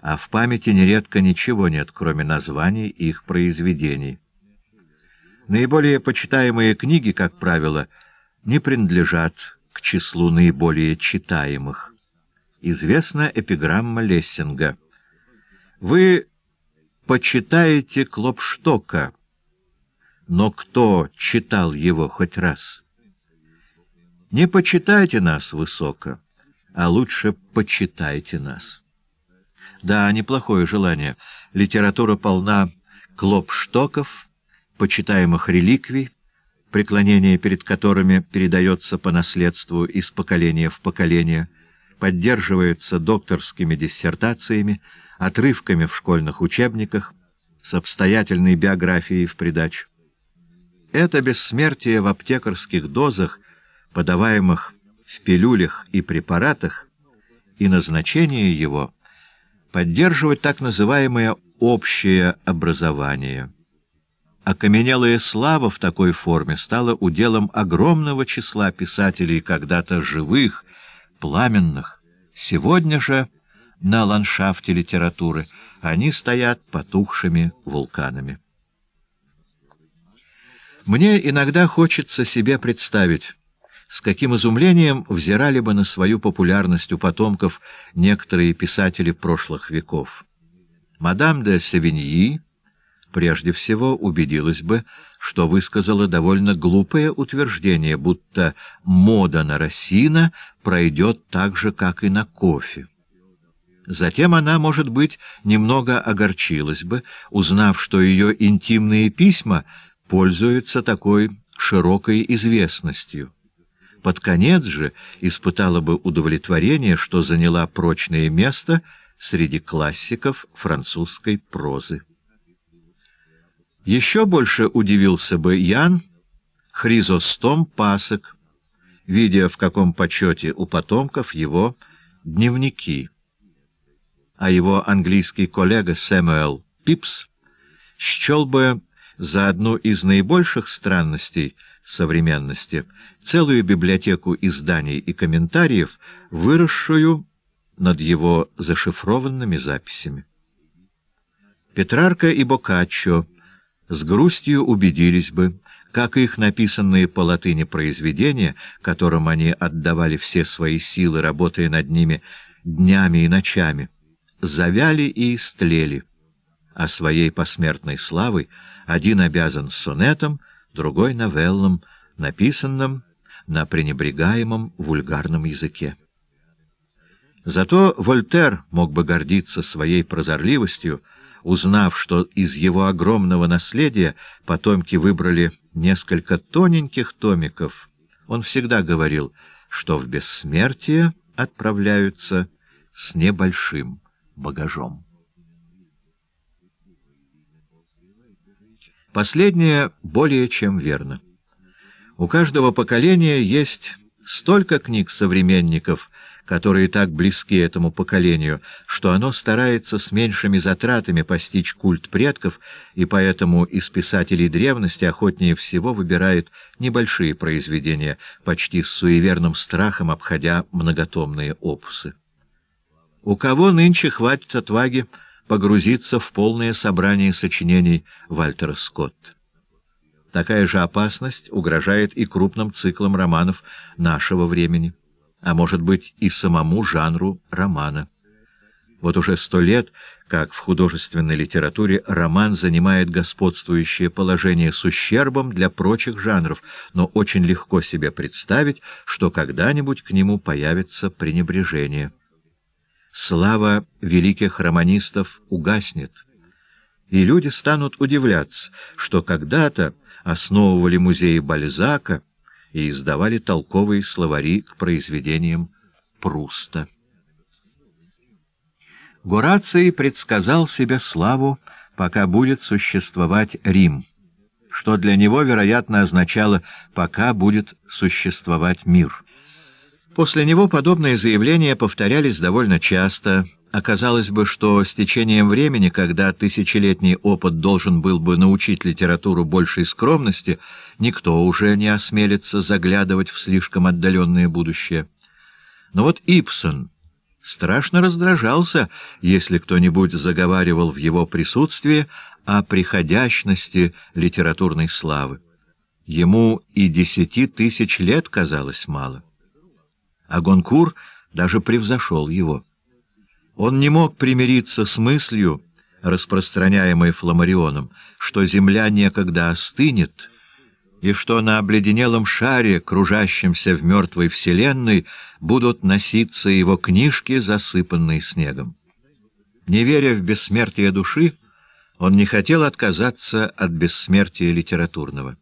а в памяти нередко ничего нет, кроме названий их произведений. Наиболее почитаемые книги, как правило, не принадлежат к числу наиболее читаемых. Известна эпиграмма Лессинга. «Вы почитаете Клопштока, но кто читал его хоть раз? Не почитайте нас высоко, а лучше почитайте нас. Да, неплохое желание. Литература полна Клопштоков, почитаемых реликвий, преклонение перед которыми передается по наследству из поколения в поколение, поддерживается докторскими диссертациями, отрывками в школьных учебниках, с обстоятельной биографией в придачу. Это бессмертие в аптекарских дозах, подаваемых в пилюлях и препаратах, и назначение его — поддерживать так называемое общее образование. Окаменелая слава в такой форме стала уделом огромного числа писателей, когда-то живых, пламенных. Сегодня же — на ландшафте литературы, они стоят потухшими вулканами. Мне иногда хочется себе представить, с каким изумлением взирали бы на свою популярность у потомков некоторые писатели прошлых веков. Мадам де Севиньи прежде всего убедилась бы, что высказала довольно глупое утверждение, будто мода на росина пройдет так же, как и на кофе. Затем она, может быть, немного огорчилась бы, узнав, что ее интимные письма пользуются такой широкой известностью. Под конец же испытала бы удовлетворение, что заняла прочное место среди классиков французской прозы. Еще больше удивился бы Ян Хризостом Пасок, видя, в каком почете у потомков его дневники. А его английский коллега Сэмюэл Пипс счел бы за одну из наибольших странностей современности целую библиотеку изданий и комментариев, выросшую над его зашифрованными записями. Петрарка и Боккаччо с грустью убедились бы, как их написанные по латыни произведения, которым они отдавали все свои силы, работая над ними днями и ночами, завяли и истлели, а своей посмертной славой один обязан сонетом, другой — новеллам, написанным на пренебрегаемом вульгарном языке. Зато Вольтер мог бы гордиться своей прозорливостью, узнав, что из его огромного наследия потомки выбрали несколько тоненьких томиков, он всегда говорил, что в бессмертие отправляются с небольшим багажом. Последнее более чем верно. У каждого поколения есть столько книг современников, которые так близки этому поколению, что оно старается с меньшими затратами постичь культ предков, и поэтому из писателей древности охотнее всего выбирает небольшие произведения, почти с суеверным страхом обходя многотомные опусы. У кого нынче хватит отваги погрузиться в полное собрание сочинений Вальтера Скотта? Такая же опасность угрожает и крупным циклам романов нашего времени а может быть и самому жанру романа. Вот уже сто лет, как в художественной литературе роман занимает господствующее положение с ущербом для прочих жанров, но очень легко себе представить, что когда-нибудь к нему появится пренебрежение. Слава великих романистов угаснет, и люди станут удивляться, что когда-то основывали музеи Бальзака, и издавали толковые словари к произведениям Пруста. Гораций предсказал себе славу, пока будет существовать Рим, что для него, вероятно, означало «пока будет существовать мир». После него подобные заявления повторялись довольно часто, Оказалось бы, что с течением времени, когда тысячелетний опыт должен был бы научить литературу большей скромности, никто уже не осмелится заглядывать в слишком отдаленное будущее. Но вот Ипсон страшно раздражался, если кто-нибудь заговаривал в его присутствии о приходящности литературной славы. Ему и десяти тысяч лет казалось мало. А Гонкур даже превзошел его. Он не мог примириться с мыслью, распространяемой Фламарионом, что земля некогда остынет, и что на обледенелом шаре, кружащемся в мертвой вселенной, будут носиться его книжки, засыпанные снегом. Не веря в бессмертие души, он не хотел отказаться от бессмертия литературного,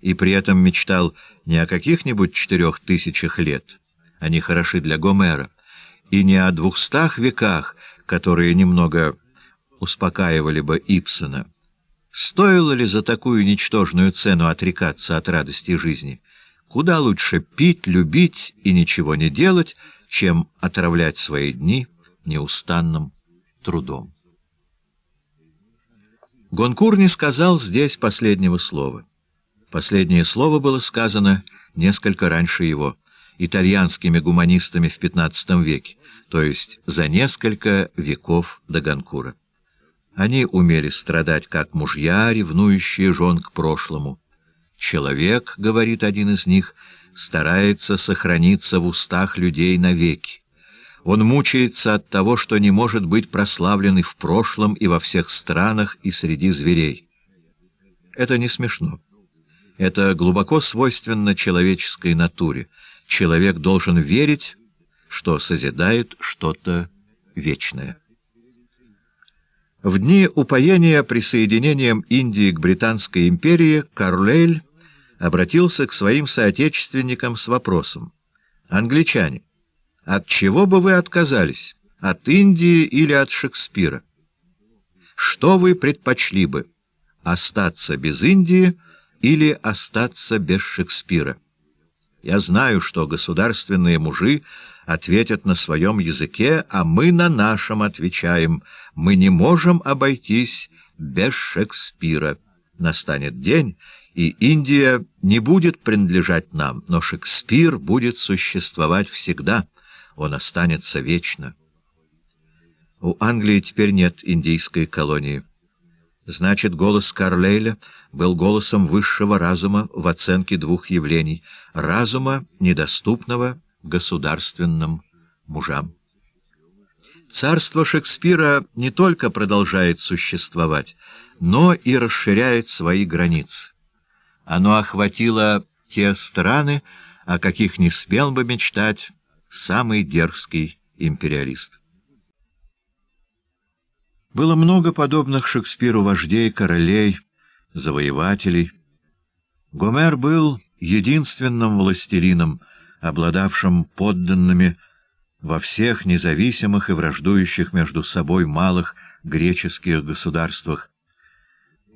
и при этом мечтал не о каких-нибудь четырех тысячах лет, они хороши для Гомера, и не о двухстах веках, которые немного успокаивали бы Ипсона. Стоило ли за такую ничтожную цену отрекаться от радости жизни? Куда лучше пить, любить и ничего не делать, чем отравлять свои дни неустанным трудом. Гонкур не сказал здесь последнего слова. Последнее слово было сказано несколько раньше его, итальянскими гуманистами в XV веке, то есть за несколько веков до Ганкура. Они умели страдать как мужья, ревнующие жен к прошлому. «Человек, — говорит один из них, — старается сохраниться в устах людей навеки. Он мучается от того, что не может быть прославлен и в прошлом, и во всех странах, и среди зверей. Это не смешно. Это глубоко свойственно человеческой натуре. Человек должен верить, что созидает что-то вечное. В дни упоения присоединением Индии к Британской империи Карлейль обратился к своим соотечественникам с вопросом. «Англичане, от чего бы вы отказались, от Индии или от Шекспира? Что вы предпочли бы, остаться без Индии или остаться без Шекспира?» Я знаю, что государственные мужи ответят на своем языке, а мы на нашем отвечаем. Мы не можем обойтись без Шекспира. Настанет день, и Индия не будет принадлежать нам, но Шекспир будет существовать всегда, он останется вечно. У Англии теперь нет индийской колонии. Значит, голос Карлейля был голосом высшего разума в оценке двух явлений — разума, недоступного государственным мужам. Царство Шекспира не только продолжает существовать, но и расширяет свои границы. Оно охватило те страны, о каких не смел бы мечтать самый дерзкий империалист. Было много подобных Шекспиру вождей, королей, завоевателей. Гомер был единственным властелином, обладавшим подданными во всех независимых и враждующих между собой малых греческих государствах.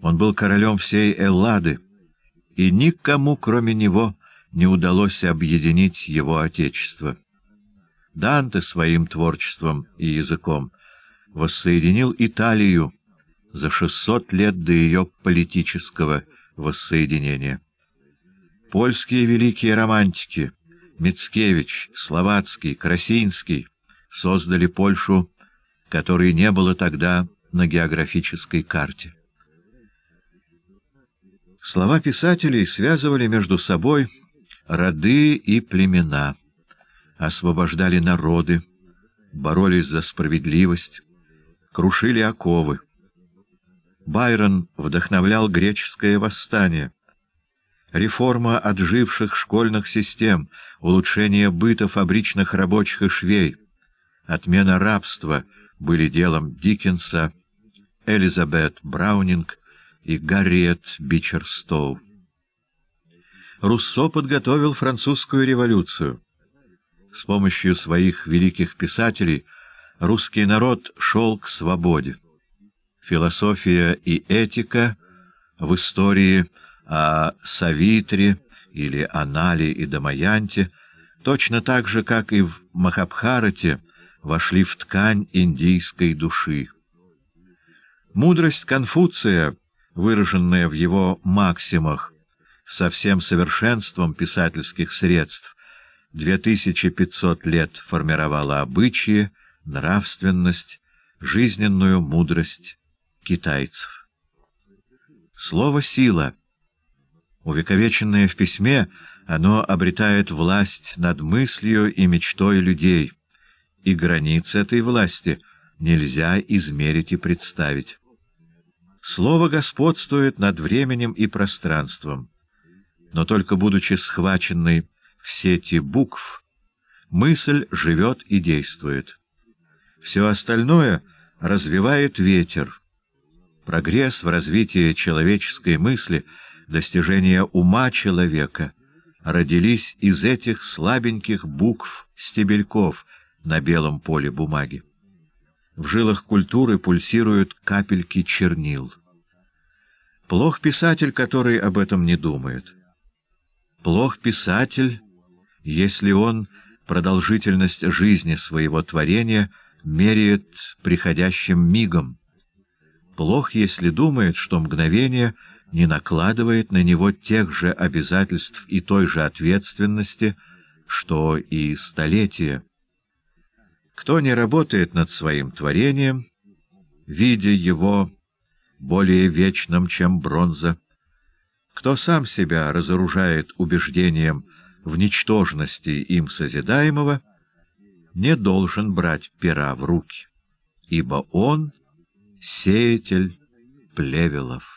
Он был королем всей Эллады, и никому, кроме него, не удалось объединить его отечество. Данте своим творчеством и языком воссоединил Италию за шестьсот лет до ее политического воссоединения. Польские великие романтики Мицкевич, Словацкий, Красинский создали Польшу, которой не было тогда на географической карте. Слова писателей связывали между собой роды и племена, освобождали народы, боролись за справедливость, крушили оковы. Байрон вдохновлял греческое восстание. Реформа отживших школьных систем, улучшение быта фабричных рабочих и швей, отмена рабства были делом Диккенса, Элизабет Браунинг и Гарриет Бичерстоу. Руссо подготовил французскую революцию. С помощью своих великих писателей — русский народ шел к свободе. Философия и этика в истории о Савитре или Анале и Дамаянте точно так же, как и в Махабхарате, вошли в ткань индийской души. Мудрость Конфуция, выраженная в его максимах, со всем совершенством писательских средств, 2500 лет формировала обычаи, нравственность, жизненную мудрость китайцев. Слово «сила», увековеченное в письме, оно обретает власть над мыслью и мечтой людей, и границ этой власти нельзя измерить и представить. Слово господствует над временем и пространством, но только будучи схваченной в сети букв, мысль живет и действует. Все остальное развивает ветер. Прогресс в развитии человеческой мысли, достижение ума человека родились из этих слабеньких букв, стебельков на белом поле бумаги. В жилах культуры пульсируют капельки чернил. Плох писатель, который об этом не думает. Плох писатель, если он продолжительность жизни своего творения — меряет приходящим мигом. Плох, если думает, что мгновение не накладывает на него тех же обязательств и той же ответственности, что и столетие. Кто не работает над своим творением, видя его более вечным, чем бронза, кто сам себя разоружает убеждением в ничтожности им созидаемого, не должен брать пера в руки, ибо он — сеятель плевелов.